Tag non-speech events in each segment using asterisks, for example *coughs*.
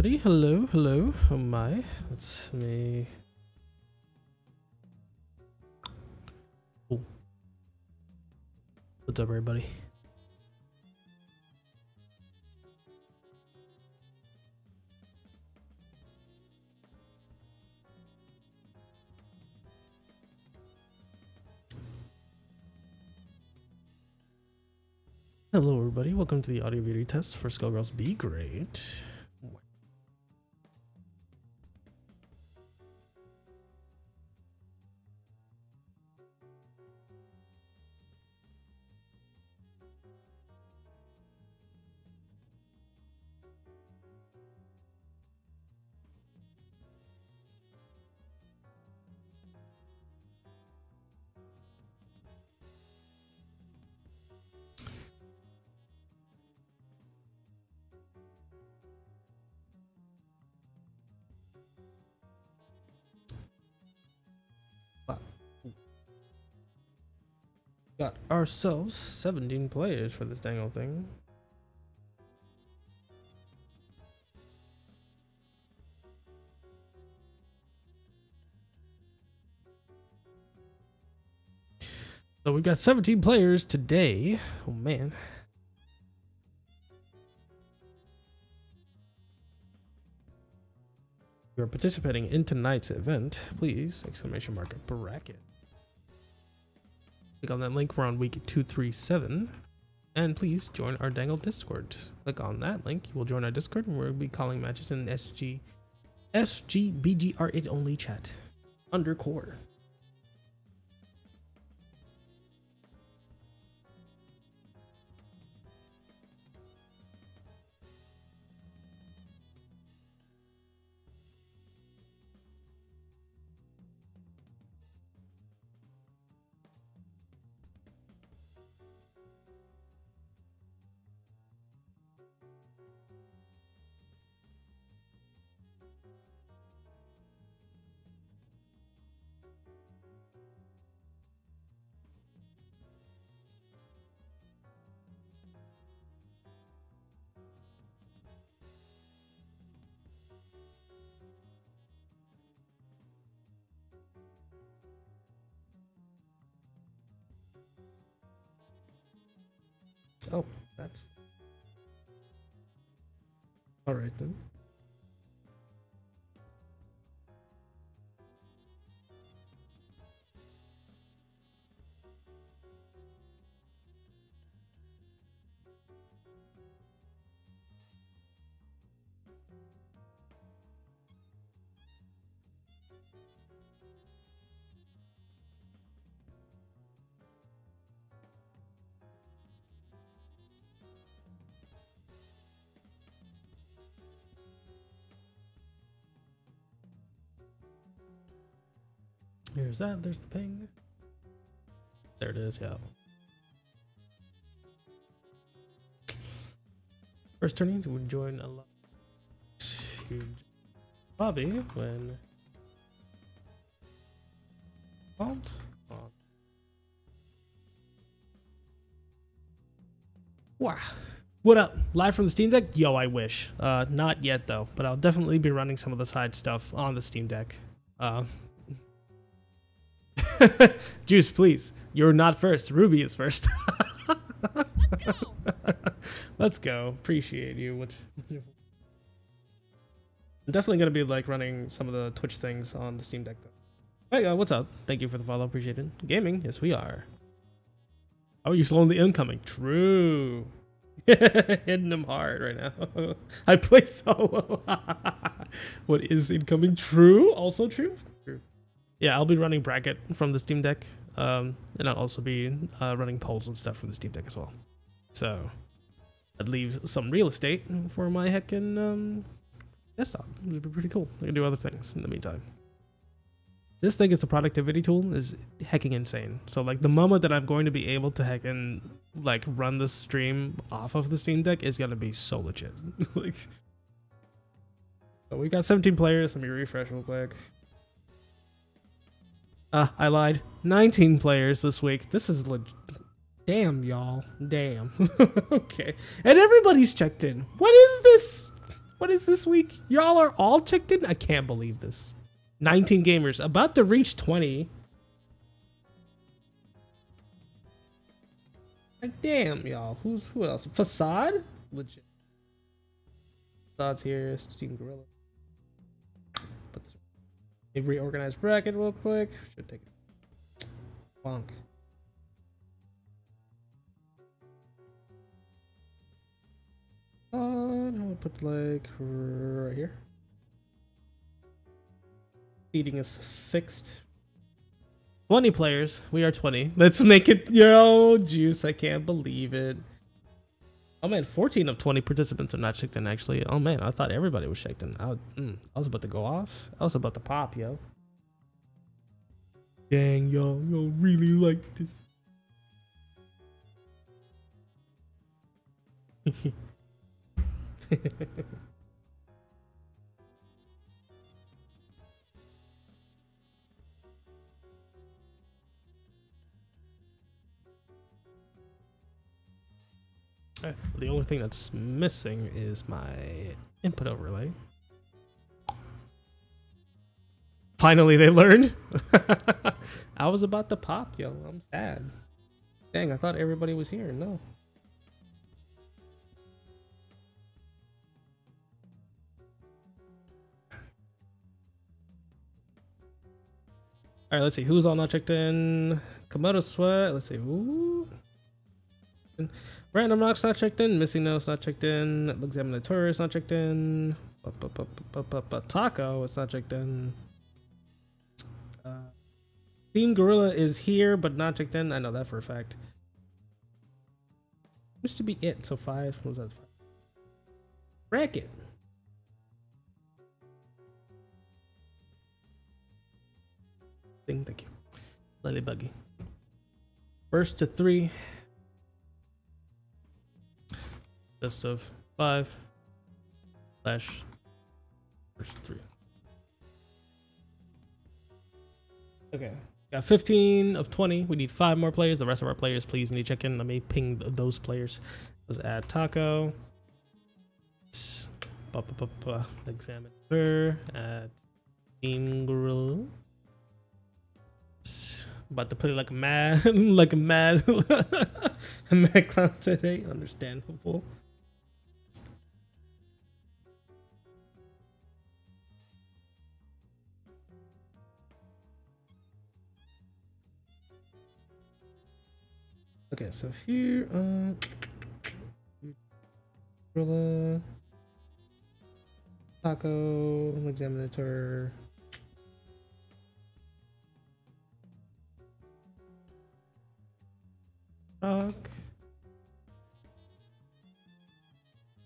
everybody. Hello, hello. Oh my. That's me. Cool. What's up, everybody? Hello, everybody. Welcome to the audio video test for Skullgirls Be Great. Ourselves 17 players for this dang old thing. So we've got 17 players today. Oh man. You're participating in tonight's event. Please, exclamation mark bracket. Click on that link. We're on week 237. And please join our Dangle Discord. Click on that link. You will join our Discord and we'll be calling matches in SG SGBGR8 only chat under core. All Here's that. There's the ping. There it is. Yeah. First turning would join a lot to Bobby when on. Wow. What up? Live from the Steam Deck? Yo, I wish. Uh, not yet though, but I'll definitely be running some of the side stuff on the Steam Deck. Uh, *laughs* Juice, please. You're not first. Ruby is first. Let's *laughs* go. Let's go. Appreciate you. Which *laughs* I'm definitely gonna be like running some of the Twitch things on the Steam Deck though. Hey, uh, what's up? Thank you for the follow. Appreciate it. Gaming, yes we are. Are you slowing the incoming? True. Hitting them hard right now. I play solo. what is incoming? True. Also true. Yeah, I'll be running bracket from the Steam Deck, um, and I'll also be uh, running polls and stuff from the Steam Deck as well. So that leaves some real estate for my heckin' um, desktop. It'd be pretty cool. I can do other things in the meantime. This thing is a productivity tool is hecking insane. So like the moment that I'm going to be able to heckin' like run the stream off of the Steam Deck is gonna be so legit. *laughs* like, so we got 17 players. Let me refresh real quick. Ah, I lied. 19 players this week. This is legit. Damn, y'all. Damn. *laughs* okay. And everybody's checked in. What is this? what is this week? Y'all are all checked in? I can't believe this. 19 gamers, about to reach 20. Like, damn, y'all. Who's who else? Facade? Legit. Facade's here. Steam Gorilla. This. Reorganize bracket real quick. Should take it. Bonk. Uh, I would put like right here. Seating is fixed. 20 players. We are 20. Let's make it. Yo, juice. I can't believe it. Oh man, 14 of 20 participants are not checked in actually. Oh man, I thought everybody was checked in. I, mm, I was about to go off. I was about to pop, yo. Dang, yo, yo, really like this. *laughs* The only thing that's missing is my input overlay. Finally, they learned. *laughs* I was about to pop, yo. I'm sad. Dang, I thought everybody was here. No. All right, let's see who's all not checked in. Komodo Sweat. Let's see. Ooh. Random Rocks not checked in. Missing Notes not checked in. Examinator is not checked in. Taco, it's not checked in. Uh, Team Gorilla is here, but not checked in. I know that for a fact. Used to be it. So five. What was that? Five? Bracket. Thing. Thank you. Lily Buggy. First to three. Best of five slash first three. Okay. Got 15 of 20. We need five more players. The rest of our players, please need to check in. Let me ping those players. Let's add Taco. Examine her at Team Gorilla. About to it like a mad, *laughs* like a mad, *laughs* mad clown today. Understandable. Okay, so here, uh, gorilla, taco, examinator. Rock.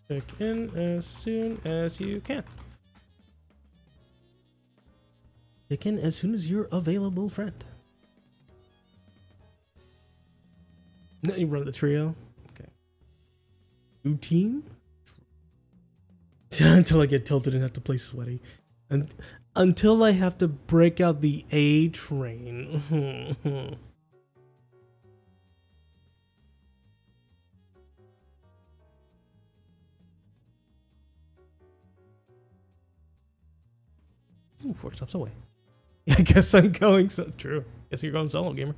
Check in as soon as you can. Check in as soon as you're available, friend. No, you run the trio. Okay. New team. *laughs* until I get tilted and have to play sweaty, and until I have to break out the A train. *laughs* Ooh, four steps away. *laughs* I guess I'm going so true. Guess you're going solo, gamer.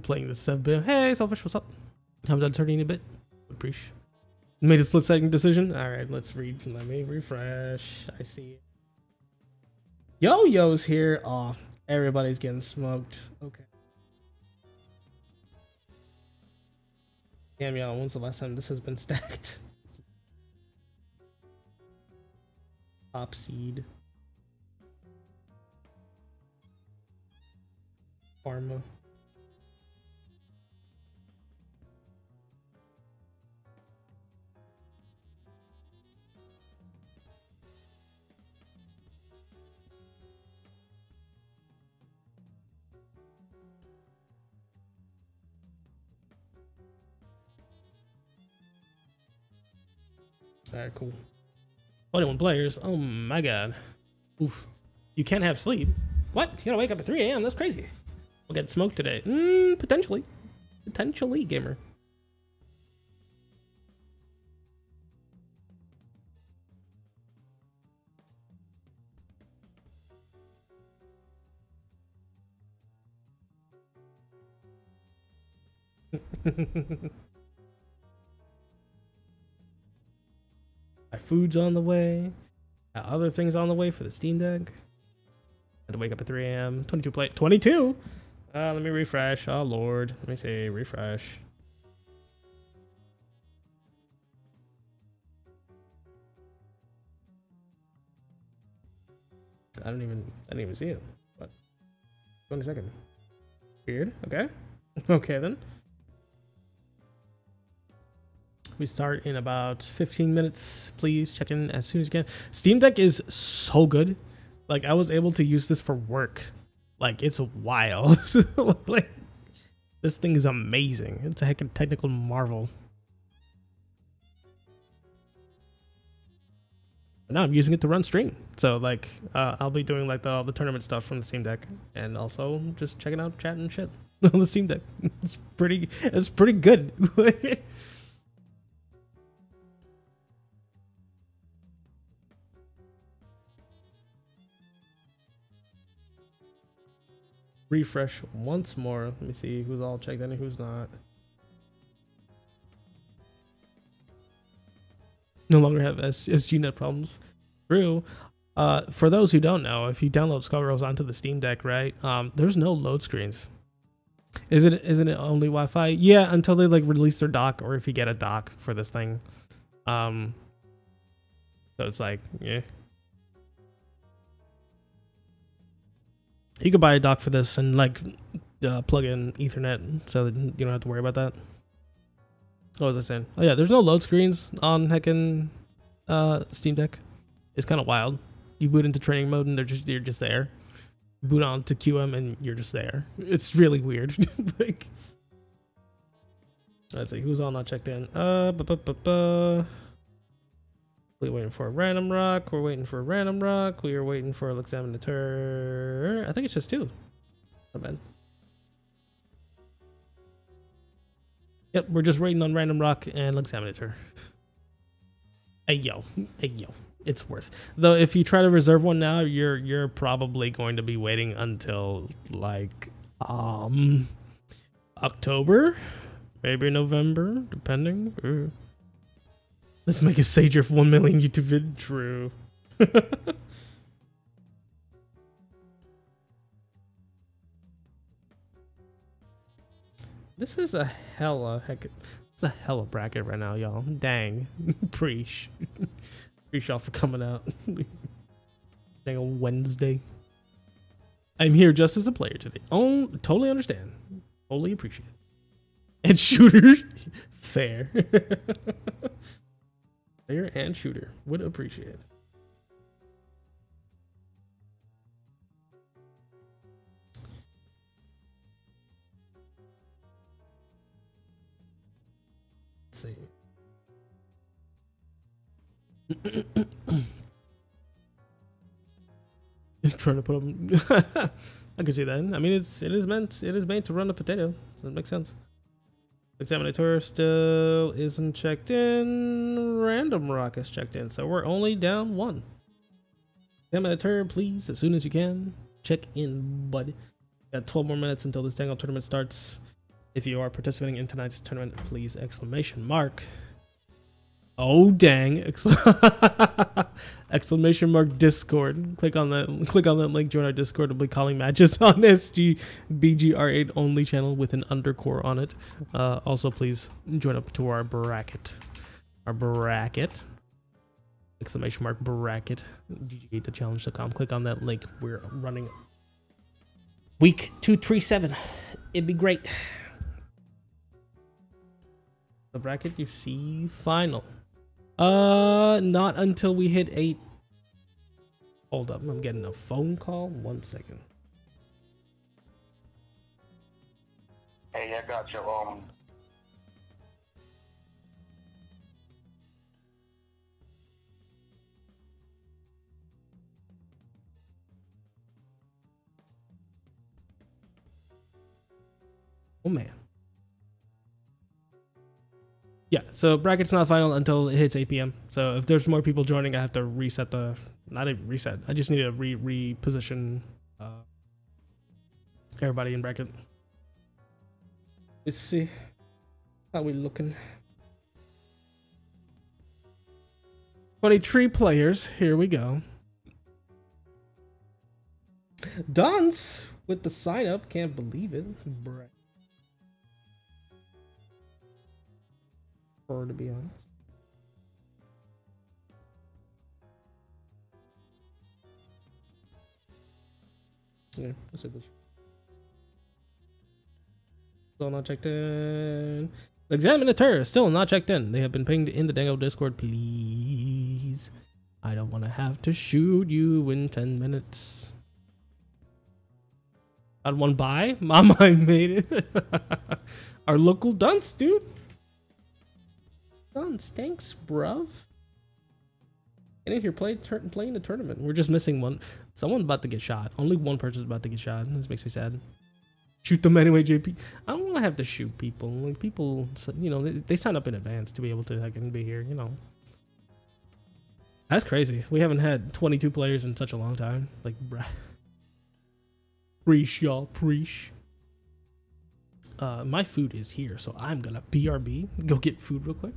Playing the seven bit. Hey, selfish, what's up? Haven't done turning a bit. Appreciate. Made a split second decision. All right, let's read. Let me refresh. I see. Yo yo's here. Oh, everybody's getting smoked. Okay. Damn y'all, when's the last time this has been stacked? *laughs* Top seed. Pharma. Alright, cool. 21 players. Oh my god. Oof. You can't have sleep. What? You gotta wake up at 3 a.m. That's crazy. We'll get smoked today. Mm, potentially. potentially gamer. *laughs* My food's on the way. Got other things on the way for the Steam Deck. Had to wake up at 3 a.m. 22 play. 22? Uh, let me refresh. Oh, Lord. Let me say Refresh. I don't even, I didn't even see it. What? 20 second. Weird. Okay. *laughs* Okay, then. We start in about 15 minutes. Please check in as soon as you can. Steam Deck is so good. Like, I was able to use this for work. Like, it's wild. *laughs* like, this thing is amazing. It's a heck of a technical marvel. But now I'm using it to run stream. So, like, uh, I'll be doing, like, the, all the tournament stuff from the Steam Deck. And also just checking out chat and shit *laughs* on the Steam Deck. It's pretty, it's pretty good. *laughs* refresh once more. Let me see who's all checked in and who's not. No longer have S- SGNet problems. True. Uh, for those who don't know, if you download Skullgirls onto the Steam Deck, right, um, there's no load screens. Is it? Isn't it only Wi-Fi? Yeah, until they like release their dock, or if you get a dock for this thing. Um. So it's like, yeah. You could buy a dock for this and like uh, plug in Ethernet, so that you don't have to worry about that. What was I saying? Oh yeah, there's no load screens on heckin' uh, Steam Deck. It's kind of wild. You boot into training mode and they're just you're just there. Boot on to QM and you're just there. It's really weird. *laughs* like, let's see who's all not checked in. Uh. We're waiting for a random rock. We're waiting for a random rock. We are waiting for Examinator. I think it's just two. Not bad. Yep, we're just waiting on random rock and Examinator. Hey yo, hey yo, it's worth. Though if you try to reserve one now, you're you're probably going to be waiting until like um October, maybe November, depending. Let's make a Sager for 1 million YouTube vid. True. *laughs* this is a hella heck. It's a hella bracket right now, y'all. Dang. *laughs* Preach. Preach y'all for coming out. *laughs* Dang on Wednesday. I'm here just as a player today. Oh, totally understand. Totally appreciate it. And shooter. Fair. Player and shooter would appreciate. Let's see. *coughs* trying to put them. *laughs* I can see that. I mean, it's it is meant it is made to run a potato, so it makes sense. Examinator still isn't checked in. Random Rock is checked in, so we're only down one. Examinator, please, as soon as you can, check in, buddy. Got 12 more minutes until this Dangle tournament starts. If you are participating in tonight's tournament, please exclamation mark. Oh dang! *laughs* Exclamation mark Discord. Click on that. Click on that link. Join our Discord. We'll be calling matches *laughs* on SG BGR8 only channel with an undercore on it. Uh, also, please join up to our bracket. Our bracket. Exclamation mark bracket. GG8challonge.com. Click on that link. We're running week two three seven. It'd be great. The bracket you see final. Uh, not until we hit eight. Hold up, I'm getting a phone call. One second. Hey, I got you. Um, Oh man. Yeah, so bracket's not final until it hits 8 p.m. So if there's more people joining, I have to reset the not even reset. I just need to re reposition uh, everybody in bracket. Let's see how we looking. 23 players. Here we go. Dunce with the sign up. Can't believe it. Bruh. To be honest. Yeah, let's this. Still not checked in. The Examinator still not checked in. They have been pinged in the Dango Discord. Please. I don't want to have to shoot you in 10 minutes. Got one by. Mama, I made it. *laughs* Our local dunce, dude. Dunce, thanks, bruv. Get in here, play, playing the tournament. We're just missing one. Someone about to get shot. Only one person's about to get shot. This makes me sad. Shoot them anyway, JP. I don't want to have to shoot people. Like people, you know, they, they sign up in advance to be able to like be here. You know, that's crazy. We haven't had 22 players in such a long time. Like, bruh. Preach, y'all. Preach. Uh, my food is here, so I'm gonna BRB. Go get food real quick.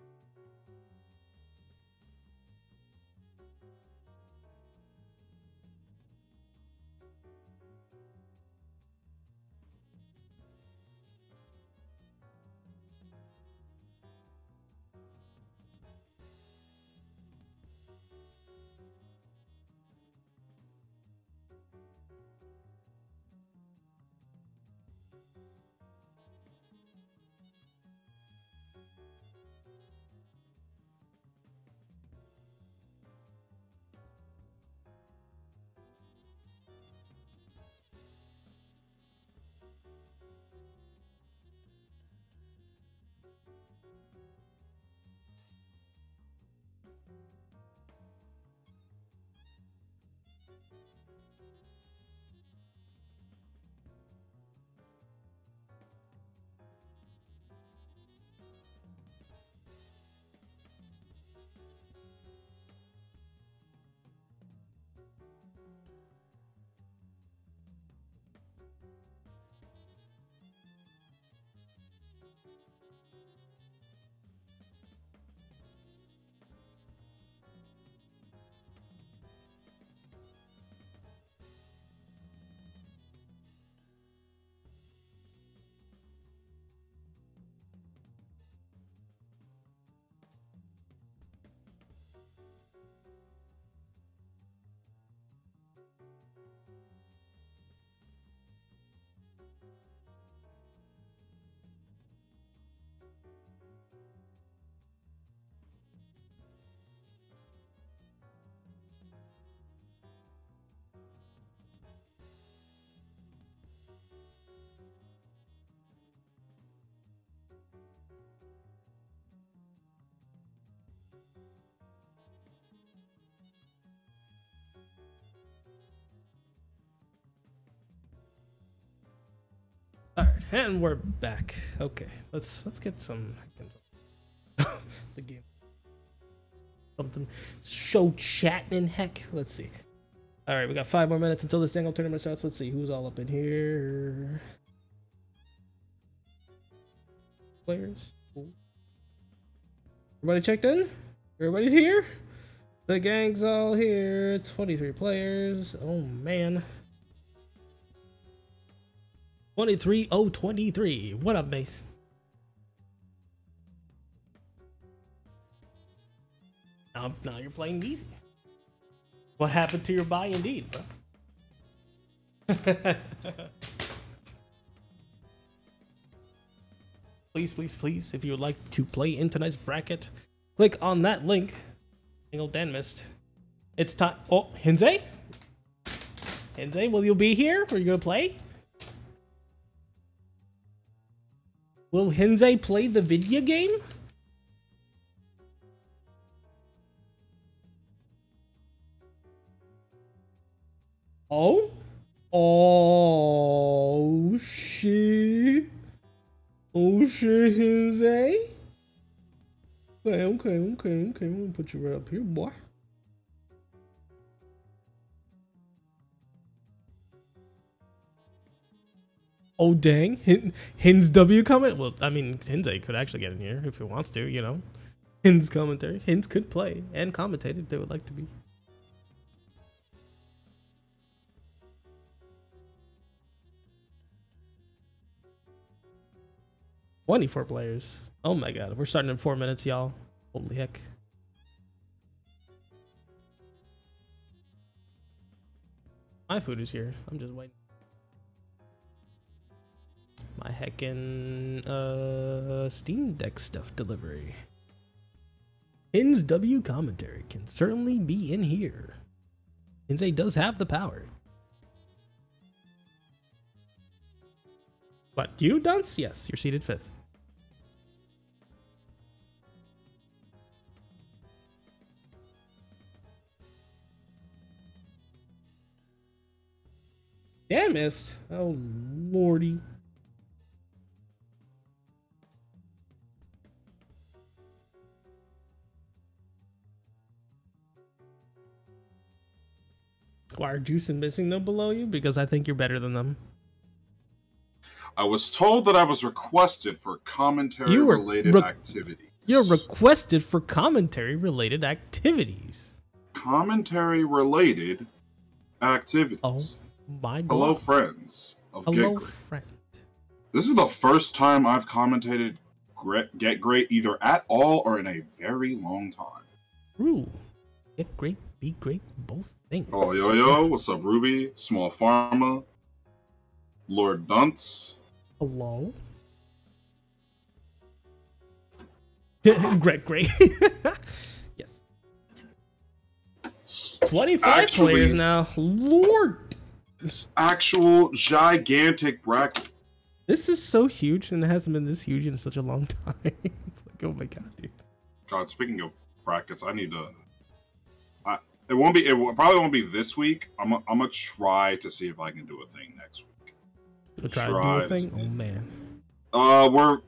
Música Música and we're back. Okay, let's let's get some *laughs* the game. Something show chatting heck. Let's see. All right, we got five more minutes until this dang old tournament starts. Let's see who's all up in here. Players. Everybody checked in? Everybody's here? The gang's all here. 23 players. Oh man. 23023. What up, Mace? Now, now you're playing easy. What happened to your buy indeed, bro? *laughs* please, please, please, if you would like to play in tonight's bracket, click on that link. Single Dan missed. It's time. Oh, Hinze? Hinze, will you be here? Are you gonna play? Will Hinze play the video game? Oh? Oh shit. Oh shit, Hinze. Okay, okay, okay, okay. I'm gonna put you right up here, boy. Oh dang, Hin Hin's W comment. Well, I mean, Hinze could actually get in here if he wants to. You know, Hin's commentary. Hins could play and commentate if they would like to be. Twenty-four players. Oh my god, we're starting in four minutes, y'all. Holy heck. My food is here. I'm just waiting. My heckin' uh, Steam Deck stuff delivery. Hin's W commentary can certainly be in here. Hinze does have the power. But you, Dunce? Yes, you're seated fifth. Damn, missed. Oh, lordy. Are Juice and Missing No below you? Because I think you're better than them. I was told that I was requested for commentary related re- activities. You're requested for commentary related activities. commentary related activities. Oh my god. Hello, friends of Hello, Get Great. friend. This is the first time I've commentated Get Great either at all or in a very long time. True. Get great, be great, both things. Oh, yo, yo, what's up, Ruby? Small Pharma, Lord Dunce. Hello. *laughs* Greg, great. *laughs* yes. 25 Actually- players now. Lord. This actual gigantic bracket. This is so huge and it hasn't been this huge in such a long *laughs* time. like, oh my god, dude. God, speaking of brackets, I need to. It won't be. It will, probably won't be this week. I'm. I'm gonna try to see if I can do a thing next week. We'll try to do a thing. Oh man. Uh, we're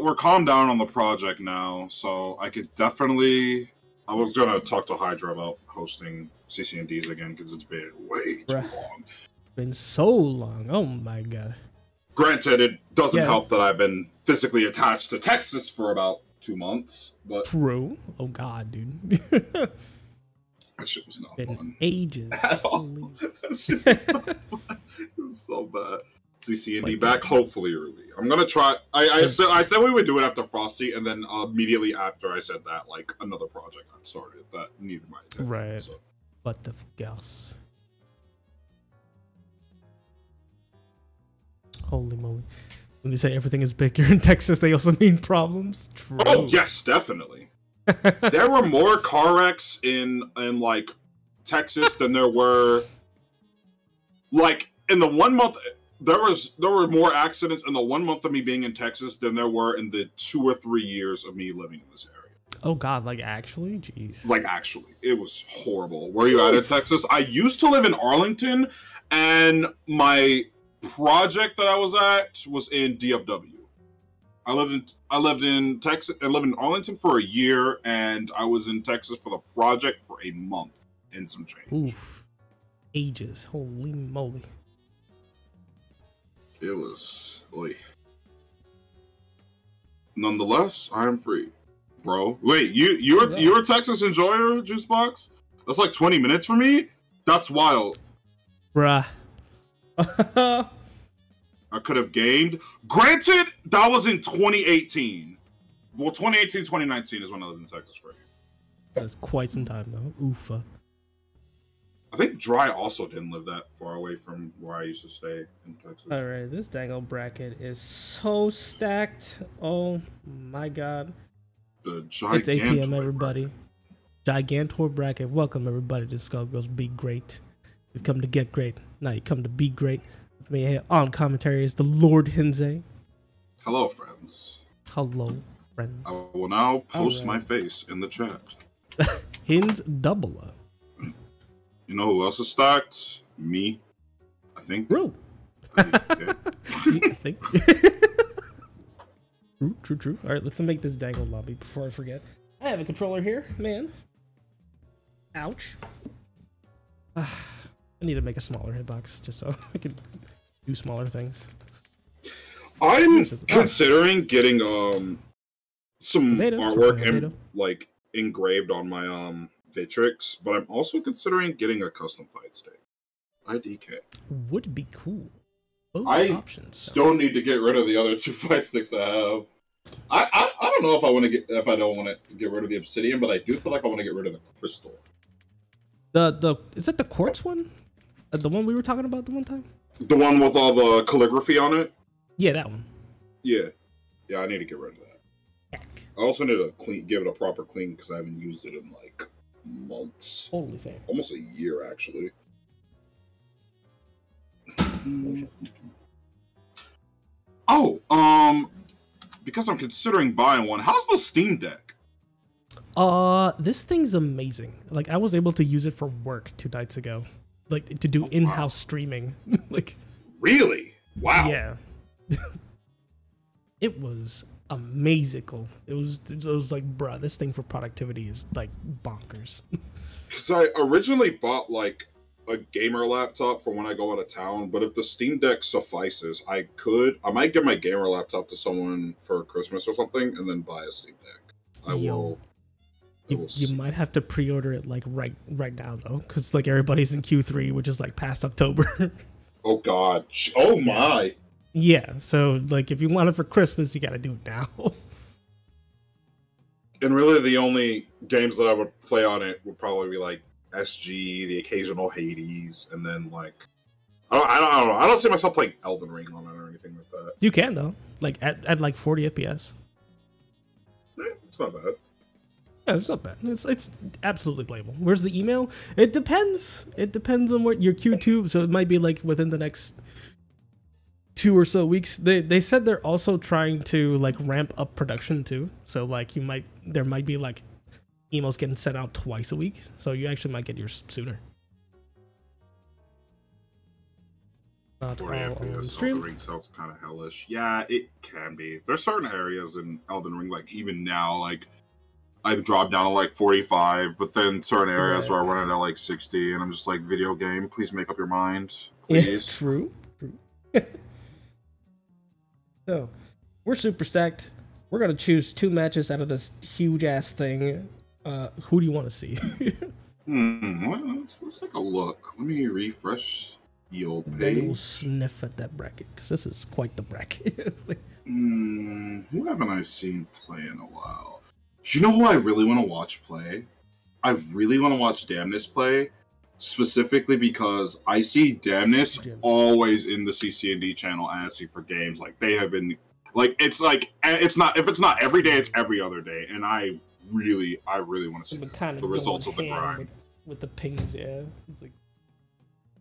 we're calmed down on the project now, so I could definitely. I was gonna talk to Hydra about hosting CCNDs again because it's been way too Bruh. long. Been so long. Oh my god. Granted, it doesn't Yeah. help that I've been physically attached to Texas for about two months, but True. Oh god, dude. *laughs* that shit was not Been fun. ages. *laughs* At all. *laughs* That shit was not fun. It was so bad. CCND back, hopefully, Ruby. I'm gonna try. I I said I said we would do it after Frosty, and then uh, immediately after I said that, like another project got started that needed my attention. Right. So. What the else? Holy moly. When they say everything is big here in *laughs* Texas, they also mean problems. True. Oh yes, definitely. There were more car wrecks in in like Texas than there were like in the one month. there was there were more accidents in the one month of me being in Texas than there were in the two or three years of me living in this area. Oh God, like actually, jeez. Like actually, it was horrible. Where you at in Texas? I used to live in Arlington, and my project that I was at was in DFW. I lived in I lived in Texas. I lived in Arlington for a year, and I was in Texas for the project for a month and some change. Oof. Ages. Holy moly. It was. Oy. Nonetheless, I am free, bro. Wait, you you're you're a Texas enjoyer, Juicebox? That's like 20 minutes for me. That's wild. Bruh. *laughs* I could have gamed. Granted, that was in 2018. Well, 2018, 2019 is when I lived in Texas for year. That's quite some time though. Oofa. I think Dry also didn't live that far away from where I used to stay in Texas. Alright, this dangle bracket is so stacked. Oh my god. The It's 8 p.m. everybody. Gigantor bracket. Welcome everybody to Skullgirls Be Great. You've come to get great. Now you come to be great. With me on commentary is the Lord Hinze. Hello, friends. Hello, friends. I will now post Alright. my face in the chat. *laughs* Hins doubler. You know who else is stacked? Me. I think. True. I think. *laughs* I think. *laughs* true, true, true. All right, let's make this dangle lobby before I forget. I have a controller here, man. Ouch. Ah, *sighs* I need to make a smaller hitbox just so I can do smaller things. I'm considering getting um some artwork and like engraved on my um Victrix, but I'm also considering getting a custom fight stick. IDK. Would be cool. Both I options. Still need to get rid of the other two *laughs* fight sticks I have. I, I, I don't know if I want to get if I don't want to get rid of the obsidian, but I do feel like I want to get rid of the crystal. The the is that the quartz one? Uh, The one we were talking about the one time? The one with all the calligraphy on it? Yeah, that one. Yeah. Yeah, I need to get rid of that. Heck. I also need to clean give it a proper clean because I haven't used it in like months. Holy thing. Almost a year actually. Oh, um because I'm considering buying one, how's the Steam Deck? Uh, this thing's amazing. Like I was able to use it for work two nights ago, like to do oh, in-house streaming. *laughs* like, Really? Wow. yeah, *laughs* it was amazical. It was, it was like, bruh, this thing for productivity is like bonkers. *laughs* Because I originally bought like a gamer laptop for when I go out of town, but if the Steam Deck suffices, I could, I might give my gamer laptop to someone for Christmas or something, and then buy a Steam Deck. I Yo. will. You, you might have to pre-order it like right right now though, because like everybody's in Q3, which is like past October. *laughs* Oh God! Oh my! yeah, so like if you want it for Christmas, you got to do it now. *laughs* And really, the only games that I would play on it would probably be like SG, the occasional Hades, and then like I don't, I don't, I don't know. I don't see myself playing Elden Ring on it or anything like that. you can though, like at, at like 40 FPS. Eh, It's not bad. Yeah, it's not bad. It's it's absolutely playable. Where's the email? It depends. It depends on what your Q2. So it might be like within the next two or so weeks. They they said they're also trying to like ramp up production too. So like you might there might be like emails getting sent out twice a week. So you actually might get yours sooner. Not 40 all on Elden stream. Ring sounds kind of hellish. Yeah, it can be. There's certain areas in Elden Ring, like even now, like I've dropped down to like 45, but then certain areas Right. where I run it at like 60, and I'm just like, video game, please make up your mind, *laughs* Yeah, please. true. True. *laughs* so, we're super stacked. We're gonna choose two matches out of this huge ass thing. Uh, who do you want to see? *laughs* hmm, let's, let's take a look. Let me refresh the old then we'll sniff at that bracket because this is quite the bracket. Like, Hmm, who haven't I seen play in a while? Do you know who I really want to watch play? I really want to watch Damnus play, specifically because I see Damnus always in the CCND channel asking for games. Like they have been, like it's like eh, it's not if it's not every day, it's every other day, and I really, I really want to see kind of the results of the grind. with, with the pings. Yeah, it's like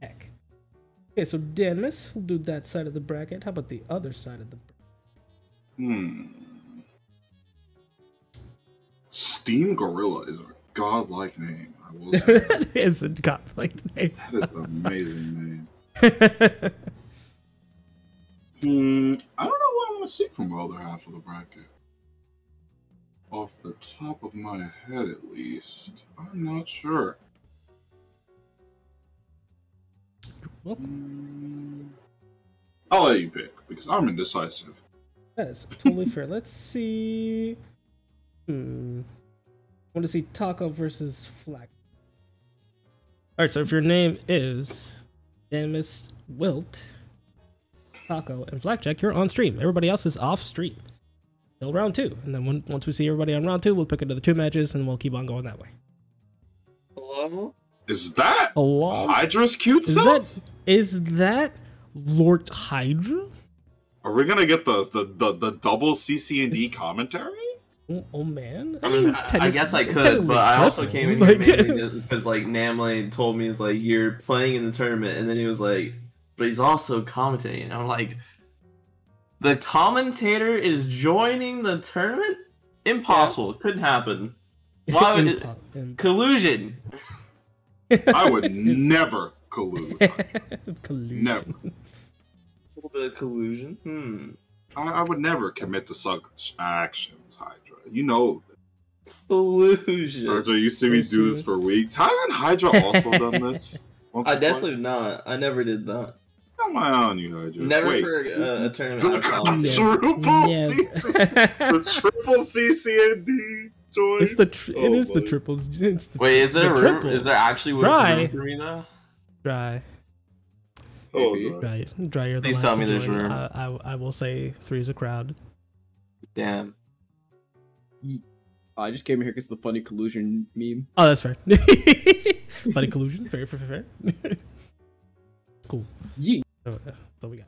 heck. Okay, so Dennis, we'll do that side of the bracket. How about the other side of the Hmm. Steam Gorilla is a godlike name. I will *laughs* say that. That is a godlike name. that is an amazing name. *laughs* Hmm. I don't know what I want to see from the other half of the bracket. Off the top of my head, at least, I'm not sure. well. I'll let you pick because I'm indecisive. that is totally fair. Let's see. Hmm. I want to see Taco versus Flack. All right, so if your name is Dennis Wilt, Taco, and Blackjack, you're on stream. Everybody else is off stream. Till round two, and then when, once we see everybody on round two, we'll pick another two matches, and we'll keep on going that way. Hello? Is that Hello? Hydra's cute Is self? that is that Lord Hydra? Are we gonna get the the the, the double CC and D commentary? Oh, oh, man. I mean, I, I guess I could, but I also came in Like- here because like Namlane told me it's like you're playing in the tournament, and then he was like, but he's also commentating. And I'm like, the commentator is joining the tournament? Impossible. Couldn't happen. Why would it? *laughs* Collusion. I would *laughs* never collude. *laughs* Collusion. Never. A little bit of collusion. Hmm. I, I would never commit to such actions, Hydra. You know, Illusion. Hydra. You see me do this for weeks. Hasn't Hydra also done this? *laughs* Once I definitely twice? not. I never did that. Come on, you Hydra. Never Wait. for uh, a tournament. The triple Yeah. CC, *laughs* the triple CC and D it's the tr- it Oh, is the triples. It's the, Wait, is there the a room? triple. Is there actually Try. room for me though? dry? Oh, Maybe. God. Dry, dry. You're the Please last tell me there's room. I, I, I will say three is a crowd. Damn. I just came here because of the funny collusion meme. Oh, that's fair. *laughs* Funny collusion. Fair, fair, fair. fair. *laughs* cool. Yee. So, uh, so we got.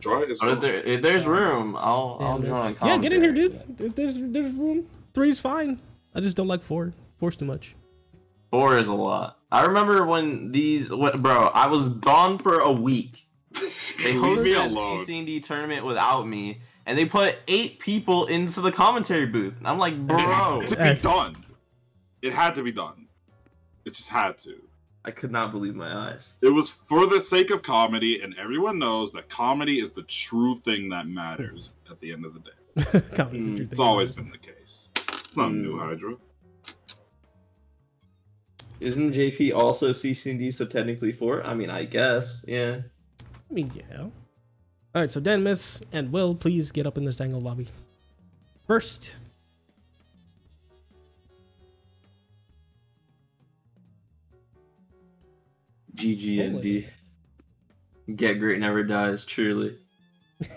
Dry is But if, there, if there's room, I'll I'll Damn, join. this- yeah, get in here, dude. If there's there's room. Three's fine. I just don't like four. Four's too much. Four is a lot. I remember when these, what, bro. I was gone for a week. They hosted a alone. CCD tournament without me, and they put eight people into the commentary booth. And I'm like, bro, to be done. It had to be done. It just had to. I could not believe my eyes. It was for the sake of comedy, and everyone knows that comedy is the true thing that matters at the end of the day. *laughs* Comedy's a Mm, true It's thing. always been the case. It's not new, Mm. Hydra. Isn't JP also CCD, so technically four? I mean, I guess, yeah. I mean, yeah. All right, so Dan, Miss, and Will, please get up in this dangle lobby. First, GG and D. Get great never dies, truly. *laughs*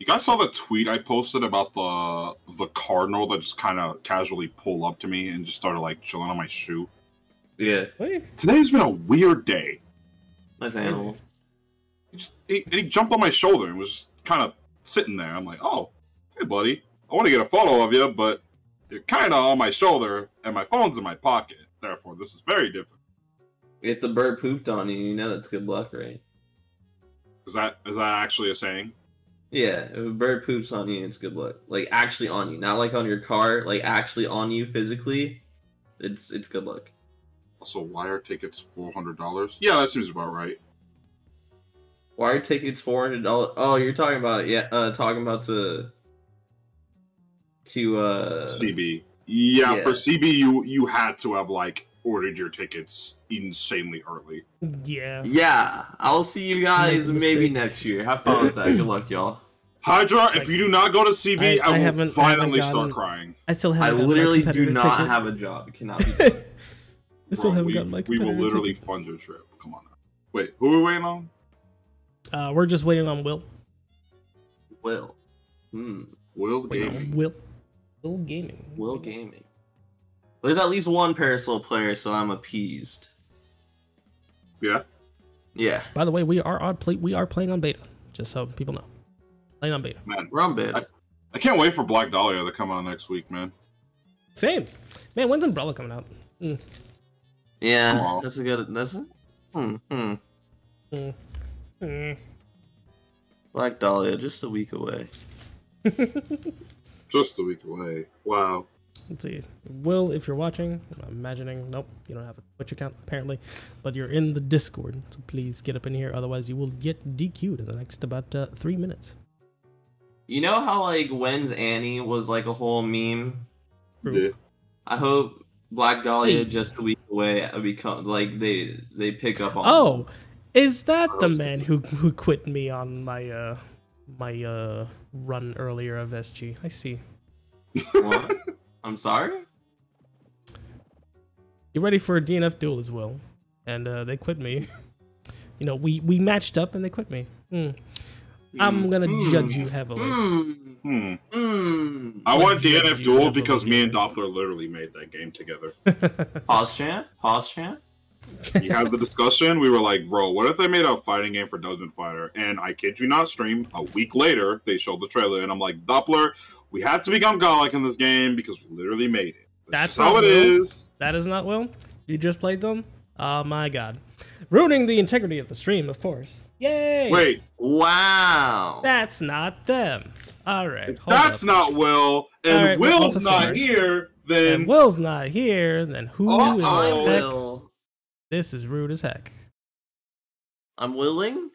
You guys saw the tweet I posted about the the cardinal that just kind of casually pulled up to me and just started like chilling on my shoe. Yeah, Today's been a weird day. nice animal. He, just, he, and he jumped on my shoulder and was kind of sitting there. I'm like, oh, hey, buddy, I want to get a photo of you, but you're kind of on my shoulder and my phone's in my pocket. Therefore, this is very different. If the bird pooped on you, you know that's good luck, right? Is that is that actually a saying? Yeah, if a bird poops on you, it's good luck. Like actually on you, not like on your car. Like actually on you physically, it's it's good luck. Also, wire tickets four hundred dollars. Yeah, that seems about right. Why are tickets four hundred dollars? Oh, you're talking about yeah, uh, talking about to to uh CB. Yeah, yeah. for CB, you you had to have like ordered your tickets insanely early. yeah. Yeah, I'll see you guys maybe next year. Have fun with that. Good luck, y'all. Hydra, if you do not go to CB, I- I, I will haven't- I violently haven't start crying. I still haven't. gotten literally do not ticket. have a job. It *laughs* cannot be done. I still Bro, haven't we, gotten my we will literally ticket. fund your trip. Come on now. Wait, who are we waiting on? Uh, we're just waiting on Will. Will. Hmm. Will Waiting Gaming. on Will. Will Gaming. Will Gaming. There's at least one Parasol player, so I'm appeased. Yeah. Yeah, By the way, we are on play. We are playing on beta, just so people know. Playing on beta. Man, we're on beta. I can't wait for Black Dahlia to come out next week, man. Same. Man, when's Umbrella coming out? Mm. Yeah, Aw. that's a good. That's a, hmm. Hmm. Mm. Mm. Black Dahlia, just a week away. *laughs* Just a week away. Wow. Let's see. Will, if you're watching, I'm imagining, nope, you don't have a Twitch account apparently, but you're in the Discord, so please get up in here. Otherwise, you will get DQ'd in the next about uh, three minutes. You know how like when's Annie was like a whole meme? Yeah. I hope Black Dahlia Hey. just a week away uh, become like they they pick up on. Oh, is that the man who who quit me on my uh my uh run earlier of SG? I see. What? I'm sorry. You ready for a DNF duel as well? And uh, they quit me. *laughs* you know, we we matched up and they quit me. Hmm. I'm gonna Mm. judge you heavily. Mm. Hmm. Mm. I want Judge DNF Duel because me and. Doppler literally made that game together. Pause chant. Pause chant. We had the discussion. We were like, bro, what if they made a fighting game for Dungeon Fighter? And I kid you not, stream a week later, they showed the trailer, and I'm like, Doppler, we have to become godlike in this game because we literally made it. That's That's how not it real. is. That is not Will. You just played them. Oh my god, ruining the integrity of the stream, of course. Yay! Wait, Wow. that's not them. All right, hold that's up. not Will, and All right, Will's not here, then And Will's not here. Then who Uh-oh. in I the heck? will. This is rude as heck. I'm willing.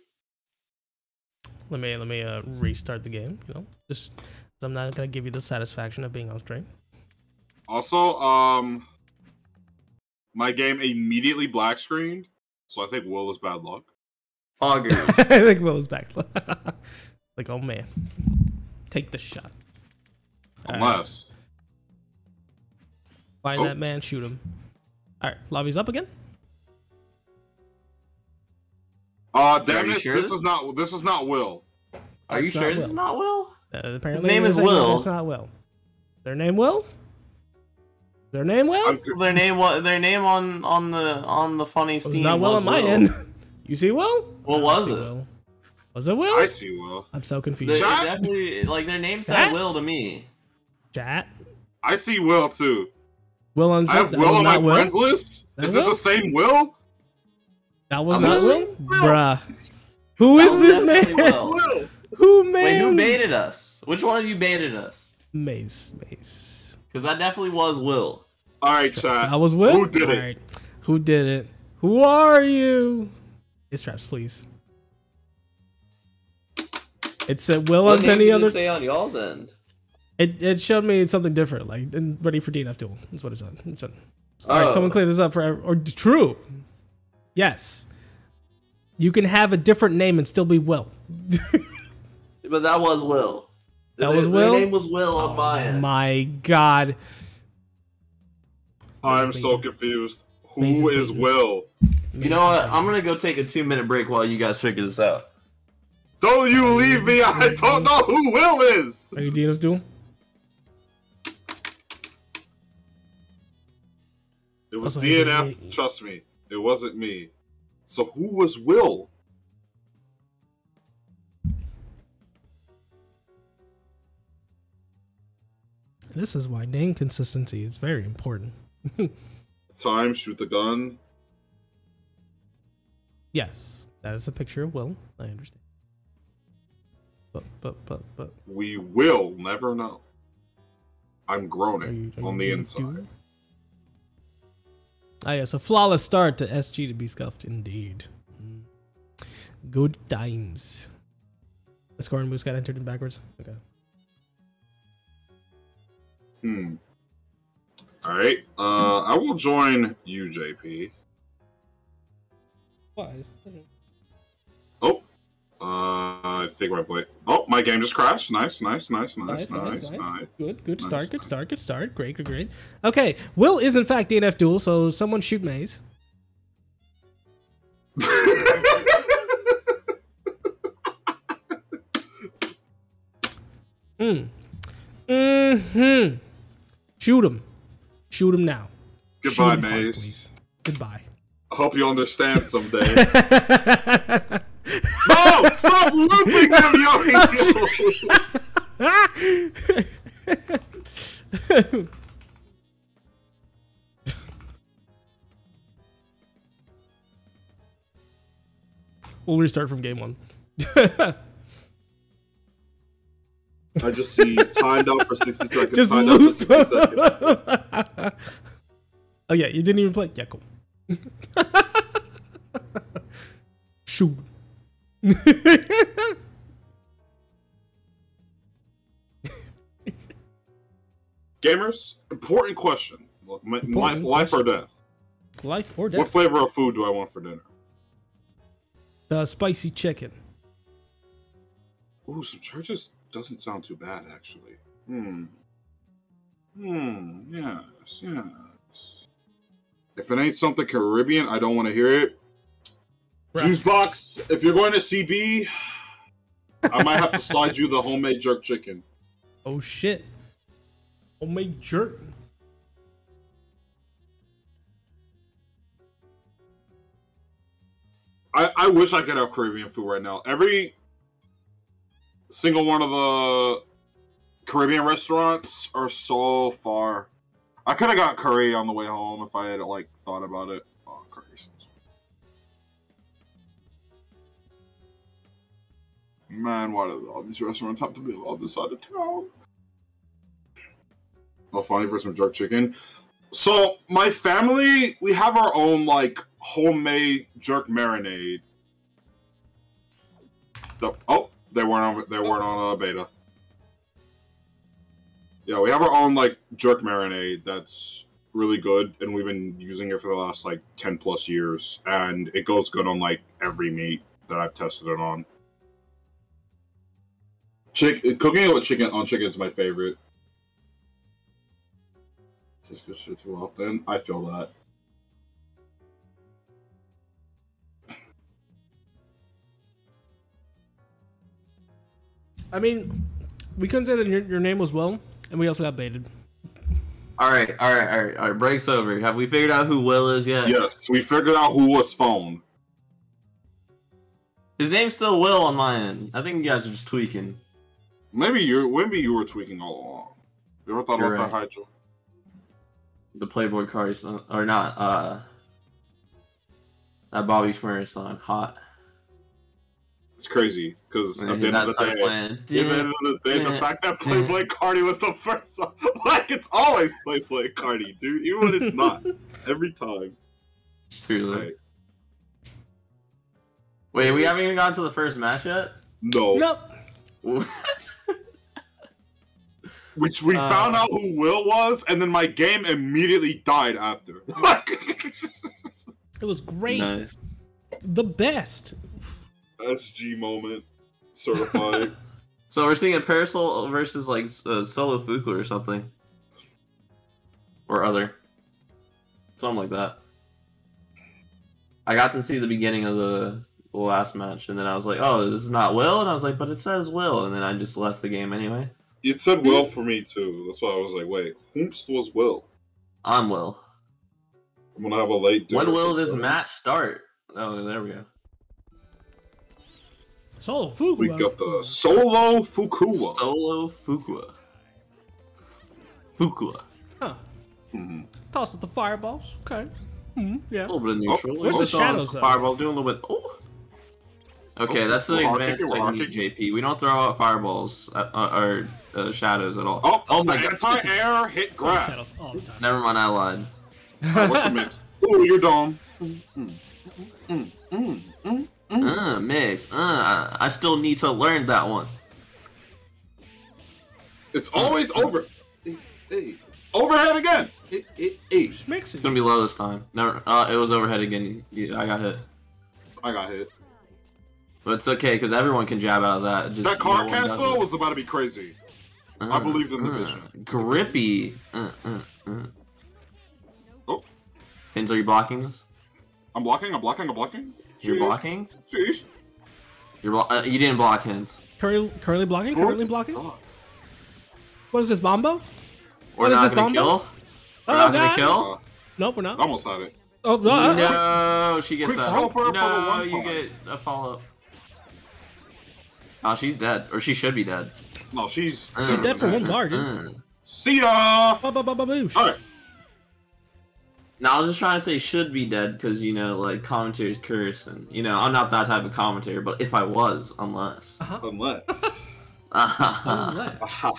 Let me let me uh, restart the game. You know, just 'cause I'm not gonna give you the satisfaction of being on stream. also, um, my game immediately black screened, so I think Will is bad luck. Augers. *laughs* I think Will is bad Luck. *laughs* Like, oh man, take the shot. All right, Unless. find Oh. that man, shoot him. All right, lobby's up again. Uh, Are damn you this, sure? this is not this is not Will. Are you That's not sure this Will. is not Will? Uh, apparently, name is saying Will. It's not Will. Their name Will. Their name Will. I'm, Their name what? Their name on on the on the funny Steam. It's not Will on my Will. end. *laughs* You see Will? What I was it? Will. Was it Will? I see Will. I'm so They confused. Chat? definitely like their name said Chat? Will to me. Chat. I see Will too. Will on I have Will on my Will? friends list. That Is it Will? the same Will? That was I'm not Will, Will. bruh. Who That is this man? Will. Who made? Wait, who baited us? Which one of you baited us? Maze, Maze. Because that definitely was Will. All right, chat. That was Will. Who did it? Alright. Who did it? Who are you? It's traps, please. It said Will on many other. say on y'all's end? It, it showed me something different, like and ready for DNF duel. That's what it said. It said. Oh. right, someone clear this up for ev- or true. Yes, you can have a different name and still be Will. But that was Will. That Their- was Will? Their name was Will on my oh end. My God, I'm so confused. Maze Who is baiting. Will? You know what? I'm gonna go take a two minute break while you guys figure this out. Don't you leave me. I don't know who Will is. Are you dealing DNF duel? It was Also, is it DNF. Trust me, it wasn't me. So who was Will? This is why name consistency is very important. *laughs* Time, shoot the gun. Yes, that is a picture of Will. I understand. But but but but We will never know. I'm are groaning you, are on the inside. Duel? Ah yes, a flawless start to SG to be scuffed indeed. Mm. Good times. The scoring moves got entered in backwards. Okay. Hmm. All right. Uh, I will join you, JP. Why? Uh, I think I play. Oh, my game just crashed. Nice, nice, nice, nice, nice, nice. Good, good Nice, start, good start, good start. Great, good, great. Okay, Will is in fact DNF duel, so someone shoot Maze. *laughs* Hmm. Mm-hmm. Shoot him. Shoot him now. Shoot Goodbye, him Maze. please. Goodbye. I hope you understand someday. *laughs* no, stop looping them, yo. *laughs* We'll restart from game one. *laughs* I just see timed out for 60 seconds. *laughs* Just timed out loop. for 60 seconds. oh yeah, you didn't even play. Yeah, cool. Shoot. *laughs* Gamers, important question. Look, my- Important life, life or death? Life or death. What flavor of food do I want for dinner? The spicy chicken. Ooh, some Church's doesn't sound too bad, actually. Hmm. Hmm, yes, yes. If it ain't something Caribbean, I don't want to hear it. Right. Juice box, if you're going to CB, I might have to slide you the homemade jerk chicken. Oh shit. Homemade jerk. I, I wish I could have Caribbean food right now. Every single one of the Caribbean restaurants are so far. I could have got curry on the way home if I had like thought about it. Man, why do all these restaurants have to be on this side of town? Oh, funny for some jerk chicken. So my family, we have our own like homemade jerk marinade. The, oh, they weren't on. They weren't on uh, beta. Yeah, we have our own like jerk marinade that's really good, and we've been using it for the last like ten plus years, and it goes good on like every meat that I've tested it on. Chick cooking it with chicken oh, on chicken is my favorite. Just because shit too often, I feel that. I mean, we couldn't say that your, your name was Will, and we also got baited. All right, all right, all right, all right. Breaks over. Have we figured out who Will is yet? Yes, we figured out who was phone. His name's still Will on my end. I think you guys are just tweaking. Maybe you maybe you were tweaking all along. You ever thought You're about right. that, Hydra? The Playboi Carti song, or not? Uh, that Bobby Shmurda song, "Hot." It's crazy because at the end of the day, at the end of the day, the fact that Playboi Carti was the *laughs* first song, like it's always Playboi Carti, dude. Even when it's not, *laughs* every time. Truly. Right. Wait, we haven't even gotten to the first match yet. No, Nope. *laughs* which we Uh, found out who Will was, and then my game immediately died after. It was great. nice. The best. SG moment certified. *laughs* So we're seeing a Parasol versus like uh, Solo Fuku or something, or other, something like that. I got to see the beginning of the the last match, and then I was like, "Oh, this is not Will," and I was like, "But it says Will," and then I just left the game anyway. It said Will for me too. That's why I was like, wait, whomst was Will? I'm Will. I'm gonna have a late dinner. When will this match start? Oh, there we go. Solo Fuku. We got the Solo Fukua. Solo Fukua. Fukua. Huh. Mhm. Toss with the fireballs. Okay. Hmm. Yeah. A little bit of neutral. Oh, where's the shadows, some though? Fireballs doing a little bit. Oh. Okay, Oh, that's an we're advanced we're technique, JP. We don't throw out fireballs at, uh, or uh, shadows at all. Oh, oh my the god! anti-air hit Grab grab. shadows all the time. Never mind, I lied. Alright, what's the mix? *laughs* Ooh, you're dumb. Uh, mix. Uh, I, I still need to learn that one. It's always over. Hey, hey. Overhead again. Hey, hey, hey. It's it. gonna be low this time. Never. Uh, it was overhead again. Yeah, I got hit, I got hit. but it's okay because everyone can jab out of that. Just That car no cancel was about to be crazy. I Uh, believed in the uh, vision. Grippy. Uh, uh, uh. Oh. Pins, are you blocking this? I'm blocking, I'm blocking, I'm blocking. You're Jeez. blocking. Jeez. You're blo- uh, you didn't block hints. Currently, currently blocking. Currently blocking. God. What is this, Bombo? We're What is not this, gonna Bombo? kill. We're Oh, not God. gonna kill. Uh, Nope, we're not. almost had it. Oh, uh, uh, No, she gets a. scope her for the No, you get a follow up. Oh, she's dead, or she should be dead. No, she's Uh, She's dead for one guard, dude. uh. See ya. Ba, ba, ba, ba. All right. No, I was just trying to say should be dead because you know, like commentaries curse, and you know, I'm not that type of commentator. But if I was, unless, Uh-huh. Unless. Unless. *laughs*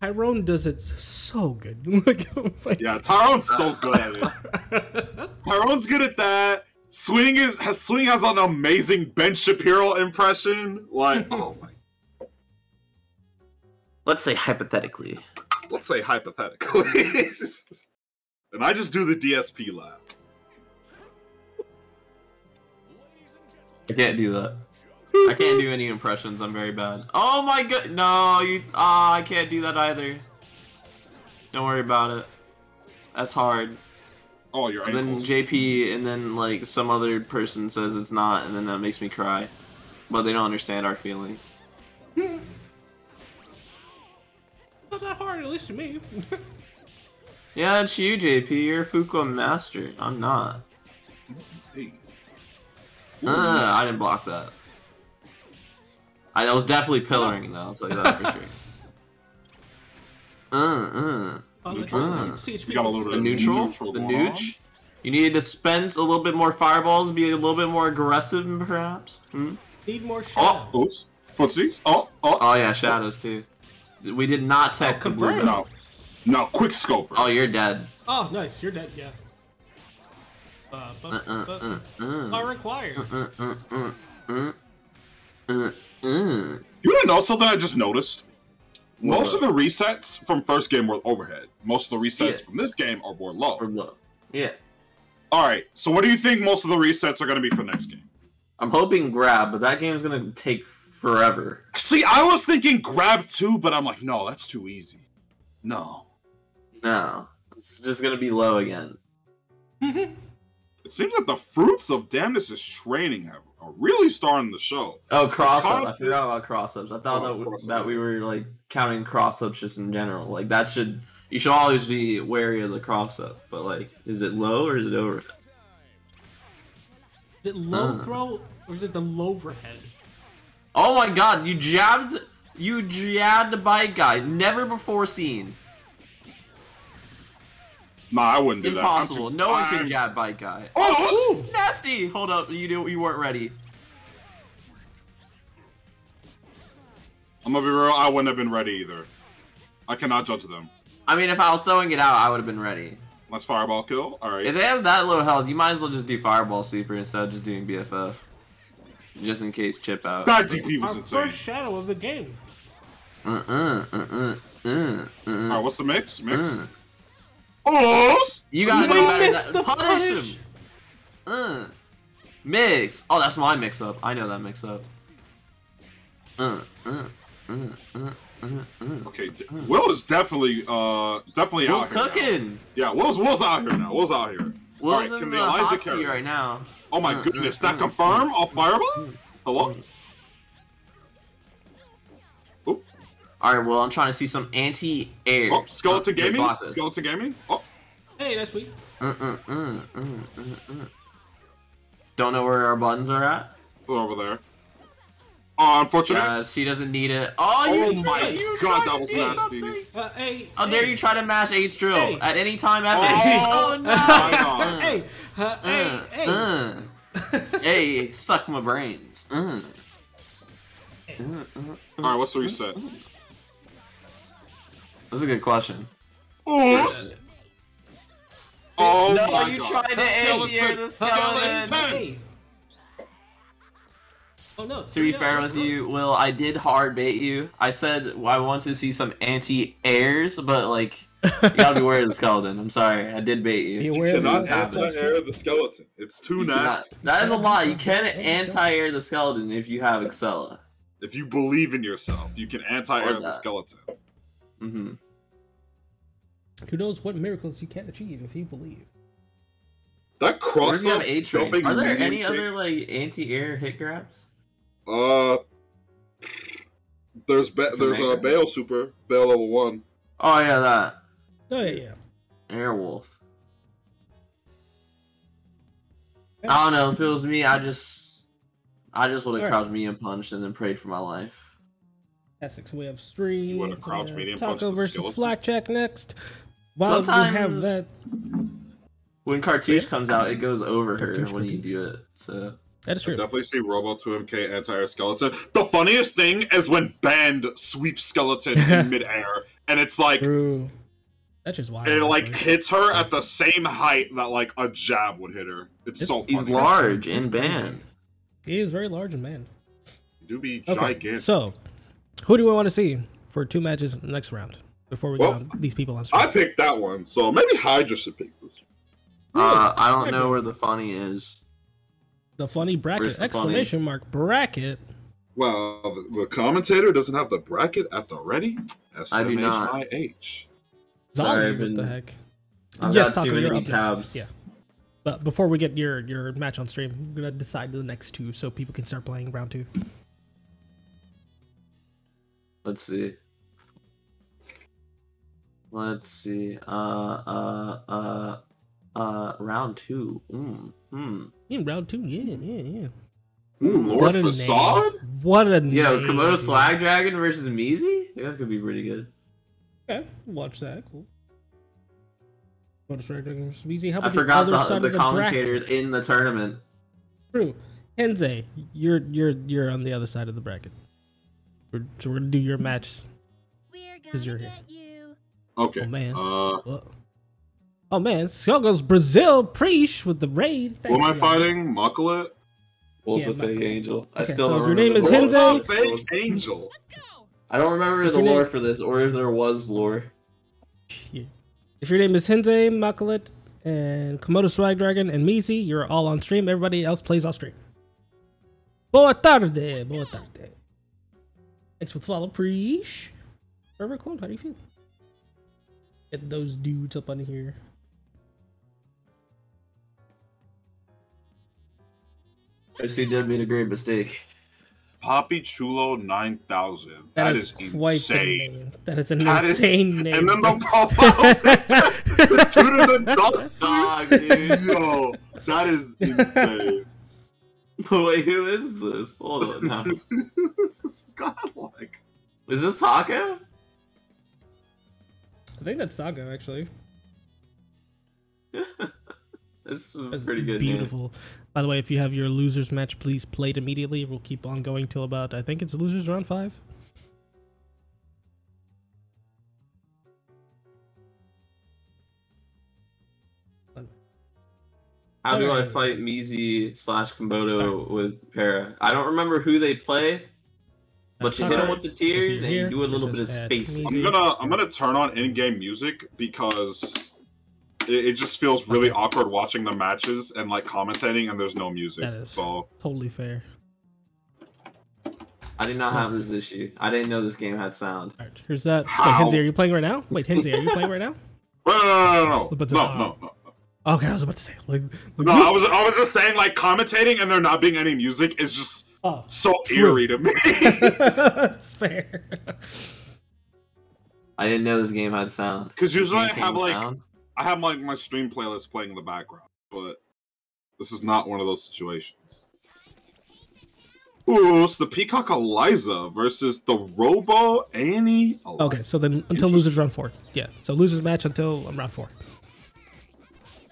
Tyrone does it so good. *laughs* Like, my yeah, Tyrone's so *laughs* good at it. Tyrone's good at that. Swing is has swing has an amazing Ben Shapiro impression. Like, *laughs* oh my let's say hypothetically. let's say hypothetically. *laughs* and I just do the DSP laugh. I can't do that. I can't do any impressions. I'm very bad. Oh my god! No, you. Ah, I can't do that either. Don't worry about it. That's hard. Oh, your And then. JP, and then like some other person says it's not, and then that makes me cry. But they don't understand our feelings. Not that hard, at least to me. *laughs* Yeah, it's you, JP. You're a Fuku master. I'm not. Hey. Uh, I didn't block that. I was definitely pillaring though. I'll tell you that for *laughs* sure. Uh, uh. On the Neutral. uh. CHP We got a little The bit There's neutral, neutral the going nooch. You need to dispense a little bit more fireballs, be a little bit more aggressive, perhaps. Hmm? Need more shadow. Oh, Oops. Footsies. Oh, oh. Oh yeah, shadows too. We did not tech the blue confirmed. belt. No. No, quick scoper. Oh, you're dead. Oh, nice. You're dead. Yeah. Uh, but, Uh, uh, but, uh, uh. are required. Uh, uh, uh, uh, uh, uh. You wanna know something I just noticed? Most of the resets from first game were overhead. Most of the resets Yeah. from this game are more low. Or low. Yeah. Alright, so what do you think most of the resets are gonna be for next game? I'm hoping grab, but that game's gonna take forever. See, I was thinking grab two, but I'm like, no, that's too easy. No. No. It's just gonna be low again. *laughs* It seems like the fruits of Damnus' training have are really starting the show. Oh, cross ups. I forgot about cross ups. I thought Oh, that, w- that we were like counting cross ups just in general. Like that should you should always be wary of the cross up. But like, is it low or is it over? Is it low Uh. throw or is it the low overhead? Oh my god, you jabbed you jabbed the bike guy. Never before seen. Nah, I wouldn't do Impossible. that. I'm No one can I'm- jab bike guy. Oh, Ooh, nasty. Hold up, you do you weren't ready. I'm gonna be real. I wouldn't have been ready either. I cannot judge them. I mean, if I was throwing it out, I would have been ready. Let's fireball kill. All right. If they have that low health, you might as well just do Fireball Super instead of just doing BFF. Just in case chip out. That DP was Our insane. first shadow of the game. Uh uh uh uh uh All uh. right, what's the mix? Mix. uh. Oh, You gotta We know better missed the punish, punish. him. Uh. Mix. Oh, that's my mix up. I know that mix up. Uh uh uh uh uh uh. Okay, Will is definitely, uh, definitely Will's out here. now. cooking. Yeah, Will's Will's out here now. Will's out here. Will's Alright, in can the the Eliza hot seat right now. Oh my Uh, goodness, uh, that uh, confirm off fireball? Hello? All right, well, I'm trying to see some anti-air. Oh, skeleton Good gaming. block this. Skeleton gaming. Oh, Hey, that's sweet. Uh, uh, uh, uh, uh, uh. Don't know where our buttons are at. they're over there. Oh, unfortunate. Yes, he doesn't need it. Oh, Oh you, my you God, that was do nasty. something. Uh, hey. How hey. dare you try to mash H drill Hey. at any time ever? Oh, *laughs* Oh, no! my God. Hey, uh, Uh, hey, hey. uh. *laughs* hey, suck my brains. Uh. Uh, uh, uh. All right, what's the reset? That's a good question. Oh, oh no, my you God. tried to anti-air the skeleton. Skeleton. Oh no. To be fair with you, Will, I did hard bait you. I said I want to see some anti-airs, but like, you gotta be wary of the skeleton. I'm sorry, I did bait you. Be aware of Cannot anti-air the skeleton. It's too You cannot- nasty. that is a lie. You can anti-air the skeleton if you have Excella. If you believe in yourself, you can anti-air the skeleton. Hmm Who knows what miracles you can achieve if you believe? That cross if you have up jumping Are there any kick- other like anti-air hit grabs? Uh, there's ba- there's a Commander? Bale super Bale level one. Oh yeah, that Oh yeah, yeah. Airwolf. I don't know. If it was me, I just, I just would have Alright. crouched me and punched and then prayed for my life. Essex, we have stream. You wanna crouch medium Taco versus skeleton? Blackjack next. While you have Sometimes- that, When Cartouche comes out, it goes over her when you do it. So that is I true. definitely see Robo 2MK anti-air skeleton. The funniest thing is when Band sweeps skeleton in *laughs* midair, and it's like True. That's just wild. it like actually. hits her at the same height that like a jab would hit her. It's It's- so funny. he's large It's and crazy. banned. He is very large and band. Do be Okay, gigantic. so who do we want to see for two matches next round before we Well, get on these people on I picked that one, so maybe Hydra should pick this. Uh, I don't know where the funny is. The funny bracket Where's the funny? exclamation mark bracket. Well, the, the commentator doesn't have the bracket at the ready. I. SMHIH. Zolly, Sorry, I've what the heck? I've yes, got too Taco, you're many up next. tabs. Yeah. But before we get your your match on stream, I'm gonna decide the next two so people can start playing round two. Let's see. Let's see. Uh, uh, uh, uh, round two. Mm, hmm. In round two, yeah, yeah, yeah. Ooh, Lord What a Facade? name! What a Yo, name! Komodo Slag Dragon versus Measy? Yeah, that could be pretty good. Okay, watch that. Cool. Komodo Slag Dragon versus Weezy. How I about forgot the the, other side the, of the bracket? commentators in the tournament. True. Henze, you're you're you're on the other side of the bracket. We're, so we're gonna do your match. We're 'Cause you're here. you. Okay. Oh, man. Uh, Oh man, so goes Brazil Preach with the raid. who am I Thanks, fighting? Mucklet? What's Yeah, a fake my- angel? I still so don't if your name is the Henze- lore. What's a fake *laughs* angel? I don't remember If the lore name- for this, or if there was lore. Yeah. If your name is Henze, Makalit, and Komodo Swag Dragon, and Mizi, you're all on stream. Everybody else plays off stream. Boa tarde, boa tarde. Thanks for the follow, Preach. Forever Clone, how do you feel? Get those dudes up on here. IC did made a great mistake. Poppy Chulo 9000. that is, is, quite the insane. name. That is an That is- insane *laughs* name. And then the profile picture, the dude in the ducks. Dog, dude. Yo, that is insane. *laughs* Wait, who is this? Hold on now. *laughs* this is godlike. Is this Taco? I think that's Taco, actually. *laughs* This is That's pretty good. name. Beautiful. By the way, if you have your losers match, please play it immediately. We'll keep on going till about I think it's losers round five. How do I fight Mizi slash Komodo with Para? I don't remember who they play, but you hit them Alright. with the tears and you do a little bit of this is at space. I'm gonna I'm gonna turn on in-game music because it, it just feels really awkward watching the matches and like commentating and there's no music. That is. So Totally fair. I did not have this issue. I didn't know this game had sound. All right, here's that. Wait, How? Henzi, are you playing right now? Wait, Henzi, are you playing right now? *laughs* no no no no no But, no no no. Okay, I was about to say like. like No, I was I was just saying like commentating and there not being any music is just oh, so True. eerie to me. *laughs* that's fair. I didn't know this game had sound. Because usually I have like sound? I have like my stream playlist playing in the background, but this is not one of those situations. Ooh, it's the Peacock Eliza versus the Robo Annie. Eliza. Okay, so then until losers round four. Yeah, so losers match until round four.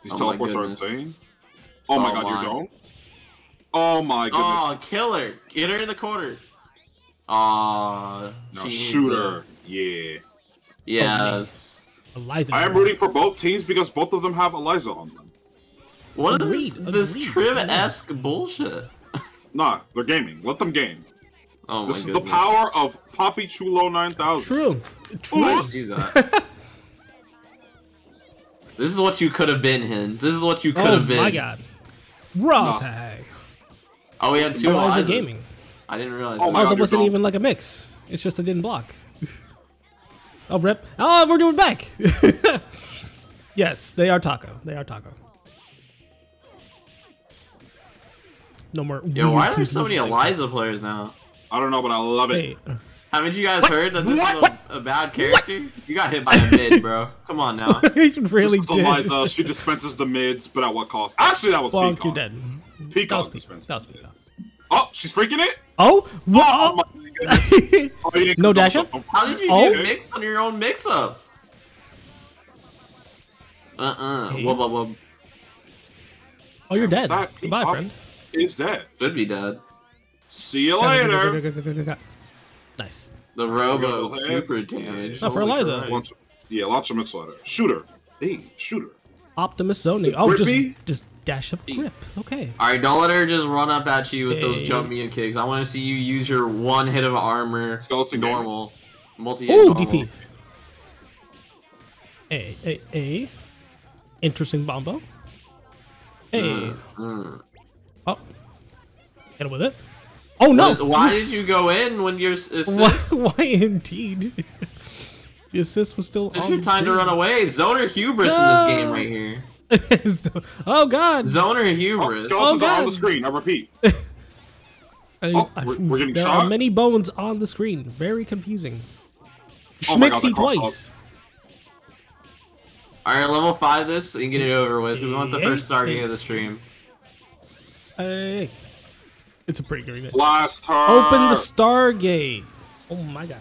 These Oh teleports are insane. Oh, oh my Oh god, my. you don't? Oh my goodness. Oh, kill her! Get her in the corner. Aw, no, she needs shooter. Yeah. Yes. Eliza. I am rooting for both teams because both of them have Eliza on them. What is Agreed, this, this agreed. Triv-esque bullshit? *laughs* Nah, they're gaming. Let them game. Oh my This is the power of Poppy Chulo 9000. True. True. *laughs* Let's do that. this is what you could have been, Hens. This is what you could Oh have been. Oh my god. Raw No. tag. Oh, we had two Eliza Elizas. Gaming. I didn't realize. Oh that. my Oh, God, that wasn't even like a mix. It's just I didn't block. *laughs* oh, rip. Oh, we're doing back. *laughs* yes, they are taco. They are taco. No more. Yo, why are there so many confusion. Eliza players now? I don't know, but I love it. Hey, Haven't you guys heard that this What? is a, a bad character? You got hit by a mid, bro. Come on now. *laughs* he really this is did. Eliza. She dispenses the mids, but at what cost? Actually, that was Bonk, Peacock. you're dead. That Peacock was dispenses That was Peacock. mids. Oh, she's freaking it. Oh, Oh whoa! Oh my. Oh, No come dash up- up? How did you Oh. get mixed on your own mix-up? Uh-uh. Hey. Wub, wub, wub. Oh, you're dead. That Goodbye, friend. Is dead. Should be dead. See you later. *laughs* Nice. The robo Go super damage. Oh, for Holy Eliza. Christ. Launch, yeah, launch a missile at her. Shooter. Hey, shooter. Optimus zoning. Oh, just just dash up grip. Okay. Alright, don't let her just run up at you with those jump Mia kicks. I want to see you use your one hit of armor. Skeleton game. normal. Multi Oh. DP. A a a. Interesting bombo. Hey. Mm. Oh. Hit him with it. Oh no! Why did you go in when your s- *laughs* Why, why indeed? the assist was still It's on your the time to run away. Zoner hubris in this game right here. *laughs* oh god! Zoner Oh, hubris. skeletons Oh, are on the screen. I repeat. I- *laughs* Oh, I- we're- we're getting there shot? are many bones on the screen. Very confusing. Oh Schmixy that crossed twice. Alright, level 5 this and get it over with. We want the first star game of the stream. Hey, it's a pretty good event. Blast her. Open the Stargate. Oh my god.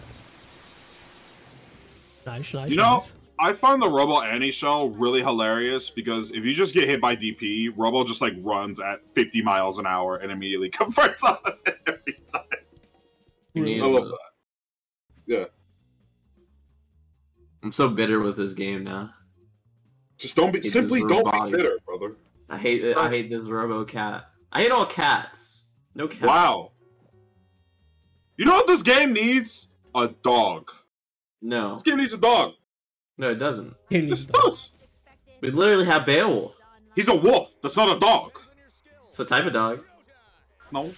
Nice, nice. You know, nice. I find the Robo Annie shell really hilarious because if you just get hit by DP, Robo just like runs at 50 miles an hour and immediately *laughs* converts off of it every time. You need I love to- that. Yeah. I'm so bitter with this game now. Just don't be simply don't body. be bitter, brother. I hate it. I hate this Robo Cat. I hate all cats. No cats. Wow. You know what this game needs? A dog. No. This game needs a dog. No, it doesn't. Can This does. We literally have Beowulf. He's a wolf. That's not a dog. It's a type of dog. No.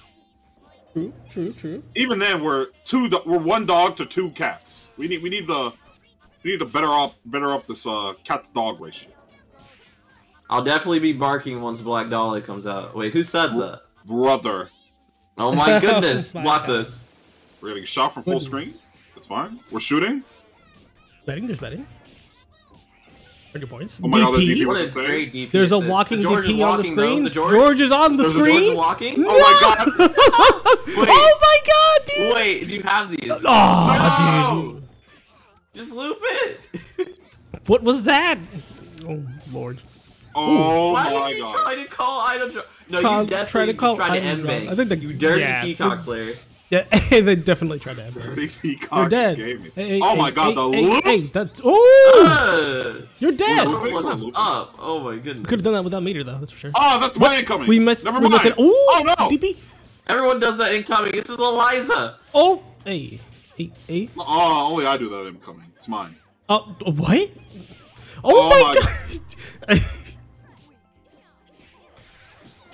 True, true, true. Even then, we're two. We're one dog to two cats. We need. We need the. We need to better up. Better up this uh cat to dog ratio. I'll definitely be barking once Black Dahlia comes out. Wait, who said that? Brother, Oh, *laughs* oh my goodness. Oh my Block God. this. we're getting shot from full screen. That's fine. We're shooting. Betting, there's betting. Earn your points. Oh my God, DP. DP What a What's great DP. There's a walking The George is DP on the walking, though. screen. The George, George is on the There's a screen. walking. Oh my god! *laughs* Wait. oh my god, dude! Wait, do you have these? Oh, No! Just loop it. What was that? Oh, Lord. Oh Why my did you god! try to call item drop? No, Try- you definitely try to call tried to item end drop. bank. I think the- you dirty yeah. peacock player. Yeah, *laughs* they definitely tried to end it. Dirty peacock You're dead. Hey, hey, oh hey, my god, hey, the hey, loops! Hey, that's oh, Uh, you're dead. Loop what's up? Oh my goodness. Could have done that without meter though. That's for sure. Oh, that's my incoming. we missed. Never we mind. missed it. Ooh, oh no! DP. Everyone does that incoming. This is Eliza. Oh, hey, hey, hey. Oh, only I do that incoming. It's mine. Oh, what? Oh, Oh my, my- god. *laughs*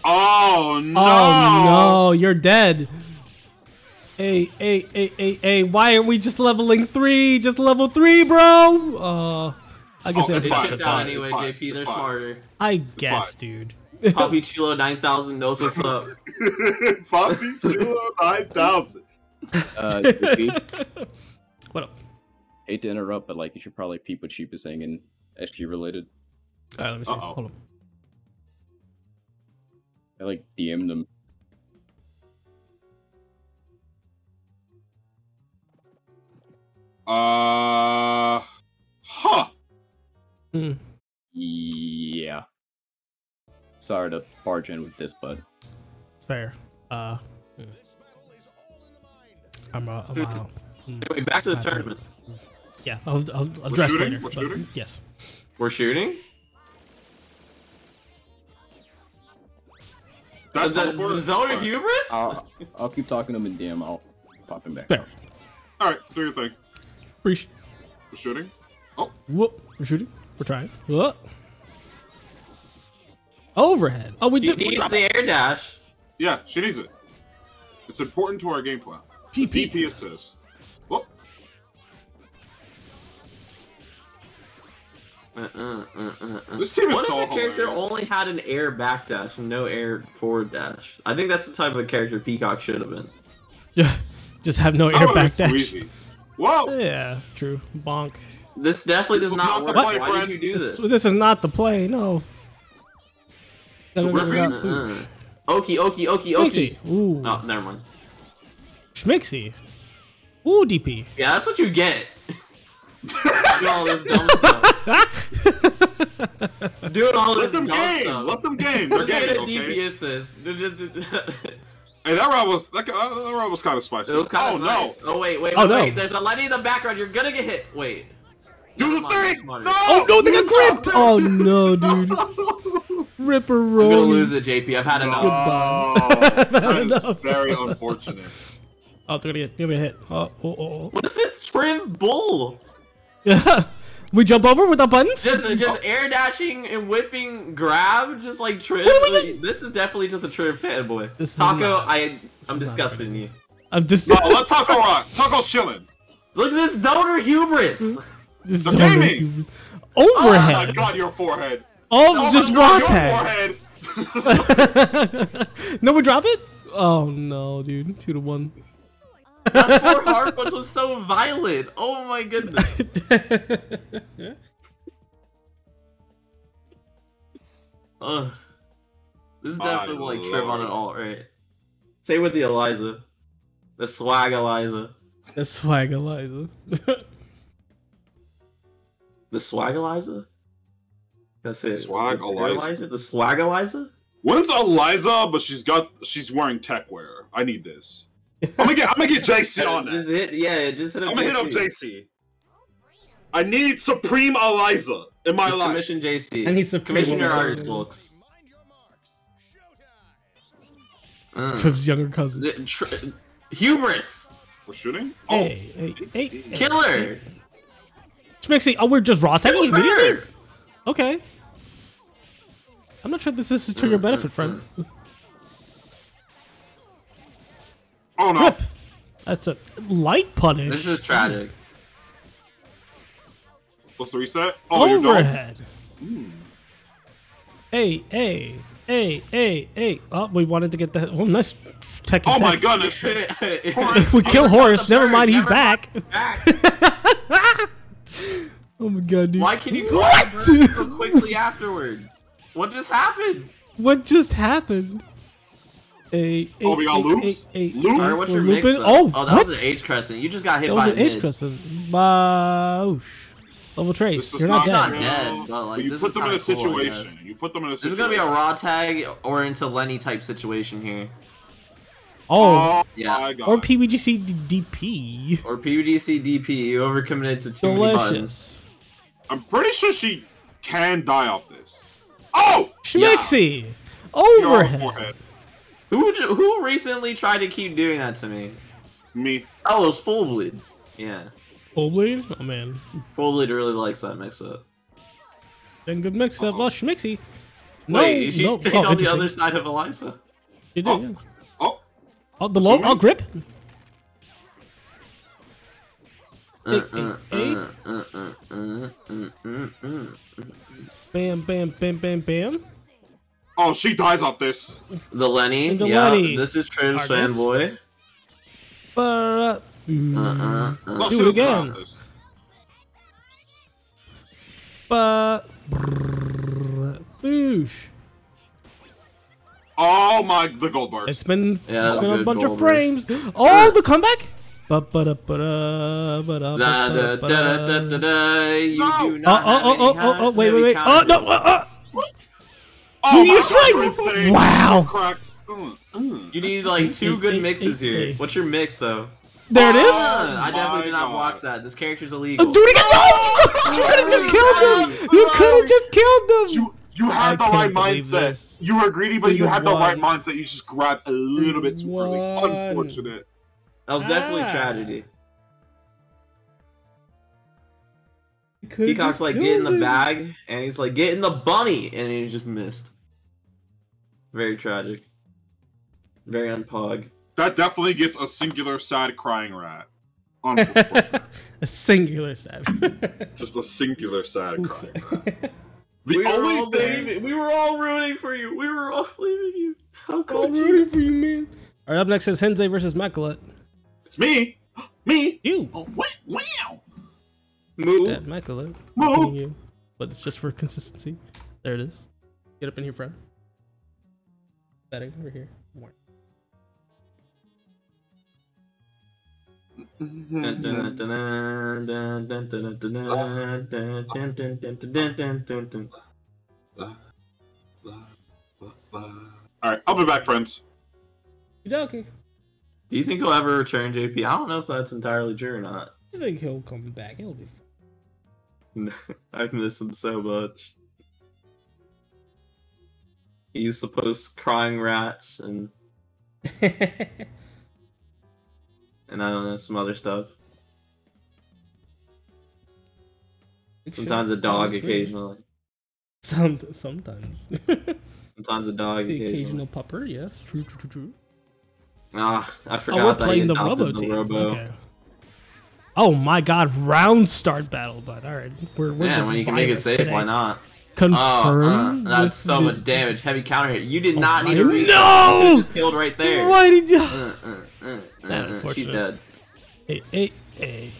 Oh no! Oh no, you're dead. Hey, hey, hey, hey, hey, why aren't we just leveling three? Just level three, bro. Uh, I guess Oh, it it's was They fine, fine. chipped out fine, anyway, JP. They're it's fine. smarter. I guess, dude. Poppy Chilo 9000 knows what's up. *laughs* Poppy Chilo nine thousand. *laughs* Uh, JP, *laughs* What up? hate to interrupt, but like you should probably peep what Sheep is saying in SG related. All right, let me see. Uh-oh. Hold on. I like DM'd them. Uh, huh. Hmm. Yeah. Sorry to barge in with this, but It's fair. Uh, hmm. I'm. Uh, I'm uh, *laughs* hmm. Anyway, back to the tournament. Yeah, I'll, I'll address shooting? later. We're shooting? Yes. We're shooting? That's the, teleport? the Zoner Fine. Hubris? I'll, I'll keep talking to him in DM. I'll pop him back. Fair. All right, do your thing. Appreciate. We're shooting. Oh. Whoop. We're shooting. We're trying. Whoop. Overhead. Oh, we He did. we needs dropped the air dash. Yeah, she needs it. It's important to our game plan. DP. DP assist. Uh, uh, uh, uh, uh. This team is What so if the character only had an air backdash and no air forward dash? I think that's the type of character Peacock should have been. *laughs* Just have no air would've back dash. easy. Whoa! Yeah, it's true. Bonk. This definitely does This was not not the work. play, Why friend. did you do This, this? this is not the play. No. The whipping? Uh, uh. Okie, okie, okie, okie. Ooh. Oh, never mind. Schmixy. Ooh, DP. Yeah, that's what you get. Do all this dumb stuff. Doing all Let this them dumb game. stuff. Let them game. They're Let's get a gaming, okay? DP assist. They're just, Hey, that round was that, uh, that round was kind of spicy. it was kind oh of no! Oh wait, wait, Oh, wait, no. wait. There's a lady in the background. You're gonna get hit. Wait. Do Never the thing! No! Oh no, they got gripped! Oh no, dude. *laughs* Ripper roll. I'm gonna lose it, JP. I've had enough. Goodbye. that is Enough. very unfortunate. *laughs* Oh, they're gonna get, they're gonna hit. Oh, oh, oh. What is this trim bull? *laughs* we jump over without buttons? Just, just air dashing and whipping grab, just like Triv. What are we Like, this is definitely just a Triv fanboy. This is Taco, I, is I'm not disgusting you. I'm just. No, let Taco rock. Taco's chilling. Look at this donor hubris. *laughs* just The so gaming. many- Oh my Overhead. god, your forehead. Oh, Oh just my raw tag. no, we drop it? Oh no, dude. Two to one. That poor hard punch was so violent. Oh my goodness. *laughs* Ugh. This is definitely like Triv on an lord. alt, right? Say with the Eliza. The swag Eliza. The swag Eliza. *laughs* The swag Eliza? That's it. Swag Eliza? The swag Eliza? When's Eliza? But she's got she's wearing tech wear. I need this. I'm gonna get I'm gonna get JC on that. Just hit, yeah, just hit up I'm gonna hit up JC. JC. I need Supreme Eliza in my Just life. commission JC. I need some commission your people. artist books. Uh, *laughs* Triv's younger cousin. the- tr- hubris, We're shooting. Oh, Hey, hey, hey. hey. killer, Schmixy, oh, we're just raw tagging immediately? Okay. I'm not sure this is to your benefit, friend. *laughs* *laughs* oh no. Rip. That's a light punish. This is tragic. What's the reset? Oh, you're done. Overhead. Hmm. Hey, hey, hey, hey, hey. Oh, we wanted to get that. Oh, nice tech. Oh and my tech. goodness. *laughs* We kill Horace. Never mind, he's Never back. *laughs* Back. Oh my god, dude. Why can you go What? so quickly afterward? What just happened? What just happened? Hey, hey, Oh, we got hey, loops? hey, hey. Loop? Alright, what's your We're mix? looping- though? Oh, oh, that what? was an H crescent. You just got hit That by was an a H mid. crescent. Boosh. Level trace. You're not He's dead. not dead, but, like, you this put is them in a cool, situation. you put them in a This is gonna be a raw tag or into Lenny type situation here. Oh, Oh Yeah. my god. or PBGC DP. Or PUDC DP, you overcommitted to too many buttons. I'm pretty sure she can die off this. Oh! Schmixy. Your Overhead. Forehead. Who who recently tried to keep doing that to me? Me. Oh, it was Full Bleed. Yeah. Full bleed? Oh man. Full Bleed really likes that mix up. Then good mix up. Well, Schmixy. No, Wait, she no. stayed oh, on the other side of Eliza. She did, Oh. yeah. Oh. Oh, the low. Oh, grip. Uh, Hey, uh, hey, uh, uh, uh, uh, uh, uh, uh. Bam, bam, bam, bam, bam. Oh, she dies off this. The Lenny. The yeah, Lenny. this is Triv's Argus. fanboy. But Uh, uh, uh. No, Do it again. but boosh. Oh my, the gold bars. It's been Yeah, it's that's been a bunch of goal frames. Oh, the comeback. Ba ba da ba da ba da Da, ba da, da, da, da, da. da, You No. do Oh not oh have oh any oh oh oh wait heavy wait wait oh no counters. uh, uh. Oh you my strike! God. Wow. Cracks. Uh, uh. You need like two good Hey, hey, mixes here. What's your mix though? there it is. Ah, I definitely did not God. block that. This character's Oh, illegal. do it again! No! *laughs* You could have just killed them. You could have just killed them. You you had I the right mindset. this. You were greedy, but You you had the right mindset. You just grabbed a little bit too early. Unfortunate. That was definitely Ah. tragedy. You coulda Peacock's like, killed get in the bag, and he's like, get in the bunny, and he just missed. Very tragic. Very unpog. That definitely gets a singular sad crying rat. *laughs* A singular savage. *laughs* just a singular sad crying rat. *laughs* The we were only all thing. believing- we were all rooting for you. We were all believing you. How I'm could you? rooting for you, man. All right, up next is Henze versus Macalet. It's me. *gasps* Me. You. Oh, wow. wow. Move. Yeah, Macalet. Whoa. Hitting you. But it's just for consistency. There it is. Get up in here, friend. Better over here. More. All right, I'll be back, friends. Okay. Do you think he'll ever return, JP? I don't know if that's entirely true or not. I think he'll come back. It'll be I've *laughs* missed him so much. He used to post crying rats and *laughs* and I don't know some other stuff. Sometimes a dog, occasionally. Some, sometimes. *laughs* Sometimes a dog, the occasionally. occasional pupper, yes. True, true, true, true. Ah, I Oh, forgot we're that playing the Robo the team. Robo. Okay. Oh my god, round start battle, but alright. We're, we're Yeah, just when you can make it safe, today. why not? Confirm. Oh, uh, that's so much damage. Heavy counter hit. You did Oh not need a reset. No! Just killed right there. *laughs* Why did you? Uh, uh, uh, uh, uh, she's dead. Hey, hey, hey.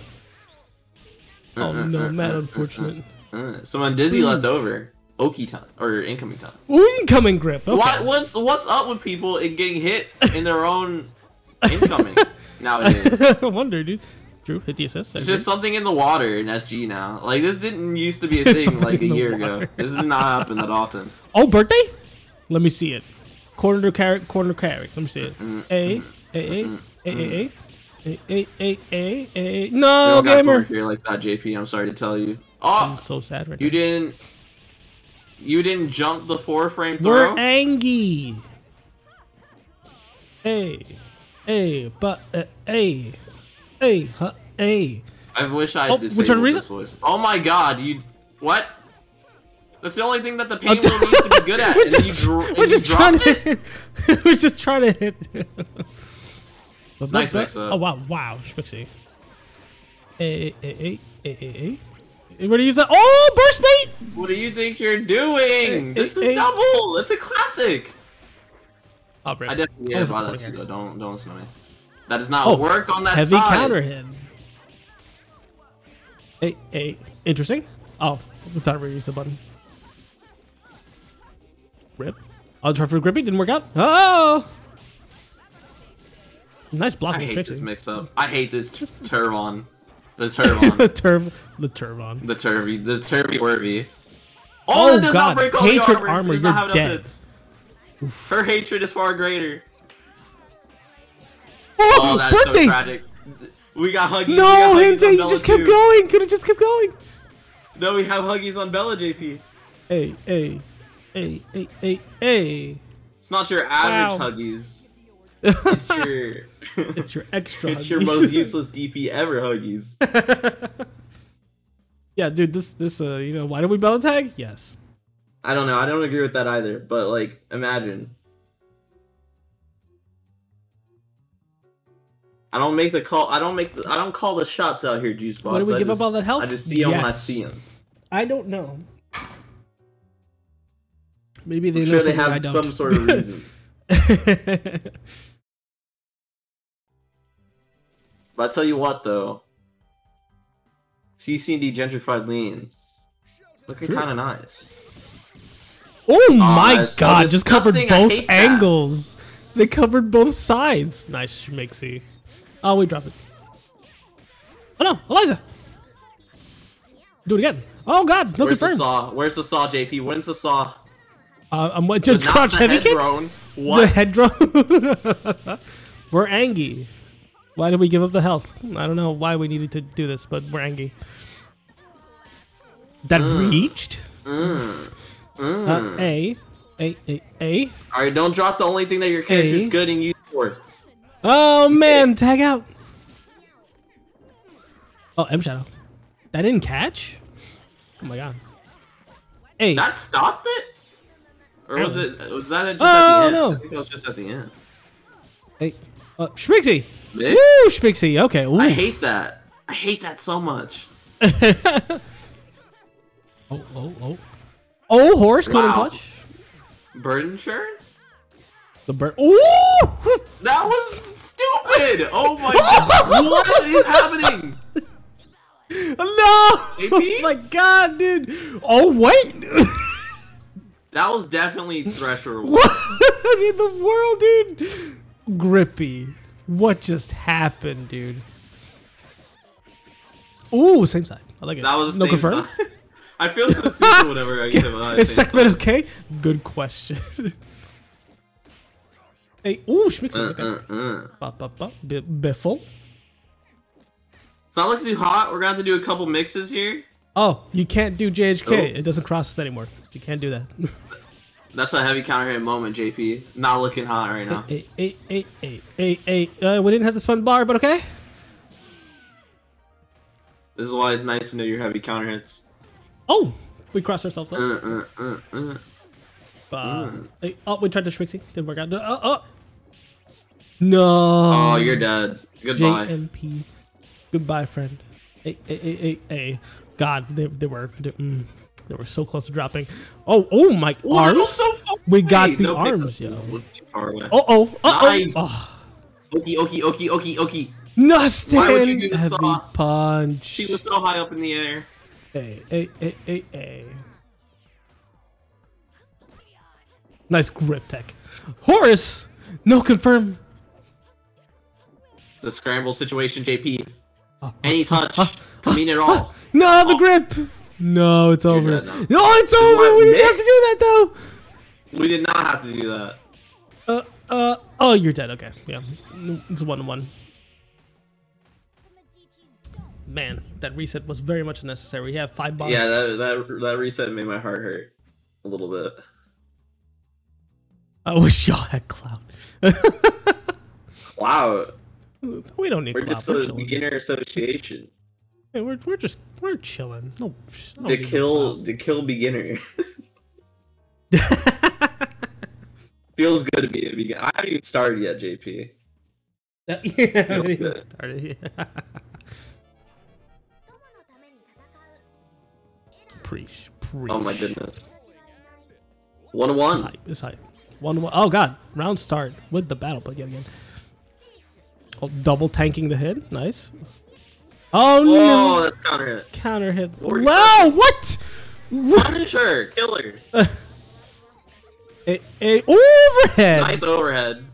Uh, Oh uh, no, uh, uh, unfortunate. uh, uh. Someone dizzy Hmm. left over. Oki time or incoming time. Incoming grip. Okay. What, what's what's up with people in getting hit in their own *laughs* incoming nowadays? *laughs* I wonder, dude. Drew, hit the assist. It's just something in the water in SG now. Like this didn't used to be a *laughs* thing like a year water. ago. This does not happen that often. *laughs* Oh, birthday? Let me see it. Corner to carrot, corner to carrot. Let me see it. Mm, A, A, A, A, A, A, A, A, A, A, A. No, gamer. Here like that, JP. I'm sorry to tell you. Oh, I'm so sad right you now. didn't. You didn't jump the four frame throw. We're angry. Hey, hey, but uh, hey, hey, huh, hey. I wish I Oh, had which disabled one, this voice. Oh my god, you what? That's the only thing that the Oh, penguin needs to be good at. *laughs* we're you just, *laughs* we're just trying to hit. we're just trying to hit. But Nice but- mix up. Oh wow, wow, Schmixy. Hey, eh, eh, hey, eh, hey, hey, hey, hey. You ready to use that? Oh, burst bait! What do you think you're doing? This is hey. double. It's a classic. Oh. I definitely yeah, buy that too. Though. Don't don't to me. That does not Oh, work on that Heavy side. counter hit. Hey, hey, interesting. Oh, we thought we used the button. Rip. I'll try for grippy. Didn't work out. Oh, nice block. I hate Schmixy. this mix up. I hate this Turvon. The *laughs* Turvon. the turb, the turbon. the Turvy. The Turvy Worvy. Oh, oh does God. not break all the Hatred armor. armor, you're dead. Her hatred is far greater. Oh, Oh, that's birthday! so tragic. We got Huggies. No, Hensei, you just kept too. going. Could have just kept going. No, we have Huggies on Bella, JP. Hey, hey, hey, hey, hey, hey. It's not your average Wow. Huggies. It's *laughs* your. It's your extra. *laughs* it's your most *laughs* useless DP ever, Huggies. yeah, dude. This, this, uh, you know, why did we bell tag? Yes. I don't know. I don't agree with that either. But like, imagine. I don't make the call. I don't make. The, I don't call the shots out here, juice box. Why did we I give just, up all that health? I just see them when I see them. I don't know. Maybe they I'm know sure they something I have don't. some sort of reason. *laughs* But I tell you what, though, CC&D gentrified lean, looking kind of nice. oh my that's so god! Just covered both hate that. angles. They covered both sides. Nice, Schmixy. Oh, we drop it. Oh no, Eliza! Do it again. Oh god, no Where's the saw? Where's the saw, JP? When's the saw? Uh, I'm what, just Not crouch heavy head kick. drone. The head drone. *laughs* we're angry. Why did we give up the health? I don't know why we needed to do this, but we're angry. That reached. Mm. Uh, Mm. a, a, a, a. All right, don't drop the only thing that your character's A. good and used for. Oh man, tag out. Oh, M Shadow. That didn't catch. Oh my god. Hey, That stopped it? Or was it? Was that just Oh, at the end? no. I think that was just at the end. hey, uh, Schmixy. Mix? Woo, Schmixy. Okay. Ooh. I hate that. I hate that so much. *laughs* oh, oh, oh. Oh, horse coding Wow. clutch. Bird insurance? The bird. Ooh! That was stupid! Oh my god. What is happening? no! Oh my god, dude. Oh wait. That was definitely threshold. what in the world, dude? Grippy. What just happened, dude? Ooh, same side. I like it. That was no confirm. *laughs* I feel so whenever I give Is okay? Good question. *laughs* hey, ooh, Schmixy. Uh, Okay. uh, uh. Ba, ba, ba. Biffle. It's not looking too hot. We're gonna have to do a couple mixes here. Oh, you can't do JHK. Oh. It doesn't cross us anymore. You can't do that. *laughs* That's a heavy counter hit moment, JP. Not looking hot right now. Hey, hey, hey, hey, hey, hey. Uh, we didn't have to spend bar, but okay. This is why it's nice to know your heavy counter hits. Oh, we crossed ourselves Uh, up. uh, uh, uh. Uh, hey, oh, we tried to Schmixy. Didn't work out. Uh, oh. No. Oh, you're dead. Goodbye. JMP. Goodbye, friend. Hey, hey, hey, hey, hey. God, they, they were they, mm, they were so close to dropping. Oh, oh my Ooh, arms. so We got the No, arms, yo. was too far away. Oh, oh, uh Nice. oh. Okie, okie, okie, okie, okie. Nustin. Why would you do this Heavy punch. She was so high up in the air. Hey, hey, hey, hey, hey. Nice grip tech. Horace! No confirm. A scramble situation, JP. Any touch I mean it all. No, the grip! No, it's over. No, it's over! what, We didn't Nick? have to do that though! We did not have to do that. Uh, uh, oh, you're dead. Okay, yeah. It's a one one. Man, that reset was very much necessary. We have five bombs. Yeah, that, that that reset made my heart hurt a little bit. I wish y'all had cloud. Wow, *laughs* we don't need we're cloud. just We're a chilling. beginner association. Hey, we're, we're just we're chilling. No, I The no kill, cloud. the kill beginner. *laughs* Feels good to be a beginner. I haven't even started yet, JP. *laughs* yeah, Feels good. start it. *laughs* Preach, preach. Oh my goodness. One to It's one. hype. It's hype. One, one. Oh god, round start with the battle, but yet again. Oh, double tanking the hit. Nice. Oh Oh, no! that's counter hit. Counter hit. Wow! What? What? Punisher, killer. *laughs* A, a overhead. Nice overhead.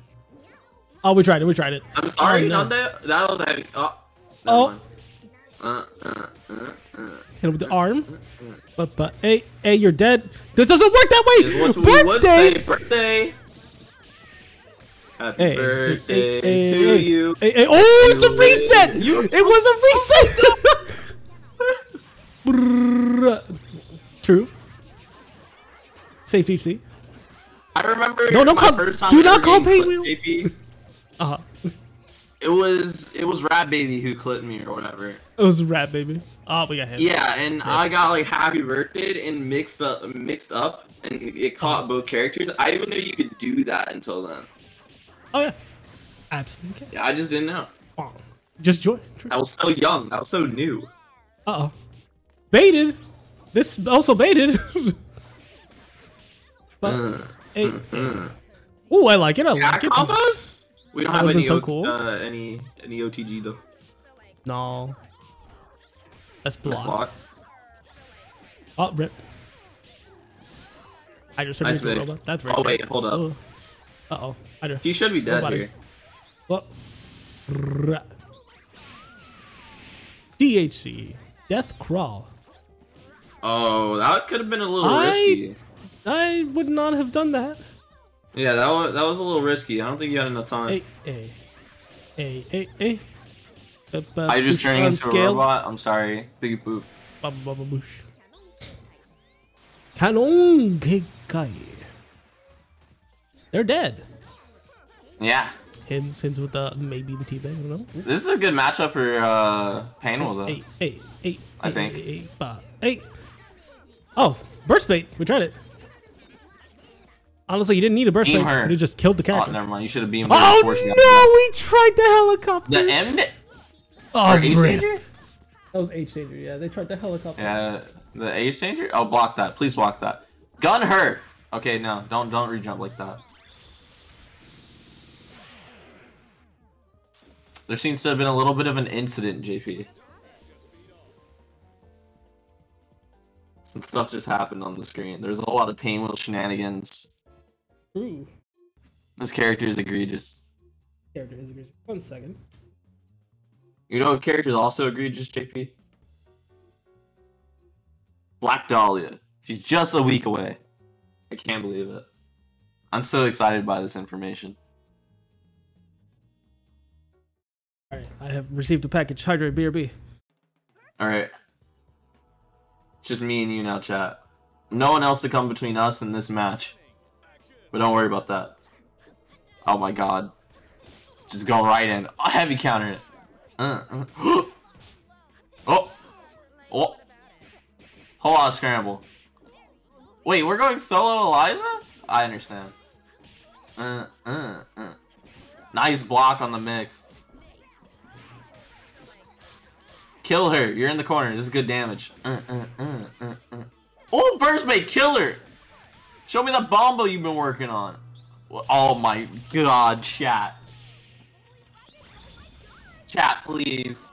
Oh, we tried it. We tried it. I'm sorry, Oh, no. not that. That was heavy. Oh. Oh. never. Uh, uh, uh, uh. Hit him with the arm. But but hey hey, you're dead. This doesn't work that way. we say. Birthday. Happy Hey, birthday hey, hey, to hey, you. Oh, it's a reset. You- It was a reset. *laughs* True. Safe DC. I remember. No, don't call- First time do not call Painwheel. Uh huh. It was it was Rat Baby who clipped me or whatever. It was rat baby. Oh, we got him. Yeah, and I got like Happy Birthday and mixed up mixed up, and it caught both characters. I didn't even know you could do that until then. Oh yeah. Absolutely. Yeah, I just didn't know. Oh. Just join. I was so young. I was so new. Uh oh. Baited. This also baited. *laughs* but Uh, hey, uh. oh, I like it. I Cat like it. combos? We don't That have any so cool. uh, any any OTG though. No. That's That's block. block. Oh, rip. I just Nice the robot. That's very Oh wait, hold up. Oh. Uh oh. I don't. He should be dead Nobody. here. What? DHC. Death Crawl. Oh, that could have been a little I- risky. I would not have done that. Yeah, that was that was a little risky. I don't think you had enough time. Hey, hey. Hey, hey, hey. I just turning into a robot. I'm sorry. Big poop. Baba boosh. Canon Kekai. They're dead. Yeah. Hints, hints with the maybe the teabag. I don't know. This is a good matchup for uh Painwheel though. Hey, hey, hey. I hey, think. Hey, hey, ba- hey. Oh, burst bait. We tried it. Honestly, you didn't need a burst Beam bait. her. Could have just killed the Oh, character. never mind. You should have beamed. Oh before she got no, we tried the helicopter. The M oh, or H changer? That was H changer. Yeah, they tried the helicopter. Yeah, the H changer. Oh, block that. Please block that. Gun her. Okay, no, don't don't rejump like that. There seems to have been a little bit of an incident, JP. Some stuff just happened on the screen. There's a whole lot of painwheel shenanigans. True. This character is egregious. Character is egregious. One second. You know what character is also egregious, JP? Black Dahlia. She's just a week away. I can't believe it. I'm so excited by this information. All right, I have received a package. Hydrate BRB. Alright. It's just me and you now, chat. No one else to come between us and this match. But don't worry about that. Oh my god. Just go right in. Oh, heavy counter it. Uh, uh. *gasps* oh! Oh! Whole lot scramble. Wait, we're going solo Eliza? I understand. Uh, uh, uh. Nice block on the mix. Kill her. You're in the corner. This is good damage. Uh, uh, uh. Oh, burst kill her. Show me the bombo you've been working on. Oh my god, chat. Chat, please.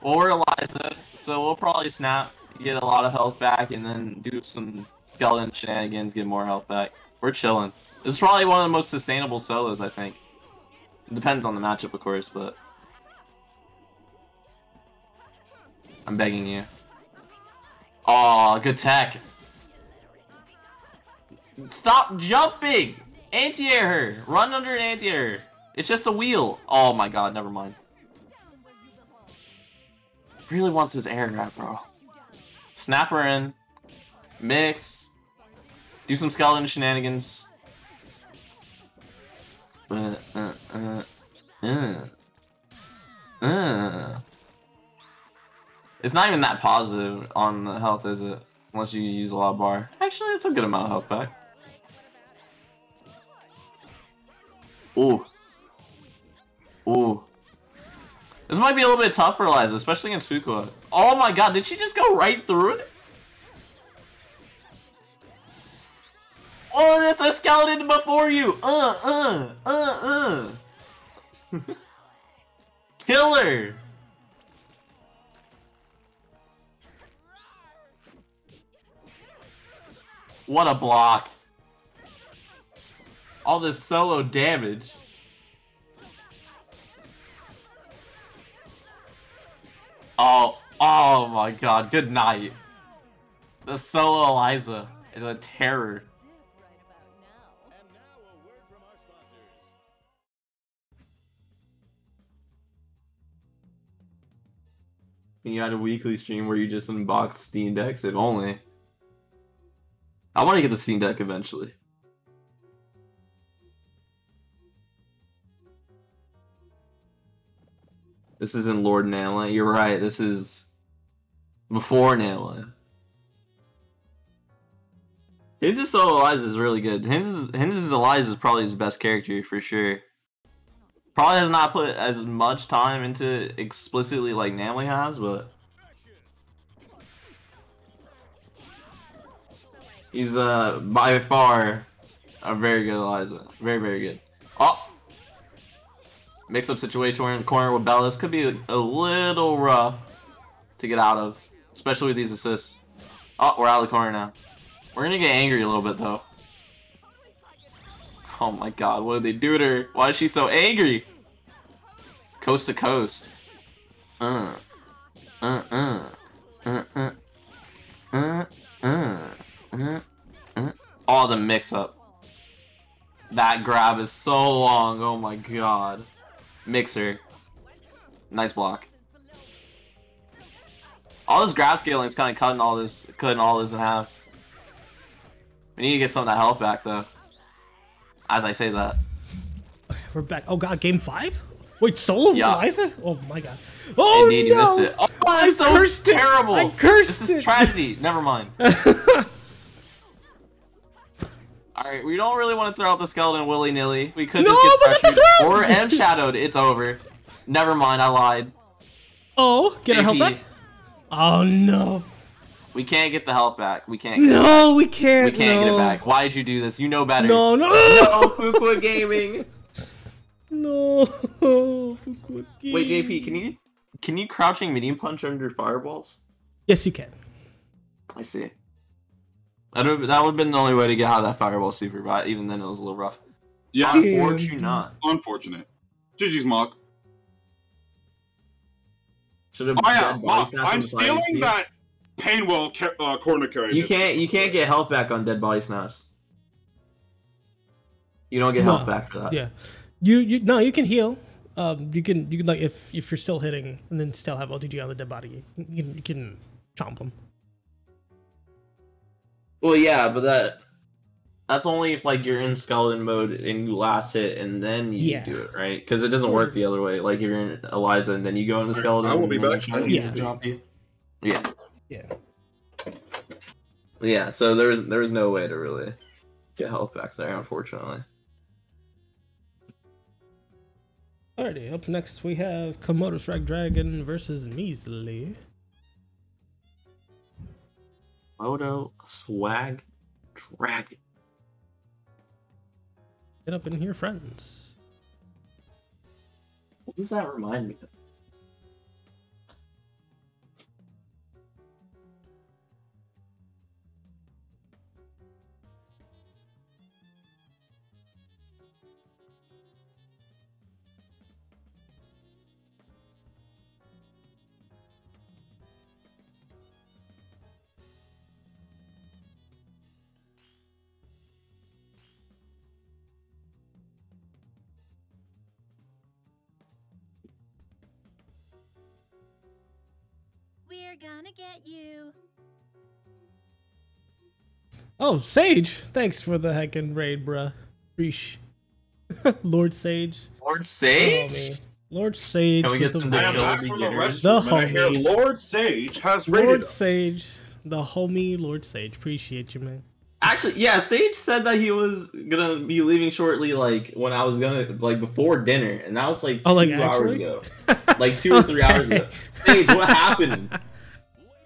Well, we're Eliza, so we'll probably snap, get a lot of health back, and then do some skeleton shenanigans, get more health back. We're chilling. This is probably one of the most sustainable solos, I think. Depends on the matchup, of course, but... I'm begging you. Oh, good tech. Stop jumping! Anti-air her! Run under an anti-air. It's just a wheel. Oh my god, never mind. Really wants his air grab, bro. Snap her in. Mix. Do some skeleton shenanigans. Uh, uh, uh, uh. Uh. It's not even that positive on the health, is it? Unless you use a lot of bar. Actually, it's a good amount of health back. Ooh. Ooh. This might be a little bit tough for Eliza, especially against Fukua. Oh my god, did she just go right through it? Oh, that's a skeleton before you! Uh, uh, uh, uh. *laughs* Killer! What a block. All this solo damage. Oh, oh my god, good night. The solo Eliza is a terror. You had a weekly stream where you just unboxed Steam Decks, if only. I want to get the Steam Deck eventually. This isn't Lord Nala. You're right. This is before Nala. Solo Eliza is really good. His Eliza is probably his best character for sure. Probably has not put as much time into explicitly like Namely has, but he's uh by far a very good Eliza. Very very good. Oh, mix up situation we're in the corner with Bellis could be a, a little rough to get out of, especially with these assists. Oh, we're out of the corner now. We're gonna get angry a little bit though. Oh my god, what did they do to her? Why is she so angry? Coast to coast. Uh. Uh uh. Uh uh. Uh uh. Uh uh. Oh, the mix up. That grab is so long. Oh my god. Mixer. Nice block. All this grab scaling is kind of cutting all this, cutting all this in half. We need to get some of that health back though. As I say that. We're back. Oh god, game five? Wait, solo Yeah. Eliza? Oh my god. Oh Indeed, you no! missed it. Oh, I so cursed it. terrible. I cursed This is it. tragedy. Never mind. *laughs* Alright, we don't really want to throw out the skeleton willy-nilly. We could No, just but get get the pressured or M shadowed. It's over. Never mind, I lied. oh, get our health back? Oh no. We can't get the health back. We can't get it No, we can't. We can't get it back. Why did you do this? You know better. No, no. No, *laughs* Fukua Gaming. No. *laughs* Fukua Wait, JP, can you can you crouching medium punch under fireballs? Yes, you can. I see. That would that would have been the only way to get out of that fireball super, but even then it was a little rough. Yeah, Unfortunate. unfortunate. GG's mock. Should have. Oh yeah, Moth, I'm stealing that Painwheel ca- uh, corner carry. You can't. You can't get health back on dead body snaps. You don't get No. health back for that. Yeah, you you no, you can heal. Um, you can you can like if if you're still hitting and then still have OTG on the dead body, you can you can chomp them. Well, yeah, but that that's only if like you're in skeleton mode and you last hit and then you Yeah. do it right because it doesn't work the other way. Like if you're in Eliza and then you go into Alright, skeleton. I will be back. you try to I need get to to drop you. Yeah, Yeah. yeah. So there's there's no way to really get health back there, unfortunately. Alrighty, up next we have Komodo Strike Dragon versus Measly. Moto swag dragon. Get up in here, friends. What does that remind me of? Gonna get you. Oh, Sage! Thanks for the heckin' raid, bruh. Reesh. *laughs* Lord Sage. Lord Sage. Lord Sage. Can we get some the I am Kill back the the beginners. The restroom, and I hear homie. Lord Sage has raided Lord us. Sage. The homie Lord Sage. Appreciate you, man. Actually, yeah, Sage said that he was gonna be leaving shortly, like when I was gonna like before dinner, and that was like two Oh, like, hours actually? ago, *laughs* like two or three hours ago. Sage, what happened?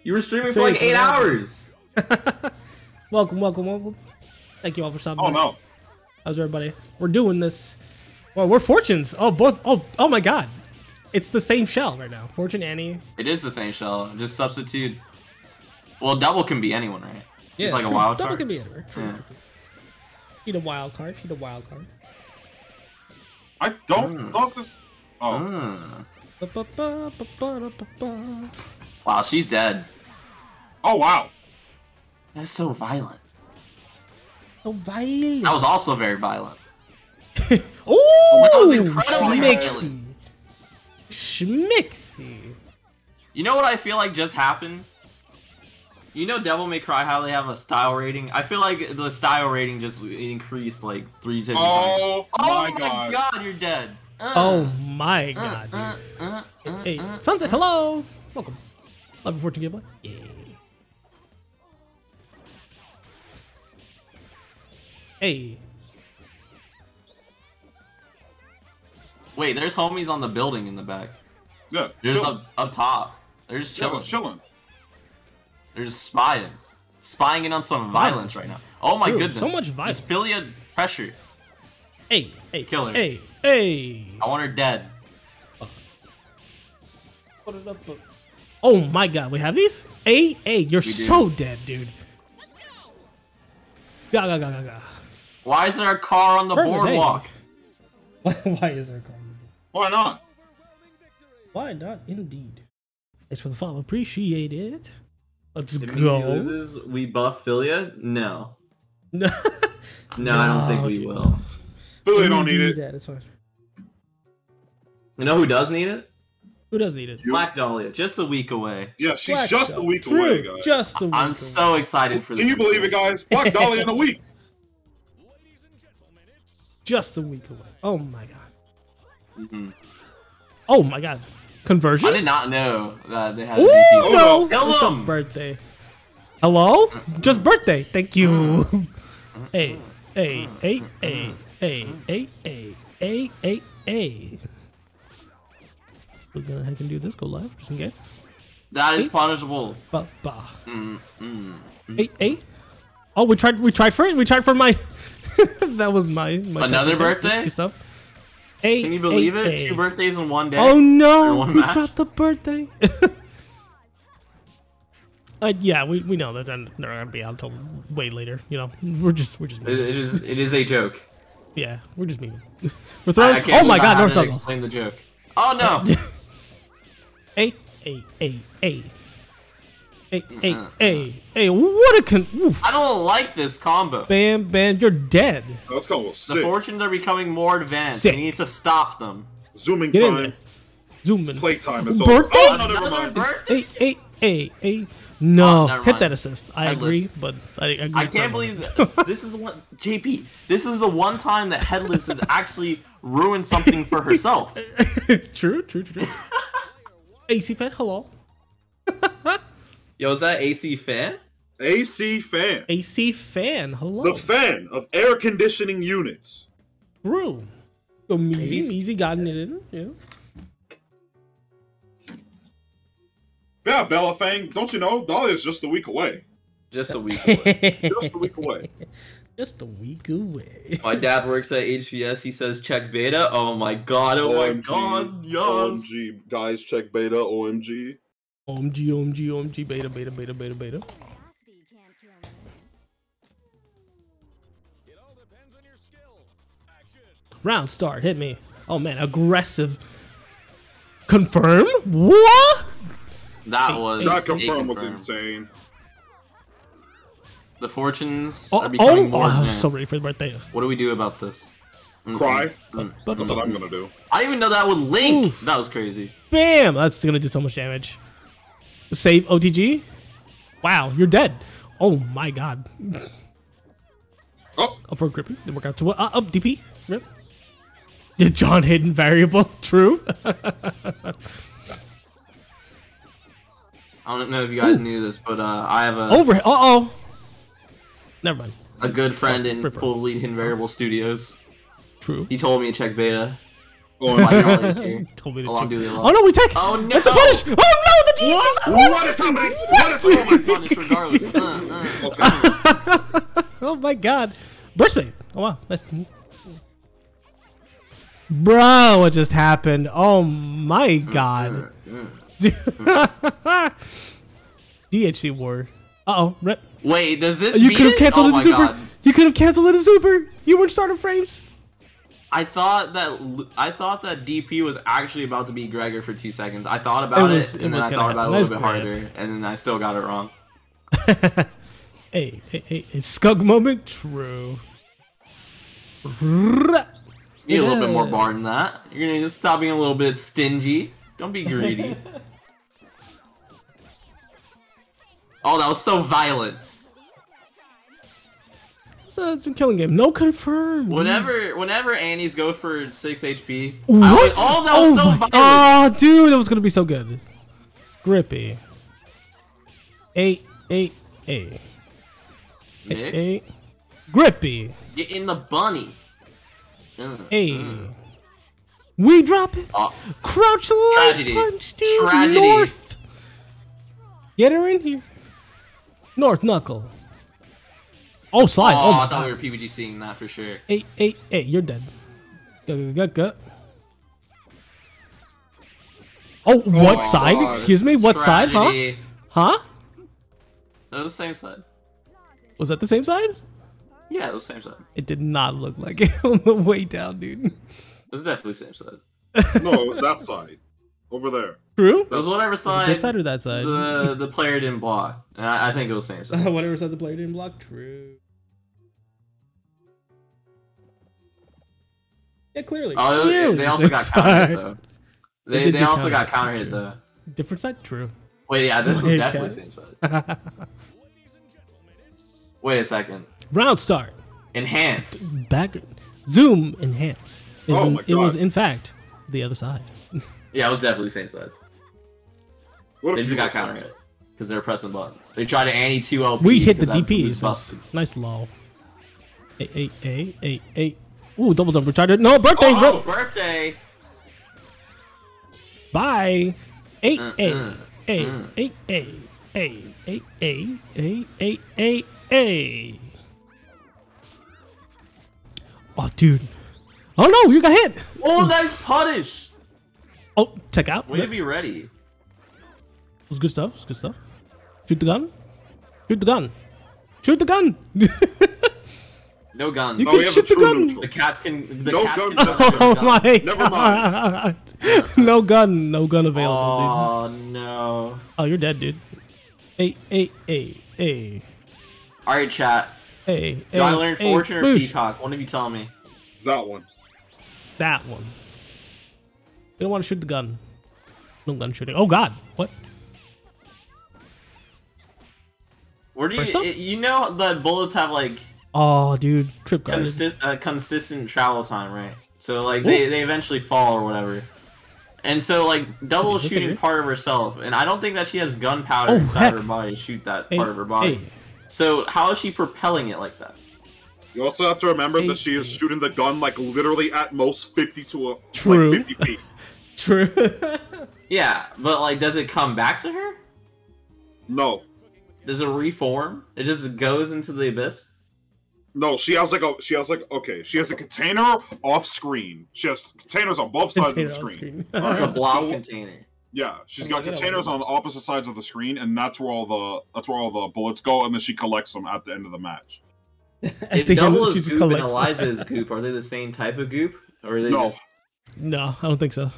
You were streaming for like eight what hours. *laughs* welcome, welcome, welcome. Thank you all for stopping Oh by. no. How's everybody? We're doing this. Well, we're Fortunes. Oh, both. Oh, oh my God. It's the same shell right now. Fortune Annie. It is the same shell, just substitute. Well, double can be anyone, right? Yeah, It's like a true. wild Double card. can be anywhere. True, Yeah. true, true. Need a wild card. Need a wild card. I don't Mm. know if this. Oh, Mm. Wow, she's dead. oh wow. That's so violent. So violent. That was also very violent. *laughs* Ooh, that was incredibly schmixy. Schmixy. You know what I feel like just happened? You know Devil May Cry how they have a style rating? I feel like the style rating just increased like three times. Oh, oh my my god. god. you're dead. Uh, Oh my uh, god, dude. uh, uh, uh, Hey, uh. Sunset, hello. Welcome. Love you, 14 gameplay. Yeah. Hey. Wait, there's homies on the building in the back. Yeah, They're just up, up top. They're just Yeah, chilling. chilling. They're just spying. Spying in on some violence right now. Oh my Dude, goodness. so much violence. This Filia pressure. Hey, hey, Kill her. Hey, hey. I want her dead. Put it up. Oh my god, we have these? Hey, hey, you're We do. so dead, dude. Ga ga ga ga ga. Why is there a car on the Perfect, boardwalk? Why, *laughs* why is there a car? on the boardwalk? Why not? Why not? Indeed. Thanks for the follow. Appreciate it. Let's If he go. loses, we buff Filia? No. *laughs* No, No, I don't think we dude, will. Philly don't need it. That. It's fine. You know who does need it? Who does need it? Black Dahlia, just a week away. Yeah, she's Black just a week True, away, guys. Just a week. I'm away. so excited for this. Can you believe it, guys? Black Dolly in a week. *laughs* Just a week away. Oh my god. Mhm. Oh my god. Conversion? I did not know that they had Ooh, a DP. no. Kill It's a birthday. Hello? Just birthday. Thank you. hey, hey, hey, hey, hey, hey, hey, hey, hey, hey. We're gonna heck and do this. Go live, just in case. That is punishable. Ba ba. Mm, mm. Hey, hey. Oh, we tried. We tried for it. We tried for my. *laughs* that was my. my Another birthday? stuff. Hey, Can you believe hey, it? hey. Two birthdays in one day. Oh no! We match? dropped the birthday. *laughs* uh, yeah, we, we know that they're not gonna be out until way later. You know, we're just we're just It, it is. It is a joke. yeah, we're just memeing. *laughs* We're throwing. I can't oh my god, North Knuckle. Explain the joke. Oh no! Hey, hey, hey, hey. Hey, hey, hey, hey, what a con- oof. I don't like this combo. Bam, bam, you're dead. Oh, Let's go. The fortunes are becoming more advanced. Sick. We need to stop them. Zooming Get time. Zooming. Zoom in. Playtime is Birthday? over. Oh, no, never mind. birthday? Hey, hey, hey, hey. No, Oh, hit that assist. I Headless. agree, but I agree. I can't a believe that *laughs* this is what JP. This is the one time that Headless has actually ruined something for herself. *laughs* true, true, true, true. *laughs* AC fan, hello. Yo, is that AC fan? AC fan. AC fan, hello. The fan of air conditioning units. True. So easy, He's- easy gotten it in. Yeah. Yeah, Bella Fang, don't you know? Dolly is just a week away. Just a week *laughs* away. Just a week away. Just a week away. *laughs* My dad works at HVS. He says check beta. Oh my god. Oh my god. Yes. OMG. Guys, check beta. OMG. OMG, OMG, OMG, beta, beta, beta, beta, beta. Capacity can't kill me. Round start, hit me. Oh man, aggressive. Confirm? What? That was That a confirm was insane. The fortunes Oh, are oh, more oh, I'm advanced. so ready for the birthday. What do we do about this? Mm, Cry. mm. But- That's what I'm gonna do. I didn't even know that would link. Oof. That was crazy. Bam! That's gonna do so much damage. Save OTG. Wow, you're dead. Oh my god. Oh, Up for grippy. Didn't work out too well. Uh, up DP. Rip. Did John hidden variable? *laughs* True. I don't know if you guys knew this, but uh, I have a Over. Uh oh. Never mind. a good friend in Ripper. Full Lead Hidden Variable Studios. True. He told me to check beta. OMG. While Yali is here. *laughs* Told me to Along check. Dooley Oh no, we take. Oh, no. That's a punish. Oh no, the DZ. what is happening? What is oh my Punish regardless. *laughs* Uh, uh. Oh my god. Burst Blade. Oh wow. That's... Bro, what just happened? Oh my god. *laughs* DHC war. Uh oh. Rip. Wait, does this You could have canceled oh it in super. God. You could have canceled it in super. You weren't starting frames. I thought that I thought that DP was actually about to beat Gregor for two seconds. I thought about it, was- it and then was I thought about it a happen. little bit Nice harder, and then I still got it wrong. *laughs* Hey, hey, hey, hey, skug moment. True. You need a little bit more bar than that. You're gonna just stop being a little bit stingy. Don't be greedy. *laughs* oh, that was so violent. So it's a killing game. No confirm. Whenever, whenever Annie's go for six HP, I What? oh, that was so my- violent. Oh, dude, that was gonna be so good. Grippy. Eight, eight, eight, Mix, eight. Grippy. get in the bunny. Uh, Eight. uh. We drop it. Oh, Crouch light Tragedy. punch, dude. Tragedy. North. Get her in here. North knuckle. Oh, slide. oh, Oh, my I thought god. we were PBG seeing that for sure. Eight, eight, eight. You're dead. Go, go, go, go. Oh, oh, what my side? God. Excuse me. What side? Huh? Huh? It was the same side. Was that the same side? Yeah, it was the same side. It did not look like it *laughs* on the way down, dude. It was definitely the same side. No, it was that side. Over there. True? It was whatever side, This side or that side? the the player didn't block. I, I think it was the same side. *laughs* Whatever side the player didn't block. True. Yeah, clearly. Oh, clearly they also got counter hit though. They They, they, also counter got counter hit though. Different side. True. Wait, yeah, this *laughs* Wait, definitely guys. same side. *laughs* Wait a second. Round start. Enhance. Back. Zoom. Enhance. Is Oh in- my It was in fact the other side. Yeah, it was definitely the same side. What They just got were counter hit because they're pressing buttons. They tried to anti two LP. We hit the 'cause that DPs. boost That's busted. nice low. Eight, eight, eight, eight, eight. Ooh, double jump. Retarded. No, birthday. Oh, rip. birthday. Bye. Eight, Uh, eight, uh, eight, uh. eight, eight, eight, eight, eight, eight, eight, eight, eight. Oh, dude. Oh no, you got hit. Oh, nice punish. Oh, check out. Way to Rip. be ready. It was good stuff. It was good stuff. Shoot the gun. Shoot the gun. Shoot the gun. *laughs* No guns. You No, can we have a shoot the true gun. neutral. The cats can. The No cats guns can for shoot *laughs* Oh the gun. my Never god. *laughs* no gun. No gun available, Oh no! dude. Oh, you're dead, dude. Hey, hey, hey, hey, All right, chat. hey, Do hey. I learn hey, fortune or boosh. peacock? One of you tell me. That one. That one. You don't want to shoot the gun. No gun shooting. Oh god. What? Where do First you? up? You know that bullets have like Oh, dude. Trip consi- uh, consistent travel time, right? So like they, they eventually fall or whatever. And so like double Okay, shooting part of herself, and I don't think that she has gunpowder Oh, inside heck. her body to shoot that Hey, part of her body. hey. So how is she propelling it like that? You also have to remember Hey. that she is shooting the gun like literally at most 50 to a True. like 50 feet. *laughs* True. *laughs* Yeah, but like, does it come back to her? No. Does it reform? It just goes into the abyss. No, she has like a she has like okay, she has a container off screen. She has containers on both sides Container of the on screen. screen. It's a *laughs* block No- container. Yeah, she's got containers on opposite sides of the screen, and that's where all the that's where all the bullets go, and then she collects them at the end of the match. *laughs* If the end, Double she is goop and collects Eliza is goop, are they the same type of goop, or are they No. just? no, I don't think so.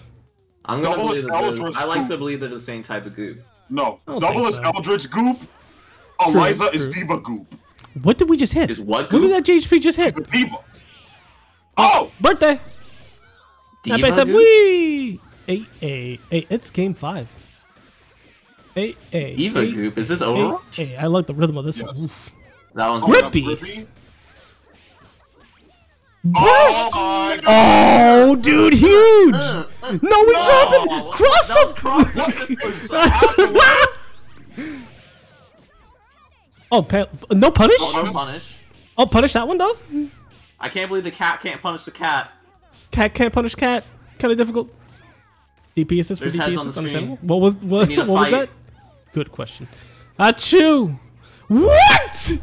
I'm gonna Double is believe that they're- I like to believe they're the same type of goop. No, I double is so. Eldritch Goop. True, Eliza is. Diva Goop. What did we just hit? Is what What goop? did that JHP just hit? The Diva. Oh, Birthday. Diva Happy said, goop? wee. Hey, hey, hey, it's game five. Hey, hey. Diva hey, goop. Is this Hey, Overwatch? hey, I like the rhythm of this Yes. one. Oof. That one's good. Grippy. oh Burst! my God. Oh, dude, huge! Uh, uh, No, we no! drop it! Cross That up! cross up. Oh, pa- no punish? Oh, no punish. Oh, punish that one though. I can't believe the cat can't punish the cat. Cat can't punish cat. Kind of difficult. DP assist for There's DP heads on assist. the. Understandable. What was what, We need a what was that? Good question. Achoo! What?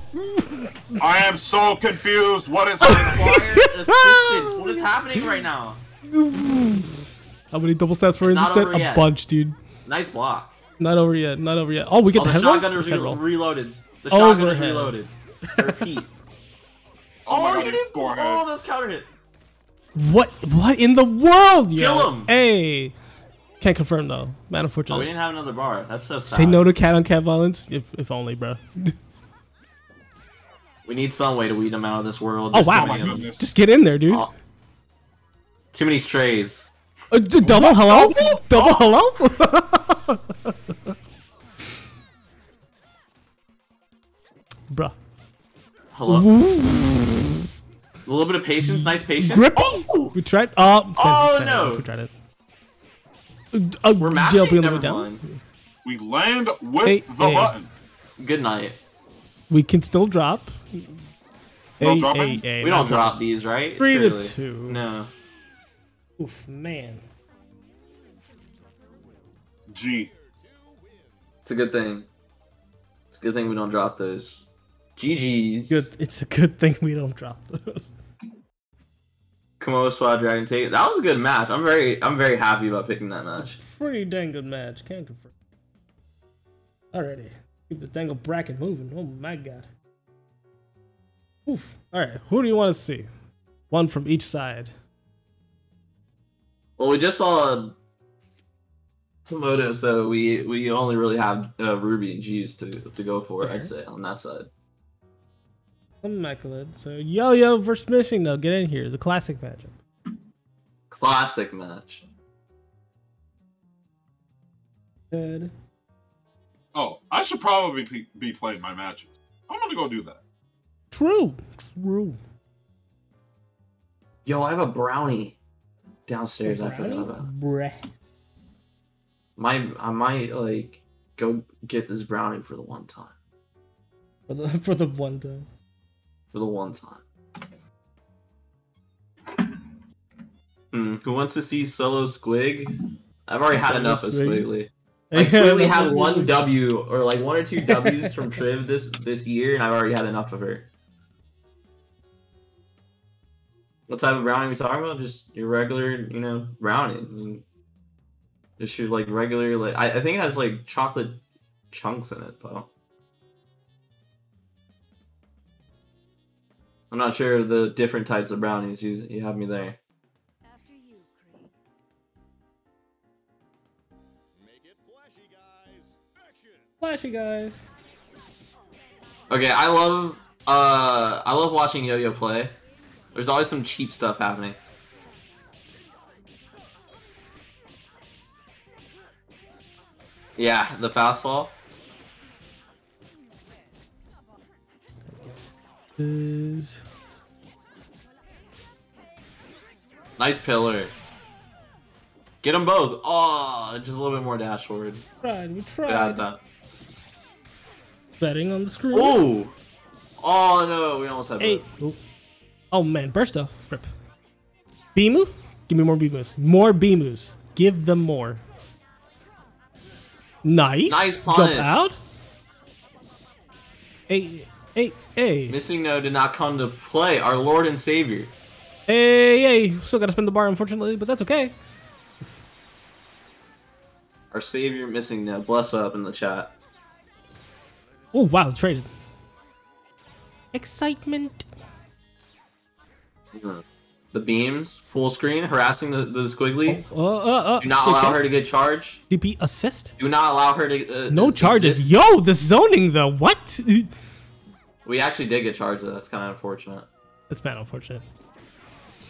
I am so confused. What is Required *laughs* assistance. What is happening right now? How many double stats for It's in the set? A yet. bunch, dude. Nice block. Not over yet. Not over yet. Oh, we get Oh, the, the head roll? shotgunner's Just head re- roll. reloaded. The shotgunner's Overhead. reloaded. *laughs* Repeat. Oh my Oh, God, you his didn't. forehead. Oh, that's counter hit. What? What in the world? yo? Kill him. Hey. Can't confirm though. Man, unfortunately. Oh, we didn't have another bar. That's so sad. Say no to cat on cat violence. If if only, bro. *laughs* We need some way to weed them out of this world. Oh wow! Too many, of them. Just get in there, dude. Oh. Too many strays. Uh, double hello? Double hello? *laughs* Hello. A little bit of patience. Nice patience. Grippy? Oh! We tried. Oh, Oh, Sam, no. We tried it. Uh, uh, We're GLP matching. on the Never down. mind. We land with Hey, the hey. button. Good night. We can still drop. Hey, hey, hey, We don't drop dropping. these, right? Three to two. No. Oof, man. G. It's a good thing. It's a good thing we don't drop those. GG's. Good. It's a good thing we don't drop those. Komodo SWAT Dragon Take. That was a good match. I'm very I'm very happy about picking that match. Pretty dang good match. Can't confirm. Alrighty. Keep the dangle bracket moving. Oh my god. Oof. Alright. Who do you want to see? One from each side. Well, we just saw Komodo, so we we only really have uh, Ruby and Juice to to go for. Okay. I'd say on that side. Immaculate. So Yo Yo versus Missing though. Get in here. It's a classic matchup. Classic match. Good. Oh, I should probably be, be playing my matches. I'm gonna go do that. True. True. Yo, I have a brownie downstairs. I forgot about. Breh. My, I might like go get this brownie for the one time. For the *laughs* for the one time. For the one time. Hmm, who wants to see solo Squig? I've already had enough of Squig. Squigly. *laughs* Like Squigly had one *laughs* W or like one or two W's from Triv this this year, and I've already had enough of her. What type of brownie are we talking about? Just your regular, you know, brownie. I mean, just your like regular, like I, I think it has like chocolate chunks in it though. I'm not sure of the different types of brownies. You you have me there. After you, Creed. Flashy guys. Okay, I love uh I love watching Yo-Yo play. There's always some cheap stuff happening. Yeah, the fastball. Is Nice pillar. Get them both. Oh, just a little bit more dash forward. tried. We Yeah, tried. that. Betting on the screw. Ooh. Oh no, we almost had both. Oh. oh man, Bursto. Rip. Bimu? Give me more Bimus. More Bimus. Give them more. Nice. Nice Jump out. Hey, hey, hey. Missing no did not come to play. Our Lord and Savior. Hey, hey. Still gotta spin the bar, unfortunately, but that's okay. Our Savior missing no. Bless up in the chat. Oh, wow. Traded. Excitement. The beams, full screen, harassing the, the squigly. Uh, uh, uh. Do not allow her to get charged. DP assist? Do not allow her to. Uh, No charges. exist. Yo, the zoning, though. What? *laughs* We actually did get charged, though. That's kind of unfortunate. That's bad, unfortunate.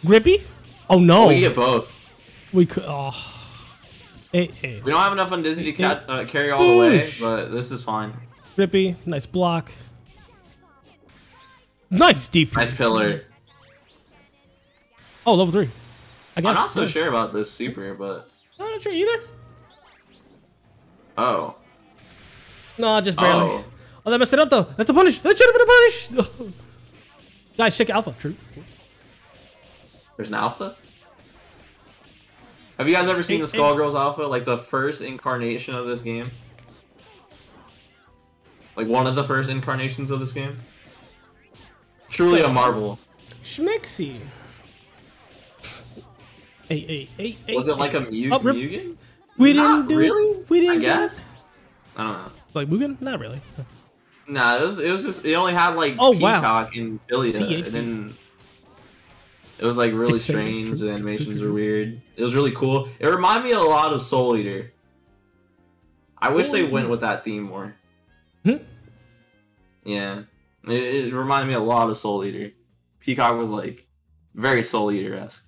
Grippy? Oh, no. We get both. We could. Oh. Hey, hey. We don't have enough on Dizzy to ca- uh, carry all the way, but this is fine. Grippy. Nice block. Nice deep. Nice pillar. Oh, level three. I guess. I'm not so sure about this super, but I'm not sure either. oh, No, just barely. Oh. Oh, that messed it up though. That's a punish. That should have been a punish. *laughs* Guys, check alpha. True. there's an alpha. Have you guys ever seen Hey, the hey. Skullgirls alpha, like the first incarnation of this game? Like one of the first incarnations of this game. Truly a marvel. Schmixy. Hey, hey, hey, hey. Was it like hey. a Mew- Oh, rip. Mugen? We didn't do. really. We didn't. I do guess. I don't know. Like Mugen? Not really. Nah, it was it was just it only had like Oh, wow. Peacock and Filia. THP. It didn't. It was like really strange. The animations were weird. It was really cool. It reminded me a lot of Soul Eater. I wish they went with that theme more. Hmm. yeah, it, it reminded me a lot of Soul Eater. Peacock was like very Soul Eater esque.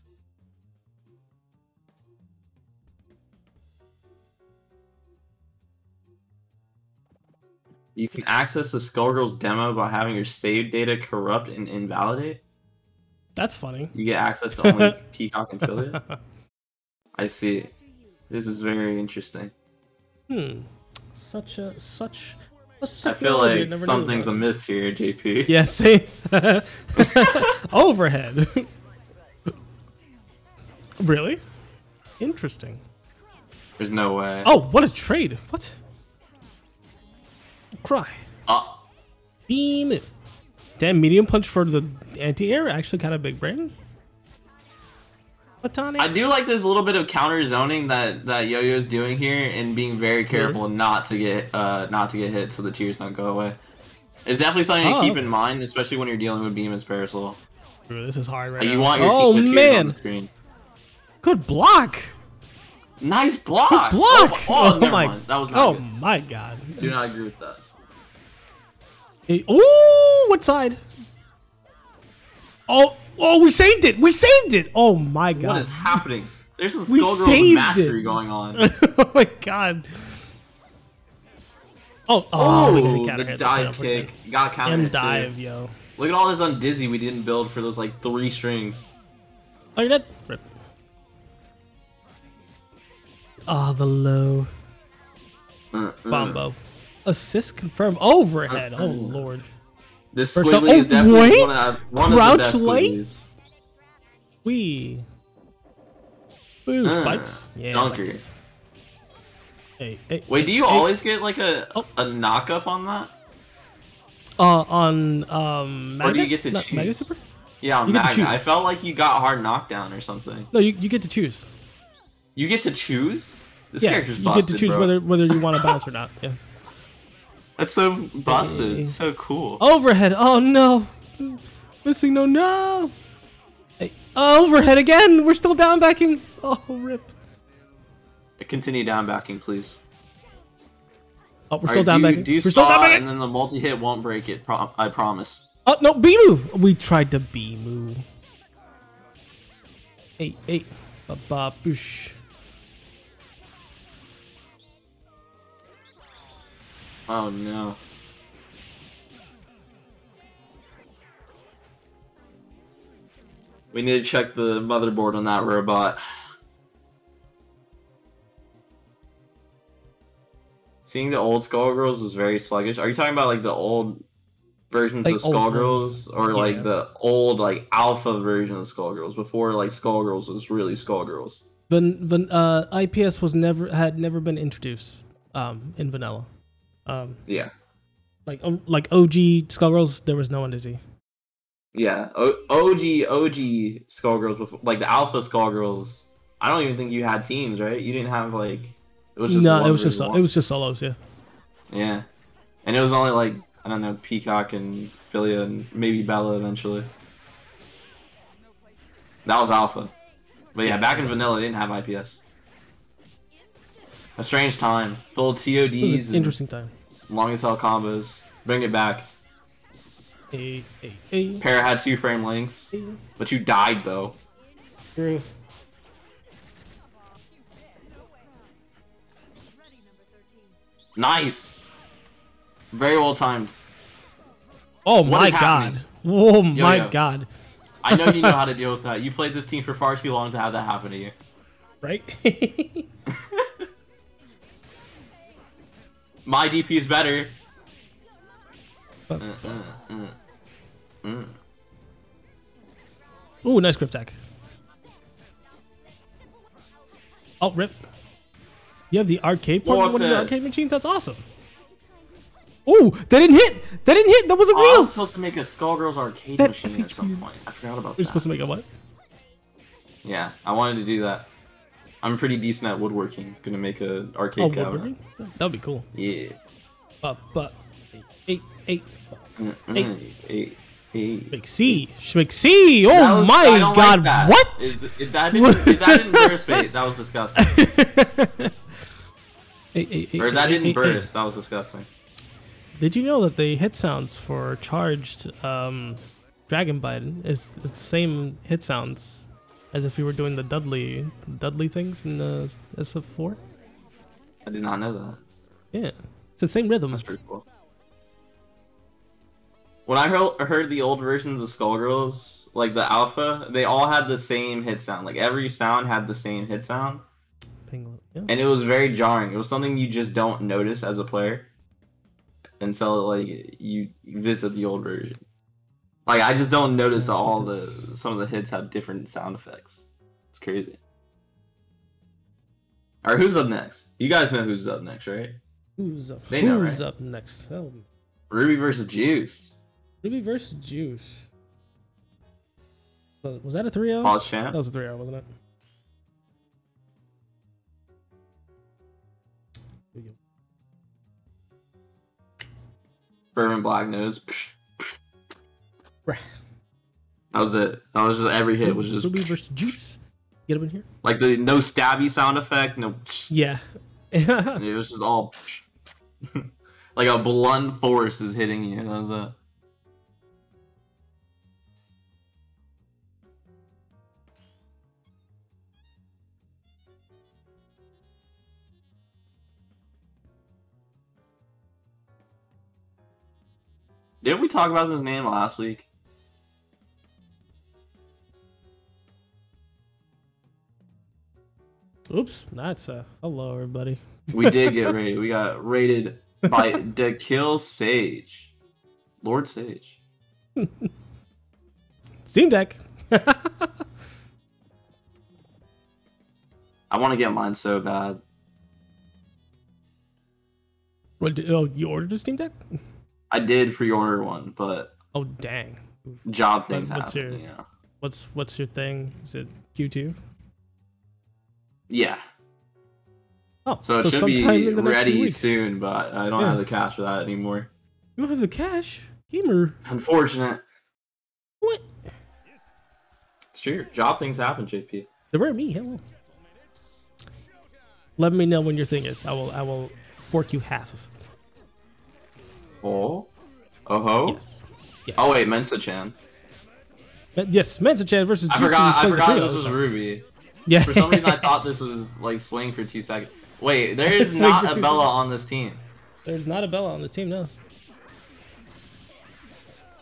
You can access the Skullgirls demo by having your save data corrupt and invalidate. That's funny. You get access to only *laughs* Peacock and Filia. I see. This is very interesting. Hmm. Such a such. such I feel like something's amiss here, JP. Yeah, see? *laughs* Overhead. *laughs* really? Interesting. There's no way. Oh, what a trade. What? Cry. Uh, Beam. Damn, medium punch for the anti-air. Actually kind of big brain. Platonic. I do like this little bit of counter zoning that that Yo-Yo's doing here, and being very careful not to get uh not to get hit, so the tears don't go away. It's definitely something Oh. to keep in mind, especially when you're dealing with Beam as Parasoul. Ooh, this is hard right Like, you want your oh, te- tears on man. the screen. Good block. Nice block. Good block. Oh, *laughs* oh, never my. mind. That was not oh, good. my God. Do not agree with that. Hey, Ooh, what side? Oh, oh, we saved it. We saved it. Oh, my God. What is happening? There's some We Skullgirls mastery it. going on. *laughs* oh my god. Oh, oh, we Oh, counter the dive kick. Got counter M hit too. dive, yo. Look at all this on Dizzy we didn't build for those like three strings. Oh, you're dead. Rip. Ah, the low Uh, uh. bombo. Assist confirmed overhead. Uh, Oh lord. This First squigly is oh, definitely wait! one of, one Crouch of the best? We. Ooh, Uh, spikes. Yeah. dunker. spikes. Hey, hey. Wait, do you hey, always get like a Oh. a knock up on that? Uh, on um. Or do you get to Not choose? Magnet Super? Yeah, on Magna. I felt like you got hard knockdown or something. No, you, you get to choose. You get to choose. This yeah, character's you get to choose bro. whether whether you want to bounce or not. Yeah. *laughs* That's so busted. It's so cool. Overhead. Oh no. Missing no, no. Hey, oh, overhead again. We're still down backing. Oh, rip. Continue down backing, please. Oh, we're All still right, down do, backing. Do we're still down backing. and then the multi hit won't break it. Pro- I promise. Oh no, Bimu! We tried to Bimu. Hey, hey, ba ba boosh. Oh no. We need to check the motherboard on that robot. Seeing the old Skullgirls was very sluggish. Are you talking about like the old versions Like of Skullgirls, or Yeah. like the old like alpha version of Skullgirls before like Skullgirls was really Skullgirls? Van, van, uh, IPS was never had never been introduced um, in vanilla. Um, Yeah, like o- like OG Skullgirls, there was no one to see. yeah. O- OG OG Skullgirls before like the alpha Skullgirls. I don't even think you had teams, right? You didn't have like it was just no, it was just versus it was just solos. Yeah. Yeah. And it was only like, I don't know, Peacock and Filia and maybe Bella eventually. That was Alpha. But yeah, back in Vanilla, they didn't have IPS. A strange time. Full of TODs interesting time. long as hell combos. Bring it back. Hey, hey, hey. Para had two frame lengths, but you died though. True. Nice! Very well timed. Oh What my god. Oh my yo. god. I know you know how to *laughs* deal with that. You played this team for far too long to have that happen to you. Right? *laughs* My DP is better. But- Uh, uh, uh. Mm. Ooh, nice grip tech. Oh, rip. You have the arcade part of What's one of your arcade machines? That's awesome. Ooh, that didn't hit! That didn't hit! That wasn't Oh, I real! was supposed to make a Skullgirls arcade That- machine think at some you- point. I forgot about You're that. supposed to make a what? Yeah, I wanted to do that. I'm pretty decent at woodworking. Gonna make a arcade Oh, cabinet. woodworking? That would be cool. Yeah. But, but, eight, eight, Hey. hey, hey. make C. Make C! Oh was- my god, like what? If, if that didn't, if that didn't burst that was disgusting. *laughs* Eight, eight, eight, Or that eight, didn't eight, eight. burst, that was disgusting. Did you know that the hit sounds for charged um, Dragon Bite is the same hit sounds as if you were doing the Dudley Dudley things in the SF4? I did not know that. Yeah, it's the same rhythm. That's pretty cool. When I heard, heard the old versions of Skullgirls, like the alpha, they all had the same hit sound. Like every sound had the same hit sound. Pinglet, yeah. and it was very jarring. It was something you just don't notice as a player until like you visit the old version. Like I just don't notice that all the some of the hits have different sound effects. It's crazy. All right, who's up next? You guys know who's up next, right? Who's up? They know, Who's right? up next? Oh, Ruby versus Juice. Ruby versus Juice. Was that a 3 0? Pause That was a 3 0, wasn't it? Bourbon Black Nose. Psh. Bruh. That was it. That was just every hit was just Ruby versus Juice. Get up in here. like the no stabby sound effect. No. *laughs* Yeah. *laughs* It was just all *laughs* like a blunt force is hitting you. That was it. Didn't we talk about this name last week? Oops, that's uh hello everybody. We did get rated. We got rated by *laughs* the Kill Sage, Lord Sage. Steam Deck. *laughs* I want to get mine so bad. What did, oh, you ordered a Steam Deck? I did pre-order one, but Oh dang. job things what's happen. your- You know. What's what's your thing? Is it Q2? Yeah. Oh, So it should be in the next ready soon, but I don't Yeah. have the cash for that anymore. You don't have the cash, gamer. Unfortunate. What? It's true. Job things happen, JP. The rare me. Hello. Let me know when your thing is. I will. I will fork you half. Oh. Oh ho. Yes. Oh wait, Mensa Chan. Yes. Mensa Chan versus I Juicy. forgot. I forgot this was. Ruby. Yeah. For some reason, I thought this was like swing for two seconds. Wait, *laughs* there is not a Bella seconds. on this team. There's not a Bella on this team, no.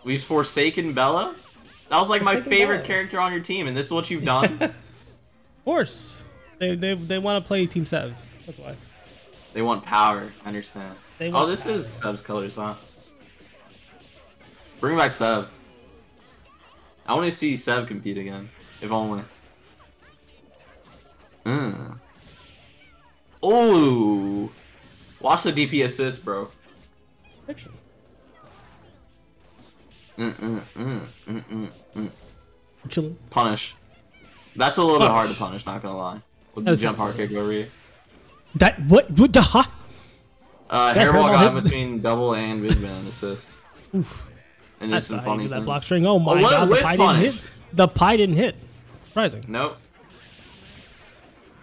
We've forsaken Bella. That was like my favorite Bella. character on your team, and this is what you've done. *laughs* Of course. They they they want to play Team Seven. That's why. they want power. I understand. They Oh, this power. is Sev's colors, huh? Bring back Sev. I want to see Sev compete again, if only. Mm. Oh, watch the DP assist, bro. Fiction. Mm, mm, mm, mm, mm, mm. Chilling. Punish. That's a little bit hard to Punish. punish, not gonna lie. With That the jump hard kick over here. That what what the huh? Uh, hairball got hit. between double and big man *laughs* assist. Oof. And just some funny that block string. Oh my what god, the pie didn't hit. The pie didn't hit. Surprising. Nope.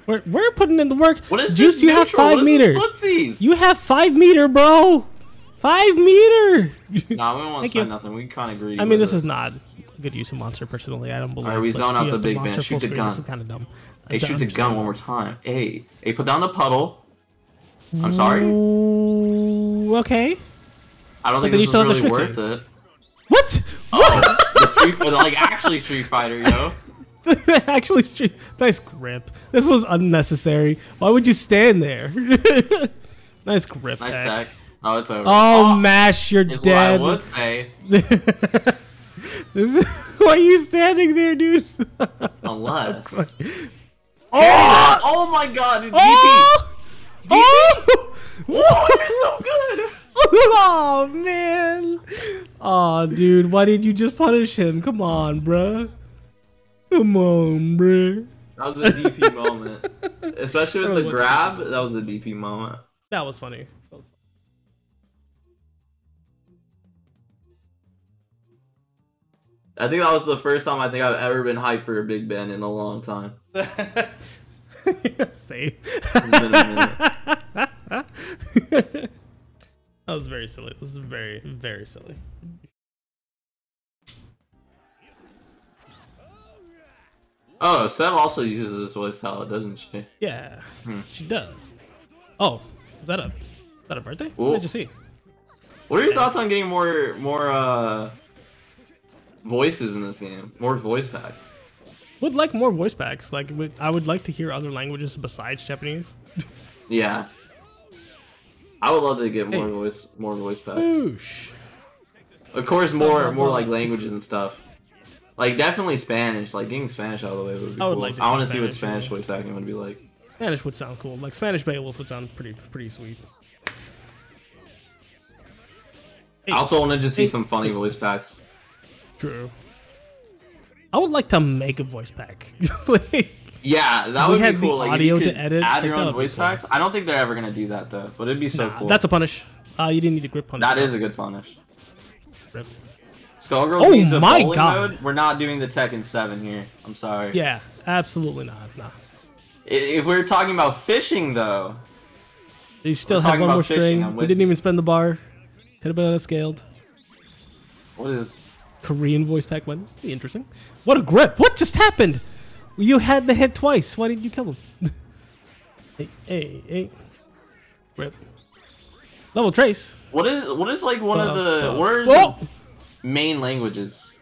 We're we're putting in the work. What is Juice? this You have five What is this meter. You have five meter, bro. Five meter. Nah, we don't want to Thank you. spend nothing. We kind of agree. I mean, this is not good use of monster. Personally, I don't believe. Alright, we but zone out you the big man. Shoot the gun. This is kind of dumb. I Hey, don't shoot the gun one more time. Hey, hey, put down the puddle. I'm sorry. Ooh, okay. I don't But think this is still have to really worth it. What? Oh, the street, like actually Street Fighter, yo. *laughs* Actually, street. Nice grip. This was unnecessary. Why would you stand there? *laughs* nice grip. Nice tech. Oh, it's over. Oh, oh, mash, you're is what I dead. would say, *laughs* this is, why are you standing there, dude? unless. Oh! oh! Oh my god, dude, DP. Oh! Oh! Oh, you're so good. oh man! Oh, dude, why did you just punish him? Come on, bruh. Come on, bruh. That was a DP *laughs* moment. Especially with don't the grab, that was a DP moment. That was funny. That was I think that was the first time I think I've ever been hyped for a Big Ben in a long time. *laughs* Same. It's been a *laughs* that was very silly. This is very, very silly. Oh, Sam also uses this voice salad, doesn't she? Yeah, Hmm. she does. Oh, is that a is that a birthday? Ooh. What did you see? What are your thoughts on getting more more uh voices in this game? More voice packs. Would like more voice packs. Like, I would like to hear other languages besides Japanese. *laughs* Yeah. I would love to get more Hey. voice more voice packs. Boosh. Of course, more more like languages and stuff. Like definitely Spanish. Like getting Spanish out of the way would be I would cool. like to I want to see what Spanish, voice acting would be like. Spanish would sound cool. Like Spanish Beowulf would sound pretty pretty sweet. I also want to just see some funny voice packs. True. I would like to make a voice pack. *laughs* like, Yeah, that would be cool. Like, audio to edit, add your own voice cool. packs. I don't think they're ever gonna do that though, but it'd be so nah, cool. That's a punish. Uh, you didn't need a grip punish. that is a good punish. Rip. Skullgirls Oh needs a my God. mode. We're not doing the Tekken 7 here. I'm sorry. Yeah, absolutely not. Nah. If we're talking about fishing though, You still have one more fishing, string. We didn't you. even spend the bar. Could have been unscaled. what is Korean voice pack one. Be interesting. What a grip! What just happened? You had the hit twice. Why didn't you kill him? *laughs* hey, hey, hey. Grip. Level trace. what is what is like one of Uh, the uh, what are Whoa! the main languages?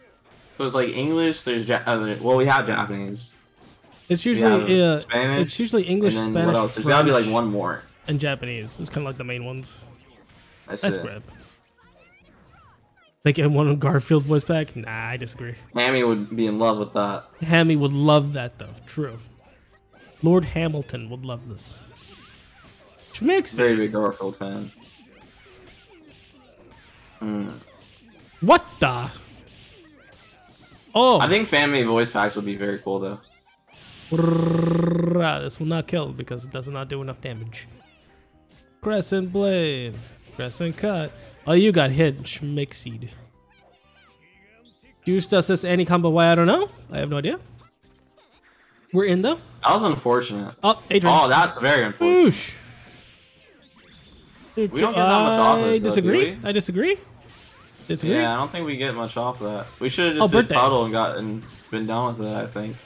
So it's like English. There's ja- uh, well, we have Japanese. It's usually uh, Spanish. it's usually English, and Spanish, what else? There's gotta be like one more. and Japanese. It's kind of like the main ones. That's That's it. Make it one Garfield voice pack? Nah, I disagree. Hammy would be in love with that. Hammy would love that though. True. Lord Hamilton would love this. Schmix. Very big Garfield fan. Hmm. What the? Oh, I think family voice packs would be very cool though. This will not kill because it does not do enough damage. Crescent blade, crescent cut. Oh, you got hit, schmixied. Juice does this any combo? Why I don't know. I have no idea. We're in though. That was unfortunate. Oh, Adrian. Oh, that's very unfortunate. Whoosh. We don't get that much offers. I offense, though, disagree. do? I disagree. Disagree. Yeah, I don't think we get much off that. We should have Oh, just did birthday. puddle and gotten been done with it. I think.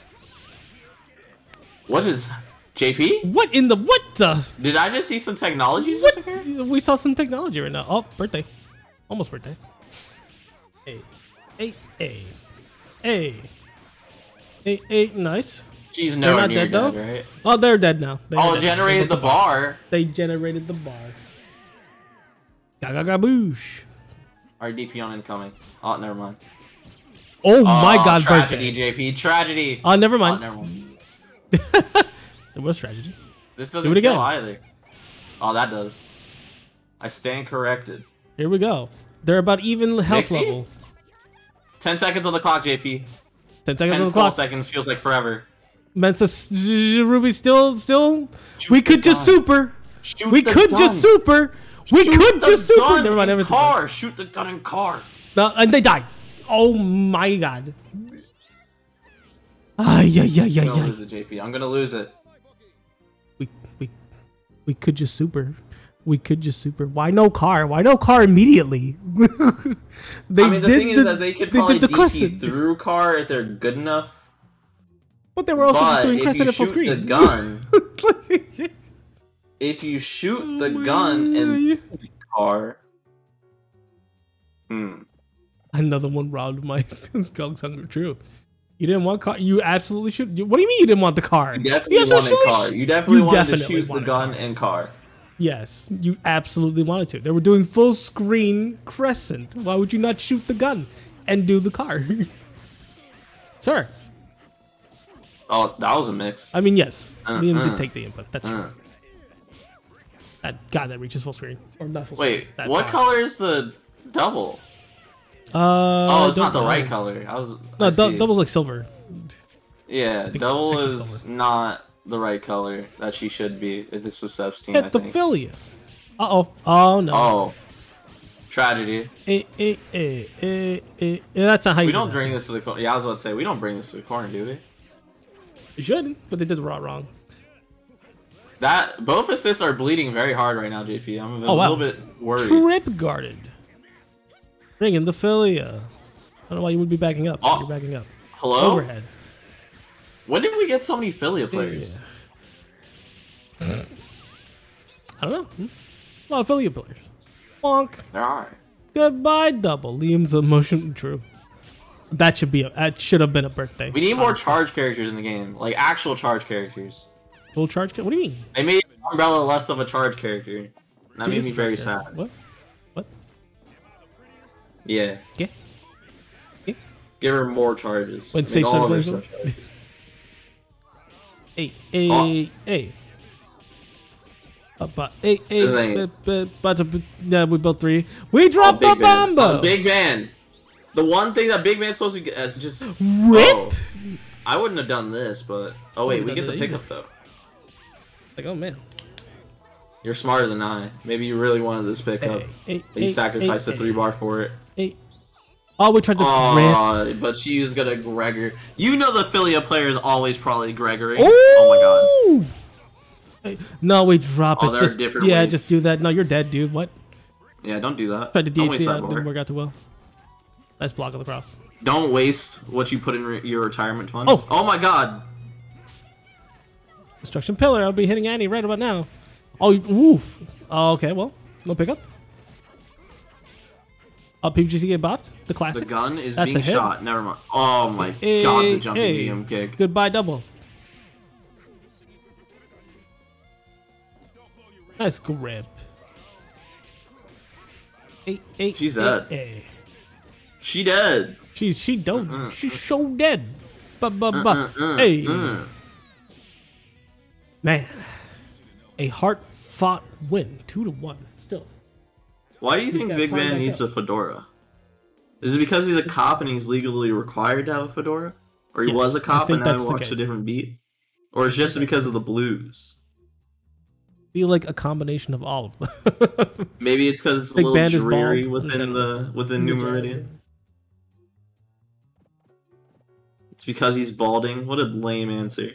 What is JP? What in the what the? Did I just see some technology? What? We saw some technology right now. Oh, birthday. Almost birthday. Hey. Hey, hey. Hey. Hey, hey, nice. She's They're not near dead, though? dead, right? Oh, they're dead now. They Oh, generated the broke bar. They generated the bar. Gagagaboosh. RDP on incoming. Oh, never mind. Oh, oh my Oh, god, tragedy, birthday. JP. Tragedy. Oh, never Oh, mind. never mind. *laughs* There was tragedy. This doesn't it kill again. either. Oh, that does. I stand corrected. Here we go. They're about even health level. 10 seconds on the clock, JP. 10 seconds 10 on the clock. seconds feels like forever. Mensa Ruby still, still. Shoot we could just gun. super. Shoot We could gun. just super. We Shoot could the just super. gun Never mind, in everything. car. Shoot the gun in car. No, and they died. Oh my god. Ay, yeah, yeah, yeah, I'm gonna ay. lose it, JP. I'm gonna lose it. We, we, we could just super. We could just super. Why no car? Why no car immediately? *laughs* they I mean, the did thing the, is that they could they probably did the DP through car if they're good enough. but they were also just but doing if crescent you at full shoot screen. the gun, *laughs* if you shoot the gun in the car, hmm. Another one robbed my *laughs* skunk's hunger. True. You didn't want car. You absolutely should. What do you mean you didn't want the car? You definitely wanted car. You definitely you wanted definitely to shoot the gun car. and car. Yes, you absolutely wanted to. They were doing full screen crescent. Why would you not shoot the gun and do the car? *laughs* Sir, Oh, that was a mix. I mean, yes, Uh, Liam uh, did take the input. That's Uh. true. That God, that reaches full screen or not full Wait, screen. What car. color is the double? Uh, Oh, it's don't the know. right color. I was No, I see. double's like silver. Yeah, double is not the right color that she should be. If this was Seb's team, I Hit the think. Filia. Uh oh. Oh no. Oh, tragedy. Eh, eh, eh, eh, eh. Yeah, That's not how you. We do don't that. bring this to the corner. Yeah, I was about to say we don't bring this to the corner, do we? You shouldn't, but they did the raw wrong. That both assists are bleeding very hard right now, JP. I'm a Oh, wow. little bit worried. Trip guarded. Bring in the Filia. I don't know why you would be backing up. Oh. You're backing up. Hello. Overhead. When did we get so many Filia players? I don't know. Hmm? A lot of Filia players. Bonk. There are. Goodbye, double. Liam's emotion. True. That should be a. That should have been a birthday. We need more charge characters in the game, like actual charge characters. Full charge. What do you mean? They made Umbrella less of a charge character. That made me very sad. What? What? Yeah. Okay. Okay. Give her more charges. When Make Sage all of her started stuff playing Hey, hey, Oh. hey. But, hey, hey, but, yeah, we built three. We oh, dropped the Big Man. bombo. Oh, Big Man. The one thing that Big Man's supposed to get is just Rip. Oh, I wouldn't have done this, but oh wait, we get the pickup though. Like, oh man. You're smarter than I. Maybe you really wanted this pickup. Hey, hey, but you hey, sacrificed the three bar for it. Hey. Oh, we tried to. Oh, but she was gonna Gregor. You know the Filia player is always probably Gregory. Oh my god. No, we drop Oh, it. Just different yeah, ways. just do that. No, you're dead, dude. What? Yeah, don't do that. Tried to DHC that didn't work out too well. Nice block on the cross. Don't waste what you put in re- your retirement fund. Oh. oh my god. Destruction pillar. I'll be hitting Annie right about now. Oh, woof. Oh, okay. Well, no pickup. Oh, PGC get bopped. The classic? The gun is That's a being shot. Never mind. Oh my Hey, god, the jumping hey. medium kick. Goodbye, double. Nice grip. Hey, hey, She's dead. hey. She dead. She's she don't. Uh-uh. She's so dead. But Uh, but. uh, hey, uh. Man, a hard fought win, two to one. Still, Why do you He's think Big Man needs up. a fedora? Is it because he's a cop and he's legally required to have a fedora? Or he Yes, was a cop and now he walks a different beat? Or it's just because of the blues? Be like a combination of all of them. *laughs* Maybe it's because it's a Big little Band is dreary within the within He's New Meridian. It's because he's balding. What a lame answer.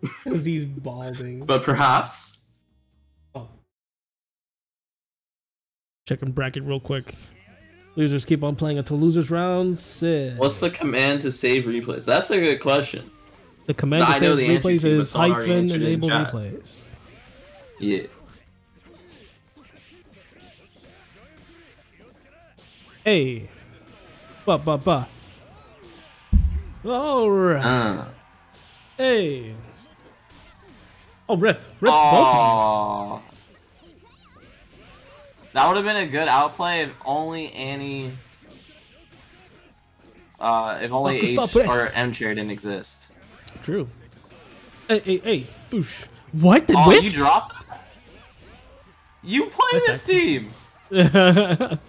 *laughs* Because he's balding. but perhaps. Oh. Checking bracket real quick. Losers keep on playing until losers round six. What's the command to save replays? That's a good question. the command I to save replays to, is hyphen enable replays. Yeah. Hey. Ba ba ba. Alright. Uh. Hey. Oh, rip. Rip both of Aw. That would have been a good outplay if only Annie. Uh, if only H or M chair didn't exist. True. Hey, hey, hey. Boosh. What? The Oh, you dropped. You play this team. oh, *laughs*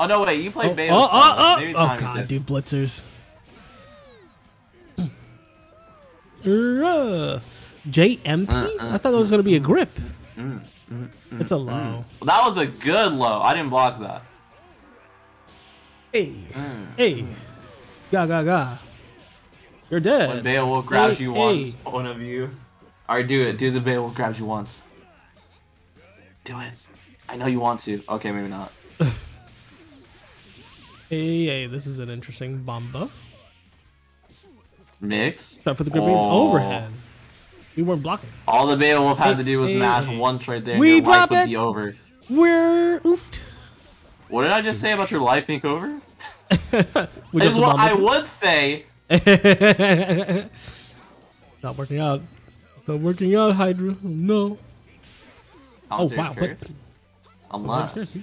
Oh no, wait, you played oh, Bale. oh, oh, oh, time god, dude, blitzers. *clears throat* Uh, JMP? Uh, uh, I thought it was gonna be a grip. Mm, mm, mm, It's a mm. low. Well, that was a good low. I didn't block that. Hey, Mm. hey, ga ga ga. You're dead. When Beowulf grabs Hey, you hey. once, one of you. Alright, do it. Do the Beowulf grabs you once. Do it. I know you want to. Okay, maybe not. *laughs* Hey, hey, this is an interesting bomba. Mix. Except for the grip Oh. overhead. We weren't blocking. All the Beowulf had Hey, to do was hey, mash hey. once right there. and We your life would it. be over. We're oofed. What did I just say about your life being over? *laughs* We Is what I would say. *laughs* Not working out. It's not working out, Hydra. No. Oh wow. What? Unless.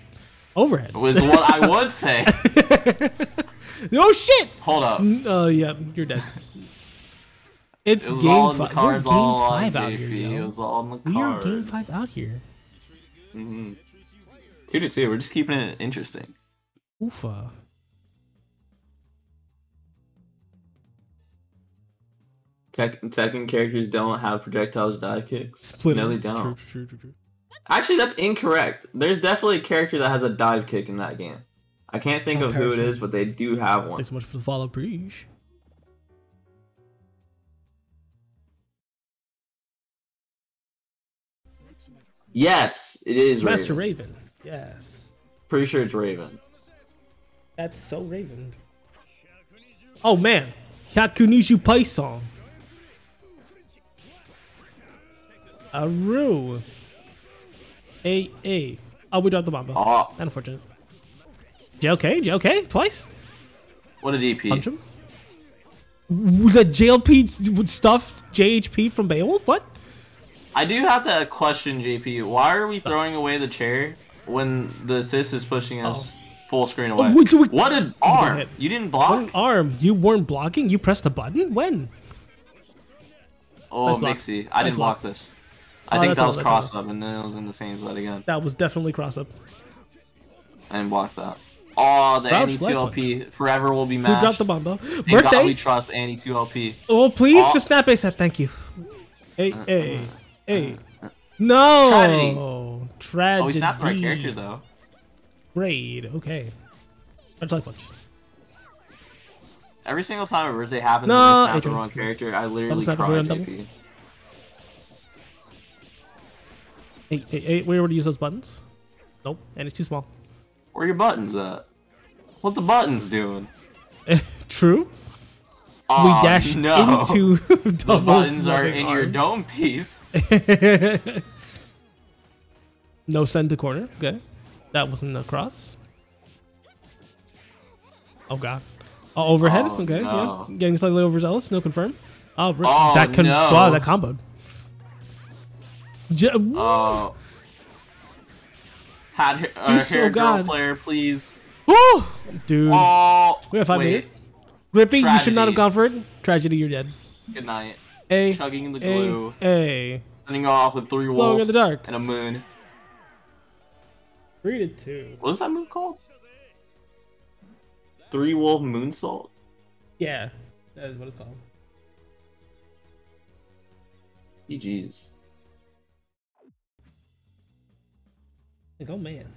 Overhead. Was what I would say. *laughs* oh shit. Hold up. Oh, Uh, yeah, you're dead. It's It game all in the five. We're game five out JP. here, It was all in the We are game five out here. Mm-hmm. Two to two. We're just keeping it interesting. Oofa. Tek- Tekken characters don't have projectiles dive kicks. Split No, they don't. True, true, true. Actually, that's incorrect. There's definitely a character that has a dive kick in that game. I can't think Oh, of who it is, but they do have one. Thanks so much for the follow, Preach. Yes, it is Master Raven. Raven. Yes. Pretty sure it's Raven. That's so Raven. Oh man. Hyakunishu Python. Aru. A A. Oh, we dropped the bomb. Oh, Unfortunate. JLK? JLK? Twice? what a DP. Punch him? The JLP stuffed JHP from Beowulf? What? I do have to question JP. Why are we throwing away the chair when the assist is pushing us full screen away? Oh, wait, wait. What an arm! You didn't One block? arm. You weren't blocking? You pressed a button? When? Oh, Nice block. Mixie. I Nice didn't block block. this. I Oh, think that was cross up, and then it was in the same spot again. That was definitely cross up. I didn't block that. Oh, the Annie leg 2LP forever will be matched. Who dropped the bomb though? Thank God we Birthday? trust Annie 2LP. Oh, please Oh. just snap ASAP. Thank you. Hey, Uh, hey, hey. Uh, uh, no. Tragedy. Tragedy. Oh, he's not the right character though. Raid. Okay. Punch like punch. Every single time a birthday happens No, and I snap the wrong character, I literally cry. JP. Hey, hey, hey. We already use those buttons. Nope. And it's too small. Where are your buttons at? What the buttons doing? *laughs* True. Oh, we dash no. into *laughs* *laughs* the buttons are in your dome piece. *laughs* no send to corner. Okay. That wasn't a cross. Oh god. Oh, overhead. Oh, okay. no. Yeah. Getting slightly overzealous. No confirm. Oh, Oh, that con- no. wow, that comboed. J- woo. Oh. Had her, uh, so hair girl God. player, please. Woo! Dude. Oh, we have five wait. minutes. Rippy, you should not have Tragedy. gone for it. Tragedy, you're dead. Good night. A. Chugging the glue. A. Running off with three wolves in the dark. and a moon. Three to two. What is that move called? Three wolf moonsault. Yeah. That is what it's called. GG's. Like, oh man.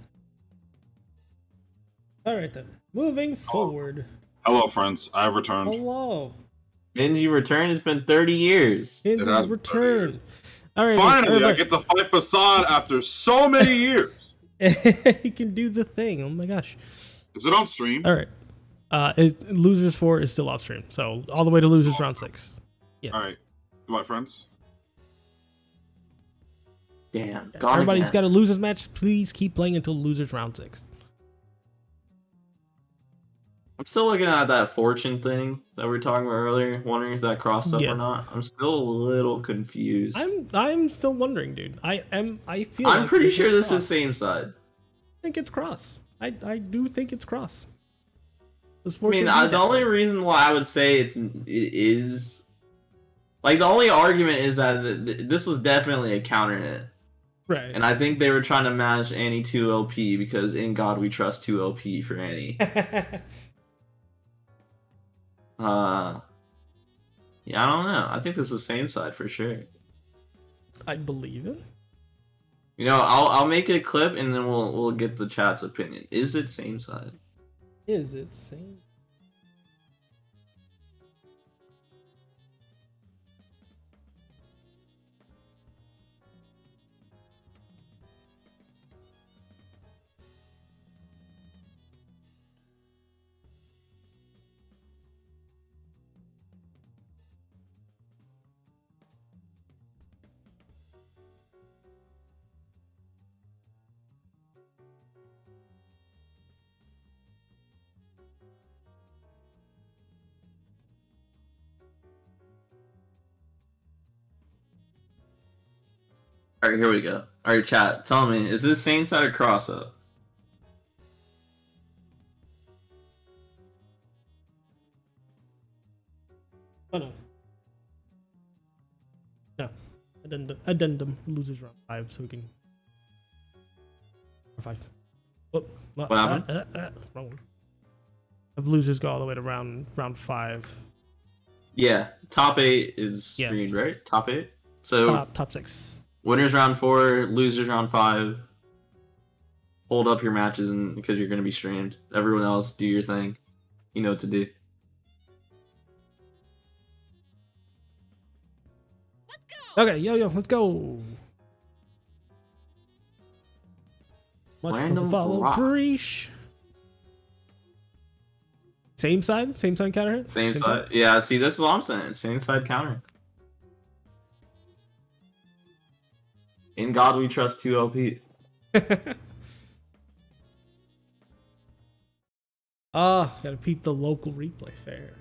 All right then. Moving oh. forward. Hello, friends. I have returned. Hello. Benji returned. It's been 30 years. Hinz's has been return. All right, Finally, I get to fight Facade after so many *laughs* years. *laughs* he can do the thing. Oh my gosh. Is it on stream? All right. Uh, it, losers four is still off stream, so all the way to losers round six. Yeah. All right. Goodbye, friends. Damn. God Everybody's again. got a losers match. Please keep playing until losers round six. I'm still looking at that fortune thing that we were talking about earlier, wondering if that crossed up Yeah. or not. I'm still a little confused. I'm, I'm I'm still wondering, dude. I am I feel. I'm like pretty sure this cross. is same side. I think it's cross. I I do think it's cross. This I fortune mean, I, beat the only reason why I would say it's it is like the only argument is that th- th- this was definitely a counter hit, right. and I think they were trying to match Annie two LP because in God we trust two LP for Annie. *laughs* Uh, yeah, I don't know. I think this is same side for sure. I believe it. You know, I'll I'll make a clip and then we'll we'll get the chat's opinion. Is it same side? Is it same? All right, here we go. All right, chat. Tell me, is this same side or cross up? Oh no. No. Addendum. Addendum loses round five, so we can. Or five. Oh, what happened? Uh, uh, uh, wrong one. If losers go all the way to round round five, Yeah, top eight is Yeah. screened, right? Top eight. So top top six. Winners round four, losers round five. Hold up your matches, and because you're gonna be streamed. Everyone else, do your thing. You know what to do. Okay, yo yo, let's go. Much for Random the follow, rock. Same side, same side counter hit. Same, side. Yeah. See, this is what I'm saying. Same side counter. In God we trust. Two LP. *laughs* Ah, gotta peep the local replay fair.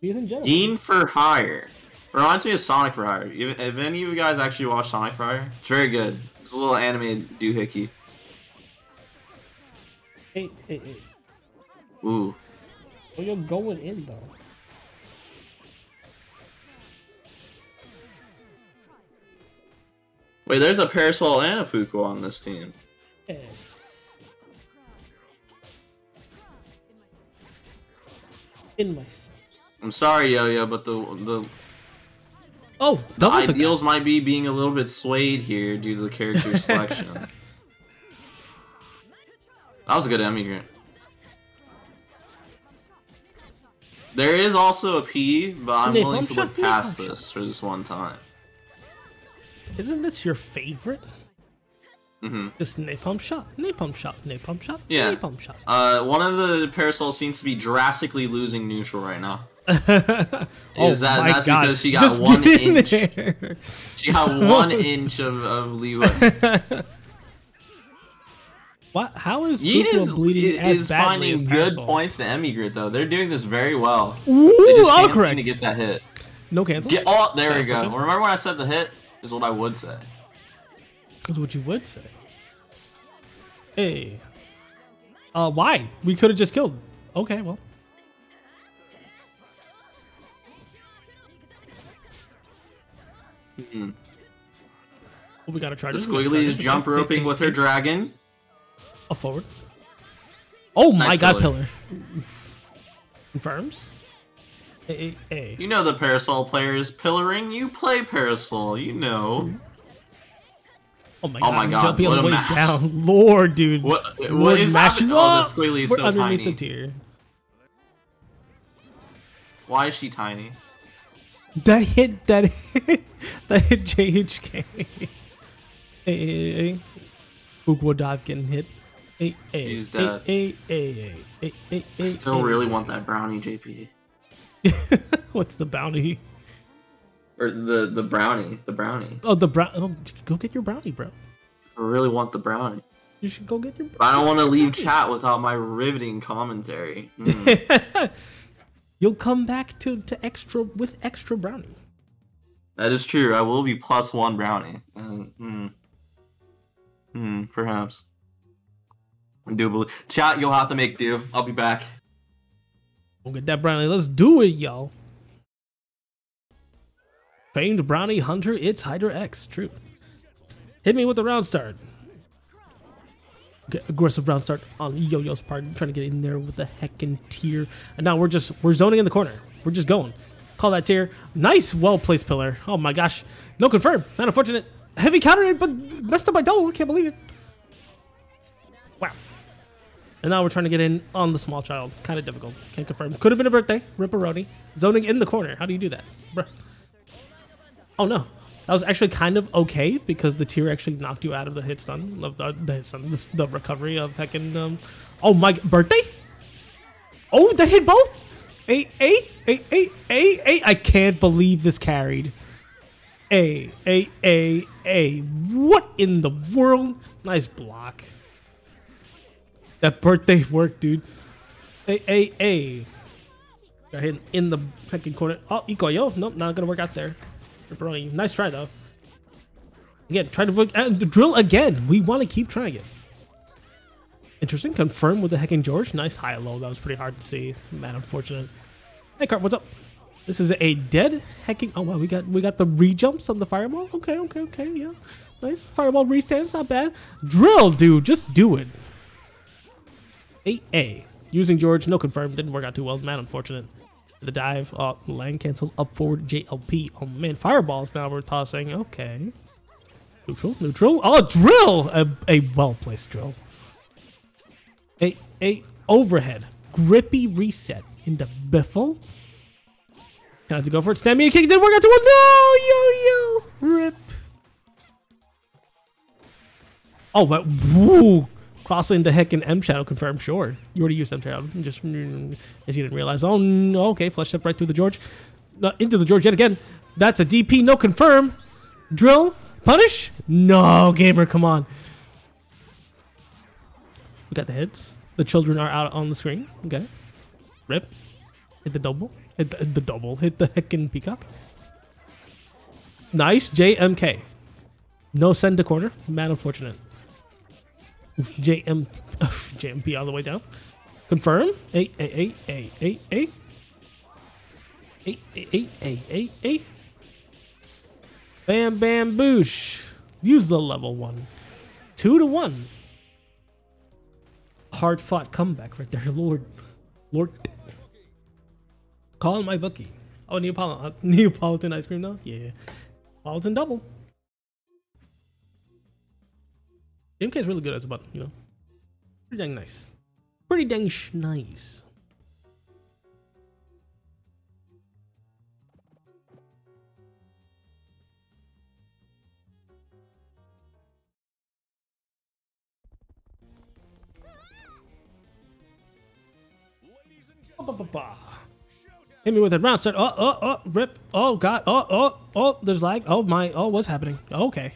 Ladies and gentlemen. Dean for Hire. Reminds me of Sonic for Hire. If, if any of you guys actually watch Sonic for Hire, it's very good. It's a little animated doohickey. Hey, hey, hey. Ooh. Where you're going in though? Wait, there's a Parasoul and a Fuku on this team. In my. I'm sorry, Yo-Yo, but the the, Oh, the ideals might be being a little bit swayed here due to the character *laughs* selection. that was a good emigrant. There is also a P, but I'm willing to look past this for this one time. Isn't this your favorite? Mm-hmm. Just napalm shot, napalm shot, napalm shot, Yeah. napalm shot. Uh, one of the parasouls seems to be drastically losing neutral right now. oh *laughs* Is that- my that's god! because she got Just one inch. there. *laughs* She got one *laughs* inch of, of leeway. what? How is Yeet is, bleeding as is badly finding good Parasoul? points to emigrate though. They're doing this very well. Ooh, They just autocorrect. to get that hit. No cancel. Get oh, there we go. Remember when I said the hit is what I would say. That's what you would say. Hey. Uh, why? We could have just killed. Okay, well. Mhm. Well, we gotta try The this. Squigly is jump roping with her dragon. A forward. Oh my Nice god, pillar. pillar. Confirms. Hey. You know the parasoul players pillaring. You play parasoul. You know. Oh my oh god! Oh my God, jumping on what the a way match. down. *laughs* Lord, dude. What? Lord What is happening? Oh, the Squigly is We're so underneath tiny. the tier. Why is she tiny? That hit, that *laughs* hit, that hit JHK. Hey, hey, hey. Ugwa dive getting hit. Hey, hey, He's dead. I hey, still really want that brownie, JP. *laughs* What's the bounty? Or the the brownie, the brownie. Oh, the brown. Oh, go get your brownie, bro. I really want the brownie. You should go get your. But I don't want to leave chat without my riveting commentary. Mm. *laughs* You'll come back to to extra with extra brownie. that is true. I will be plus one brownie. Mm, Hmm. Hmm. Perhaps. I do believe. Chat, you'll have to make do. I'll be back. We'll get that brownie. Let's do it, y'all. Famed brownie hunter, it's Hydra X. True. Hit me with the round start. Get aggressive round start on Yo-Yo's part, trying to get in there with the heckin' tier. And now we're just we're zoning in the corner. We're just going. Call that tier. Nice, well placed pillar. Oh my gosh. No confirm. Not unfortunate. Heavy counter, but messed up by double. I can't believe it. And now we're trying to get in on the small child. Kind of difficult. Can't confirm. Could have been a birthday. Ripperoni. Zoning in the corner. How do you do that? Bruh. Oh no. That was actually kind of okay because the tier actually knocked you out of the hit stun. Of the, the hit stun. The, the recovery of heckin' um Oh my birthday? Oh, that hit both? A A A A A A I can't believe this carried. A A A A what in the world? Nice block. That birthday work, dude. A A A. Got hit in the second corner. Oh, Eco, yo. Nope, not gonna work out there. Ripperoni. Nice try though. Again, try to work and drill again. We want to keep trying it. Interesting. Confirm with the hecking George. Nice high low. That was pretty hard to see. Man, unfortunate. Hey, Cart, what's up? This is a dead hecking. Oh wow, we got we got the rejumps on the fireball. Okay, okay, okay, yeah, nice fireball restands. Not bad. Drill, dude. Just do it. A A. Using George, no confirm. Didn't work out too well. Man, unfortunate. The dive, uh, oh, land cancel, up forward, JLP. Oh man, fireballs now we're tossing. Okay. Neutral, neutral. Oh, drill! A, a well placed drill. A, a overhead, grippy reset into Biffle. Can I to go for it? Stand me and kick. Didn't work out too well. No, yo, yo. Rip. Oh, but woo. Cross into heck and M Shadow confirmed. Sure. You already used M Shadow. Just as you didn't realize. Oh, no. Okay. Flush step right through the George. No, into the George yet again. That's a DP. No confirm. Drill. Punish. No, gamer. Come on. We got the hits. The children are out on the screen. Okay. Rip. Hit the double. Hit the, the double. Hit the heckin' peacock. Nice. JMK. No send to corner. Man, unfortunate. JM, *sighs* JMP all the way down. Confirm. A A A A A A. A A A A A. Bam bam boosh. Use the level one. Two to one. Hard fought comeback right there, *laughs* Lord. Lord. Call my bookie. Oh, Neapolitan, uh, *laughs* Neapolitan ice cream though? Yeah. Neapolitan double. JMK is really good as a button, you know. Pretty dang nice. Pretty dang nice. Hit me with a round start. Oh, oh, oh, rip. Oh, God. Oh, oh, oh, there's lag. Oh, my. Oh, what's happening? Okay.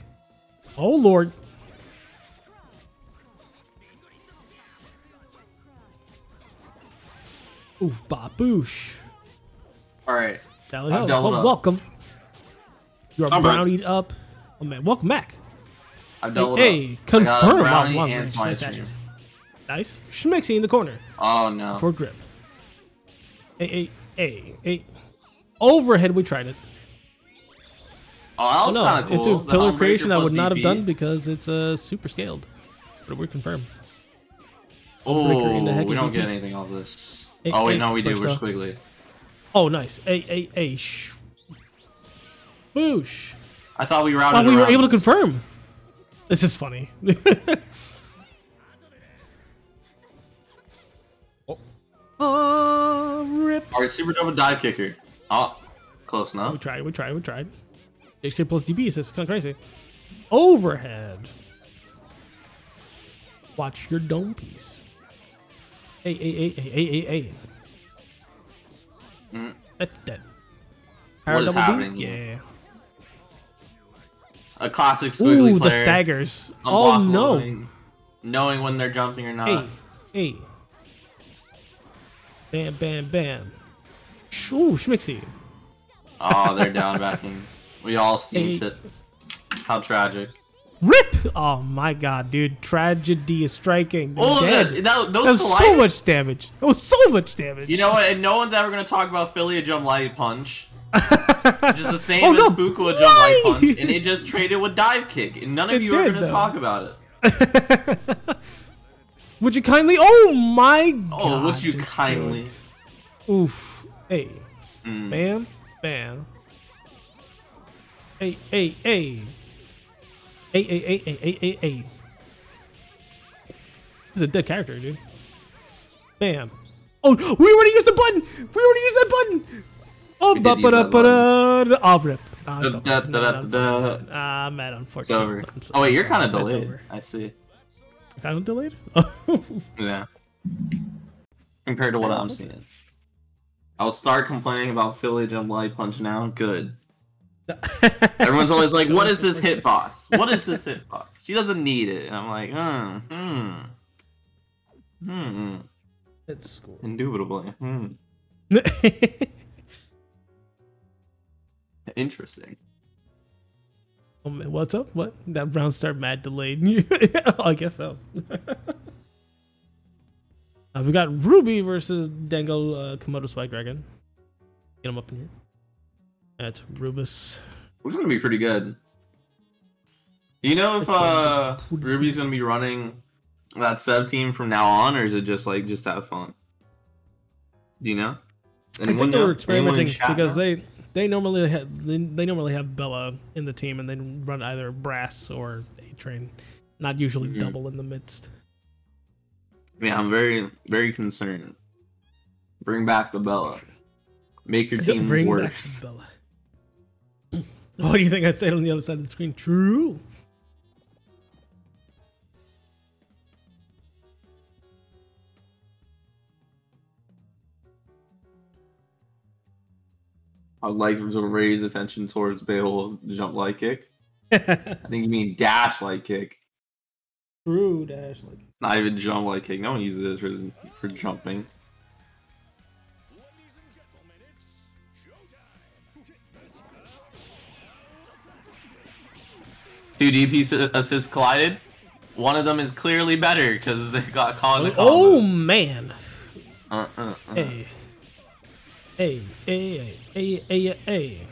Oh, Lord. Oof, baboosh. All right. Sally Ho. Oh, up. welcome. You're I'm back. brownied up. Oh, man. Welcome back. I've Hey, doubled hey. I confirm. got a Wow, brownie long range. Nice ice Nice. Schmixy in the corner Oh no. for grip. A, a, a, a. Overhead, we tried it. oh, that Oh was no, kind of cool. it's a pillar creation I would not have done because it's uh, super scaled. But we're confirmed. Oh, in the heck we don't get anything off this. Hey, oh wait, no, we do. We're squigly. Oh, nice. A, a, a. Sh- Boosh. I thought we routed. Wow, we were able to confirm. This is funny. *laughs* oh. oh, rip. All right, super double dive kicker. Oh, close enough. We tried, we tried, we tried. HK plus DB, this is kind of crazy. Overhead. Watch your dome piece. Hey, hey, hey, hey, hey, hey, hey. Mm. That's dead. What is D? happening? Yeah. A classic squigly Ooh, the staggers. Oh no. Knowing when they're jumping or not. Hey, hey. Bam, bam, bam. Ooh, Schmixy. Oh, they're down backing. *laughs* We all seen Hey. it. How tragic. Rip! Oh my god, dude. Tragedy is striking. They're Oh, dead. that, that, That those was so much damage. That was so much damage. You know what? And no one's ever gonna talk about Philly jump light punch. Which is the *laughs* same Oh, as no. Fukua jump light punch, and it just traded with dive kick, and none of It you are gonna talk about it. *laughs* Would you kindly? Oh my god. Oh, would you kindly? dude. Oof. Hey. Mm. Bam. Bam. Hey, hey, hey. Hey, hey, hey, hey, hey, hey, hey. This is a dead character, dude. Bam. Oh, we already used the button! We already used that button! Oh, We ba did ba use da ba da. Oh, rip. Ah, it's Da, over. da, I'm mad, da, unfortunate. da. I'm mad, It's over. Oh wait, you're kind of delayed. I see. Kind of delayed? *laughs* Yeah. Compared to what I'm seeing. I'll start complaining about Philly jump light punch now. Good. Everyone's always like, "What is this hitbox? *laughs* What is this hitbox?" She doesn't need it, and I'm like, "Hmm, hmm, hmm." It's cool. Indubitably, hmm. *laughs* Interesting. Oh, man, what's up? What? That round start mad delayed. *laughs* I guess so. uh, we got Ruby versus Dango uh, Komodo Spike Dragon. Get him up in here. That's Rubus. It's gonna be pretty good. You know if uh Ruby's gonna be running that sub team from now on, or is it just like just have fun? Do you know? I think they know? were experimenting because they they normally have they, they normally have Bella in the team and they run either Brass or A Train, not usually Mhm. double in the midst. Yeah, I'm very very concerned. Bring back the Bella. Make your team worse. *laughs* What do you think I said on the other side of the screen? True. I'd like him to raise attention towards Beowulf's jump light kick. *laughs* I think you mean dash light kick. True dash like Not even jump light kick. No one uses this for, for jumping. Two DP assists collided. One of them is clearly better because they got caught in the Oh man. Uh, uh, uh. Hey. Hey, hey, hey, hey, hey,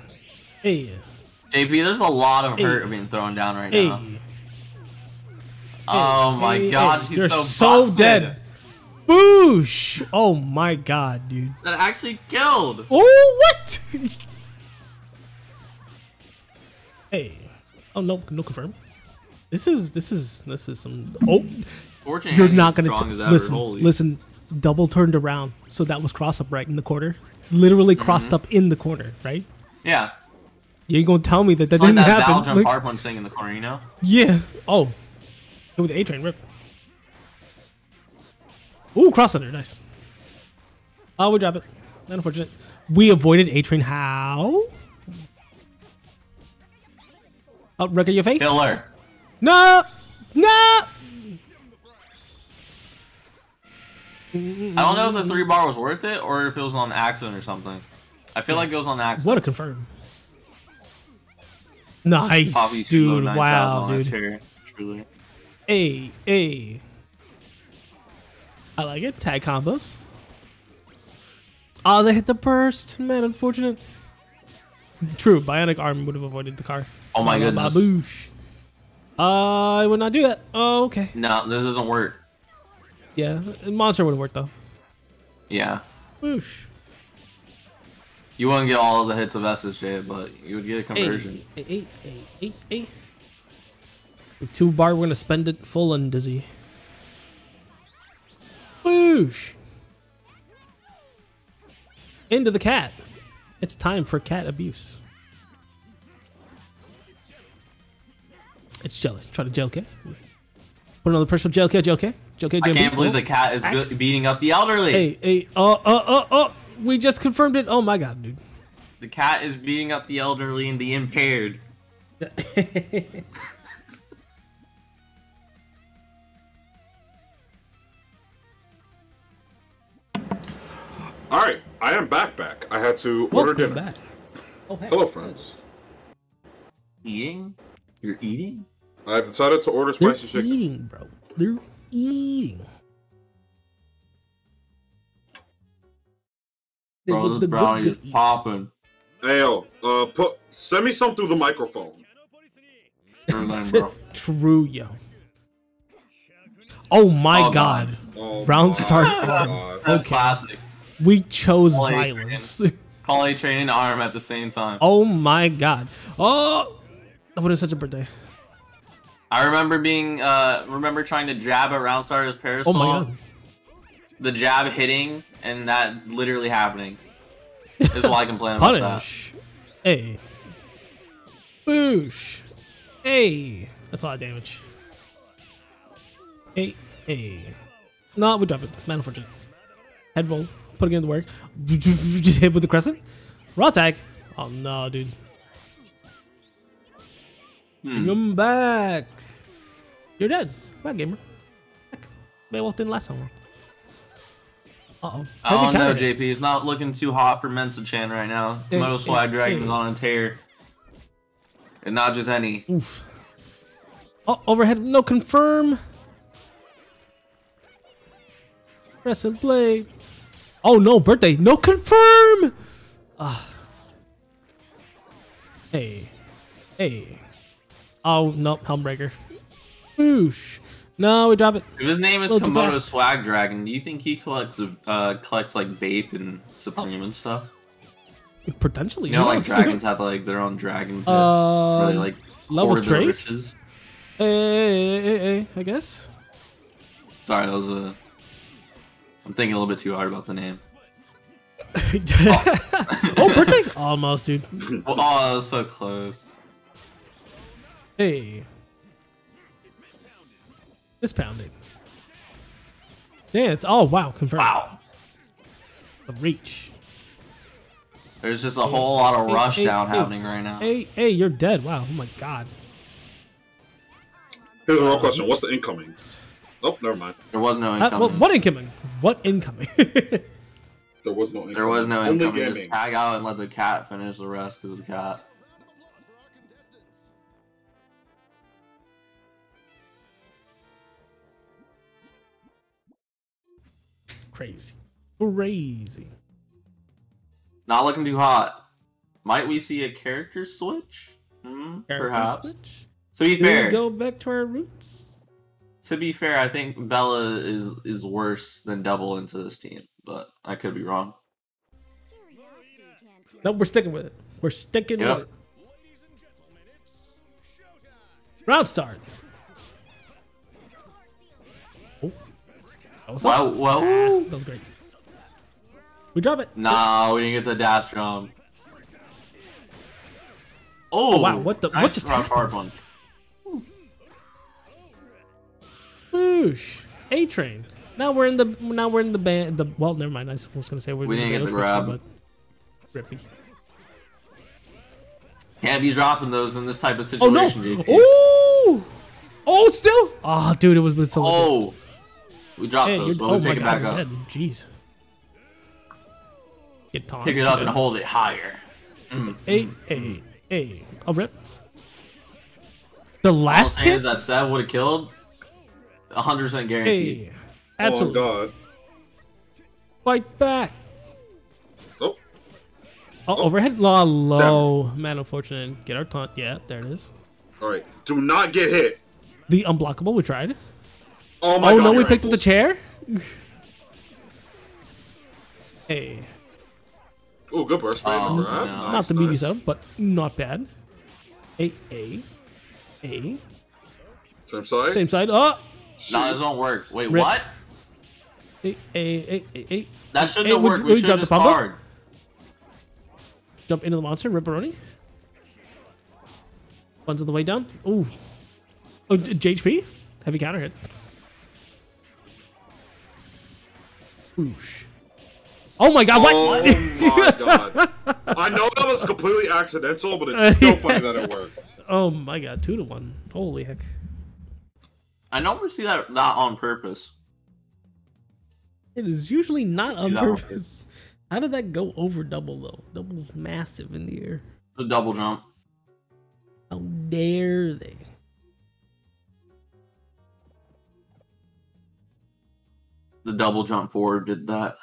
hey, JP, there's a lot of hurt Hey. being thrown down right hey. now. Oh my hey, god, hey. she's You're so, so busted. dead. Boosh! Oh my god, dude. That actually killed. Oh, what? *laughs* hey. Oh no, no confirm. This is this is this is some. Oh, Fortune you're not gonna strong t- as ever. listen. Holy. Listen, double turned around, so that was cross up right in the corner. Literally crossed Mm-hmm. up in the corner, right? Yeah. You ain't gonna tell me that that It's didn't that happen. Val jump Like, hard punch thing in the corner, you know? yeah. Oh, with the A train rip. Ooh, cross under, nice. Oh, we drop it. Unfortunate. We avoided A train. How? Oh, record your face. Killer. No, no. I don't know if the three bar was worth it or if it was on accident or something. I feel like it was on accident. What a confirm. Nice, dude. 9000 Wow, dude. hair, Truly. A, A. I like it. Tag combos. Oh, they hit the burst. Man, unfortunate. True, Bionic Arm would have avoided the car. Oh my goodness. Baboosh. Uh, I would not do that. Oh, okay. No, this doesn't work. Yeah, Monster would work though. Yeah. Boosh. You wouldn't get all of the hits of SSJ, but you would get a conversion. A, A, A, A. With two bar, we're gonna spend it full on Dizzy. Boosh! Into the cat. It's time for cat abuse. It's jealous. Try to jail K. Put another personal jail K, jail K. Jail K, I jail can't B. believe the cat is Axe. go- beating up the elderly. Hey, hey, oh, oh, oh, oh. We just confirmed it. Oh my god, dude. The cat is beating up the elderly and the impaired. *laughs* All right, I am back. Back. I had to order Welcome dinner. back. Oh, hey. Hello, friends. Eating? You're eating? I've decided to order spicy They're chicken. eating, bro. They're eating. They Bro, want this the brownie is popping. Hey yo, uh, put send me some through the microphone. Sure *laughs* bro. True, yo. Oh my Oh, god. God. Oh, Round my start. *laughs* God. Okay. Classic. We chose Like, violence. Call A train and arm at the same time. oh my god. Oh, that would have such a birthday. I remember being, uh, remember trying to jab at Round Starter's Oh my god. The jab hitting and that literally happening. Is why I complain about that. Punish. Hey. Boosh. Hey. That's a lot of damage. Hey. Hey. No, we drop it. Man unfortunate. Head roll. Putting in the work. *laughs* Just hit with the crescent. Raw tag. Oh no, dude. Hmm. Come back. You're dead. Bad gamer. Beowulf didn't last so long. Uh oh. Oh no, JP, it's not looking too hot for Mensa Chan right now. Hey, Moto Swag Dragon hey. is on a tear. And not just any. Oof. Oh, overhead. No confirm. Press and play. Oh no, birthday. No confirm. Ah. Hey. Hey. Oh no, Helmbreaker. Boosh. No, we drop it. If his name is Komodo. Swag Dragon, do you think he collects uh collects like Bape and Supreme and stuff? Potentially. You know, like *laughs* dragons have like their own dragon pit, Uh, where they like level trace? Hey, hey, eh, eh, hey, eh, hey, I guess. Sorry, that was a. I'm thinking a little bit too hard about the name. *laughs* oh, birthday! Almost, dude. *laughs* Oh, that was so close. Hey. It's pounding. Yeah, it's oh wow, confirmed. Wow. The reach. There's just a whole lot of Hey, rush hey, down hey. happening right now. Hey, hey, you're dead. Wow. Oh my god. Here's a real question: What's the incomings? Oh, never mind. There was no Uh, incoming. well, what incoming? What incoming? *laughs* There was no incoming. There was no Only incoming. Just tag out and let the cat finish the rest because of the cat. Crazy. Crazy. Not looking too hot. Might we see a character switch? Hmm, Character perhaps. switch? To be Do we fair, go back to our roots? to be fair, I think Bella is is worse than Double into this team, but I could be wrong. No, we're sticking with it. We're sticking Yep. with it. Round start. Wow, us. whoa. That was great. We drop it. Nah, we didn't get the dash jump. Oh, wow, oh, what the- what nice just rush hard one. Boosh. A train. Now we're in the now we're in the band. The well, never mind. I was gonna say we're We didn't get the the Battlefield, grab. but rippy. Can't be dropping those in this type of situation, Oh no! JP. Oh! Oh, it's still. Oh, dude, it was it's so. Oh, we dropped Hey, those, but oh we my pick it back you're up. Jeez. Get taunted. Pick it up and hold it higher. Mm. Hey, hey, hey. I'll rip. The last saying hit. is that Seb would have killed. 100% guaranteed. Hey, absolutely. Oh god. Fight back. Oh, Oh, overhead law low. Man, unfortunate. Get our taunt. Yeah, there it is. all right. Do not get hit. The unblockable. We tried. Oh my oh god. no, we your picked up the chair. hey, Oh, good burst spray. Oh, grab. no. Nice, not the meaty nice. setup, but not bad. A A A. Same side. Same side. Oh, Nah, this won't work. Wait, Rip. what? hey, hey, hey, hey, hey. That shouldn't Hey, have would- worked. would We you should drop have the just. Jump into the monster, Ripperoni. One's on the way down. Ooh. Oh, J- JHP? Heavy counter hit. Whoosh. Oh my god, what? Oh my *laughs* god! I know that was completely accidental, but it's still funny that it worked. *laughs* Oh my god, two to one. Holy heck. I never see that that on purpose. It is usually not on See that purpose. How did that go over double though? Double's massive in the air. The double jump. How dare they? The double jump forward did that.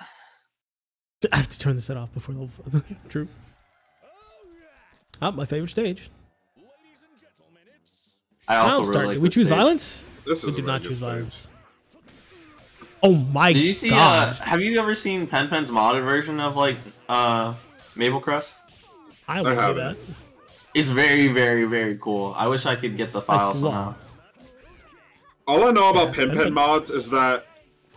I have to turn this set off before the *laughs* True. Oh, my favorite stage. I I'll also start. really like Did we choose stage. violence? This We did not choose stage. violence. Oh my Did you see? Uh, god! have you ever seen Pen Pen's modded version of like uh Maple Crust? I will say haven't. that. It's very, very, very cool. I wish I could get the file saw. somehow. All I know about Yes, Pin Pin Pen Pen. mods is that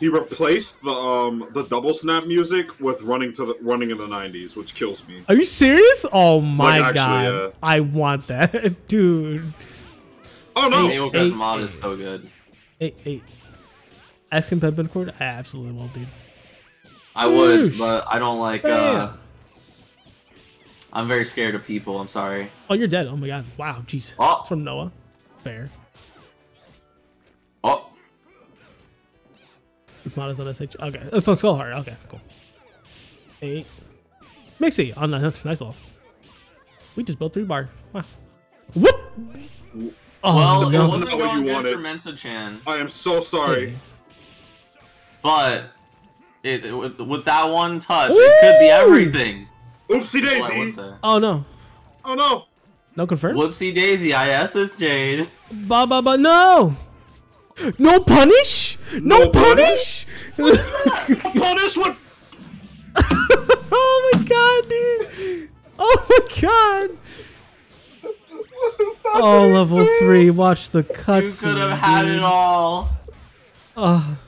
he replaced the um the double snap music with running to the running in the '90s, which kills me. Are you serious? Oh my actually, god! yeah. I want that, *laughs* dude. Oh no! Maple Crust eight, mod eight. is so good. Hey, hey. Asking Pen Cord? I absolutely will, dude. I would, but I don't like. uh I'm very scared of people. I'm sorry. Oh, you're dead. Oh my god. Wow, jeez. Oh. It's from Noah. Fair. This mod is on SH. Okay, oh, it's on Skullheart. Okay, cool. Eight. Mixie. Oh, nice, nice level. We just built three bar. Wow. Whoop! Oh, well, it wasn't not what going you good wanted. for Mensa Chan, I am so sorry. Hey. but it, it- with, with that one touch, it could be everything. Oopsie Well, I would daisy! say. Oh no. Oh no! No confirm? Whoopsie daisy, ISS Jade. Ba ba ba. No! No punish? No, No punish? Punish *laughs* what? *laughs* oh my god, dude. Oh my god. Oh, level three. Watch the You cutscene. could have had dude. it all. Oh.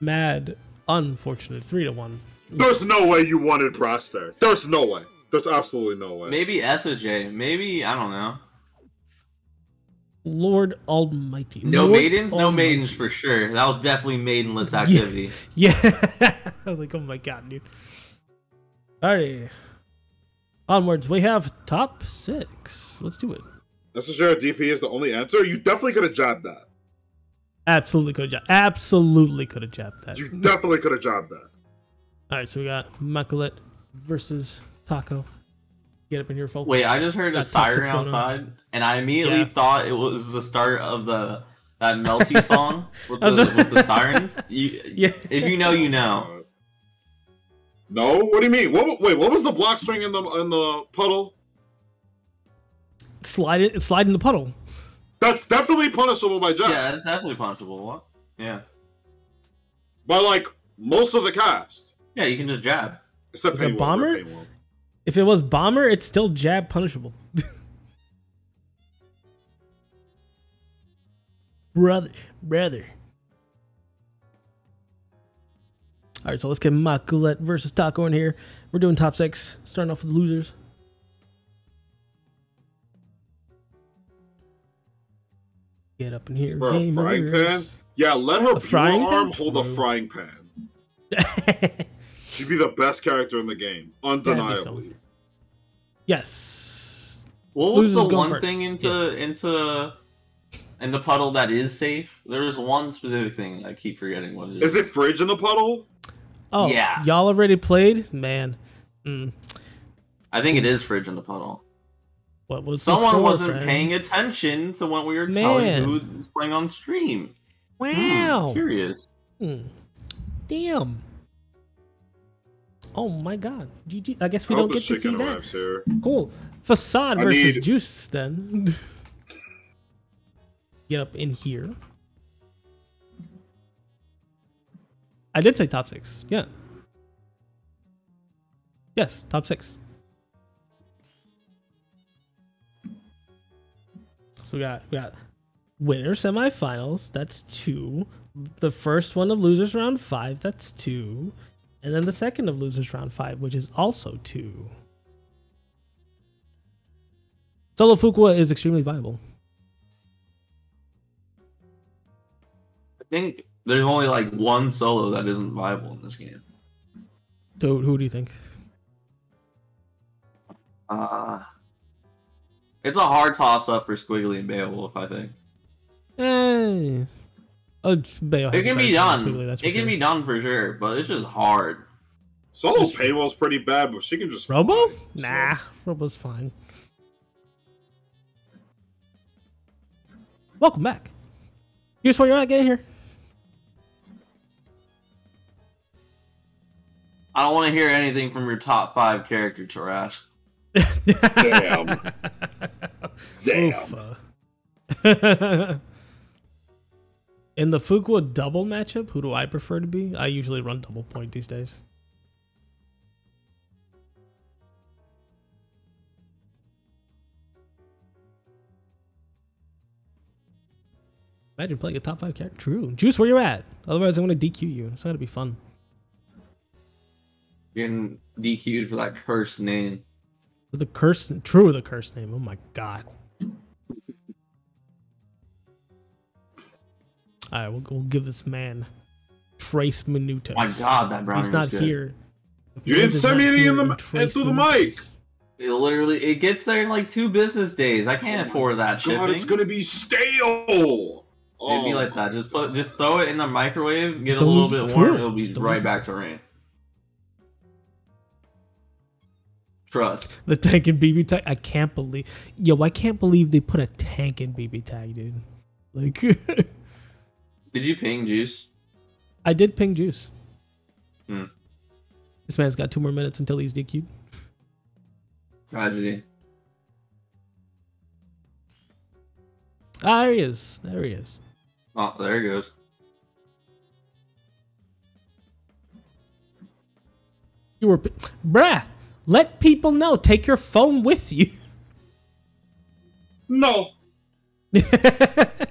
Mad. Unfortunate. Three to one. There's no way you wanted Brass there. There's no way. There's absolutely no way. Maybe SSJ. Maybe I don't know. Lord Almighty. No Lord maidens, no maidens for sure. That was definitely maidenless activity. *laughs* Yeah. *laughs* I was like, oh my god, dude. Alrighty. Onwards, we have top six. Let's do it. This is your DP is the only answer. You definitely could have jabbed that. Absolutely could have jabbed. Absolutely could have jabbed that. You definitely could have jabbed that. Alright, so we got Makulet versus Taco. Get up in here, folks. Wait, I just heard a siren six going on. outside, and I immediately Yeah. thought it was the start of the that Melty *laughs* song with the, Of with the sirens. *laughs* You, Yeah. If you know, you know. No, what do you mean? What? Wait, what was the block string in the in the puddle? Slide it slide in the puddle. That's definitely punishable by jab. Yeah, that's definitely punishable. What? Yeah. By like most of the cast, Yeah, you can just jab. except Is it Painwheel, Bomber? Painwheel. If it was bomber, it's still jab punishable. brother, brother. All right, so let's get Makulet versus Taco in here. We're doing top six, starting off with the losers. Get up in here, For a frying pan? gamers. Yeah, let her frying arm pan? hold a frying pan. *laughs* She'd be the best character in the game, undeniably. Yes. What was Losers the go one first. thing into into in the puddle that is safe? There is one specific thing I keep forgetting what it is. Is it fridge in the puddle? Oh, Yeah. Y'all already played, man. Mm, I think it is fridge in the puddle. what was Someone score, wasn't friends? paying attention to what we were Man. telling who was playing on stream. Hmm, Wow. curious. Hmm. Damn. Oh my god. GG. I guess we I don't get to see that. here. Cool. Facade I versus need- Juice then. *laughs* Get up in here. I did say top six. Yeah. Yes, top six. So we got we got winner semifinals. That's two. The first one of losers round five. That's two, and then the second of losers round five, which is also two. Solo Fukua is extremely viable. I think there's only like one solo that isn't viable in this game. Who, who do you think? Uh, it's a hard toss up for Squigly and Beowulf, I think. Eh. Oh, Bayo It can be done. Squigly, that's It can sure. be done for sure, but it's just hard. Solo Painwheel's pretty bad, but she can just Robo? fly, so- Nah, Robo's fine. Welcome back. Here's where you're at. Get in here. I don't want to hear anything from your top five character, Tarash. Damn. *laughs* Damn. Uh. *laughs* In the Fukua double matchup, who do I prefer to be? I usually run double point these days. Imagine playing a top five character. True. Juice, where you at? Otherwise, I'm going to DQ you. It's to be fun. Getting DQ'd for that cursed name. The curse, true with the curse name. Oh my god. All right, we'll, we'll give this man Trace Minuto. My God, that brownie He's not good. here. You didn't send me any in the in Trace through the mic. It literally, it gets there in like two business days. I can't oh afford that shipping. God, it's gonna be stale. It'd be Oh. like that. Just put, just throw it in the microwave, get Just a little bit true. warm, it'll be Just right back to rain. Trust. The tank and BB tag. I can't believe. Yo, I can't believe they put a tank in BB tag, dude. Like, *laughs* Did you ping Juice? I did ping Juice. Hmm. This man's got two more minutes until he's DQ'd. Tragedy. Ah, there he is. There he is. Oh, there he goes. You were, bruh. Let people know. Take your phone with you. No. *laughs*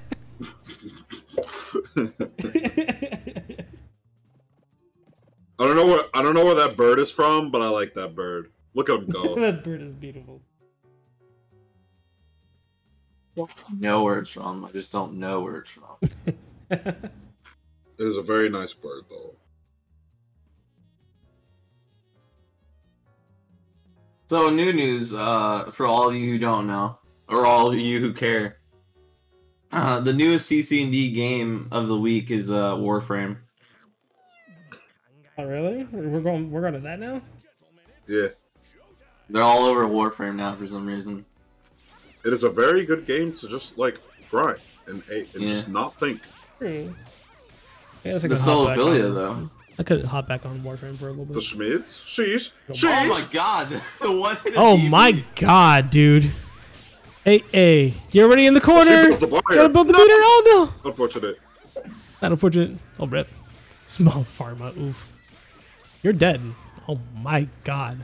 I don't know where I don't know where that bird is from, but I like that bird. Look at him go. that bird is beautiful. I know where it's from. I just don't know where it's from. *laughs* it is a very nice bird, though. So, new news uh, for all of you who don't know, or all of you who care. Uh, the newest CC&D game of the week is uh, Warframe. Oh, really? We're going. We're going to that now. Yeah, They're all over Warframe now for some reason. it is a very good game to just like grind and, and Yeah. just not think. True. I guess I The could Solophilia, though. I could hop back on Warframe for a little bit. The bit. Schmids, sheesh, Oh my god! *laughs* what? Oh my god, dude. Hey, hey, you're already in the corner. builds the bar. Gotta build the meter. Oh no. Unfortunate. Not unfortunate. Oh, rip. Small pharma. Oof. You're dead. Oh my god.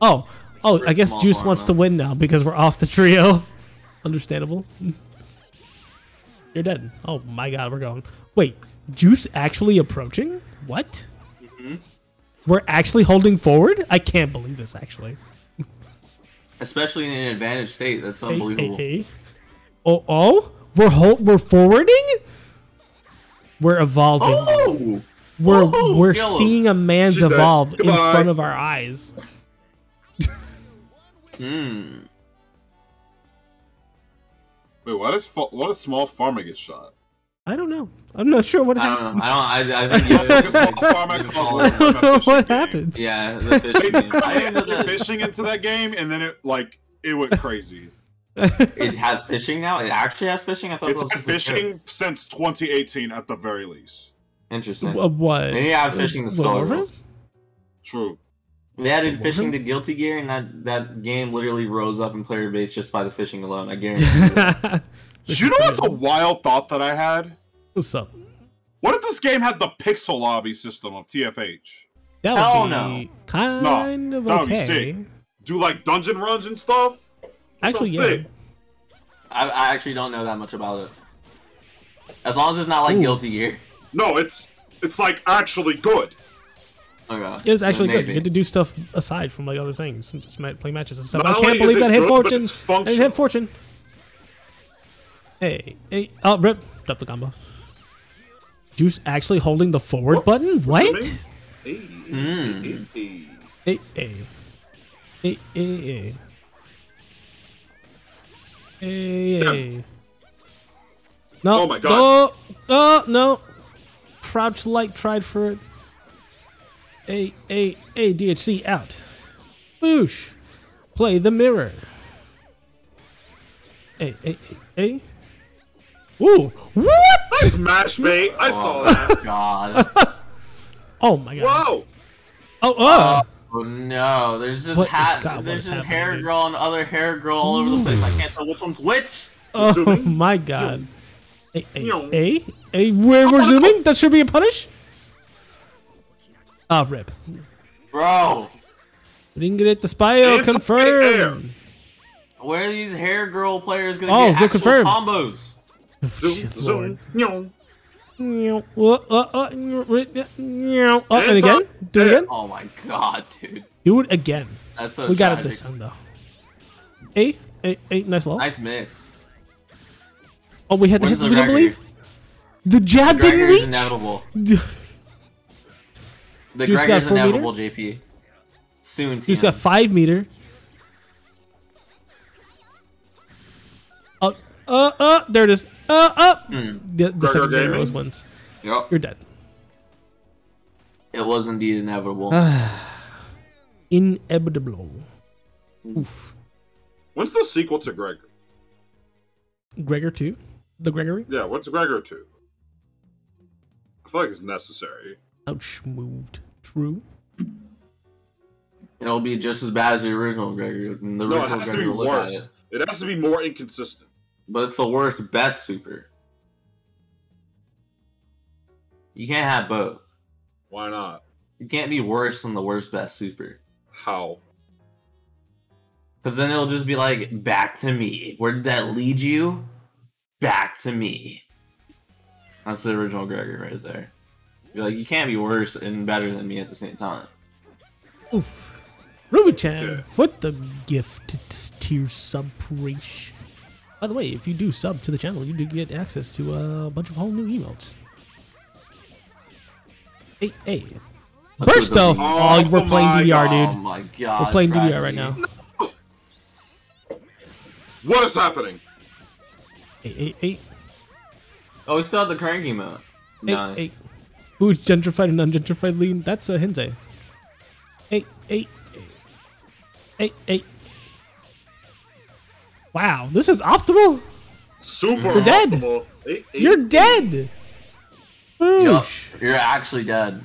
Oh, oh. I guess Juice wants to win now because we're off the trio. *laughs* Understandable. You're dead. Oh my god, we're going. Wait, Juice actually approaching? What? Mm-hmm. We're actually holding forward? I can't believe this. Actually. Especially in an advantage state. That's Hey, hey, unbelievable. hey. Oh, oh, we're hol- we're forwarding. We're evolving. Oh! We're Oh, we're kill seeing a man's She's evolve in front of our eyes. *laughs* Hmm. Wait, why does fa- why does small farmer get shot? I don't know. I'm not sure what I happened. don't know. I don't. I, I think you I think small farmer It's called all- I don't know what game. happened. Yeah, the fishing game. I didn't know fishing into that game, and then it like it went crazy. it has fishing now. It actually has fishing. I thought it's it was had just a fishing since 2018 at the very least. Interesting. Wha- what? Maybe I have fishing the What, skull Warframe? True. They added Warframe? fishing to Guilty Gear, and that that game literally rose up in player base just by the fishing alone. I guarantee. *laughs* you. you know what's a wild thought that I had? What's up? What if this game had the pixel lobby system of TFH? That would Hell be no. kind of that would be sick. Do like dungeon runs and stuff? That Actually, sounds yeah. sick. I, I actually don't know that much about it. As long as it's not like Ooh. Guilty Gear. No, it's it's like actually good. Okay. It's actually good. You get to do stuff aside from like other things and just play matches and stuff. Not I can't believe that hit good, fortune. it's That hit fortune. Hey, hey, oh, rip, drop the combo. Juice actually holding the forward What? button? What? Assuming- Hey, Hmm. hey, hey. Hey, hey, hey, hey, hey. Hey, hey. No. Oh my God. No. Oh, no. Crouch light tried for it. A, A, A, DHC out. Boosh. Play the mirror. A, A, A, A. Ooh. What? Smash bait. I saw that. God. *laughs* Oh my god. Whoa. Oh, oh. Oh no, there's just What- hat, God, there's just hair here? girl and other hair girl all over the place. I can't tell which one's which. oh zooming. *laughs* my god. A, A, Yo. A, A, where we're zooming? That should be a punish? Ah, rip. Bro, We didn't get it. The spy It's confirmed. where are these hair girl players gonna Oh, get actual confirm. combos? Zoom, zoom. Lord. Uh, uh, uh, and again? Do it again? Oh my god, dude. Do it again. That's so We got it this time, though. A, A, A, nice low. Nice mix. Oh, we had to hit the the didn't believe? The jab didn't Gregor's reach? inevitable. *laughs* The Gregor's inevitable, JP. Soon, team. He's got five meter. Uh, uh, there it is. Uh, uh. Mm. The, the second Gaming? Heroes wins. Yep. You're dead. It was indeed inevitable. Inevitable. Oof. When's the sequel to Gregor? Gregor 2? The Gregory? Yeah, what's Gregor 2? I feel like it's necessary. Ouch, moved. True. It'll be just as bad as the original Gregor. And the No, it original has to be Gregor look at worse. it. It has to be more inconsistent. But it's the worst best super. You can't have both. Why not? You can't be worse than the worst best super. How? Because then it'll just be like, back to me. Where did that lead you? Back to me. That's the original Gregor right there. You're like, you can't be worse and better than me at the same time. Oof. Ruby-chan, Yeah. what the gift tier sub preach. By the way, if you do sub to the channel, you do get access to a bunch of whole new emotes. Hey, hey. That's Bursto! what Oh, Oh we're playing my DDR, Oh dude. my god. We're playing DDR tragedy. right now. What is happening? Hey, hey, hey. Oh, we still have the cranky mode. Hey, Nice. hey. Who's gentrified and ungentrified lean? That's a Hinze. Hey, hey, hey. Hey, hey. Wow, this is optimal. Super You're dead. optimal. Eight- eight- You're dead. Yup, Boosh. you're actually dead.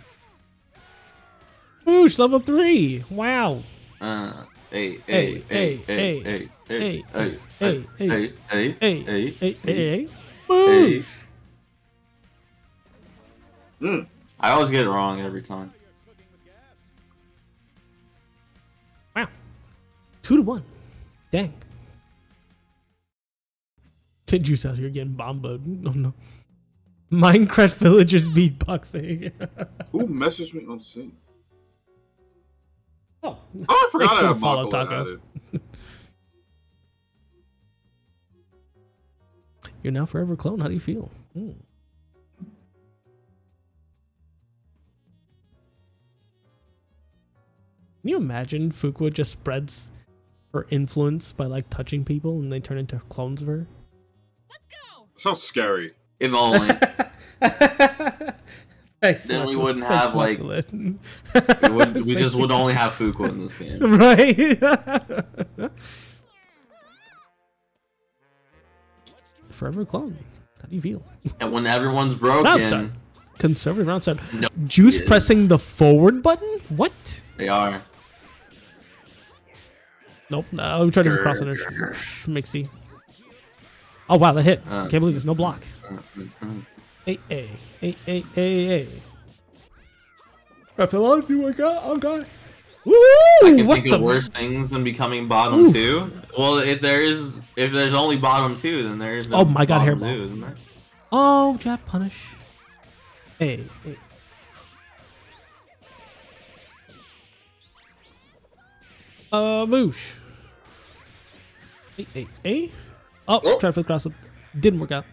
Boosh, level three. Wow. Uh, hey, Hey, hey, hey, hey, hey, hey, hey, hey, hey, hey, hey, hey, Hey, hey, hey, hey, hey. hey. Boosh. Mm. I always get it wrong every time. Wow. Two to one. Dang. Juice out here getting bomboed. No, no. Minecraft villagers beatboxing. Who messaged me on scene? oh. Oh, I forgot I for have the follow, Taco. You're now forever clone. How do you feel? Hmm. Can you imagine Fukua just spreads her influence by like touching people and they turn into clones of her? Sounds scary. If only. *laughs* Thanks, Then we wouldn't Thanks, have, like- we, would, we *laughs* just would only have Fukua in this game. *laughs* right. Forever clone. How do you feel? And when everyone's Round start. broken, Conservative round start. No, Juice pressing the forward button? What? they are. Nope. No, we tried to Grr, cross under grr. Mixie. Oh wow, that hit. Uh, Can't believe there's no block. Hey, hey, hey, hey, hey, hey. After a lot of you work out, okay. Woo! I can what think the? of worse things than becoming bottom Oof. two. Well, if there is, if there's only bottom two, then there is no. Oh my God, bottom hairball. two, isn't there? Oh, jab punish. Hey, hey. Uh, moosh. Hey, hey, hey. Oh, Oh. try for the cross up. Didn't work out.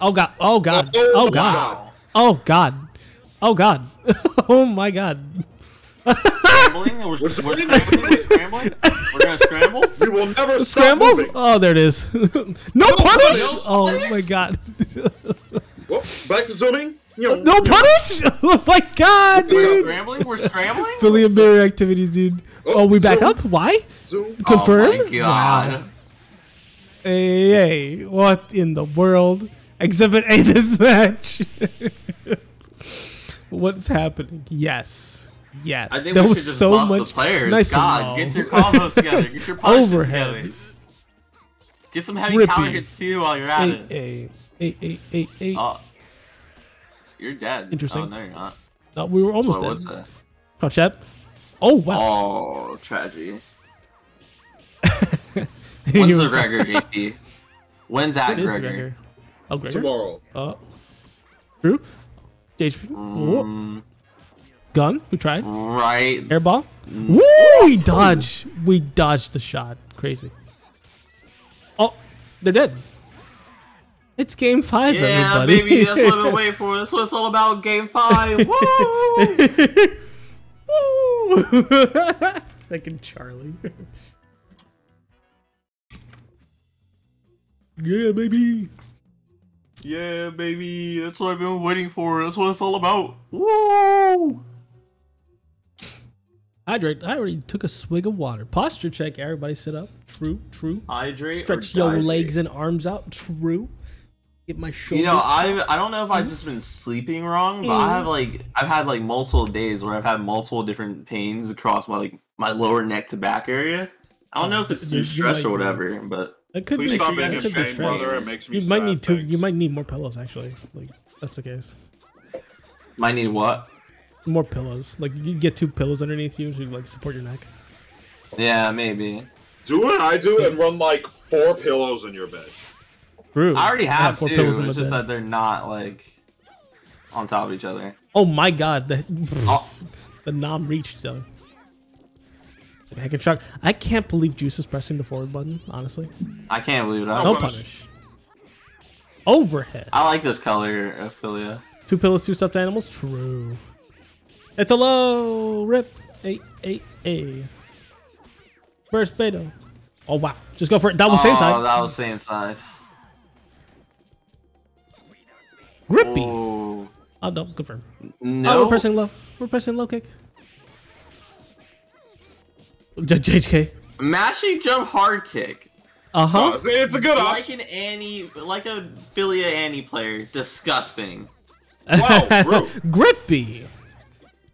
Oh god. Oh god. Oh, Oh god. Oh god. Oh god. *laughs* oh my god. Scrambling? We're, we're, We're scrambling? We're scrambling? We're gonna scramble? *laughs* We will never stop Scramble? moving. Oh, there it is. *laughs* no punish. punish. Oh my god. Whoop, back to zooming. You know, no punish. Oh my god, dude! We're scrambling? We're scrambling? Philly and Barry activities, dude. Oh, Oh, we back zoom. up? Why? Zoom. Confirm? Oh my god. Hey, hey, what in the world? Exhibit A *laughs* this match. What's happening? Yes. Yes. I think there we should was just so much the players. nice God, get your combos together. Get your *laughs* punishes Overhead. together. Get some heavy Rippy. counter hits too while you're at Hey, it. hey, hey, hey, hey, hey. Oh. You're dead. Interesting. Oh, no, you're not. No, we were almost what I would dead. say. Uh, Crouch up. Oh wow. Oh, tragedy. *laughs* *laughs* You When's the Gregor, *laughs* JP? When's at It is the Gregor? Gregor. Oh, Gregor. Tomorrow. Oh. Drew. HP. Whoa. Mm, Gun. We tried. right. Airball. Mm. Woo! We dodged. We dodged the shot. Crazy. Oh, they're dead. It's game five, Yeah, everybody. baby, that's what I've been *laughs* waiting for. That's what it's all about. Game five. Woo! Woo! Thinking Charlie. Yeah, baby. yeah, baby, that's what I've been waiting for. That's what it's all about. Woo! Hydrate. I already took a swig of water. Posture check. Everybody sit up. True, true. Hydrate. Stretch your legs and arms out. True. Get my shoulders. You know, I I don't know if I've hmm? just been sleeping wrong, but I have hmm? like I've had like multiple days where I've had multiple different pains across my like my lower neck to back area. I don't oh, know if it's through stress like- or whatever, but It could Please be. stop that being in could be pain, brother. It makes me You might need two. You might need more pillows. Actually, like that's the case. might need what? More pillows. Like you get two pillows underneath you to like support your neck. Yeah, maybe. Do what I do and run like four pillows in your bed. True. I already have four two. pillows in It's just bed. that they're not like on top of each other. Oh my god, the Oh, *laughs* the nom reached though. I can shock. I can't believe Juice is pressing the forward button. Honestly, I can't believe that. no punish. punish. Overhead. I like this color, Ophelia. Two pillows, two stuffed animals. True. It's a low rip. A a a. Burst Beto. Oh wow, just go for it. That was same oh, side. that was same side. Grippy. Oh, Oh no, confirm. no. Oh, we're pressing low. We're pressing low kick. J- JHK. Mashing jump hard kick. Uh Oh, huh. it's, it's a good Like option. an Annie, like a Filia Annie player. Disgusting. Wow. *laughs* Grippy.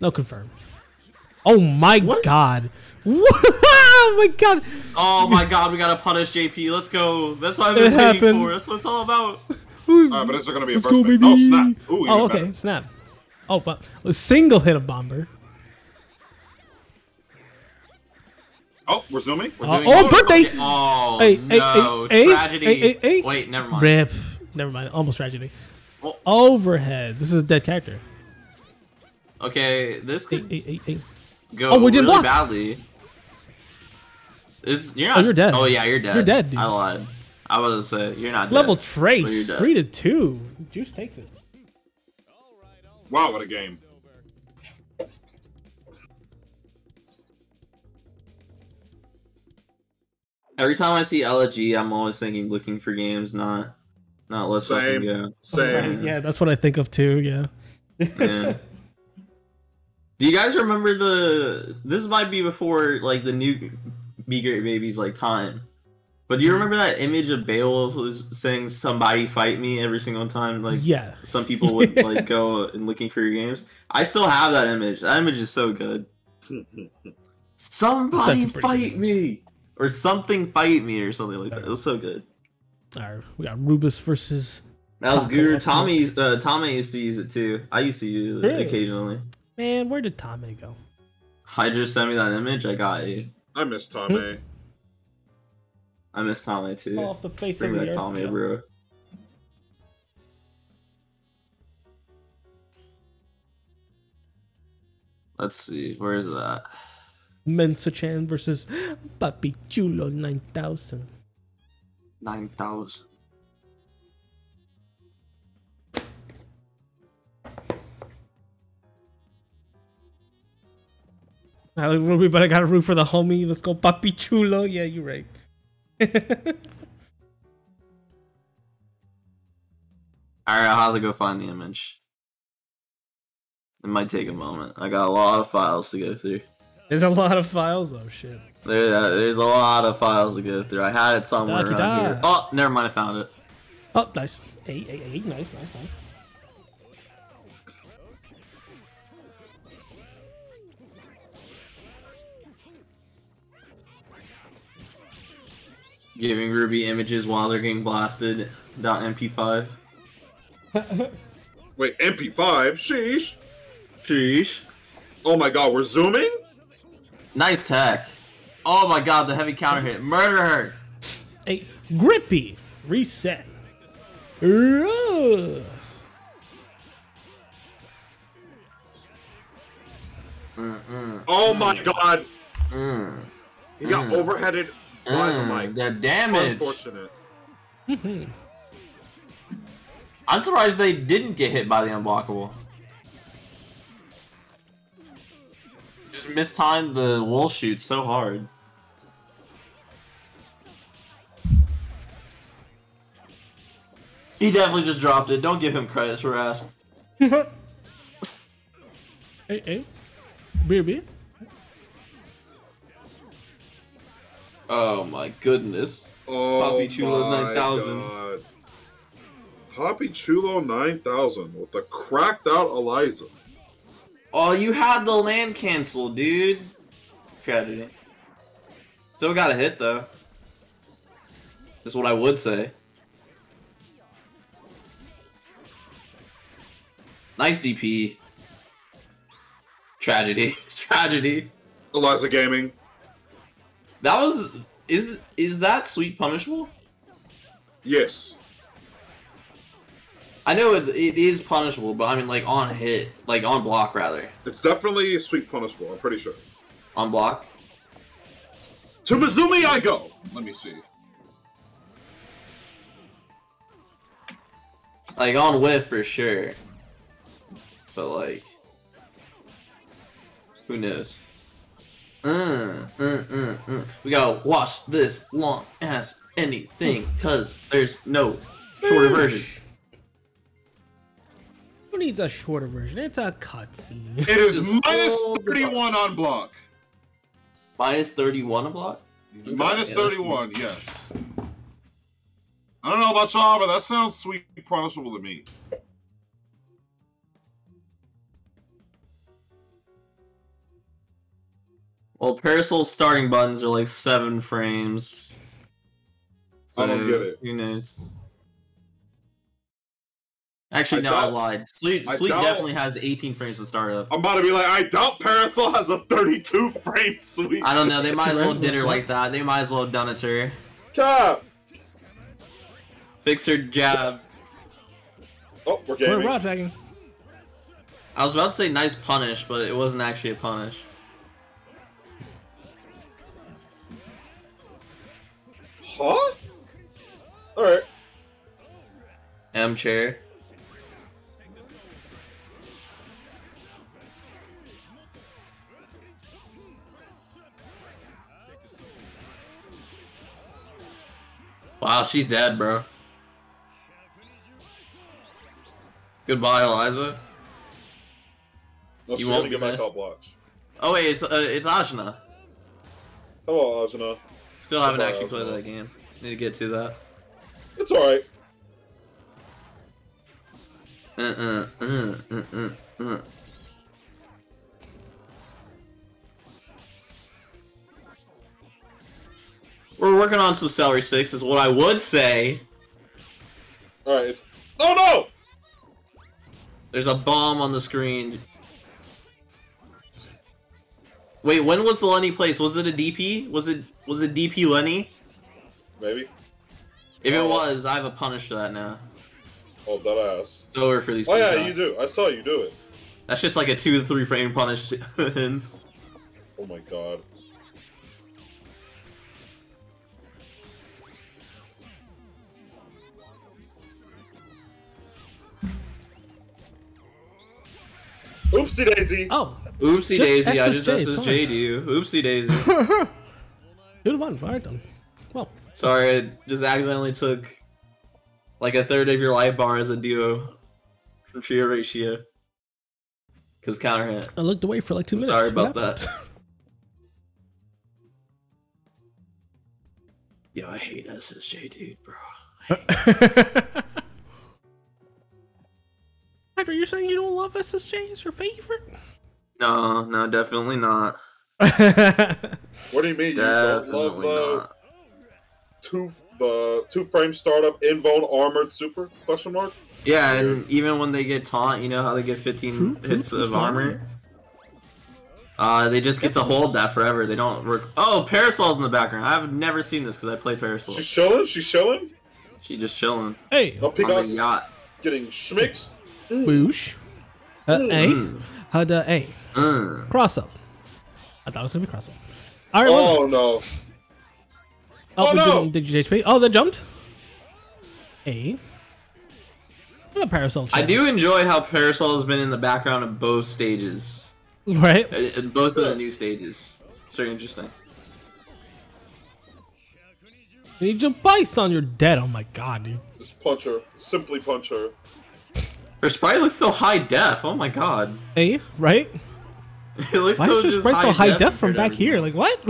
No confirm. Oh my god. *laughs* oh my god. Oh my god, we gotta punish JP. Let's go. That's what I've been It waiting happened. for. That's what it's all about. Alright, but is there gonna be a Let's first go, baby. Oh snap! Ooh, oh, okay. better. Snap. Oh, but a single hit of bomber. Oh, we're zooming. We're Uh, doing oh, good. birthday! Okay. Oh Hey, hey, no, hey, hey, tragedy. hey, hey, hey. Wait, never mind. Rip. Never mind. Almost tragedy. Well- Overhead. This is a dead character. Okay, this could hey, hey, hey. go Oh, we didn't really block. badly. Is you're not? Oh, you're dead. Oh yeah, you're dead. You're dead, dude. I lied. I was gonna say you're not Level dead. trace. Three to two. Juice takes it. Wow, what a game! Every time I see LG, I'm always thinking looking for games, not not let something Same. go. Same. Yeah, that's what I think of too. Yeah. Yeah. *laughs* Do you guys remember the? This might be before like the new Be Great Babies like time, but do you hmm. remember that image of Bale was saying "Somebody fight me" every single time? Like Yeah. some people would *laughs* like go and looking for your games. I still have that image. That image is so good. *laughs* Somebody That's a pretty fight me, or something fight me, or something like that. It was so good. All right. We got Rubus versus. That was Taco Guru. up Tommy, uh, Tommy used to use it too. I used to use it Really? occasionally. Man, where did Tommy go? Hydra sent me that image. I got you. I miss Tommy. *laughs* I miss Tommy too. Off the face Bring of the back earth. Tommy, yeah. bro. Let's see. Where is that? Mensa Chan versus Papi Chulo 9000. Nine thousand. I we better got to root for the homie. Let's go, Papi Chulo. Yeah, you're right. *laughs* All right, I'll have to go find the image. It might take a moment. I got a lot of files to go through. There's a lot of files. Oh shit. There, uh, there's a lot of files to go through. I had it somewhere Ducky around here. Oh, never mind. I found it. Oh, nice. Eight, eight, eight. Nice, nice, nice. Giving Ruby images while they're getting blasted. Dot MP5. *laughs* Wait, MP5? Sheesh. Sheesh. Oh my god, we're zooming? Nice tech. Oh my god, the heavy counter hit. Murder her. Eight. Grippy. Reset. Ugh. Mm-mm. Oh my god. Mm. He got Mm. overheaded by the Mm, mic. the damage. Unfortunate. I'm surprised they didn't get hit by the unblockable. Just mistimed the wall shoot so hard. He definitely just dropped it. Don't give him credits for ass. *laughs* hey, hey. Beer, beer. Oh my goodness. Oh Poppy Chulo 9000. God. Poppy Chulo 9000 with the cracked out Eliza. Oh, you had the land cancel, dude. Tragedy. Still got a hit though. That's what I would say. Nice DP. Tragedy. *laughs* Tragedy. Eliza Gaming. That was is is that sweet punishable? Yes. I know it, it is punishable, but I mean like on hit, like on block rather. It's definitely sweet punishable, I'm pretty sure. On block. To Mizumi I go! Let me see. Like on whiff for sure. But like who knows? Uh, uh, uh, uh. We gotta watch this long ass anything, cause there's no shorter version. Who needs a shorter version? It's a cutscene. It is Just minus hold the 31 on block. Minus 31 a block? Minus Yeah, that's 31, yes. I don't know about y'all, but that sounds sweet punishable to me. Well, Parasoul's starting buttons are like seven frames. I don't get it. Who knows? Actually, I no, I lied. Sleep, I Sleep doubt- definitely has 18 frames to start up. I'm about to be like, I doubt Parasoul has a 32 frame sweet. I don't know. They might as well did her like that. They might as well have done it to her. Cap! Fix her jab. Oh, we're We're gaming. raw tagging. I was about to say nice punish, but it wasn't actually a punish. Huh? Alright. M chair. Wow, she's dead, bro. Goodbye, Eliza. No, You won't get my top blocks. Oh wait, it's uh, it's Ajna. Hello, Ajna. Still haven't Goodbye, actually played that game. Need to get to that. It's alright. Uh uh uh uh uh. uh. We're working on some celery sticks, is what I would say. Alright, it's. No, no! There's a bomb on the screen. Wait, when was the Lenny place? Was it a DP? Was it was it DP Lenny? Maybe. If it Oh. was, I have a punish for that now. Oh, that ass. It's over for these. Oh yeah, you do. I saw you do it. That shit's like a two to three frame punish. *laughs* Oh my god. Oopsie daisy. Oh, Oopsie Just daisy, I SSJ, just it's fine. SSJ'd you. Oopsie daisy. *laughs* good one. All right then. Well, Sorry, I just accidentally took like a third of your life bar as a duo from Trio Ratio. Cause counter hit. I looked away for like two minutes. Sorry about that. *laughs* Yo, I hate SSJ, dude, bro. *laughs* happened? Hector, you're saying you don't love SSJ? It's your favorite? No, no, definitely not. *laughs* What do you mean? You don't love the two the two frame startup invuln armored super question mark? Yeah, and even when they get taunt, you know how they get 15 True, true, hits true, of armor? Uh, they just get to hold that forever. They don't work. Oh, Parasoul's in the background. I've never seen this because I play Parasoul. She's chilling. She's chilling. She just chilling Hey, No on the peacock yacht. getting schmixed. Boosh. Uh, A. Mm. Had uh, A. Mm. Cross up. I thought it was gonna be cross up. All right. well, Oh no. oh, oh, no. didn't- Did you HP? Oh, that jumped. A. The parasoul. I do enjoy how Parasoul has been in the background of both stages, Right. Uh, in both of the new stages. It's very interesting. Can you jump bice on your dead. Oh my god, dude. Just punch her. Simply punch her. Her sprite looks so high def. Oh my god, Hey, Right. *laughs* it looks Why so is your just sprite so high def from back here? Like what?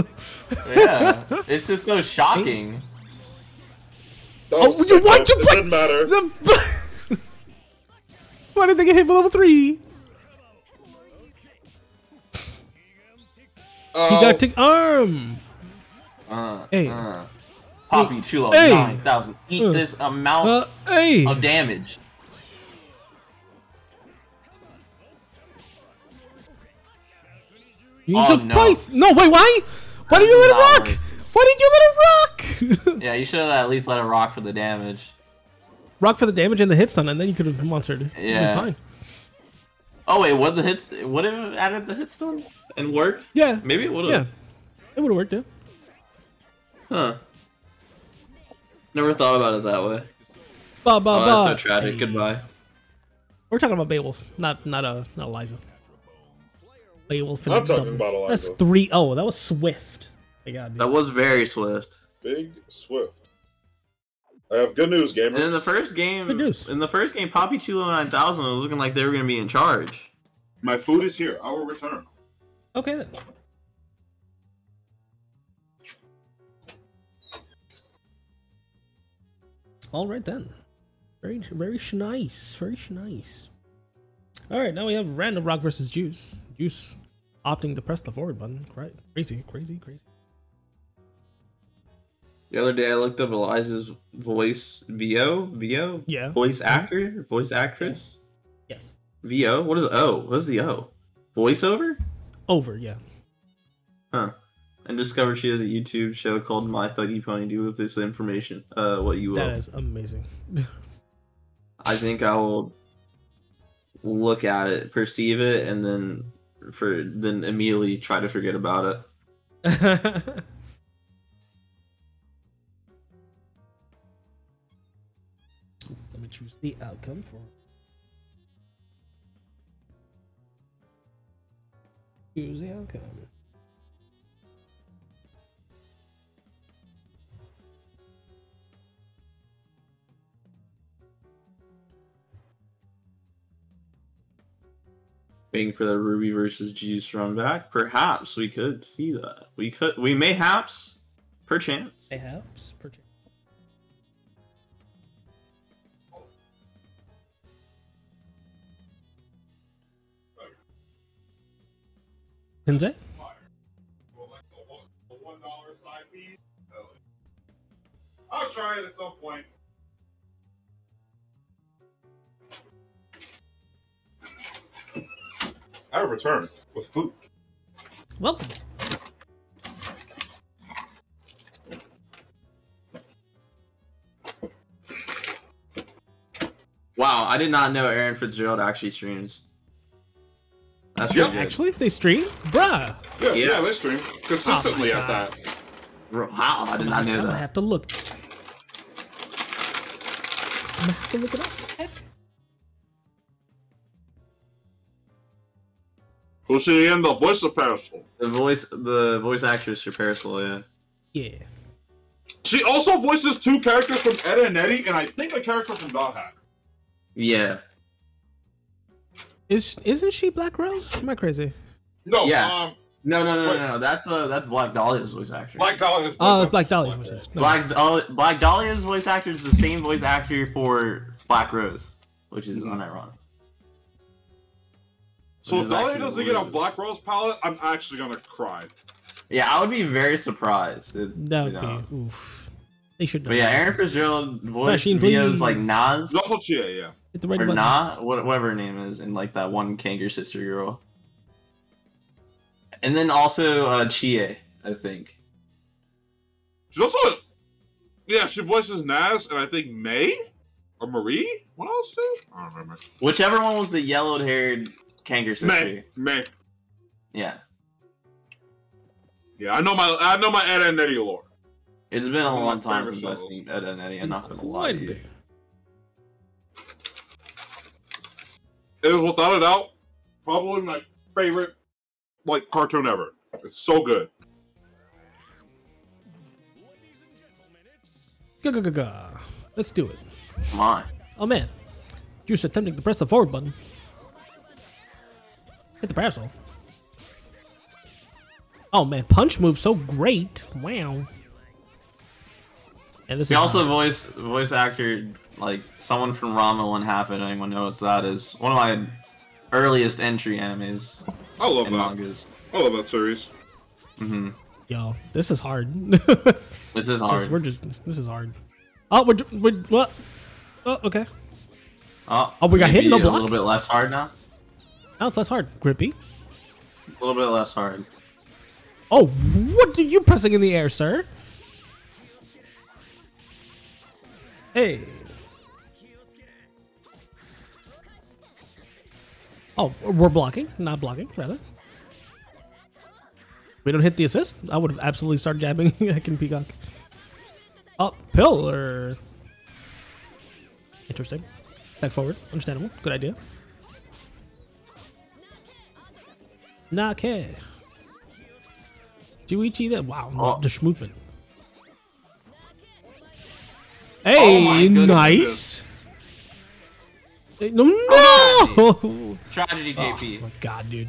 yeah, it's just so shocking. That Oh, was you sick, want though. to It play- didn't matter. The- *laughs* Why did they get hit for level three? Oh, He got to arm. Uh, Hey. uh. Poppy Chulo Hey. 9000. Eat Uh. this amount Uh, hey. of damage. You Oh, no. twice. No, wait, why? Why did you let it rock? Why did you let it rock? *laughs* Yeah, you should have at least let it rock for the damage. rock for the damage and the hit stun, and then you could have monstered. Yeah. fine. Oh wait, what the hits? Would it have added the hit stun and worked? Yeah. Maybe it would have. Yeah. It would have worked, yeah. Huh. Never thought about it that way. Ba, ba, Oh, that's so tragic. Hey. Goodbye. We're talking about Beowulf, not not uh not Eliza. Beowulf. and I'm talking double. about Eliza. That's three. Oh, that was Swift. My God, dude. That was very swift. Big Swift. I have good news, gamer. And in the first game, Good news. in the first game, Poppy Chulo 9000 was looking like they were gonna be in charge. My food is here. I will return. Okay then. All right then. Very very nice. Very nice. All right, now we have random rock versus juice. Juice opting to press the forward button. Right. Crazy, crazy, crazy. The other day, I looked up Eliza's voice VO VO Yeah. voice actor voice actress Yes. VO. What is O? What is the O? Voiceover. Over, Over, yeah. Huh. And discovered she has a YouTube show called My Thuggy Pony. Do with this information, uh, what you will. That is amazing. I think I will look at it, perceive it, and then for then immediately try to forget about it. *laughs* Let me choose the outcome for. Choose the outcome. Waiting for the Ruby versus Juice run back. Perhaps we could see that. We could. We mayhaps, perchance. Mayhaps, Perchance. Hinze? I'll try it at some point. I have returned with food. Welcome. Wow, I did not know Erin Fitzgerald actually streams. That's Yeah, really good. Actually, they stream? Bruh. Yeah, Yeah. yeah, they stream consistently Oh at that. Bro, Wow, I did not I'm know gonna have to look. I'm gonna have to look it up. Who's she in? The voice of Parasoul. The voice, the voice actress for Parasoul, yeah. Yeah. She also voices two characters from Ed and Eddie, and I think a character from Dot Hack. Yeah. Is isn't she Black Rose? Am I crazy? No, Yeah. um, No, no, no, no, no. That's uh, that's Black Dahlia's voice actor. Black Dahlia. is Oh, voiced it's Black by- Dahlia's voice actor. No. Black's uh, Black Dahlia's voice actor is the same voice actor for Black Rose, which is unironic. So if is Dahlia doesn't get a. Black Rose palette, I'm actually gonna cry. Yeah, I would be very surprised. If, That you would know. be oof. They should know. But yeah, that. Erin Fitzgerald voiced Machine, videos please. like Nazz There's also Chia, yeah. Hit the right or button. Nah, whatever her name is, and like that one Kanker sister girl. And then also uh, Chie, I think. She's also, yeah, she voices Nazz, and I think May or Marie. What else too? I don't remember. Whichever one was the yellowed-haired Kanker sister. May, May. Yeah, Yeah, I know my, I know my Ed and Eddie lore. it's been a One long time since I've seen Ed and Eddie. I'm not gonna lie to you. It is without a doubt probably my favorite like cartoon ever. It's so good. Ga ga ga ga. Let's do it. Come on. Oh man, you're attempting to press the forward button. Hit the parasoul. Oh man, punch move so great. Wow. And this He is also hard. voiced voice actor like someone from Ranma One Half It. Anyone knows what that is? One of my earliest entry animes I love and that. mangas. I love that series. hmm yo. This is hard. *laughs* This is Just- hard. we're just this is hard. Oh, we're we're what? Oh, okay. Oh, Oh, we got hit, maybe no A little bit less hard now. Now it's less hard. Grippy. A little bit less hard. Oh, what are you pressing in the air, sir? Hey. Oh, we're blocking, not blocking, rather. We don't hit the assist. I would have absolutely started jabbing *laughs* Heck and Peacock. Oh, pill or interesting. Back forward, understandable. Good idea. Nake. Juichi that wow, Oh. the schmovement. Oh Hey, goodness. nice. Hey, No, oh, no! *laughs* Oh Tragedy JP. my god, dude.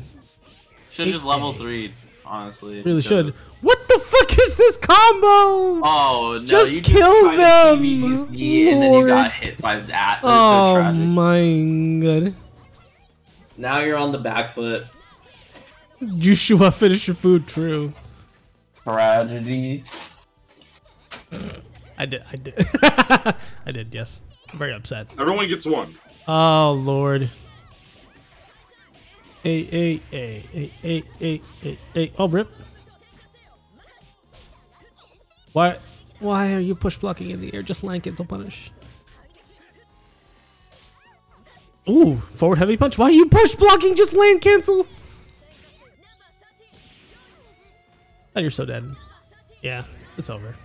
Should just level three, honestly. Really should. Should've. What the fuck is this combo? Oh no! Just you kill tried them, PvPC and then you got hit by that. That's oh so tragic. my god. Now you're on the back foot. Joshua, finish your food. True. Tragedy. I did. I did. *laughs* I did. Yes. I'm very upset. Everyone gets one. Oh lord. Hey, hey, hey, hey, hey, hey, hey, hey. Oh, rip. Why? Why are you push blocking in the air? Just land cancel punish. Ooh, forward heavy punch. Why are you push blocking? Just land cancel. Oh, you're so dead. Yeah, it's over.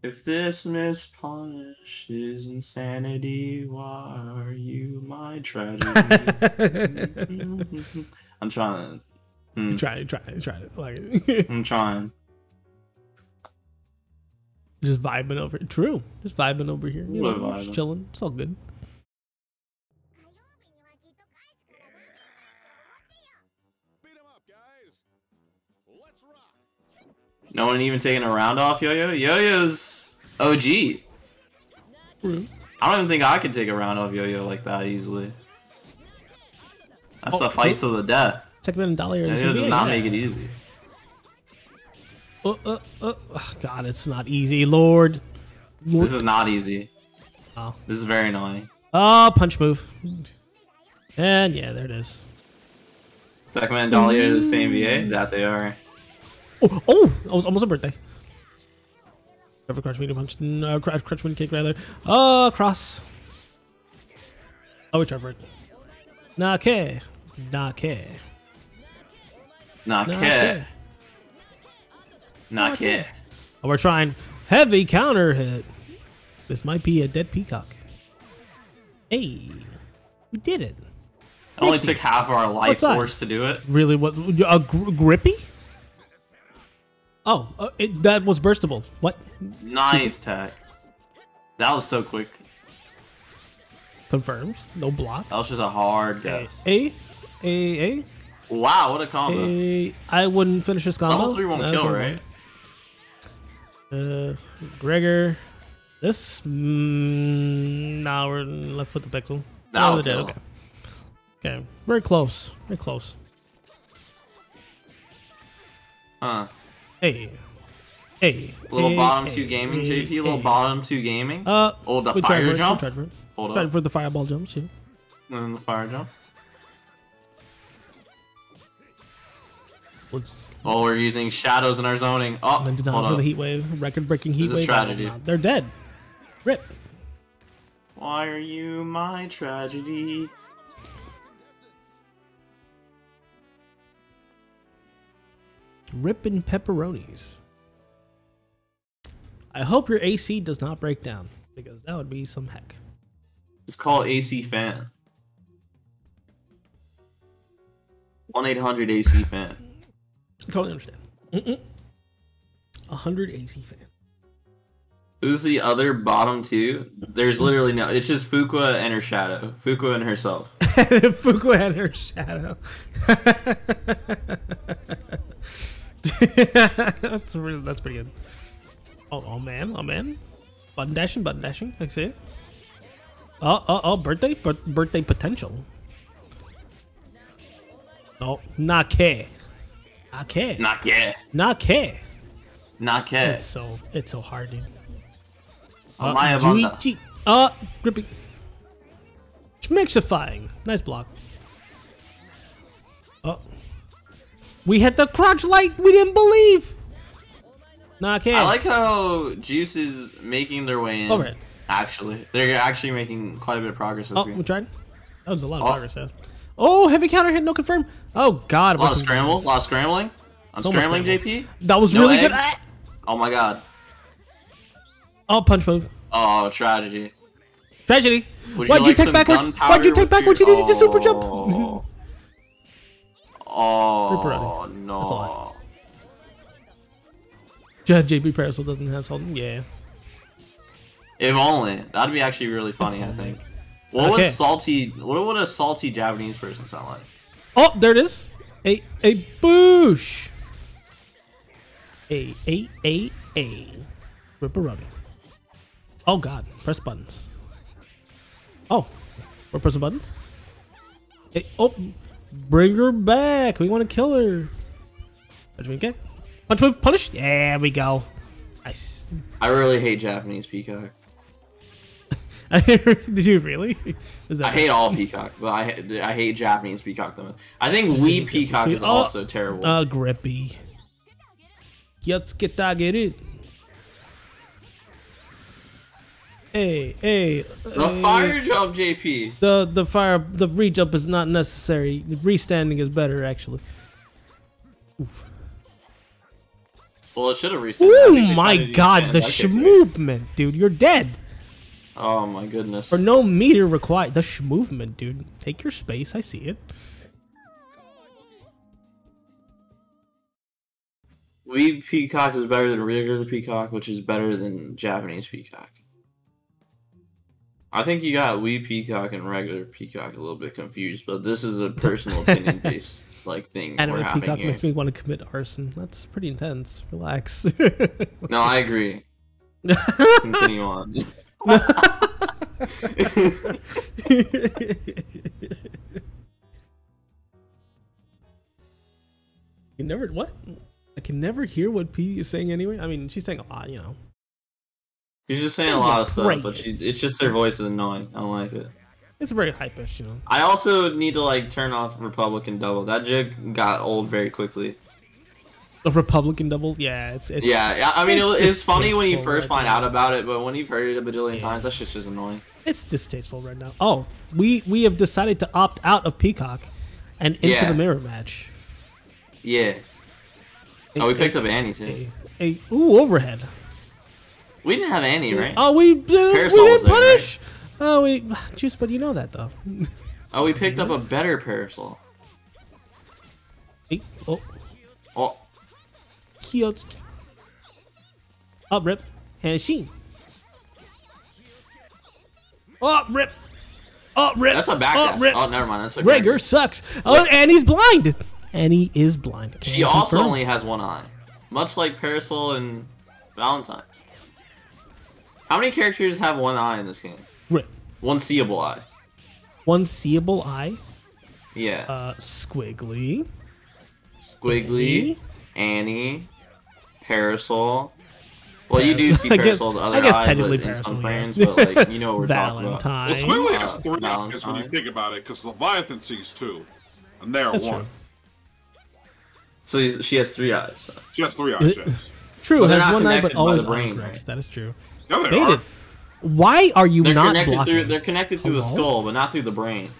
If this mispunish is insanity, why are you my tragedy? *laughs* I'm trying. Hmm, try it, try it, try it. Like, I'm trying. Just vibing over. True, just vibing over here. You know, just chilling. It's all good. No one even taking a round off Yo-Yo. Yo-Yo's OG. True. I don't even think I could take a round off Yo-Yo like that easily. That's Oh, a fight to the death. Second and Dolly or Yo-Yo does not yeah. make it easy. Uh, uh, uh. Oh, God, it's not easy, Lord. Lord. This is not easy. Oh. This is very annoying. Oh, punch move. And yeah, there it is. Sekima and Dahlia are the same VA? That they are. Oh, oh, it was almost a birthday. Never crush me to punch. No, crush, crush me to kick rather. Oh, cross. Oh, we tried for it. Nah, K. Nah, K. Not Nah, Kit. K. Not Kit. Oh, we're trying heavy counter hit. This might be a dead peacock. Hey, we did it. It only took half of our life force to do it. Really, what? A gr- grippy? Oh, uh, it, that was burstable. What? Nice tech. That was so quick. Confirms. No block. That was just a hard guess. A, A, A, Wow, what a combo. A. I wouldn't finish this combo. Level 3 won't kill, right? Uh, Gregor. This. Mm, nah, we're left with the pixel. That'll Oh, they're dead. Okay. Okay. Very close. Very close. Huh. Hey. Hey. Little hey, bottom hey, two gaming, hey, JP. Little bottom two gaming. Uh, oh, the fire for it, jump. it. Hold Tried up. for the fireball jumps, yeah. And then the fire jump. Let's Oh, we're using shadows in our zoning. Oh, then hold not for up. the heat wave, record breaking heat This is wave. tragedy. Oh, no, They're dead. Rip. Why are you my tragedy? Ripping pepperonis. I hope your AC does not break down because that would be some heck. It's called AC fan. 1 800 AC fan. Totally understand. Mm-mm. 100 AC fan. Who's the other bottom two? There's literally no. It's just Fukua and her shadow. Fukua and herself. *laughs* Fuku and her shadow. *laughs* that's really, that's pretty good. Oh, oh man, oh man. Button dashing, button dashing. I see it. Oh, oh, oh, birthday, birthday potential. Oh, not K. Not K. Not yet. Not K. Not It's so, it's so hard, dude. Oh, Banda. Juichi. Uh, grippy. Schmixifying. Nice block. Oh. We hit the crotch light we didn't believe. Okay. I like how Juice is making their way in. Over it. Actually, they're actually making quite a bit of progress this Oh, game. we tried. That was a lot of Oh. progress, yeah. Oh, heavy counter hit, no confirm. Oh, God. A lot of scrambles, a lot of scrambling. I'm So scrambling. JP. That was No really good. eggs? Ah! Oh my god. Oh, punch move. Oh, tragedy. Tragedy. Would Why'd you, like take some backwards? Why'd you take backwards? your- You needed to super jump. Oh. *laughs* Oh no. That's a lot. JB Parasoul doesn't have something. Yeah. If only. That'd be actually really funny, I think. What Okay. would salty what would a salty Japanese person sound like? Oh, there it is. A a boosh. A a a a. Ripperoni. Oh God! Press buttons. Oh, we're pressing buttons. Hey, oh, bring her back. We want to kill her. Punch me, kick. Punch move, punish. There we go. Nice. I really hate Japanese peacock. *laughs* Did you really? Is I hate all peacock, but I I hate Japanese peacock the most. I think we *laughs* peacock is Oh, also terrible. Uh, grippy. Let's get that get it. Hey, hey. the hey. fire jump, JP. The the fire the reach up is not necessary. The restanding is better actually. Well, it should have reset. Oh my god, the sh- movement, dude. You're dead. Oh my goodness. For no meter required. The sh- movement, dude. Take your space. I see it. We peacock is better than regular peacock, which is better than Japanese peacock. I think you got wee peacock and regular peacock a little bit confused, but this is a personal *laughs* opinion based like thing we're Anime Peacock here. makes me want to commit arson. That's pretty intense. Relax. *laughs* No, I agree. *laughs* Continue on. You never what? I can never hear what P is saying anyway. I mean, she's saying a lot, you know. She's just saying a lot of stuff, but she's, it's just their voice is annoying. I don't like it. It's very high pitched, you know. I also need to like turn off Republican double. That jig got old very quickly. The Republican double, yeah, it's it's Yeah, I mean, it's it, it's funny when you first right find now. out about it, but when you've heard it a bajillion Yeah. times, that's just just annoying. it's distasteful right now. Oh, we we have decided to opt out of Peacock and into Yeah. the mirror match. Yeah. Oh, we picked up Annie too. A, a ooh overhead. We didn't have Annie, right? Oh, we did, we didn't there, punish. Oh, we *sighs* just but you know that though. Oh, we *laughs* picked up a better parasoul. Hey, Oh, Kyoto. Up rip. And Sheen. Up rip. Up rip. that's a back Up rip. Oh, never mind. That's a Gregor sucks. Oh, and he's blind. And he is blind. She also confirm. only has one eye, much like Parasoul and Valentine. How many characters have one eye in this game? Rip. One seeable eye. One seeable eye. Yeah. Uh, squigly. Squigly, Annie, Parasoul. Well, you do see Parasoul's *laughs* other I guess eye technically but in some Parasoul, frames, but like you know what we're talking about. Valentine. Well, Squigly has Uh, three eyes when you think about it, because Leviathan sees two, and they are That's one. true. So she has three eyes. So. She has three eyes, yes. True, But has not one eye, but connected by always the brain, right? That is true. Yeah, they Baited. are. Why are you They're not connected blocking? through. They're connected through the skull, but not through the brain.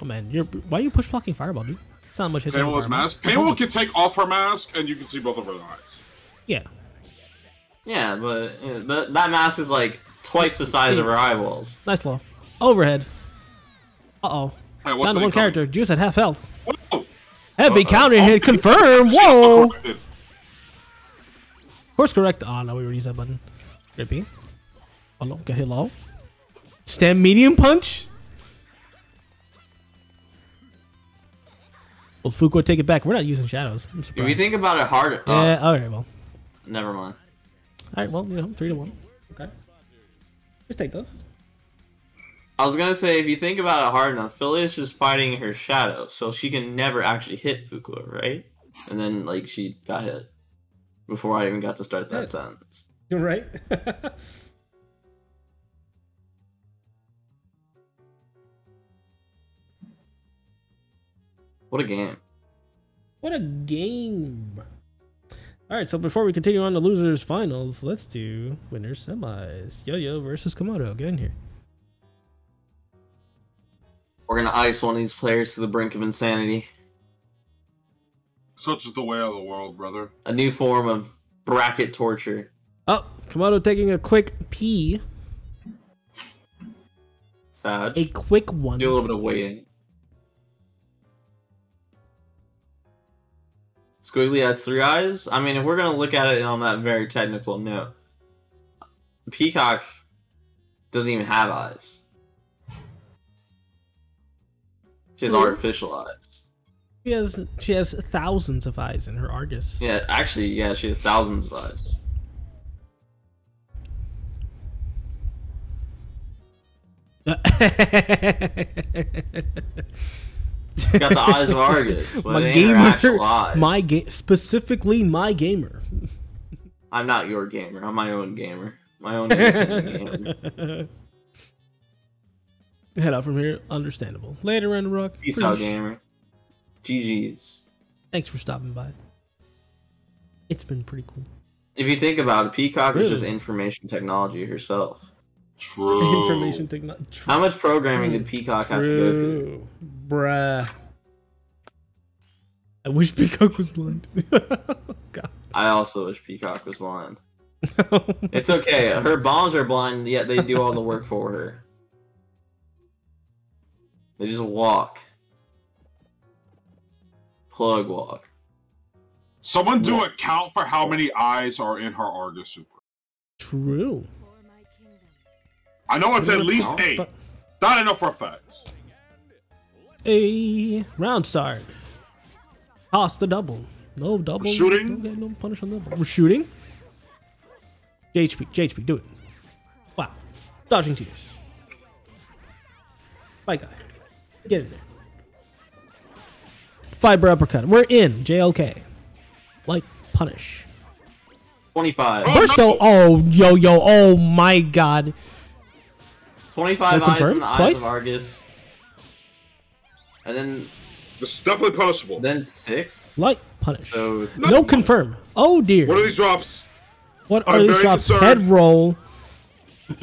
Oh man, you're why are you push blocking fireball, dude? It's not much hits. on Painwheel's mask. Painwell can take off her mask, and you can see both of her eyes. Yeah. Yeah, but uh, that, that mask is like twice the size of her eyeballs. Nice low. Overhead. Uh oh. Hey, Down to one incoming? character. Juice at half health. Whoa! Heavy Uh-oh. counter hit Oh, confirmed. Whoa. corrected. Course correct. Oh no, we already used that button. Rippy. Oh no, get hit low. Stem medium punch. Will Fukua take it back? We're not using shadows. I'm If you think about it hard, oh, yeah. Uh, all right. Well. never mind. All right. Well, you know, three to one. Okay. Just take those. I was gonna say if you think about it hard enough, Philly is just fighting her shadow, so she can never actually hit Fukua, right? And then like she got hit before I even got to start that Yeah. sentence. You're right. *laughs* What a game! what a game. All right. So before we continue on to losers finals, let's do winners semis. Yo Yo versus Komodo. Get in here. We're gonna ice one of these players to the brink of insanity. Such is the way of the world, brother. A new form of bracket torture. Oh, Komodo taking a quick pee. Sag. A quick one. Do a little bit of waiting. Squigly has three eyes. I mean, if we're gonna look at it on that very technical note, Peacock doesn't even have eyes. She has True. artificial eyes. She has she has thousands of eyes in her Argus. Yeah, actually, yeah, she has thousands of eyes. *laughs* Got the eyes of Argus, but *laughs* my they ain't actual gamer, eyes. *laughs* my ga- specifically my gamer. I'm not your gamer. I'm my own gamer. My own gamer. *laughs* Head out from here. Understandable. Later, Random Rock. Peace Preach. out, gamer. GG's. Thanks for stopping by. It's been pretty cool. If you think about it, Peacock is just information technology herself. True. Information technology. How much programming did hmm. Peacock have to go through? True. Bruh. I wish Peacock was blind. *laughs* God. I also wish Peacock was blind. *laughs* It's okay. Her bombs are blind, yet they do all the work for her. They just walk. Plug walk. Someone do a count for how many eyes are in her Argus Super. True. For my kingdom. I know it's at least count? eight. But- Not enough for a facts. A round start. Toss the double. No double. shooting? No, no punish on double. We're shooting. JHP. JHP. Do it. Wow. Dodging tears. Bye, guy. Get in there. Fiber uppercut. We're in. JLK. Like punish. 25. Oh, Bursto. no. Oh, oh, yo, yo. Oh my god. 25 Wanna eyes confirm? in the eyes Twice? of Argus. And then This is definitely punishable. then six. Light punish. So no confirm. Oh dear. What are these drops? What are I'm these drops? concerned. Head roll. *coughs*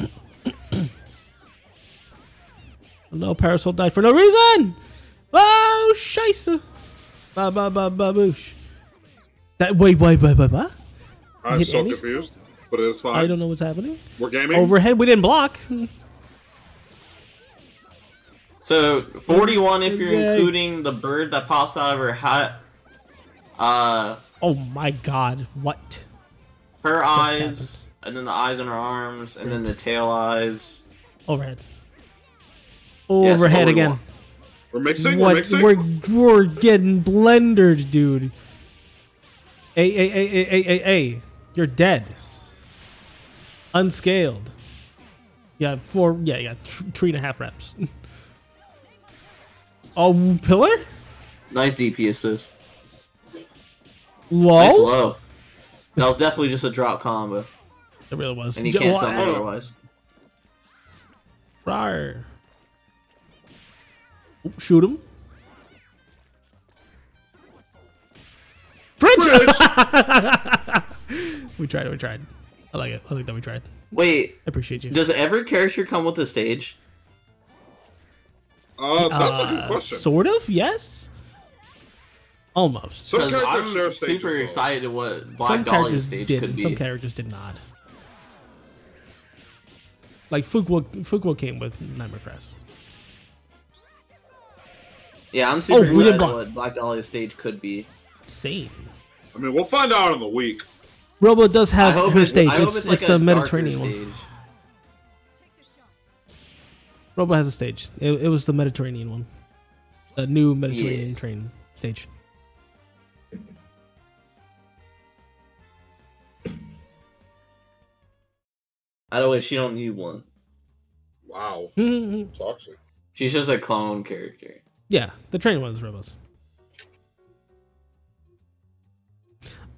no, Parasoul died for no reason. Oh, scheisse. Ba ba ba ba boosh. That wait wait wait wait what? I'm so Annie's? confused, but it's fine. I don't know what's happening. We're gaming. Overhead, we didn't block. *laughs* So 41 if you're Yay. including the bird that pops out of her hat. Uh, Oh my god, what? her happened. eyes, and then the eyes on her arms, and then the tail eyes. Overhead. Overhead 41. again. We're mixing. We're mixing. We're we're getting blendered, dude. A a a a a a a. You're dead. Unscaled. Yeah, four. Yeah, yeah, th- three and a half reps. *laughs* oh, pillar. Nice DP assist. Low. Nice low. That was definitely just a drop combo, It really was. and you can't well, tell me otherwise. Oop, Shoot him. French. *laughs* we tried. We tried. I like it. I like that we tried. Wait, I appreciate you. does every character come with a stage? Uh, that's a good Uh, question. Sort of, yes. Almost. Some 'Cause characters I'm super though. excited what Black some Dahlia characters stage did. could be. Some characters did not. Like Fukua, Fukua came with Nightmare Crest. yeah, I'm super Oh, excited block. what Black Dahlia stage could be. Same. I mean, we'll find out in the week. Robo does have hope her it's, stage. I hope It's, it's, like the darker Mediterranean one. Stage. Robo has a stage. It, it was the Mediterranean one. The new Mediterranean Yeah. train stage. By the way, she don't need one. Wow, toxic. She's just a clone character. Yeah, the train one is Robo's.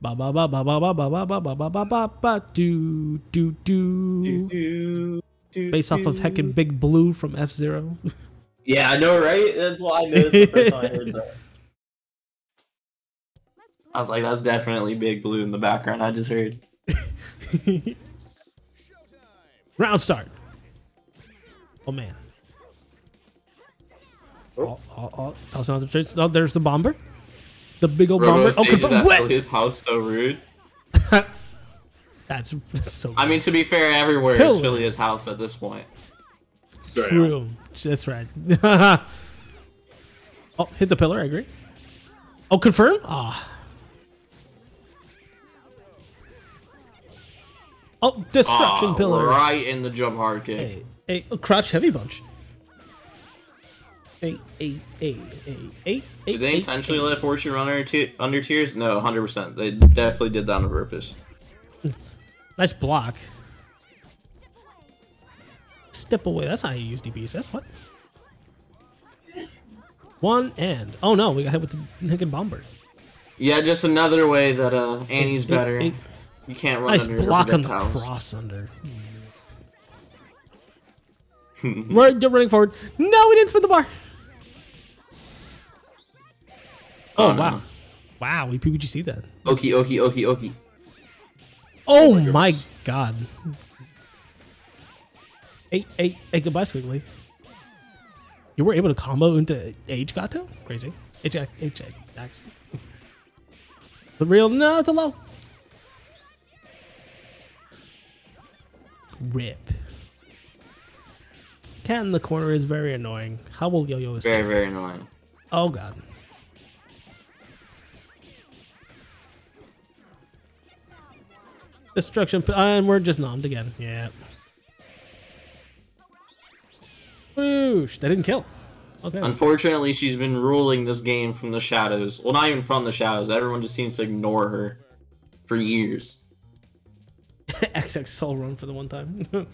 Ba ba ba ba ba ba ba ba ba ba ba ba ba ba do do do. Based off of heckin' Big Blue from F Zero. *laughs* Yeah, I know, right? That's why I noticed the first time I heard that. I was like, that's definitely Big Blue in the background. I just heard. *laughs* Round start. Oh man. Oh, oh, oh, oh. tossing out the trades. Oh, there's the bomber. The big old bomber. Robo Oh, stages confirm. What? his house so rude. *laughs* That's, that's so. I mean, to be fair, everywhere Pillar. is Philly's house at this point. Damn. True. That's right. *laughs* oh, hit the pillar. I agree. Oh, confirm. Ah. Oh, destruction Aw, pillar. Right in the jump hard kick. Hey, hey, oh, crotch heavy bunch. Hey, hey, hey, hey, hey, hey. Did they hey, intentionally hey. let Fortune run under, under tiers? No, 100%. They definitely did that on purpose. Nice block. Step away. That's how you use DBs. That's what. One and oh no, we got hit with the hickin' bomber. Yeah, just another way that uh, Annie's Hey, better. hey, You can't run Nice block on the cross under. *laughs* We're you're running forward. No, we didn't spin the bar. Oh, Oh, no. wow, wow, we PPGC that. Okie, okie, okie, okie. Oh, my my, god. Hey, hey, hey, goodbye, Squigly. You were able to combo into H Gato? Crazy. H H X. The real no, it's a low. Rip. Cat in the corner is very annoying. How will Yo-Yo escape? Very, very annoying. Oh god. Destruction, and we're just nommed again. Yeah. Whoosh! That didn't kill. Okay. Unfortunately, she's been ruling this game from the shadows. Well, not even from the shadows. Everyone just seems to ignore her for years. *laughs* XX soul run for the one time. *laughs*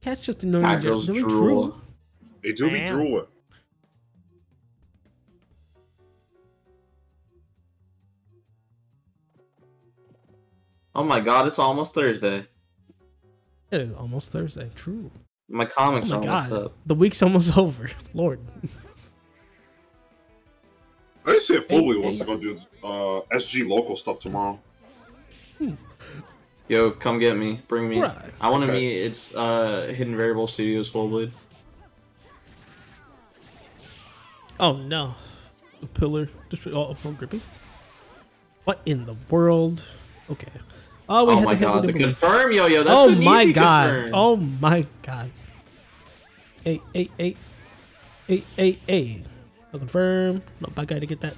Cat's just annoying. in Cat girls Really drool. true. They do be Damn. drooling. Oh my god, it's almost Thursday. It is almost Thursday. True. My comics Oh are my almost god. up. The week's almost *laughs* over. Lord. I just say Fully Hey, wants hey. to go do uh, SG local stuff tomorrow. Yo, come get me. Bring me. Right. I want to Okay. meet. It's uh Hidden Variable Studios Full Blade. Oh no. The pillar destroy oh from gripping. What in the world? Okay. Oh, we Oh had my to god, with the the confirm yo yo. That's Oh an my easy god. confirm. Oh my god. Hey, hey, hey. Hey, hey, hey. No confirm. No bad guy to get that.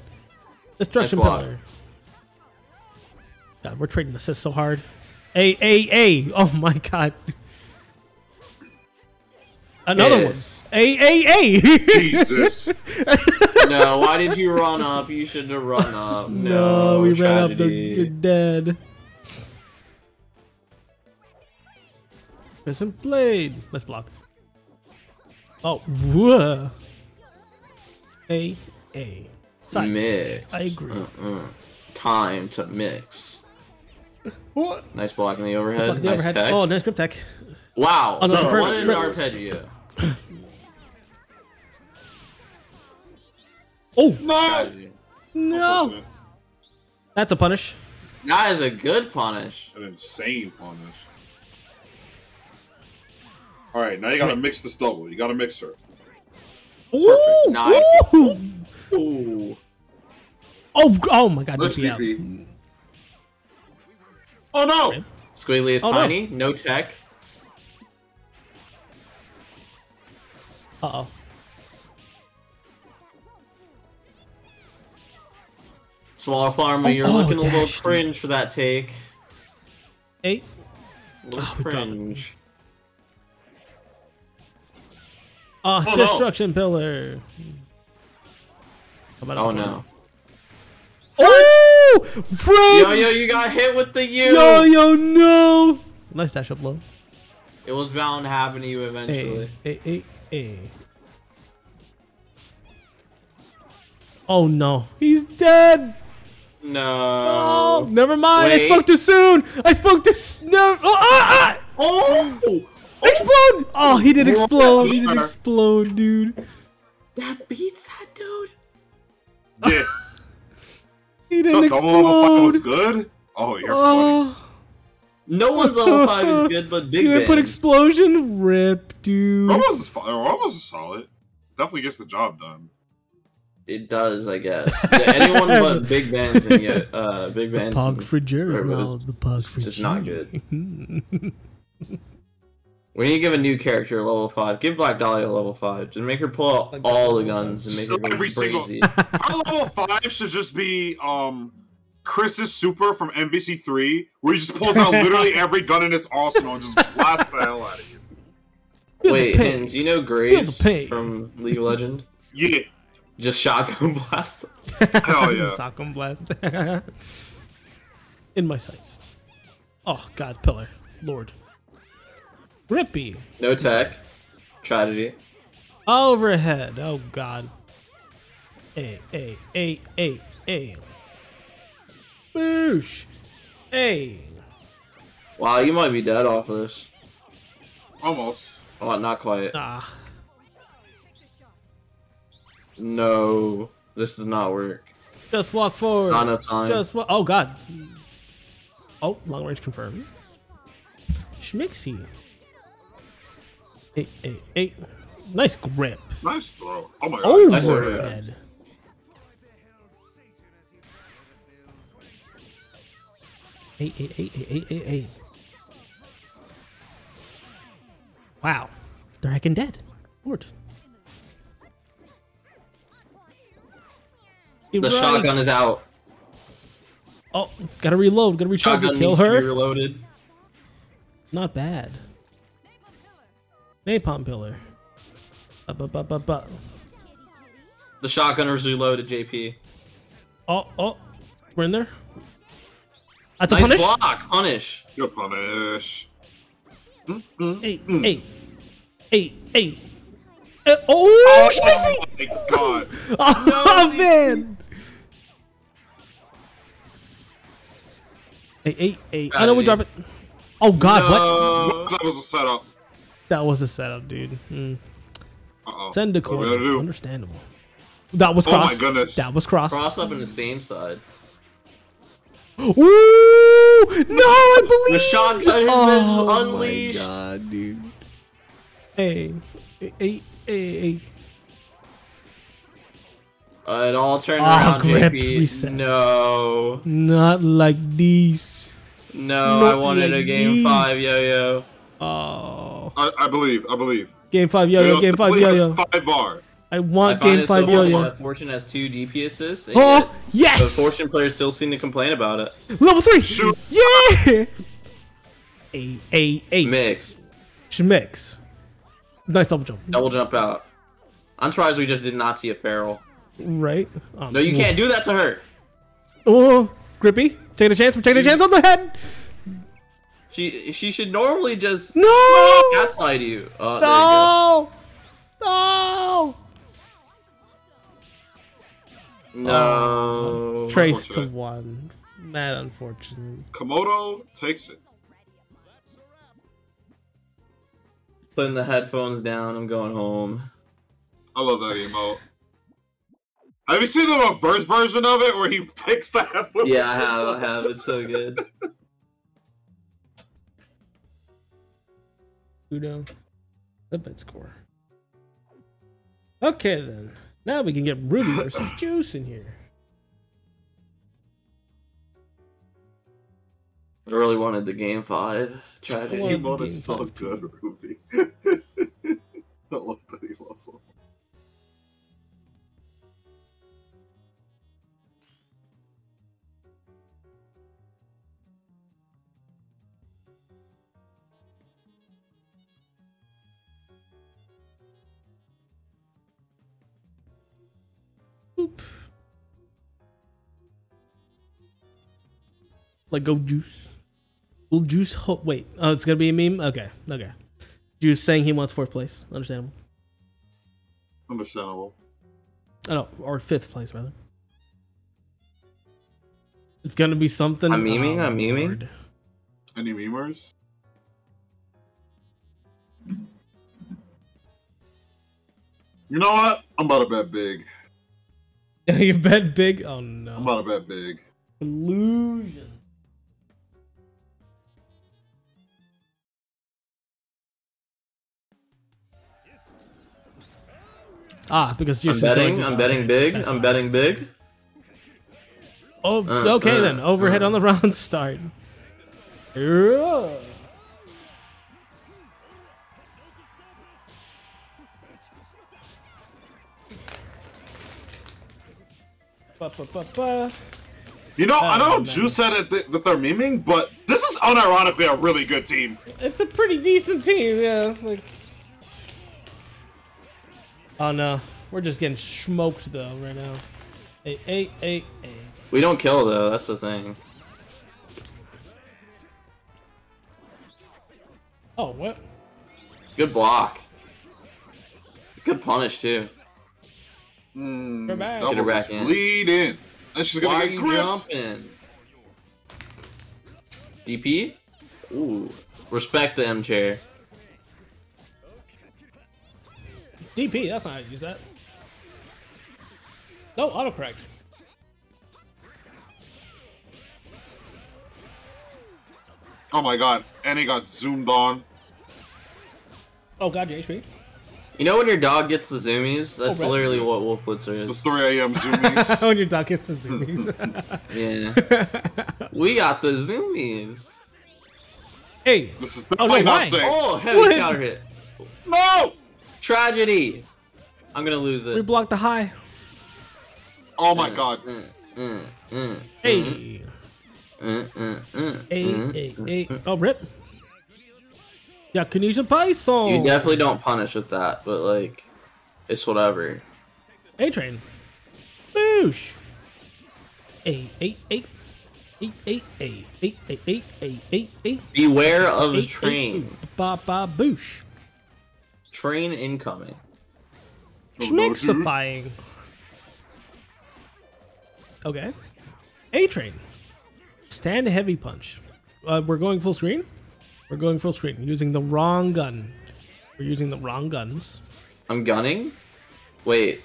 Destruction block. pillar. God, we're trading assists so hard. Hey, hey, hey. Oh my god. Another Yes. one. Hey, hey, hey. Jesus. *laughs* no, why did you run up? You shouldn't have run up. no, No, we ran up. The, tragedy. you're dead. Crescent blade. Let's block. Oh, whoa. A, A. Size. Mix. I agree. Uh-uh. Time to mix. *laughs* What? Nice block in the overhead. Block the nice overhead. tech. Oh, nice grip tech. wow. Oh, no, no, for- what an arpeggio. *clears throat* Oh, no! No. That's a punish. That is a good punish. An insane punish. Alright, now you gotta mix this double. You gotta mix her. Ooh, Nice. ooh. Ooh. Oh, oh my god. Let's DP Oh no! Squigly is Oh, tiny. No. tech. Uh-oh. Smaller farmer, Oh, you're oh, looking a little dash, dude. cringe for that take. Eight. A little Oh, we cringe. Oh, oh, no. destruction pillar. How about Oh no. Oh! Fringe! Yo yo, you got hit with the U. Yo, yo, no! Nice dash up low. It was bound to happen to you eventually. A, A, A, A. Oh no, he's dead! No. Oh, never mind, I spoke too soon! I spoke too no, oh, ah, ah! Oh! Explode! Oh, he did explode, he did Gamer. explode, dude. That beats that dude. Yeah. *laughs* He The didn't double level five was good? Oh, you're funny. Oh, No one's level five is good, but Big you Ben. didn't put explosion? Rip, dude. Ramos is, fi- Ramos is solid. Definitely gets the job done. It does, I guess. Yeah, anyone *laughs* but Big Band's and yet uh Big Band's. Pog for Jer is now was- the Pog for just not Jer. *laughs* We need to give a new character a level five. Give Black Dahlia a level five. Just make her pull out all the *laughs* guns and make her go Every single- Our *laughs* level five should just be um Chris's super from MVC3, where he just pulls out literally *laughs* every gun in his arsenal and just blasts the hell out of you. Feel Wait, pain. Hins, you know Graves from League of Legends? Yeah. Just shotgun blast. Hell yeah. Sock 'em blast. In my sights. Oh god, pillar. Lord. Rippy. No tech. Tragedy. Overhead. Oh god. A A A A A. Boosh. A. Wow, you might be dead off of this. Almost. Oh, not quite. Ah. No. This does not work. Just walk forward. Not enough time. Just wa- Oh god. Oh, long range confirmed. Schmixy. Eight, eight, eight. Nice grip. Nice throw. Oh my god. Nice Overhead. Eight, eight, eight, eight, eight, eight, eight. Wow. They're heckin' dead. Lord. The Right. shotgun is out. Oh, gotta reload. Gotta recharge. Shotgun Kill needs to be her. reloaded. Not bad. Napalm pillar. Up, up, up, up, up. The shotgunner's reloaded, JP. Oh, oh. We're in there. That's a Nice punish. block. Punish. Good punish. Eight, eight, eight, eight. Uh, oh, oh Schmixy! my god. *laughs* Oh, man! Eight, eight, eight. I know we drop it. Oh God, what? That was a setup. That was a setup, dude. Hmm. Uh oh. Send the What are we gonna coin. Understandable. That was cross. Oh my cross. goodness. That was cross. Cross up in the same side. Ooh! No, I believe. The shot has been oh unleashed. my God, dude. Hey, hey, hey, hey. Uh, it all turned Ah, around, grip JP. reset. No. Not like these. No, Not I wanted a game these. five yo-yo. Oh, I, I believe. I believe. game five yo-yo, Yo, game five yo-yo. Five bar. I I want find game five yo-yo. Fortune has two DP assists. Oh, yet yes! The Fortune players still seem to complain about it. Level three. Shoot. Yeah. A a a Mix. schmix. Nice double jump. Double jump out. I'm surprised we just did not see a feral. Right. Um, No, you can't do that to her. Oh, grippy. Take a chance. We're taking a chance on the head. She she should normally just No. gaslight you. Oh, there you go. No. No. No. Trace to one. Mad unfortunate. Komodo takes it. Putting the headphones down. I'm going home. I love that emote. Have you seen the reverse version of it where he takes the headphones? Yeah, I have. I have. It's so good. *laughs* Udo. The bit score. Okay then. Now we can get Ruby *coughs* versus Juice in here. I really wanted the game five. Tragedy. Well, Emote Game is so good, Ruby. *laughs* I love that emote so much. Boop. Like go Juice. Will Juice ho- wait? Oh, it's gonna be a meme. Okay, okay. Juice saying he wants fourth place. Understandable. Understandable. Oh no, or fifth place rather. It's gonna be something. I'm memeing, oh, I'm memeing. Lord. Any memers? You know what? I'm about to bet big. *laughs* you bet big. Oh no. I'm no. about to bet big. Illusion. Ah, because I'm Juice is going betting. to- I'm betting big. that's I'm why. betting big. Oh, Uh, okay uh, then. Overhead uh. on the *laughs* round start. Ba, ba, ba, ba. You know, I Oh, know man. Juice said it th- that they're memeing, but this is unironically a really good team. It's a pretty decent team, yeah. Like, oh no, we're just getting smoked though right now. Eight, eight, eight, eight. We don't kill though. That's the thing. Oh, what? Good block. Good punish too. Mm, We're back. that Get her was back in. bleeding. And she's Why gonna are get you gripped. jumping? DP? Ooh. Respect the M chair. DP, that's not how you use that. No, autocorrect. Oh my god, and he got zoomed on. Oh god, your HP. You know when your dog gets the zoomies? That's Oh, right. literally what Wolf Blitzer The is. 3 a.m. *laughs* zoomies. when your dog gets the zoomies. *laughs* Yeah. we got the zoomies. hey, this is Oh, no, definitely not why? safe. Oh, heavy What? counter hit. No! Tragedy. I'm gonna lose it. we blocked the high. Oh my god. Mm, mm, mm, Hey, mm, mm, mm, hey, hey, hey. mm. Oh, rip. Yeah, can use a. You definitely don't punish with that, but like, it's whatever. A train. Boosh. A a a. Beware of eight, train. Ba ba boosh. Train incoming. Schmixifying. Okay. A train. Stand heavy punch. Uh, we're going full screen? We're going full screen using the wrong gun. We're using the wrong guns. I'm gunning. Wait,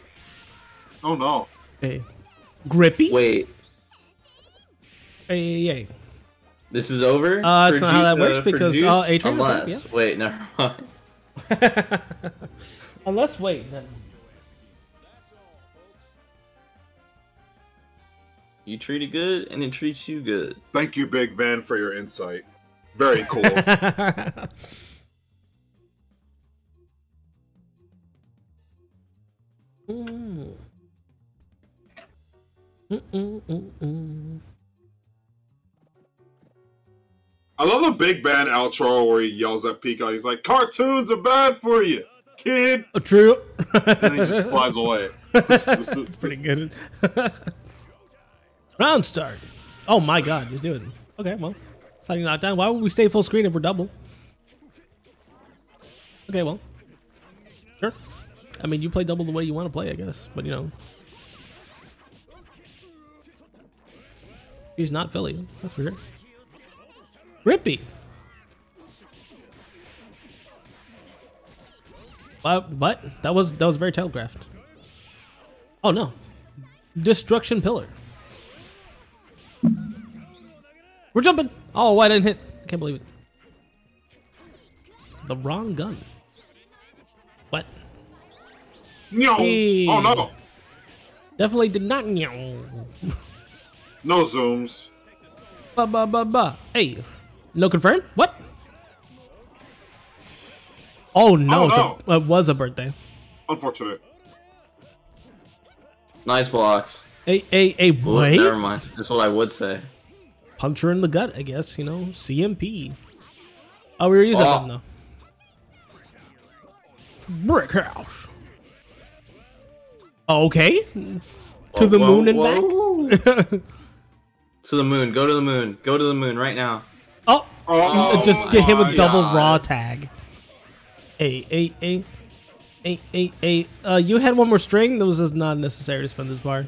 Oh no. Hey, grippy. wait. Hey, hey, This is over. Uh, that's for not how that works uh, because, Juice? uh, Adrian, okay, Unless, yeah. wait, never mind. hey. *laughs* Unless wait. Then. You treat it good, and it treats you good. Thank you, Big Band, for your insight. Very cool. Mm. *laughs* Mm-mm-mm-mm. I love the Big Band outro where he yells at Pika. He's like, "Cartoons are bad for you, kid," true. and he just flies away. It's *laughs* pretty good. *laughs* Round start. Oh my god, just do it. Okay, well, starting knockdown. Why would we stay full screen if we're double? Okay, well, sure. I mean, you play double the way you want to play, I guess. But you know, he's not Philly. That's for sure. Rippy. But but that was that was very telegraphed. Oh no. Destruction pillar. We're jumping. Oh, I didn't hit. I can't believe it. The wrong gun. What? No. Hey. Oh no. Definitely did not. Meow. No zooms. Ba ba ba ba. Hey. No confirm? What? Oh no, Oh, no. A, it was a birthday. Unfortunate. Nice blocks. Hey, hey, hey, Well, wait. Never mind. That's what I would say. Puncture in the gut, I guess, you know, CMP. Oh, we were using Oh. them though. Brick house. Okay. To the Whoa, moon and whoa. back. *laughs* To the moon. Go to the moon. Go to the moon right now. oh, Oh, just get him a double God. raw tag. Hey, hey, hey. Hey, hey, hey. Uh, you had one more string. That was just not necessary to spend this bar.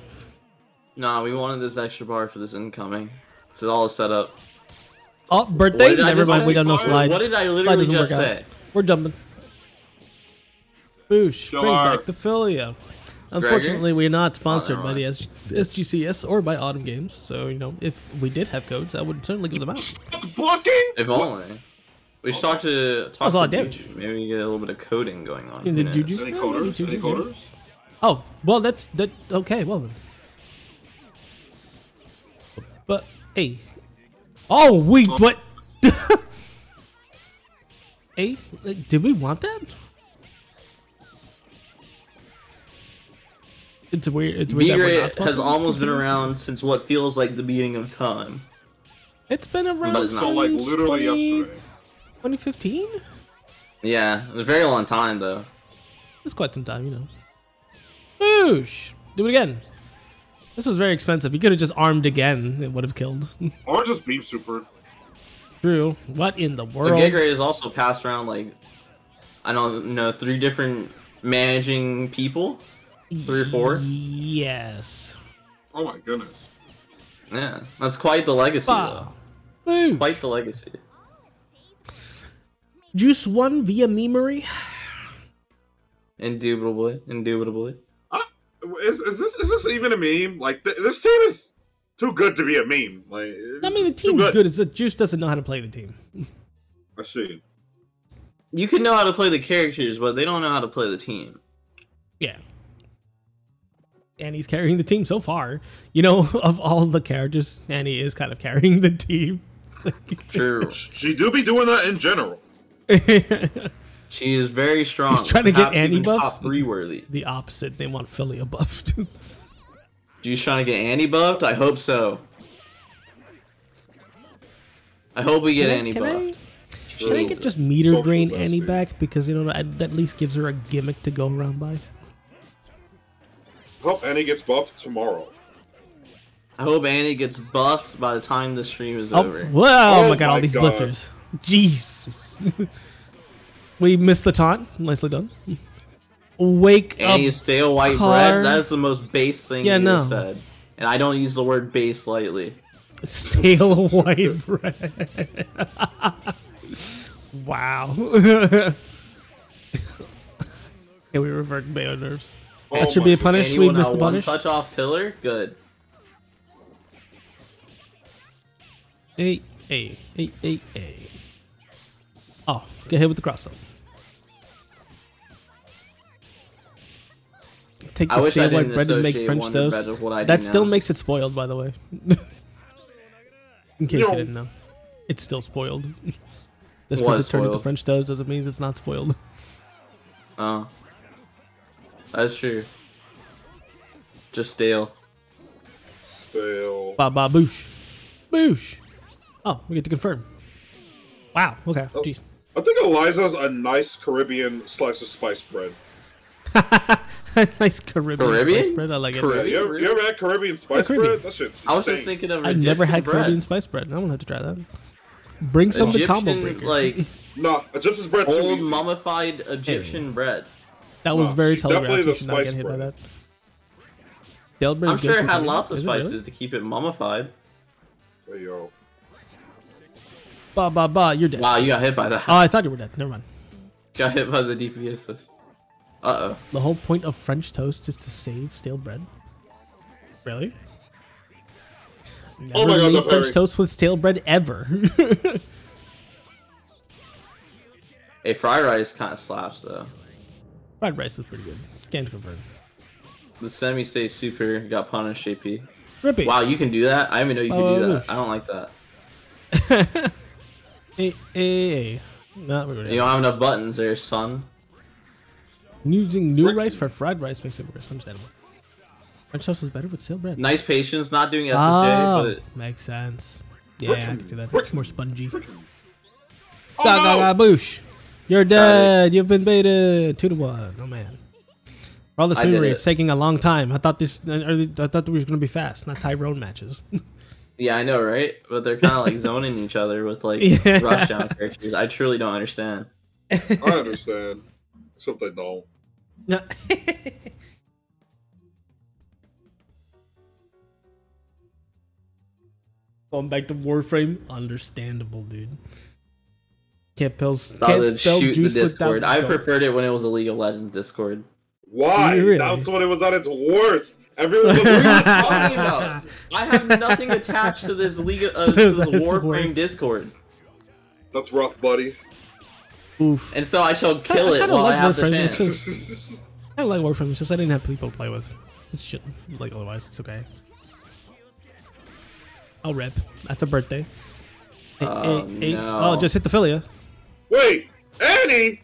Nah, we wanted this extra bar for this incoming. It's all set up. Oh, What birthday? did I Never mind. We don't know Slide? slide. What did I literally doesn't just work out. say? We're jumping. Boosh, Kill bring our- back the Filia. Unfortunately, we're not sponsored never by the S- SGCS or by Autumn Games, so you know if we did have codes, I would certainly give them out. Stop blocking. If only. We should talk to talk was a lot to damage. Maybe we get a little bit of coding going on. In the knows? Juju? Any coders? maybe Any coders? Oh, well, that's that. Okay, well then. But hey, oh, we what? *laughs* hey, uh, did we want that? It's weird. It's weird. that we're not B-Grit has almost been around since what feels like the beginning of time. It's been around But it's not. So like literally 20 yesterday. 2015? Yeah, a very long time though. It's quite some time, you know. Boosh! Do it again. This was very expensive. You could have just armed again. It would have killed. *laughs* Or just beam super. True. What in the world? gig rate is also passed around like I don't know three different managing people, three or four. Yes. Oh my goodness. Yeah, that's quite the legacy Wow. though. Boo. Quite the legacy. Juice one via memory. Indubitably, indubitably. Is, is this is this even a meme? Like th- this team is too good to be a meme. Like I mean, the it's too team's good. It's that Juice doesn't know how to play the team. I see. You can know how to play the characters, but they don't know how to play the team. Yeah. And he's carrying the team so far. You know, *laughs* of all the characters, Annie is kind of carrying the team. *laughs* True. She do be doing that in general. *laughs* she is very strong. He's trying to get perhaps Annie even buffs. Top three worthy. the opposite. They want Philly buffed. *laughs* She's trying to get Annie buffed. I hope so. I hope we get Can I- Annie can I- buffed. Can I get just meter Social drain best, Annie back? Because, you know, that at least gives her a gimmick to go around by. Hope Annie gets buffed tomorrow. I hope Annie gets buffed by the time the stream is Oh, over. wow, oh Oh my oh god, all these God. blisters. Jesus. *laughs* we missed the taunt. Nicely done. Wake Annie up. is stale white car. bread. That is the most base thing Yeah, you no. said. And I don't use the word base lightly. Stale *laughs* white bread. *laughs* wow. *laughs* Can we revert Bayo nerves? Oh that should be a punish. We missed the punish. touch off pillar? Good. Hey, hey, hey, hey, hey. Oh, get hit with the cross up. Take I the wish I stale white didn't bread and make French toast. with what I do That still now. makes it spoiled, by the way. *laughs* In case Yo. you didn't know, it's still spoiled. *laughs* Just because it turned into. French toast doesn't mean it's not spoiled. *laughs* Oh. That's true. Just stale. Stale. Ba ba boosh, boosh. Oh, we get to confirm. Wow. Okay. Oh. Jeez. I think Eliza's a nice Caribbean slice of spice bread. *laughs* nice Caribbean, Caribbean? spice bread. I like it. Caribbean? Yeah, you, ever, you ever had Caribbean spice Caribbean. bread? That shit's I was just thinking of I've never had bread. Caribbean spice bread. I'm gonna have to try that. Bring some to combo Egyptian, breaker. like *laughs* Nah, Egyptian's bread too old easy. mummified Egyptian bread. that was no, very she- definitely telegraphed. the You should not get spice hit by bread. that. Stale bread I'm sure it had cooking. lots of Is it really? spices to keep it mummified. Hey, yo. Ba ba ba. You're dead. Wow, you got hit by that. Oh, I thought you were dead. Never mind. Got hit by the DP assist. Uh oh. The whole point of French toast is to save stale bread. Really? Never Oh my God, made the French parry. toast with stale bread ever. *laughs* Hey, fried rice kind of slaps though. Fried rice is pretty good. Can't confirm. The semi-state super got punished, JP. Rippy. Wow, you can do that? I didn't even know you could Oh, do oof. that. I don't like that. *laughs* Hey, hey, hey. Not really. You don't have enough buttons there, son. Using new rice for fried rice makes it worse. Understandable. French toast is better with stale bread. Nice patience, not doing SSJ, Oh, but makes sense. Yeah, I can see that. It's more spongy. Oh, Ga no! ga ga boosh. You're dead. You've been baited. Two to one. Oh man. For all this I did memory, it. it's taking a long time. I thought this. I thought we was gonna be fast, not Tyrone matches. *laughs* yeah, I know, right? But they're kind of like zoning each other with like *laughs* Yeah. rushdown characters. I truly don't understand. I understand. Except they don't. *laughs* Going back to Warframe, understandable, dude. Can't, pills, can't spell shoot the Discord. I preferred it when it was a League of Legends Discord. Why? Really? That's when it was at its worst. Everyone was What are you like, *laughs* talking about? I have nothing attached to this League of uh, *laughs* So this that's Warframe. Discord, That's rough, buddy. Oof. and so I shall kill I it kinda while I like have the Warframe, chance. it's just- I like Warframe. It's just I didn't have people to play with. It's shit. Like otherwise, it's okay. I'll rip. That's a birthday. Hey, Oh, hey, hey. no. oh, just hit the Filia. Wait, Annie!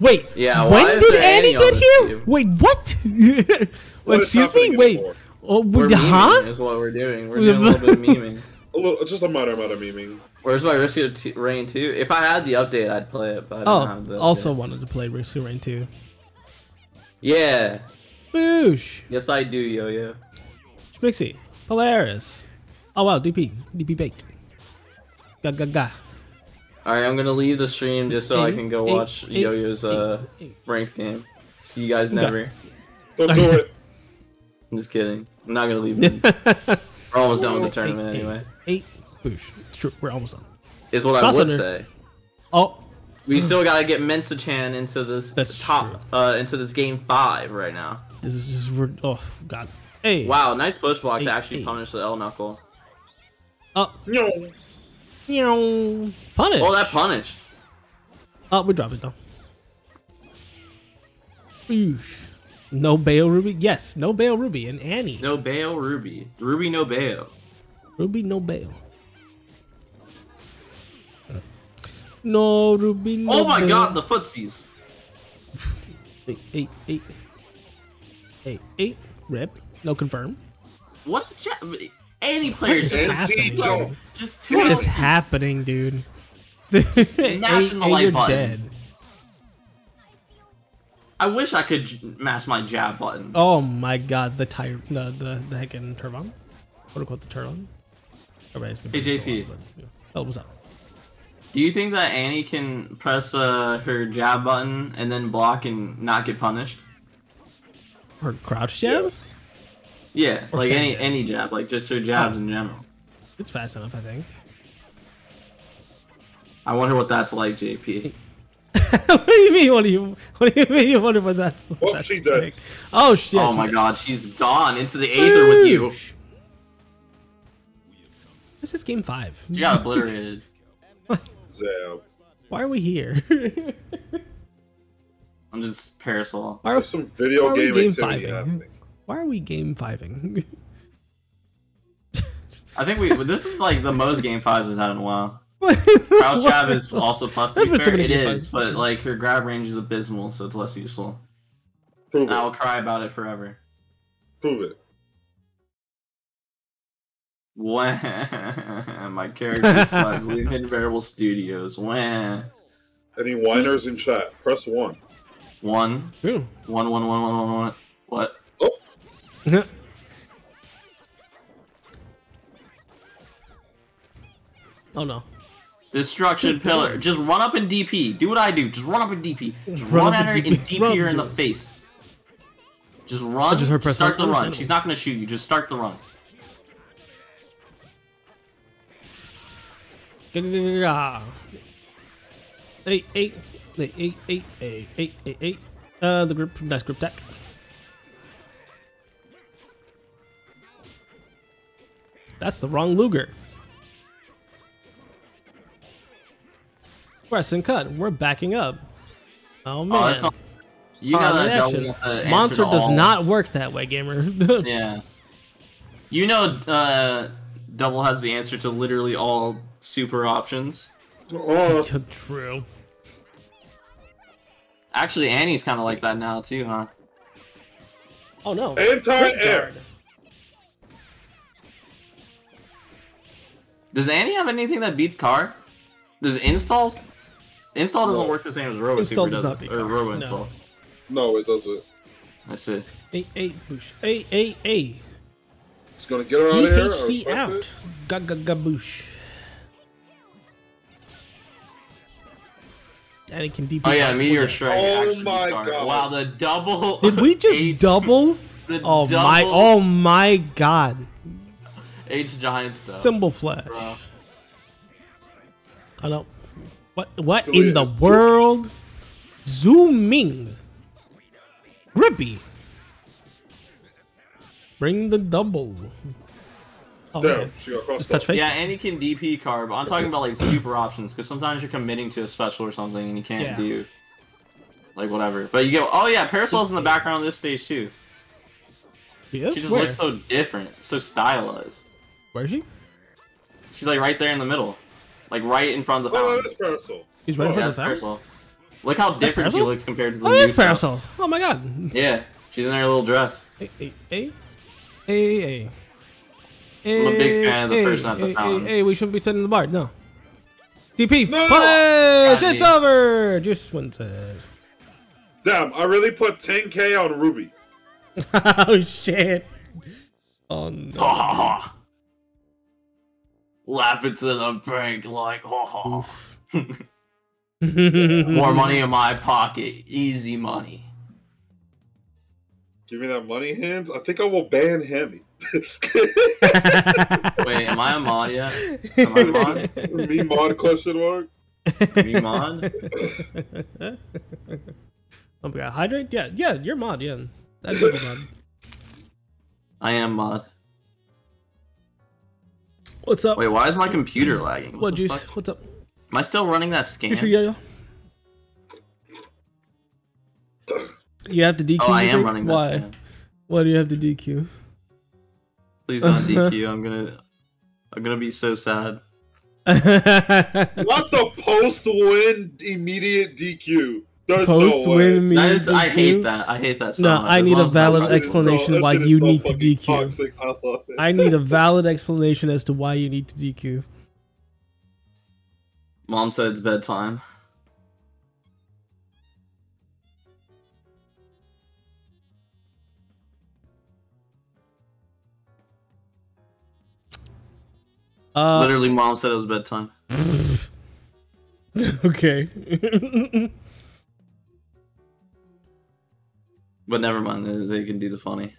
Wait. Yeah, When did Annie Annie get here? team? Wait, what? *laughs* What is Excuse me. Wait. anymore? Oh, We're huh? is what we're doing. We're doing a little bit of *laughs* memeing. A little, just a minor amount of memeing. Where's my Risky T- Rain 2? If I had the update, I'd play it, but I don't have Oh, the also update. wanted to play Risk Rain 2. Yeah. Boosh. Yes, I do, yo yo. Spixie. Polaris. Oh wow, DP. DP baked. Ga ga ga. Alright, I'm gonna leave the stream just so I can go watch eight, Yo Yo's uh, eight, eight. ranked game. See you guys never. Don't do it. *laughs* I'm just kidding. I'm not gonna leave them. *laughs* We're almost done with the tournament Eight, eight, anyway. Eight. Boosh. It's true. We're almost done. Is what I would under. say. Oh, We still gotta get Mensa Chan into this That's top true. uh into this game five right now. this is just. we're- Oh god. Hey. Wow, nice push block Eight, to actually eight. punish the L knuckle. Oh. No. Meow. Punish. Oh, that punished. Oh, we drop it though. Boosh. No bail Ruby. Yes, no bail Ruby and Annie. No bail, Ruby. Ruby, no bail. Ruby, no bail. No Ruby. No Oh my god, the footsies. Eight, eight, eight, eight, eight. Rip. No confirm. What? Ja- Any player What is happening? Just What is happening, dude? *laughs* Mashing the you're button. dead. I wish I could mash my jab button. Oh my god, the tire, the the the heckin' Turvan, quote unquote the Turvan. Everybody's been Hey, doing it for a JP. while, but, yeah. Oh, what's up? Do you think that Annie can press uh, her jab button and then block and not get punished? Her crouch jab? Yes. Yeah, Or like any stand jab. any jab, like just her jabs Oh. in general. It's fast enough, I think. I wonder what that's like, JP. *laughs* what do you mean? What do you What do you mean? You wonder what that's? Oh, that's she dead. like? Oh shit! oh my dead. god, she's gone into the aether with you. This is game five. She got obliterated. *laughs* Zab. Why are we here? *laughs* I'm just parasoul. Why are, There's some video Why are game game activity fiving? happening. why are we game fiving? *laughs* I think we. This is like the most game fives we've had in a while. *laughs* Crouch jab is also plus. To There's be been so fair, many it game is, fives. but like her grab range is abysmal, so it's less useful. Prove And I will cry about it forever. Prove it. When *laughs* my character sucks, *laughs* leave hidden variable studios. When Any whiners in chat, press one. one, True. one, one, one, one, one, one. What? oh *laughs* oh no. Destruction pillar. Just run up and DP. Do what I do. Just run up and DP. Just Run run, at her and and DP. DP Run, her in the face. Just run. just her press start the run. She's not gonna shoot you. Just start the run. Eight, eight, eight, eight, eight, eight, eight, eight, eight. Uh, the group, nice group deck. That's the wrong Luger. Press and cut. We're backing up. Oh man. Oh, that's not. You Uh, gotta reaction. double the answer Monster does all. not work that way, gamer. *laughs* Yeah. You know, uh, double has the answer to literally all super options. Oh, *laughs* True. Actually, Annie's kind of like that now too, huh? Oh no. anti-air. Does Annie have anything that beats car? Does install? Install doesn't No. work the same as Robo Install Super, does does not beat Or car, Robo no. install. No, it doesn't. That's it. Eight, eight, boosh. Eight, eight, eight. It's gonna get her out of here. I EHC out. it. Ga ga gaboosh. And it can DP. Oh yeah, out. Meteor Strike. Oh my started. God. Wow, the double. *laughs* Did we just H, double? The Oh double my! Oh my God! H giant stuff. Symbol flash. bro. I don't. What? What Affiliate in the is zoom- world? Zooming. Grippy. Bring the double. Oh, Damn, okay. she got crossed touch up. face. Yeah, Annie can DP car, but I'm talking about like super options because sometimes you're committing to a special or something and you can't Yeah. do like whatever. But you get oh yeah, Parasoul's in the background of this stage too. Yes? She just Where? looks so different, so stylized. Where is she? She's like right there in the middle, like right in front of the Oh, fountain. that's parasoul. He's right in Oh, front Yeah, of the fountain. Parasoul. Look how different she looks compared to the Oh, new it is stuff. parasoul. Oh my God. Yeah, she's in her little dress. Hey, hey, hey, hey, hey. I'm a big eh, fan of the Hey, person at the hey, fountain. Hey, hey, we shouldn't be sitting in the bar. No. DP. No! Push! Got It's me. over. Just one sec. Damn, I really put 10k on Ruby. *laughs* oh shit. Oh no. Laugh it to the bank like ha *laughs* *laughs* More money in my pocket, easy money. Give me that money hands. I think I will ban Hammy. *laughs* Wait, am I a mod yet? *laughs* Am I a mod? Me mod question mark. Me mod? Oh my god, hydrate? Yeah, yeah, you're mod, yeah. That's a mod. I am mod. What's up? Wait, why is my computer lagging? what the juice? fuck? What's up? Am I still running that scan? You have to DQ. Oh, I am running that Why? scan. Why do you have to DQ? Please don't *laughs* DQ. I'm gonna, I'm gonna be so sad. What the post win immediate DQ? There's Post no way. win me. That is, I hate that. I hate that. So No, much. I need a valid that's- That shit is so- explanation why you so need to DQ. Toxic. I love it. I need a valid explanation as to why you need to DQ. Mom said it's bedtime. Uh, Literally, mom said it was bedtime. *laughs* okay. But never mind. They, can do the funny.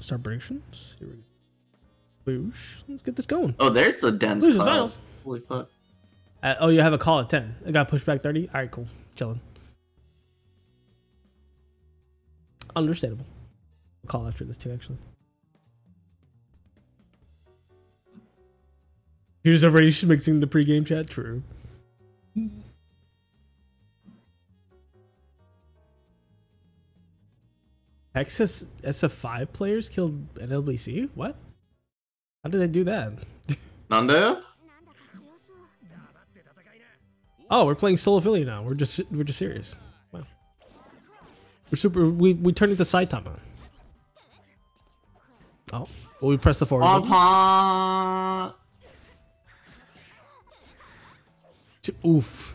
Start predictions. Here we go. Boosh. Let's get this going. Oh, there's the dense finals. Holy fuck. Uh, oh, you have a call at 10. I got pushed back 30. All right, cool. Chilling. Understandable. I'll call after this too, actually. Here's already mixing the pregame chat. True. Texas SF5 players killed NLBC? What? How did they do that? Nando? Oh, we're playing solo Filia now. We're just we're just serious. Wow. We're super. We we turned into Saitama. Oh, well, we press the forward. Pom button. To- Oof.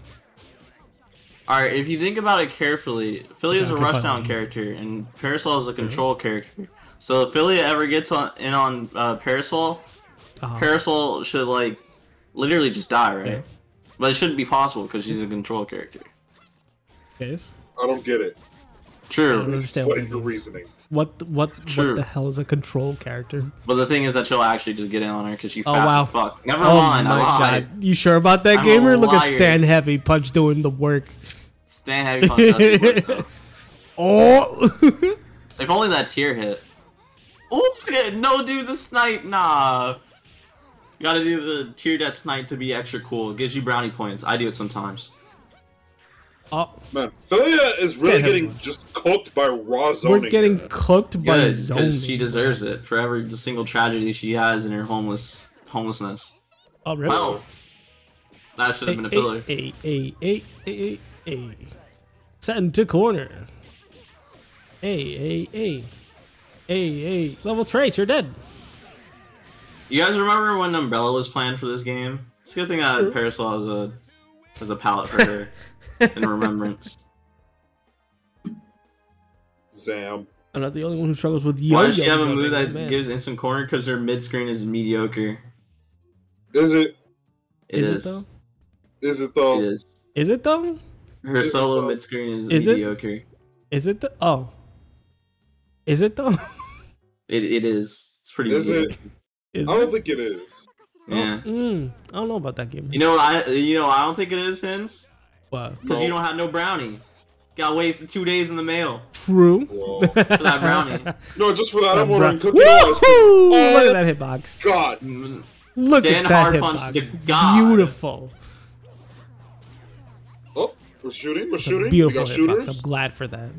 Alright, if you think about it carefully, Filia is a rushdown character, and Parasoul is a control character. So if Filia ever gets on in on uh, Parasoul, Uh-huh. Parasoul should like literally just die, right? Yeah. But it shouldn't be possible because she's a control character. Guys, I don't get it. True. I don't True, understand What what is your means. reasoning? What what True. what the hell is a control character? but the thing is that she'll actually just get in on her because she's Oh, fast wow. as fuck. Never oh mind, my god, you sure about that, I'm gamer? Look at. Stan Heavy Punch doing the work. Stan Heavy Punch does the work, though. Oh, *laughs* If only that tier hit. Oh, no, dude, the snipe, nah. You gotta do the tier death snipe to be extra cool. It gives you brownie points. I do it sometimes. Oh Man, Filia is really Stan getting Heavy. just cooked by raw zoning. we're getting here. cooked by Good, zoning. because she deserves it for every single tragedy she has in her homeless homelessness. Oh, really? Wow. That should have been a pillar. Hey, hey, hey, hey, hey, hey. Set into corner. Hey, hey, hey. Hey, hey. Level trace, you're dead. You guys remember when Umbrella was planned for this game? It's a good thing that Parasoul has a has a palette for her *laughs* *laughs* in remembrance. Sam. I'm not the only one who struggles with yo Why does she have a move that gives instant corner? Because her mid screen is mediocre. Is it? It Is is. it though? Is it though? It is. Is it though? Her Is solo though? mid screen is, Is it? mediocre. Is it? Th- oh. Is it though? It, it is. It's pretty. Is mediocre. it? Is I don't it? think it is. Yeah. Mm, I don't know about that game. You know I. You know I don't think it is Hens What? because you don't have no brownie. Gotta wait for two days in the mail True. Whoa. *laughs* for that brownie. no, just for that, I'm ordering cookies. Woohoo! dough. Look at that hitbox. God, Look Stand at that hard punch hitbox. to God. Beautiful. oh, we're shooting. We're It's shooting. beautiful we got hitbox. shooters. I'm glad for that.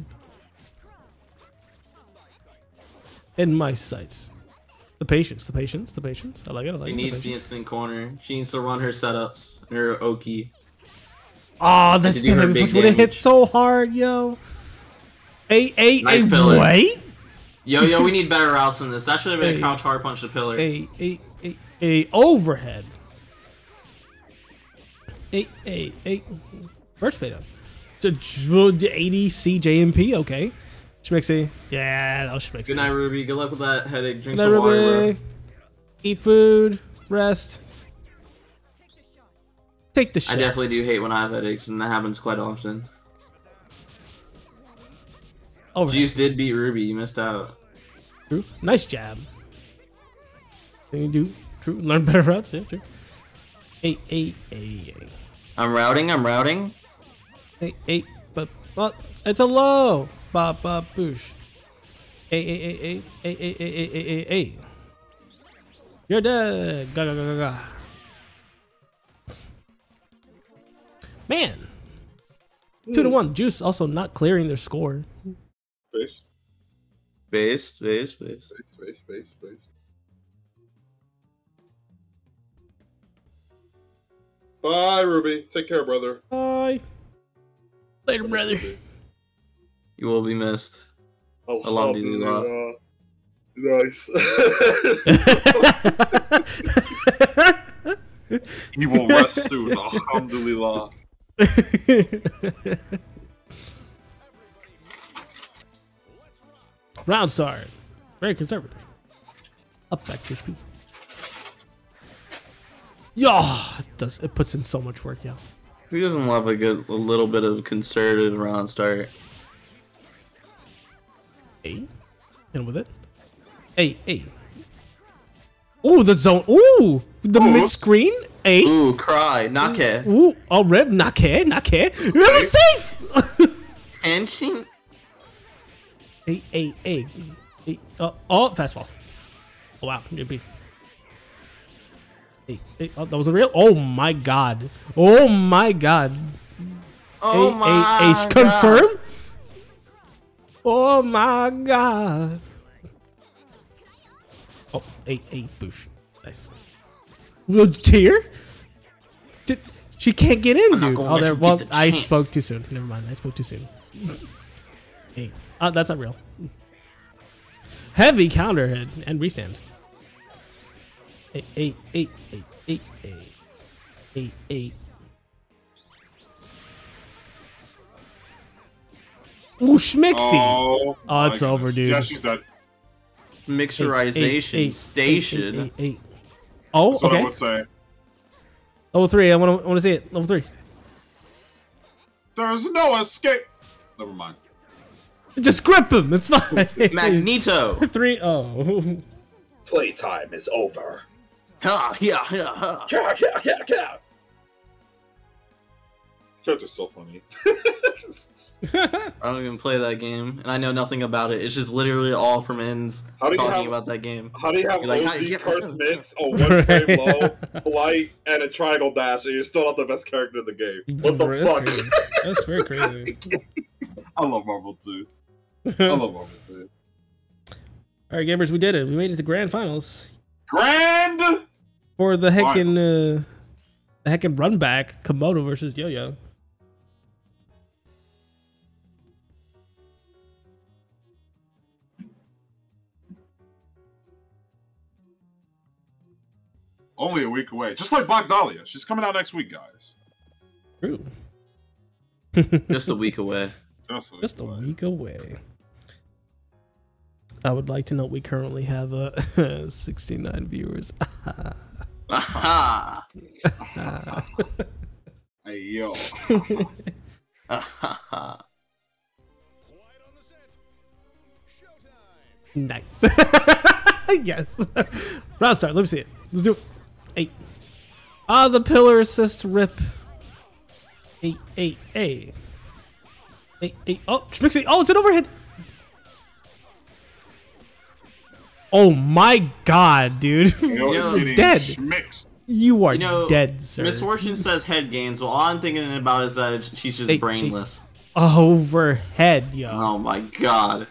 In my sights. The patience, the patience, the patience. I like it. I like She it. the needs the patience. instant corner. She needs to run her setups. Her Oki. Oh, to that's do her the heavy big punch would have hit so hard, yo. A a Nice a pillar. wait. Yo, yo, we need better routes than this. That should have been a crouch hard punch to pillar. A a a a overhead. A a a first pay up. To the 80 CJMP, okay. Schmixy. Yeah, that was Schmixy. Good night, Ruby. Good luck with that headache. Drink Good night, some water, bro. Ruby. Eat food, rest. Take the I definitely do hate when I have headaches, and that happens quite often. Overhead. Juice did beat Ruby. You missed out. True. Nice jab. Then you do. True. Learn better routes. Yeah, true. Eight, eight, eight, eight. I'm routing. I'm routing. Eight, eight, but, but it's a low. Ba, ba, boosh. Eight, eight, eight, eight, eight, eight, eight, eight, eight, eight. You're dead. Ga, ga, ga, ga, ga. Man. Hmm. Two to one. Juice also not clearing their score. Space, Base, base, base. space, space, space, space. Bye, Ruby. Take care, brother. Bye. Later, brother. You will be missed. Oh, alhamdulillah. Nice. *laughs* *laughs* he will rest soon. Alhamdulillah. *laughs* Round start. Very conservative. Up back HP. Yeah, it does. It puts in so much work, yeah. Who doesn't love a good, a little bit of conservative round start? Eight. And with it. Hey, hey. Ooh, the zone. Ooh, the Ooh. mid screen. Hey. Ooh, cry, Not nake, Ooh, oh, rib. Not care. Not care. It was safe. *laughs* henshin. hey, hey, hey. hey. Uh, oh, oh, fast fall. Oh, wow. It'd be. Hey, hey, oh, that was a real. Oh my god. Oh my god. Oh A- my A- God. confirm. Oh my god. Oh, A A boosh. Nice. Real tear. Did, she can't get in, I'm not dude. gonna Oh, let there. you Well, get the I chance. spoke too soon. Never mind. I spoke too soon. hey, uh, that's not real. Heavy counter hit and restand. Eight, eight, eight, eight, eight, eight, eight, eight. Ooh, Schmixy. Oh, Oh, my it's over, goodness. dude. Yeah, she's dead. Mixerization Eight, eight, eight, station. eight, eight, eight, eight. Oh, That's what I okay. would say. Level three. I want to want to see it. Level three. There's no escape. Never mind. Just grip him. It's fine. *laughs* *laughs* Magneto. three. Oh. Playtime is over. ha, yeah, yeah, ha. Yeah, yeah, yeah, yeah. Character's so funny. *laughs* *laughs* I don't even play that game, and I know nothing about it. It's just literally all from ends How do you talking have- about that game. How do you have like, OG yeah, curse yeah. *laughs* mix, a one frame low, blight, and a triangle dash, and you're still not the best character in the game? What the That's fuck? crazy. That's very *laughs* crazy. I love Marvel too. I love Marvel too. All right, gamers, we did it. We made it to grand finals Grand. for the heckin' uh, the heckin' run back Komodo versus Yo Yo. Only a week away. Just like Black Dahlia. She's coming out next week, guys. True. *laughs* Just a week away. Just a week Just a away. week away. I would like to note we currently have uh, *laughs* 69 viewers. Aha! *laughs* Hey yo. Aha! nice. yes. Round start. Let me see it. Let's do it. Eight. Ah, the pillar assist rip. Eight, eight, eight. Eight, eight. Oh, Schmixy. Oh, it's an overhead. Oh my god, dude. *laughs* You're is getting dead. schmixed. you are You know, dead, sir. Miss Fortune says head gains. Well, all I'm thinking about is that she's just Hey, hey. brainless. Overhead, yo. Oh my god.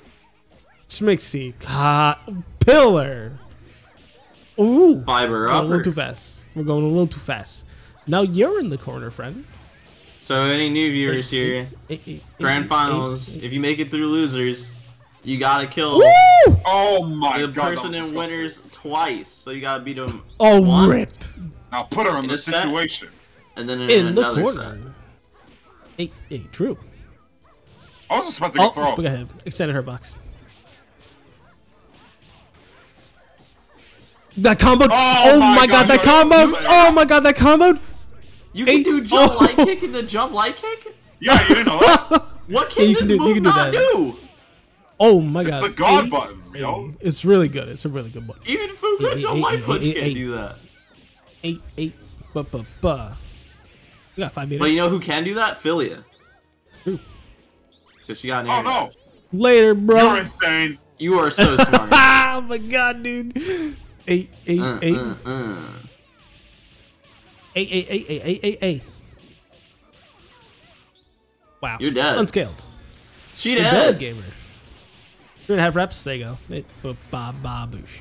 Schmixy. Ah, pillar. Ooh. Fiber Going a little too fast. We're going a little too fast. Now you're in the corner, friend. So, any new viewers Eight, here, grand eight, finals, eight, if you make it through losers, you gotta kill Woo! Oh my the god. person in disgusting. winners twice. So, you gotta beat them Oh, once, rip. Oh, Now put her in In the a set? situation. and then in, In the another corner. Eight, eight, true. I was expecting Oh, a throw. go ahead. Extended her box. That combo. Oh, oh, my my god, God, that combo. yo, yo. Oh my god, that combo. You can Eight- do jump oh. light kick and the jump light kick? Yeah, you didn't know that? What *laughs* Yeah, can you this can do- you move can do not that. do? Oh my It's god. the God Eight, button, yo. eight. It's really good. It's a really good one. Even Eight, jump light eight, punch can't eight. do that. Eight, eight. Ba, ba, ba. We got five But minutes. you know who can do that? Filia. Who? Because she got an Oh no. dash. Later, You're insane. You are so smart. *laughs* oh my god, dude. Uh, uh, uh. Eight, eight, eight, eight, eight, eight, eight. Wow. You're dead. Unscaled. She You're dead, dead. gamer. Three and a half reps. There you go. Eight, ba, ba, ba, boosh.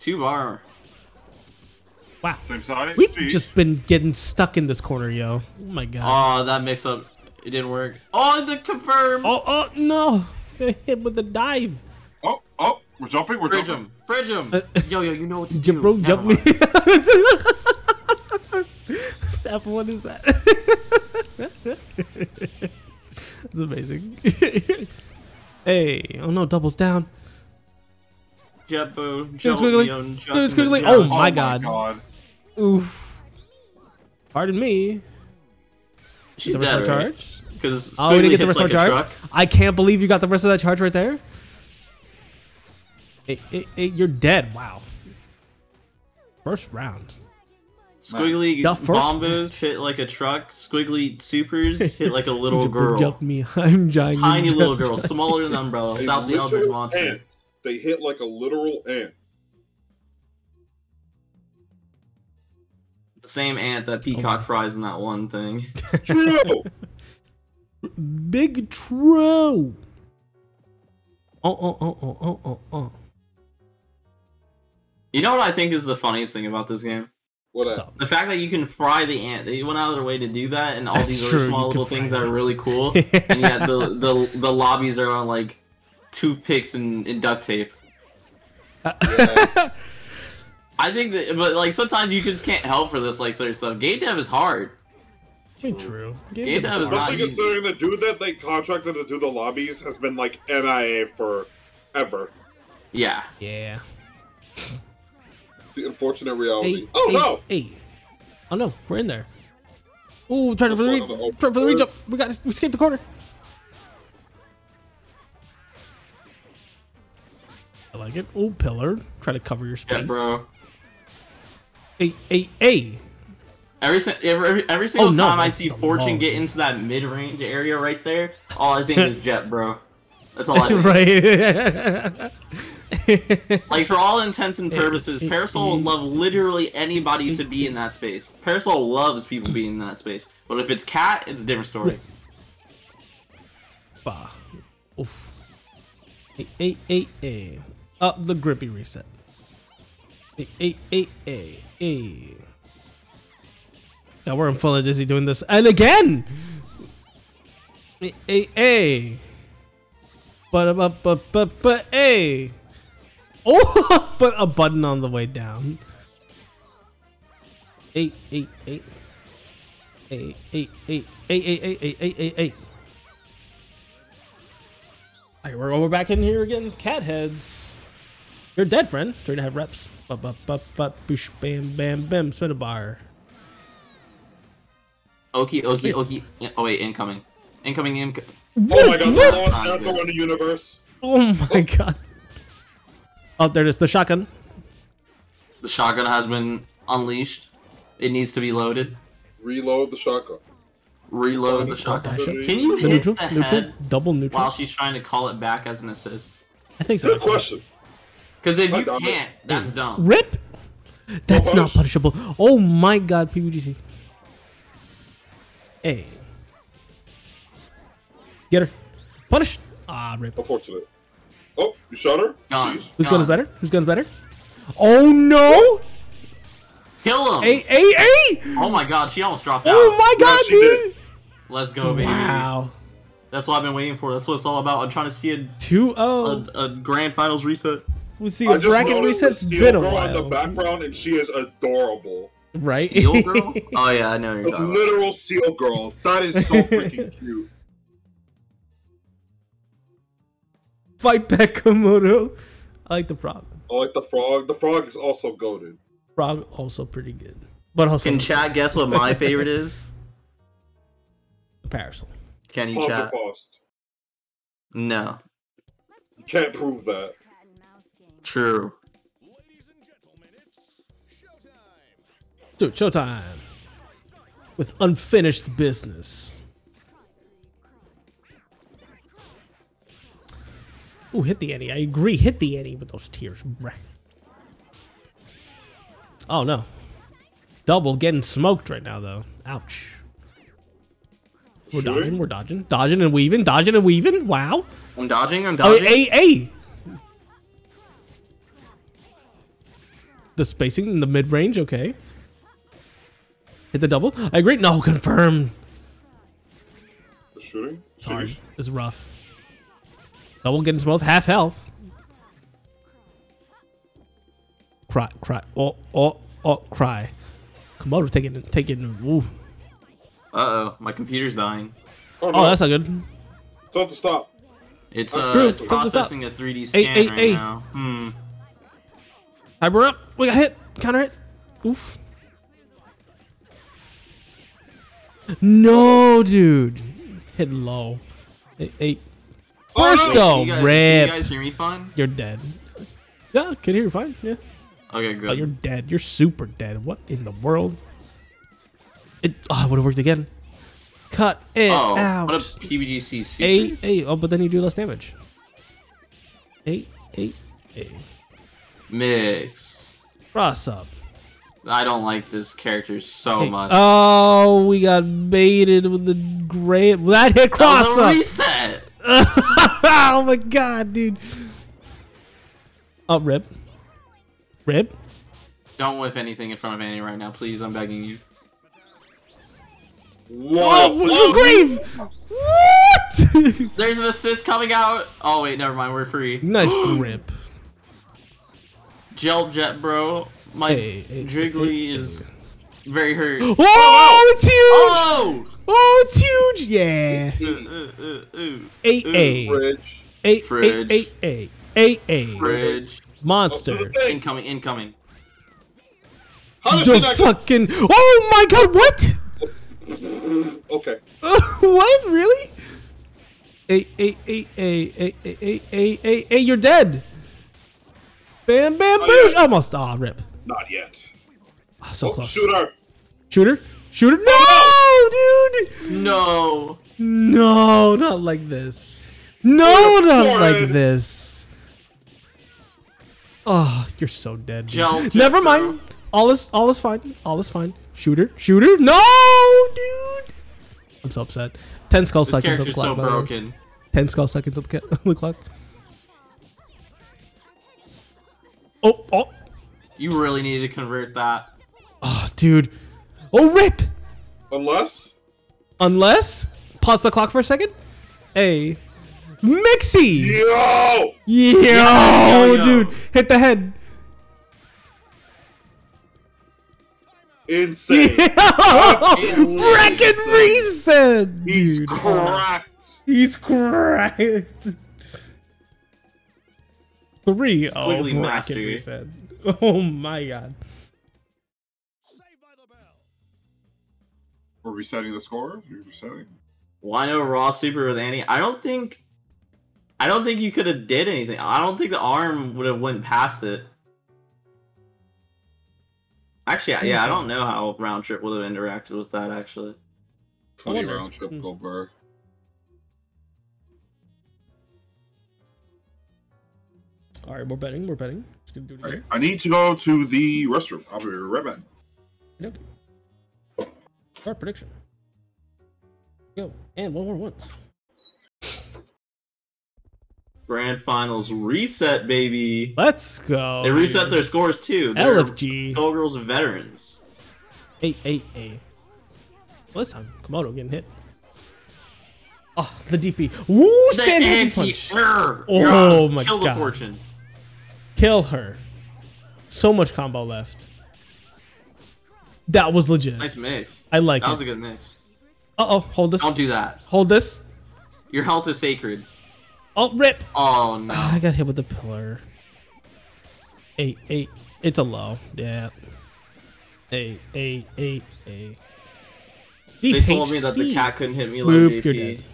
Two bar. Wow. Same side. We've Jeez. just been getting stuck in this corner, yo. Oh my god. Oh, that mix up. It didn't work. Oh, the confirm. Oh, oh, no. *laughs* Hit with the dive. Oh, oh, we're jumping. We're Fridge jumping. him. Fridge him. Uh, *laughs* Yo, yo, you know what to Jump, do. bro, Never jump me. *laughs* mind. Steph, what is that? *laughs* It's amazing. hey, oh no, doubles down. Jumbo, Dude, squigly. Jolyon, Dude, squigly. Jumbo, Oh Jumbo. my god. god. Oof. Pardon me. She's the rest dead, right? charge? Because Oh, we didn't get the rest of our charge. I can't believe you got the rest of that charge right there. Hey, hey, hey, you're dead. Wow. First round. Squigly The first- bombos *laughs* hit like a truck. Squigly supers hit like a *laughs* little girl. jumped *laughs* me. I'm giant. Tiny you little jumped- girl, smaller than an umbrella, A without the Eldritch literal monster. ant. They hit like a literal ant. The same ant that oh Peacock my. fries in that one thing. True. Big true. Oh, oh, oh, oh, oh, oh, oh. You know what I think is the funniest thing about this game? what up? up? The fact that you can fry the ant. They went out of their way to do that, and all That's these true, other you small little fry things that are really cool. *laughs* and yet the, the the lobbies are on like toothpicks and, and duct tape. Uh, yeah. I think that, but like sometimes you just can't help for this like sort of stuff. Game dev is hard. Ain't true. Game Game dev dev is is hard. not Especially easy. considering the dude that they contracted to do the lobbies has been like MIA for ever. Yeah. Yeah. The unfortunate reality. Eight, oh eight, no! Eight. Oh no, we're in there. Ooh, try for the One reach. the for the reach doors. up. We got. We skipped the corner. I like it. Ooh, pillar. Try to cover your space. Yeah, bro. Hey, hey, hey. Every, every, every, every single Oh, no, time I see Fortune wall. get into that mid range area right there, all I think *laughs* is Jet, bro. That's all I *laughs* think. right. *laughs* *laughs* Like for all intents and purposes, Parasoul would love literally anybody to be in that space. Parasoul loves people being in that space. But if it's Cat, it's a different story. bah. Oof. Hey, hey, hey, hey. Up the grippy reset. Hey, hey, hey, hey, hey. Yeah, we're in full of Dizzy doing this. And again! Hey, hey, hey. But, a, but, but, but, but, hey. Oh, *laughs* put a button on the way down. Eight, eight, eight. Eight, eight, eight, eight, eight, eight, eight, eight, eight, eight. Alright, we're, we're back in here again. Cat heads. You're dead, friend. Three and a half reps. Bup, bup, bup, bup, boosh, bam, bam, bam. Spin a bar. Okie, okie, okie. Oh wait, incoming. Incoming, inc- Oh my god, the What? lowest Not in the universe. Oh my *laughs* god. Oh, there it is. The shotgun. The shotgun has been unleashed. It needs to be loaded. Reload the shotgun. Reload the shotgun. Can you The hit neutral. the Neutral. head Double neutral. while she's trying to call it back as an assist? I think so. Good question. Because if I you can't, that's dumb. Rip. That's No not punishable. Oh my god, PBGC. Hey. Get her. Punish. Ah, rip. Unfortunate. Oh, you shot her? Gone. Jeez. Whose gun is better? Whose gun is better? Oh no! Kill him! Hey, hey, hey! Oh my god, she almost dropped oh out. Oh my god, she did. dude! Let's go, baby. Wow. That's what I've been waiting for. That's what it's all about. I'm trying to see a, 2 a, 0. a grand finals reset. We see I a just bracket noticed reset's the been a girl in the background, and she is adorable. Right? Steel *laughs* girl? Oh yeah, I know you're talking about. literal seal girl. That is so freaking *laughs* cute. Fight back, *laughs* Komodo. I like the frog. I like the frog. The frog is also goaded. Frog also pretty good. But also Can chat guess what my *laughs* favorite is? the parasoul. Can you Panzer chat? Faust. No. You can't prove that. Cat and mouse game. True. Dude, showtime. With unfinished business. Ooh, hit the Annie. I agree. Hit the Annie with those tears. Bruh. Oh, no. Double getting smoked right now, though. Ouch. We're Shooting? dodging. We're dodging. Dodging and weaving. Dodging and weaving. Wow. I'm dodging. I'm dodging. Oh, dodging. hey, hey. The spacing in the mid range, okay. Hit the double. I agree. No, confirm. The shooting? It's hard. It's rough. Double getting smoked. Half health. Cry, cry. Oh, oh, oh, cry. Komodo taking, taking. Ooh. Uh oh, my computer's dying. Oh, no. Oh, that's not good. Tell it to stop. It's Oh, uh, Drew, it's put this processing a 3D Hey, scan hey, right hey. now. Hmm. Hyper up. We got hit. Counter hit. Oof. No, dude. Hit low. Hey, hey. Oh, First no. though, you guys, can rip. you guys hear me fine? You're dead. Yeah, can hear you fine. Yeah. Okay, Oh, you're dead. You're super dead. What in the world? It. Ah, oh, would have worked again. Cut it Oh, out. what a PBGC secret. Eight, eight. Oh, but then you do less damage. Eight, eight, eight. Mix. Cross up. I don't like this character so Hey. much. Oh, we got baited with the great. That hit That cross a up. *laughs* oh my god, dude. Oh, rip. Rip. Don't whip anything in front of Annie right now, please. I'm begging you. Oh, Whoa! the grave. What? *laughs* There's an assist coming out. Oh wait, never mind. We're free. nice *gasps* grip. Gel Jet, bro. My Hey, hey, Jiggly hey, is very hurt. *gasps* Oh, oh it's huge. Oh! Oh, it's huge. Yeah. Ooh. Eight Ooh, A. Bridge. Eight eight Fridge. eight A. Eight A. Fridge. Monster. Oh, Hey, Incoming, incoming. How does she The not? fucking. Oh my god! What? Okay. what? Really? Eight eight eight eight eight eight eight eight eight eight. You're dead. Bam bam Oh, boosh. yeah. Almost. Ah, rip. Not yet. Ah, so Oh, close. shooter. Shooter. Shooter. No, dude. No. No, not like this. No, Oh, not like this. Oh, you're so dead. jet, Never bro. mind. All is all is fine. All is fine. Shooter, shooter. No, dude. I'm so upset. Ten skull This seconds on the clock. so way. broken. Ten skull seconds *laughs* on the clock. Oh, oh, You really need to convert that. oh, dude. Oh, rip. Unless. Unless pause the clock for a second. A Mixie. Yo! Yo, yo, yo. dude, hit the head. Insane. *laughs* Frickin' reset, He's dude. cracked. He's cracked. Three. Oh, Squigly bracket master. reset. Oh my god. We're resetting the score. We're resetting. Wino Raw Super with Annie. I don't think. I don't think you could have did anything. I don't think the arm would have went past it. Actually, yeah, I don't know how round trip would have interacted with that. Actually, Funny wonder. round trip Hmm. go burr. All right, we're betting. We're betting. Just gonna do it Alright, again. I need to go to the restroom. I'll be right back. Yep. Our prediction. Go and one more once. grand finals reset, baby. Let's go. They reset dude. their scores too. They're LFG. Skullgirls veterans. Eight eight A. Well, this time Komodo getting hit. Oh, the DP. Woo! The Stand punch. anti-err. Oh my kill God. the fortune. Kill her. So much combo left. That was legit. Nice mix. I like That was a good mix. Uh oh, hold this. Don't do that. Hold this. Your health is sacred. Oh, rip. Oh no. *sighs* I got hit with the pillar. Eight, eight. It's a low. Yeah. Eight, eight, eight, eight. They told me that the cat couldn't hit me like Boop, JP. you're dead.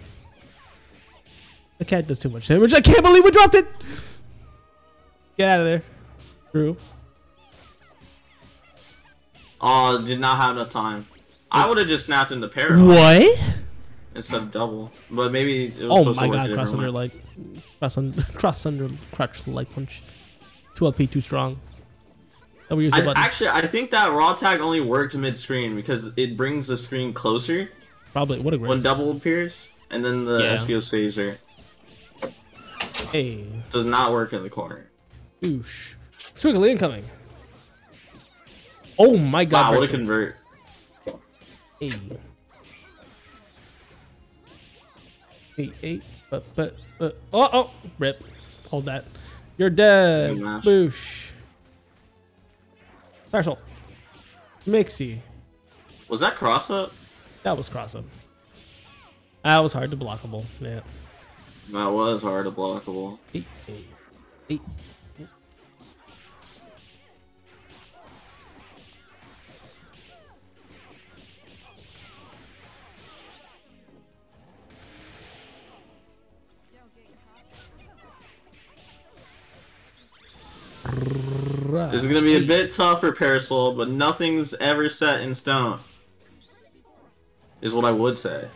The cat does too much damage. I can't believe we dropped it. Get out of there. True. Oh, did not have enough time. I would have just snapped into parallel What? instead of double. But maybe it was Oh supposed my to god, cross under like *laughs* cross under cross under crotch light punch. Two LP too strong. We use the I, actually, I think that raw tag only worked mid screen because it brings the screen closer Probably what a great when double appears, and then the Yeah. SPO saves her. Hey. Does not work in the corner. Oosh. Squigly incoming. Oh my god. Wow, what a convert! Hey. Eight, eight, but, but, but, oh, oh, rip. Hold that. You're dead. Boosh. Partial. Mixie. Was that cross up? That was cross up. That was hard to blockable. Yeah. That was hard to blockable. Eight, eight, eight. This is gonna be a bit tough for Parasoul, but nothing's ever set in stone. Is what I would say.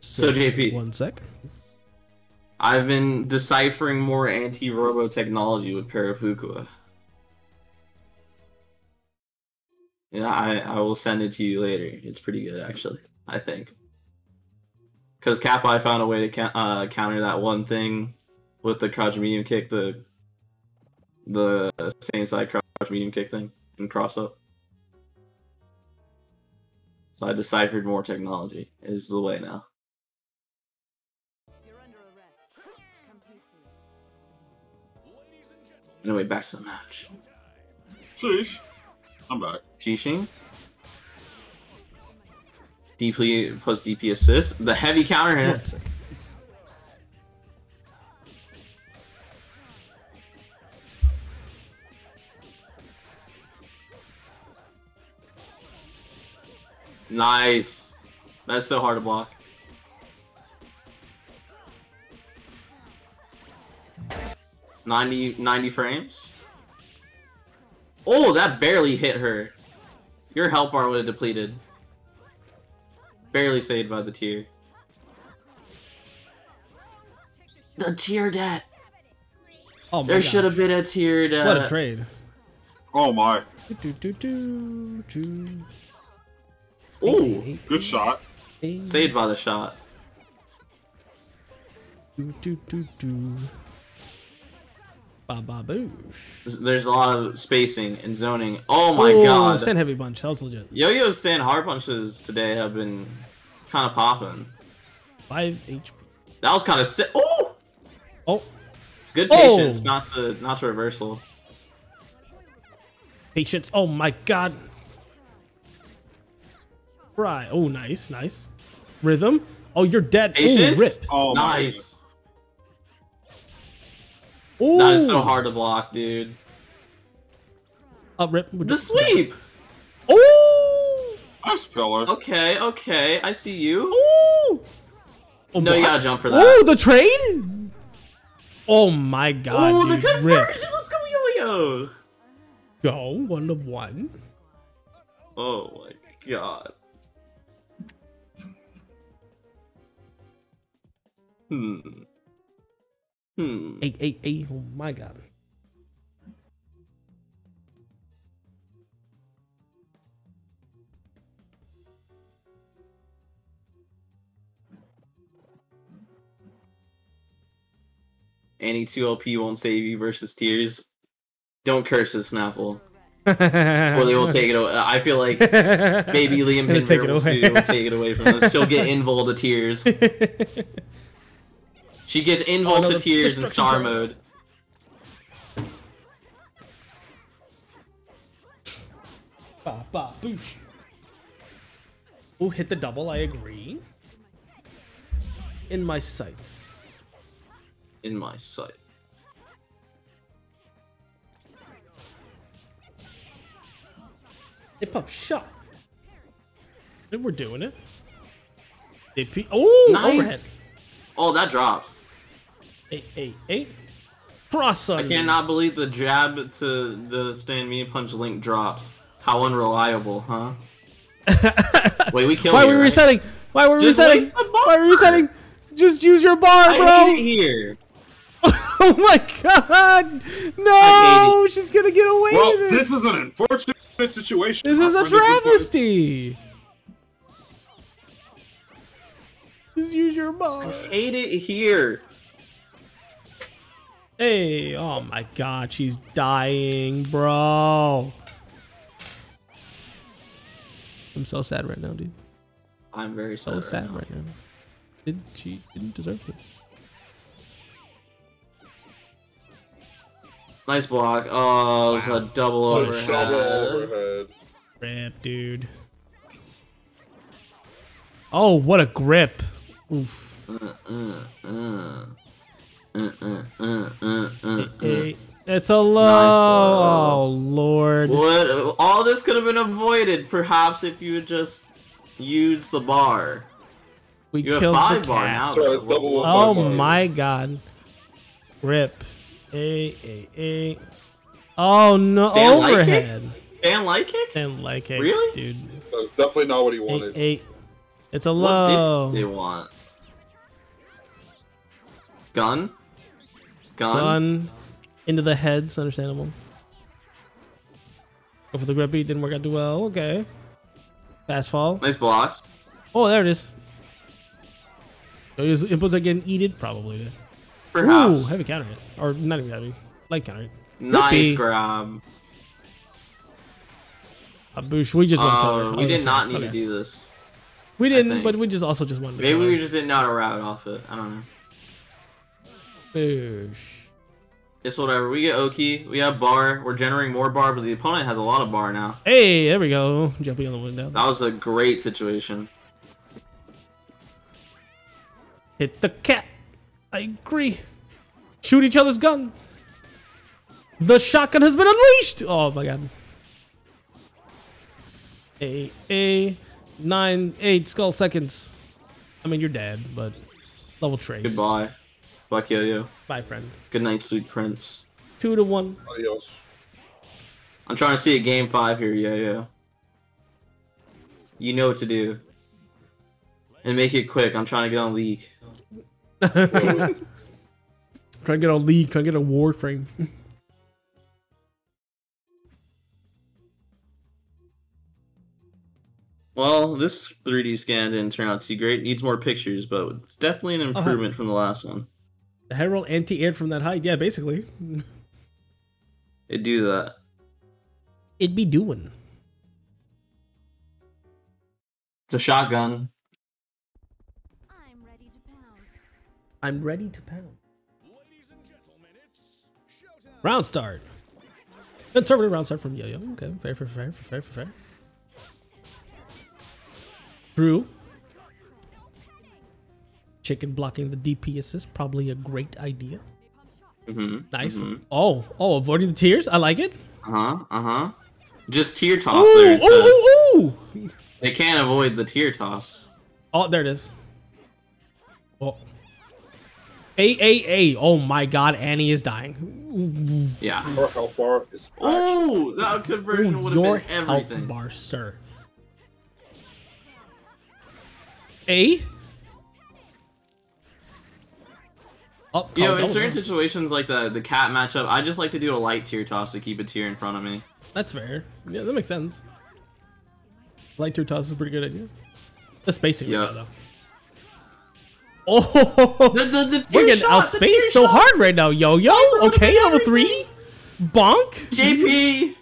So, JP. One sec. I've been deciphering more anti-robo technology with Parafukua. And I, I will send it to you later. It's pretty good, actually. I think. Because Kappa I found a way to ca- uh, counter that one thing with the crouch medium kick, the the same side crouch medium kick thing and cross up. So I deciphered more technology. Is the way now. You're under arrest. Come peacefully. Anyway, back to the match. Sheesh. I'm back. Xixing. DP plus DP assist. The heavy counter hit. Nice. That's so hard to block. Ninety, 90 frames. Oh, that barely hit her. Your health bar would have depleted. Barely saved by the tier. The tier debt. Oh my There God. should have been a tier debt. What a trade. Oh my. Do, do, do, do. Ooh, Good shot. saved by the shot. Do, do, do, do. Ba ba boosh. There's- There's a lot of spacing and zoning. Oh my Oh, god. Send heavy bunch. That was legit. Yo-Yo stand hard punches today have been kind of popping. Five HP. That was kind of sick. Oh, Oh, good Oh. patience, not to not to reversal. patience. Oh my god. Right. Oh, nice, nice. Rhythm. Oh, you're dead. Patience. Ooh, rip. Oh my nice. Ooh. That is so hard to block, dude. Up, rip. The sweep. Oh. Nice pillar. Okay, okay, I see you. Ooh. Oh, No, you gotta jump for that. Oh, the trade. Oh my god, Oh, the dude. conversion. Rip. Let's go, Yo-Yo. Go one to one. Oh my god. Hmm. Hmm. Eight, eight, eight. Oh my god. Any 2LP won't save you versus tears. Don't curse the Snapple. *laughs* or they will take it away. I feel like maybe *laughs* Liam Take Pinver it will, away. will take it away from us. She'll get involved to tears. *laughs* She gets invul Oh, no, to tears in star mode. Ba, ba, boosh. Oh, hit the double, I agree. In my sights. In my sight. Hip up shot. And we're doing it. They pe- oh, Nice. overhead. Oh, that dropped. Eight, eight, eight. Cross I cannot believe the jab to the stand me punch link dropped. How unreliable, huh? *laughs* Wait, we killed Why are we right? resetting? Why are we Just resetting? waste the bar. Why are we resetting? Just use your bar, I bro. hate it here. *laughs* oh my god! No, she's gonna get away Well, with this is an unfortunate situation. This is a friend been playing- travesty. Just use your bar. I Hate it here. Hey, oh my god, she's dying, bro. I'm so sad right now, dude. I'm very So sad. sad right now. right now. Did she didn't deserve this? Nice block. Oh, it was a double What a overhead. Double overhead. Rip, dude. Oh, what a grip. Oof. Uh, uh, uh. Mm, mm, mm, it's a low. throw. oh, Lord. What? All this could have been avoided, perhaps, if you had just used the bar. We You have killed five the bar cat. now. Sorry, though. it's double What- five Oh bar. my god. Rip. A A A. Oh no! Stand light kick? Overhead. Stand light kick? And like it, Really? dude. That's definitely not what he Eight, wanted. eight. It's a What low. did they want? Gun? Gun? Into the heads, understandable. Go for the beat, didn't work out too well. Okay. Fast fall. Nice blocks. Oh, there it is. So his inputs are getting eated? Probably. Perhaps. Ooh, heavy counter hit. Or not even heavy. Light counter hit. nice Rippy. grab. A boosh. We just won Oh, uh, cover. we Oh, did not fine. need to do this. We didn't, but we just also just wanted to Maybe we just didn't know how to route off it. I don't know. Boosh. It's whatever. We get Oki. We have bar. We're generating more bar, but the opponent has a lot of bar now. Hey, there we go. Jumping on the window. That was a great situation. Hit the cat. I agree. Shoot each other's gun. The shotgun has been unleashed. Oh my god. A a nine eight skull seconds. I mean you're dead, but level trace. Goodbye. Fuck yo yo. Bye, friend. Good night, sweet prince. Two to one. Adios. I'm trying to see a game five here, yo yo. You know what to do. And make it quick. I'm trying to get on league. *laughs* Trying to get on league. Trying to get a warframe. *laughs* Well, this 3D scan didn't turn out too great. Needs more pictures, but it's definitely an Uh-huh. improvement from the last one. The Herald anti-air from that height. Yeah, basically. It do that. It'd be doing. It's a shotgun. I'm ready to pounce. I'm ready to pound. Round start. Conservative round start from Yo-Yo. Okay, fair, fair, fair, fair, fair, fair. True. Chicken blocking the DP assist, probably a great idea. Mm-hmm. Nice. Uh Oh, oh, avoiding the tears. I like it. Uh huh. Uh huh. Just tear toss Ooh, there ooh, ooh, ooh. They can't avoid the tear toss. Oh, there it is. Oh. A A A. Oh my God, Annie is dying. Yeah. Your health bar is Oh, that conversion would have been health everything. bar, sir. A. Oh, You know, in certain situations like the the cat matchup, I just like to do a light tear toss to keep a tear in front of me. That's fair. Yeah, that makes sense. Light tier toss is a pretty good idea. The spacing, Yeah. though. Oh, The, the, the we're getting shot, outspaced so hard right now, yo yo. Okay, level three. Bonk. JP,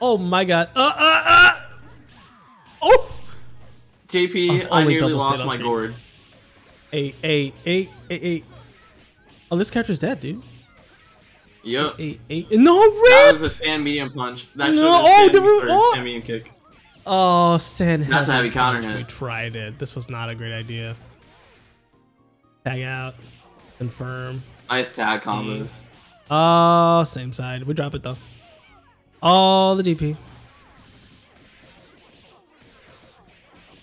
Oh my god. Uh uh uh. Oh. JP, I've I nearly lost my gourd. A a a a a. Oh, this character's dead, dude. Yep. A a. No That rip. was a stand medium punch. That No, oh, been stand, different- oh. stand medium kick. Oh, Stan. That's a heavy it. counter hit. We tried it. This was not a great idea. Tag out. Confirm. Nice tag mm. combos. Oh, same side. We drop it though. Oh, the DP.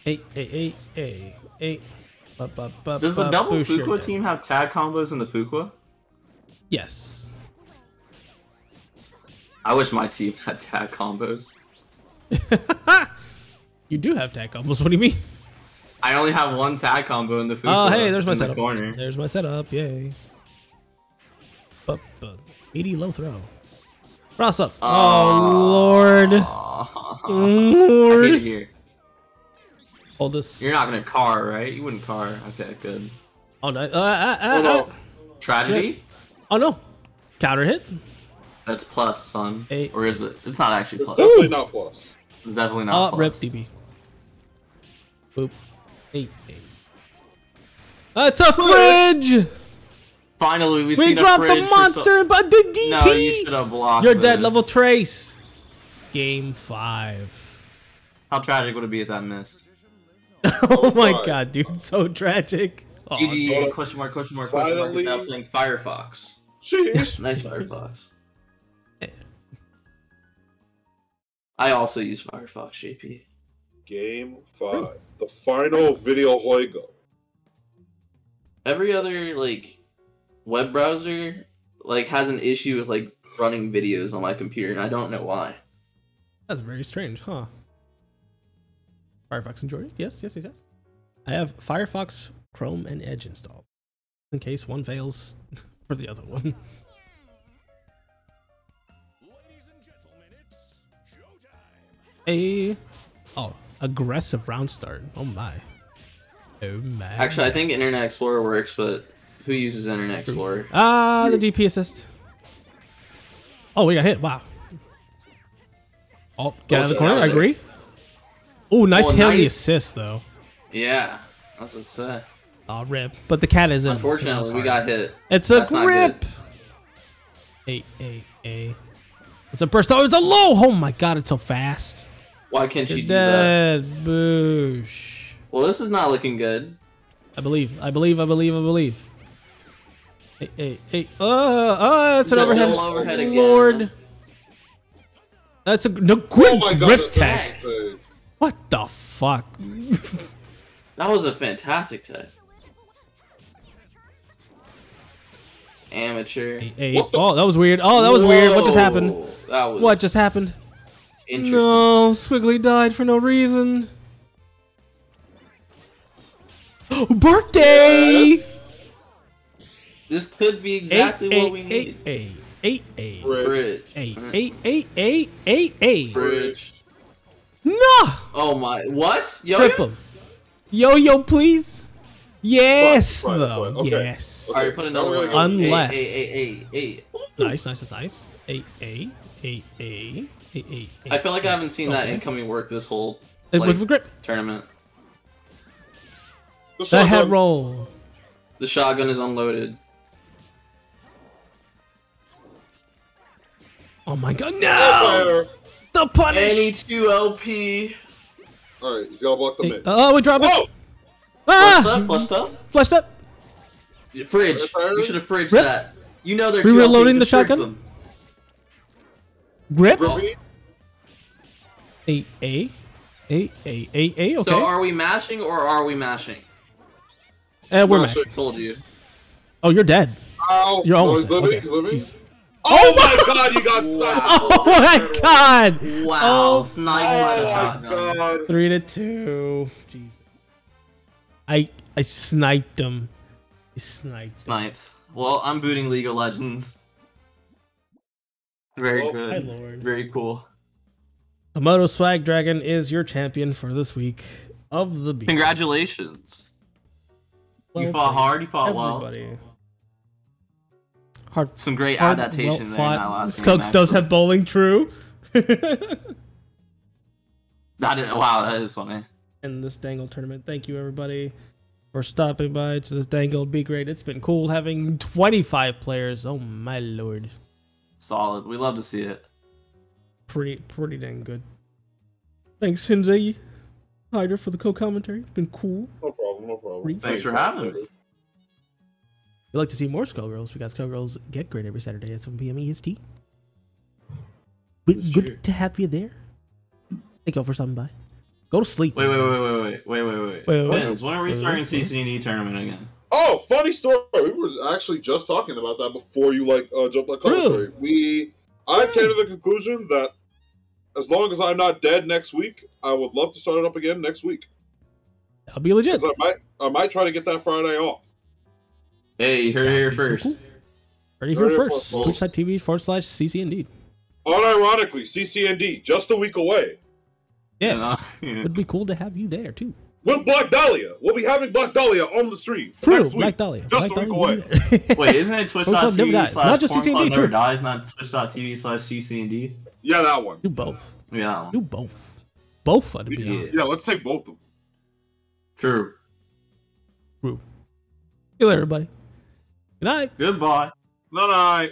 Eight, eight, eight, eight, eight. Ba, ba, ba, Does the double Fukua team have tag combos in the Fukua? Yes. I wish my team *laughs* had tag combos. *laughs* You do have tag combos. What do you mean? I only have one tag combo in the Fukua. Oh, hey, there's my the setup. corner. There's my setup. Yay. But, but, meaty low throw. Cross up. Ah. Oh, Lord. Aw. *laughs* I Lord. it here. Hold this. You're not gonna car, right? You wouldn't car. Okay, good. Oh, no. Uh, uh, uh, Oh uh. no. Tragedy? Oh, no. Counter hit. That's plus, son. Eight. Or is it? It's not actually It's plus. definitely not plus. It's definitely not Oh, rip plus. DB. Boop. Eight, eight. That's a fridge! Finally, we, We seen a dropped the fridge for so- monster, but the DP! No, you should have blocked. You're dead, level trace. Game five. How tragic would it be if that missed? *laughs* oh my God. god, dude. So tragic. Oh, GG, question mark, question mark, question mark. Finally. is Now playing Firefox. Jeez. *laughs* Nice Firefox. I also use Firefox, JP. Game five. The final video Hoigo. Every other like web browser like has an issue with like running videos on my computer, and I don't know why. That's very strange, huh? Firefox and Jordan? Yes, yes, yes, yes. I have Firefox, Chrome, and Edge installed in case one fails *laughs* for the other one. A oh aggressive round start. Oh my. Oh my. Actually, I think Internet Explorer works, but who uses Internet Explorer? Ah, the DP assist. Oh, we got hit. Wow. Oh, get out of the Oh, corner. yeah, I there. agree. Oh, nice Oh, hit nice. assist though. Yeah, that's what it said. Oh, rip. But the cat is in. Unfortunately, we got hit. It's a That's grip. A a a. It's a burst. Oh, it's a low. Oh my god, it's so fast. Why can't you You're do that? dead. Boosh. Well, this is not looking good. I believe. I believe. I believe. I believe. Hey, hey, hey. Uh, uh, that's an overhead. double overhead again. Lord. That's a no Oh good my grip tech. What the fuck? *laughs* That was a fantastic tech. Amateur. Hey, hey. What Oh, that was weird. Oh, that was weird. What just happened? That was What just happened? interesting. No, Squigly died for no reason. *gasps* Birthday! This could be exactly eight, what we eight, need. eight, eight, eight, Bridge. Bridge. eight, eight, eight, eight, eight, eight. Bridge. No! Oh my! What? Yo. Triple. Yo, yo, please. Yes, Fine, fine, though. fine. Okay. Yes. All right, put another Now we're one. gonna on. go- Unless- Eight, eight, eight, eight, eight. Nice, nice, nice, nice. Eight, eight, eight, eight, eight, eight, eight. I feel like I haven't seen that Okay. incoming work this whole It like, was the grip. tournament. The The head shotgun. roll. The shotgun is unloaded. Oh my god, no! Fire. The punish! Any two LP. All right, he's gotta block the mid. oh, we drop it. Whoa! Flushed Ah! up, flushed up. Flushed up. Fridge. You should have fridged Rip. that. You know they're We two reloading the shotgun? them. Grip. A A A A A A. Okay. So are we mashing or are we mashing? uh, we're Mashing. mashing. Told you. Oh, you're dead. Ow! You're Oh, almost he's living. dead. He's living. Jeez. Oh, oh my god, you got *laughs* sniped! Oh my god. Wow. Oh. Snipe Oh my god. Three to two. Jesus. I I sniped him. I sniped. Sniped. Well, I'm booting League of Legends. Very Oh, good. lord. Very cool. Komodo Swag Dragon is your champion for this week of the beat. Congratulations. you fought hard. You fought well. Everybody. Hard. Some great hard adaptation well there in fought. that last Skokes game, does have bowling. True. *laughs* That is, wow, that is funny. in this Dangle tournament. Thank you everybody for stopping by to this Dangle Be Great. It's been cool having 25 players. Oh my lord. Solid. We love to see it. Pretty pretty dang good. Thanks Hinze Hydra for the co-commentary. It's been cool. No problem, no problem. Thanks for having me you'd like to see more Skullgirls because Skullgirls get great every Saturday at 7 p.m. EST. That's good true. to have you there. Thank you all for stopping by. Go to sleep. Wait, wait, wait, wait, wait, wait, wait, wait. wait, Plans, when are we wait, starting wait, CCND tournament again? Oh, funny story. We were actually just talking about that before you like uh, jumped on commentary. Really? We, I really? came to the conclusion that as long as I'm not dead next week, I would love to start it up again next week. That'll be legit. I might, I might try to get that Friday off. Hey, you heard it here That'd so first. cool. Ready Heard here it first. first. Twitch.tv forward slash CC indeed. Unironically, CCND just a week away Yeah. You know? Yeah. Would be cool to have you there too. with Black Dahlia. We'll be having Black Dahlia on the stream True, next week. Black Dahlia. Just Black a week Dahlia away. will be there. Wait, isn't it Club never twitch.tv dies. slash Not just CCND, Club true. never dies, not twitch.tv slash CCND? Yeah, that one. Do both. Yeah, that one. Do both. Both are to be Yeah. Yeah, let's take both of them. True. True. See you later, everybody. Good night. Goodbye. Good night.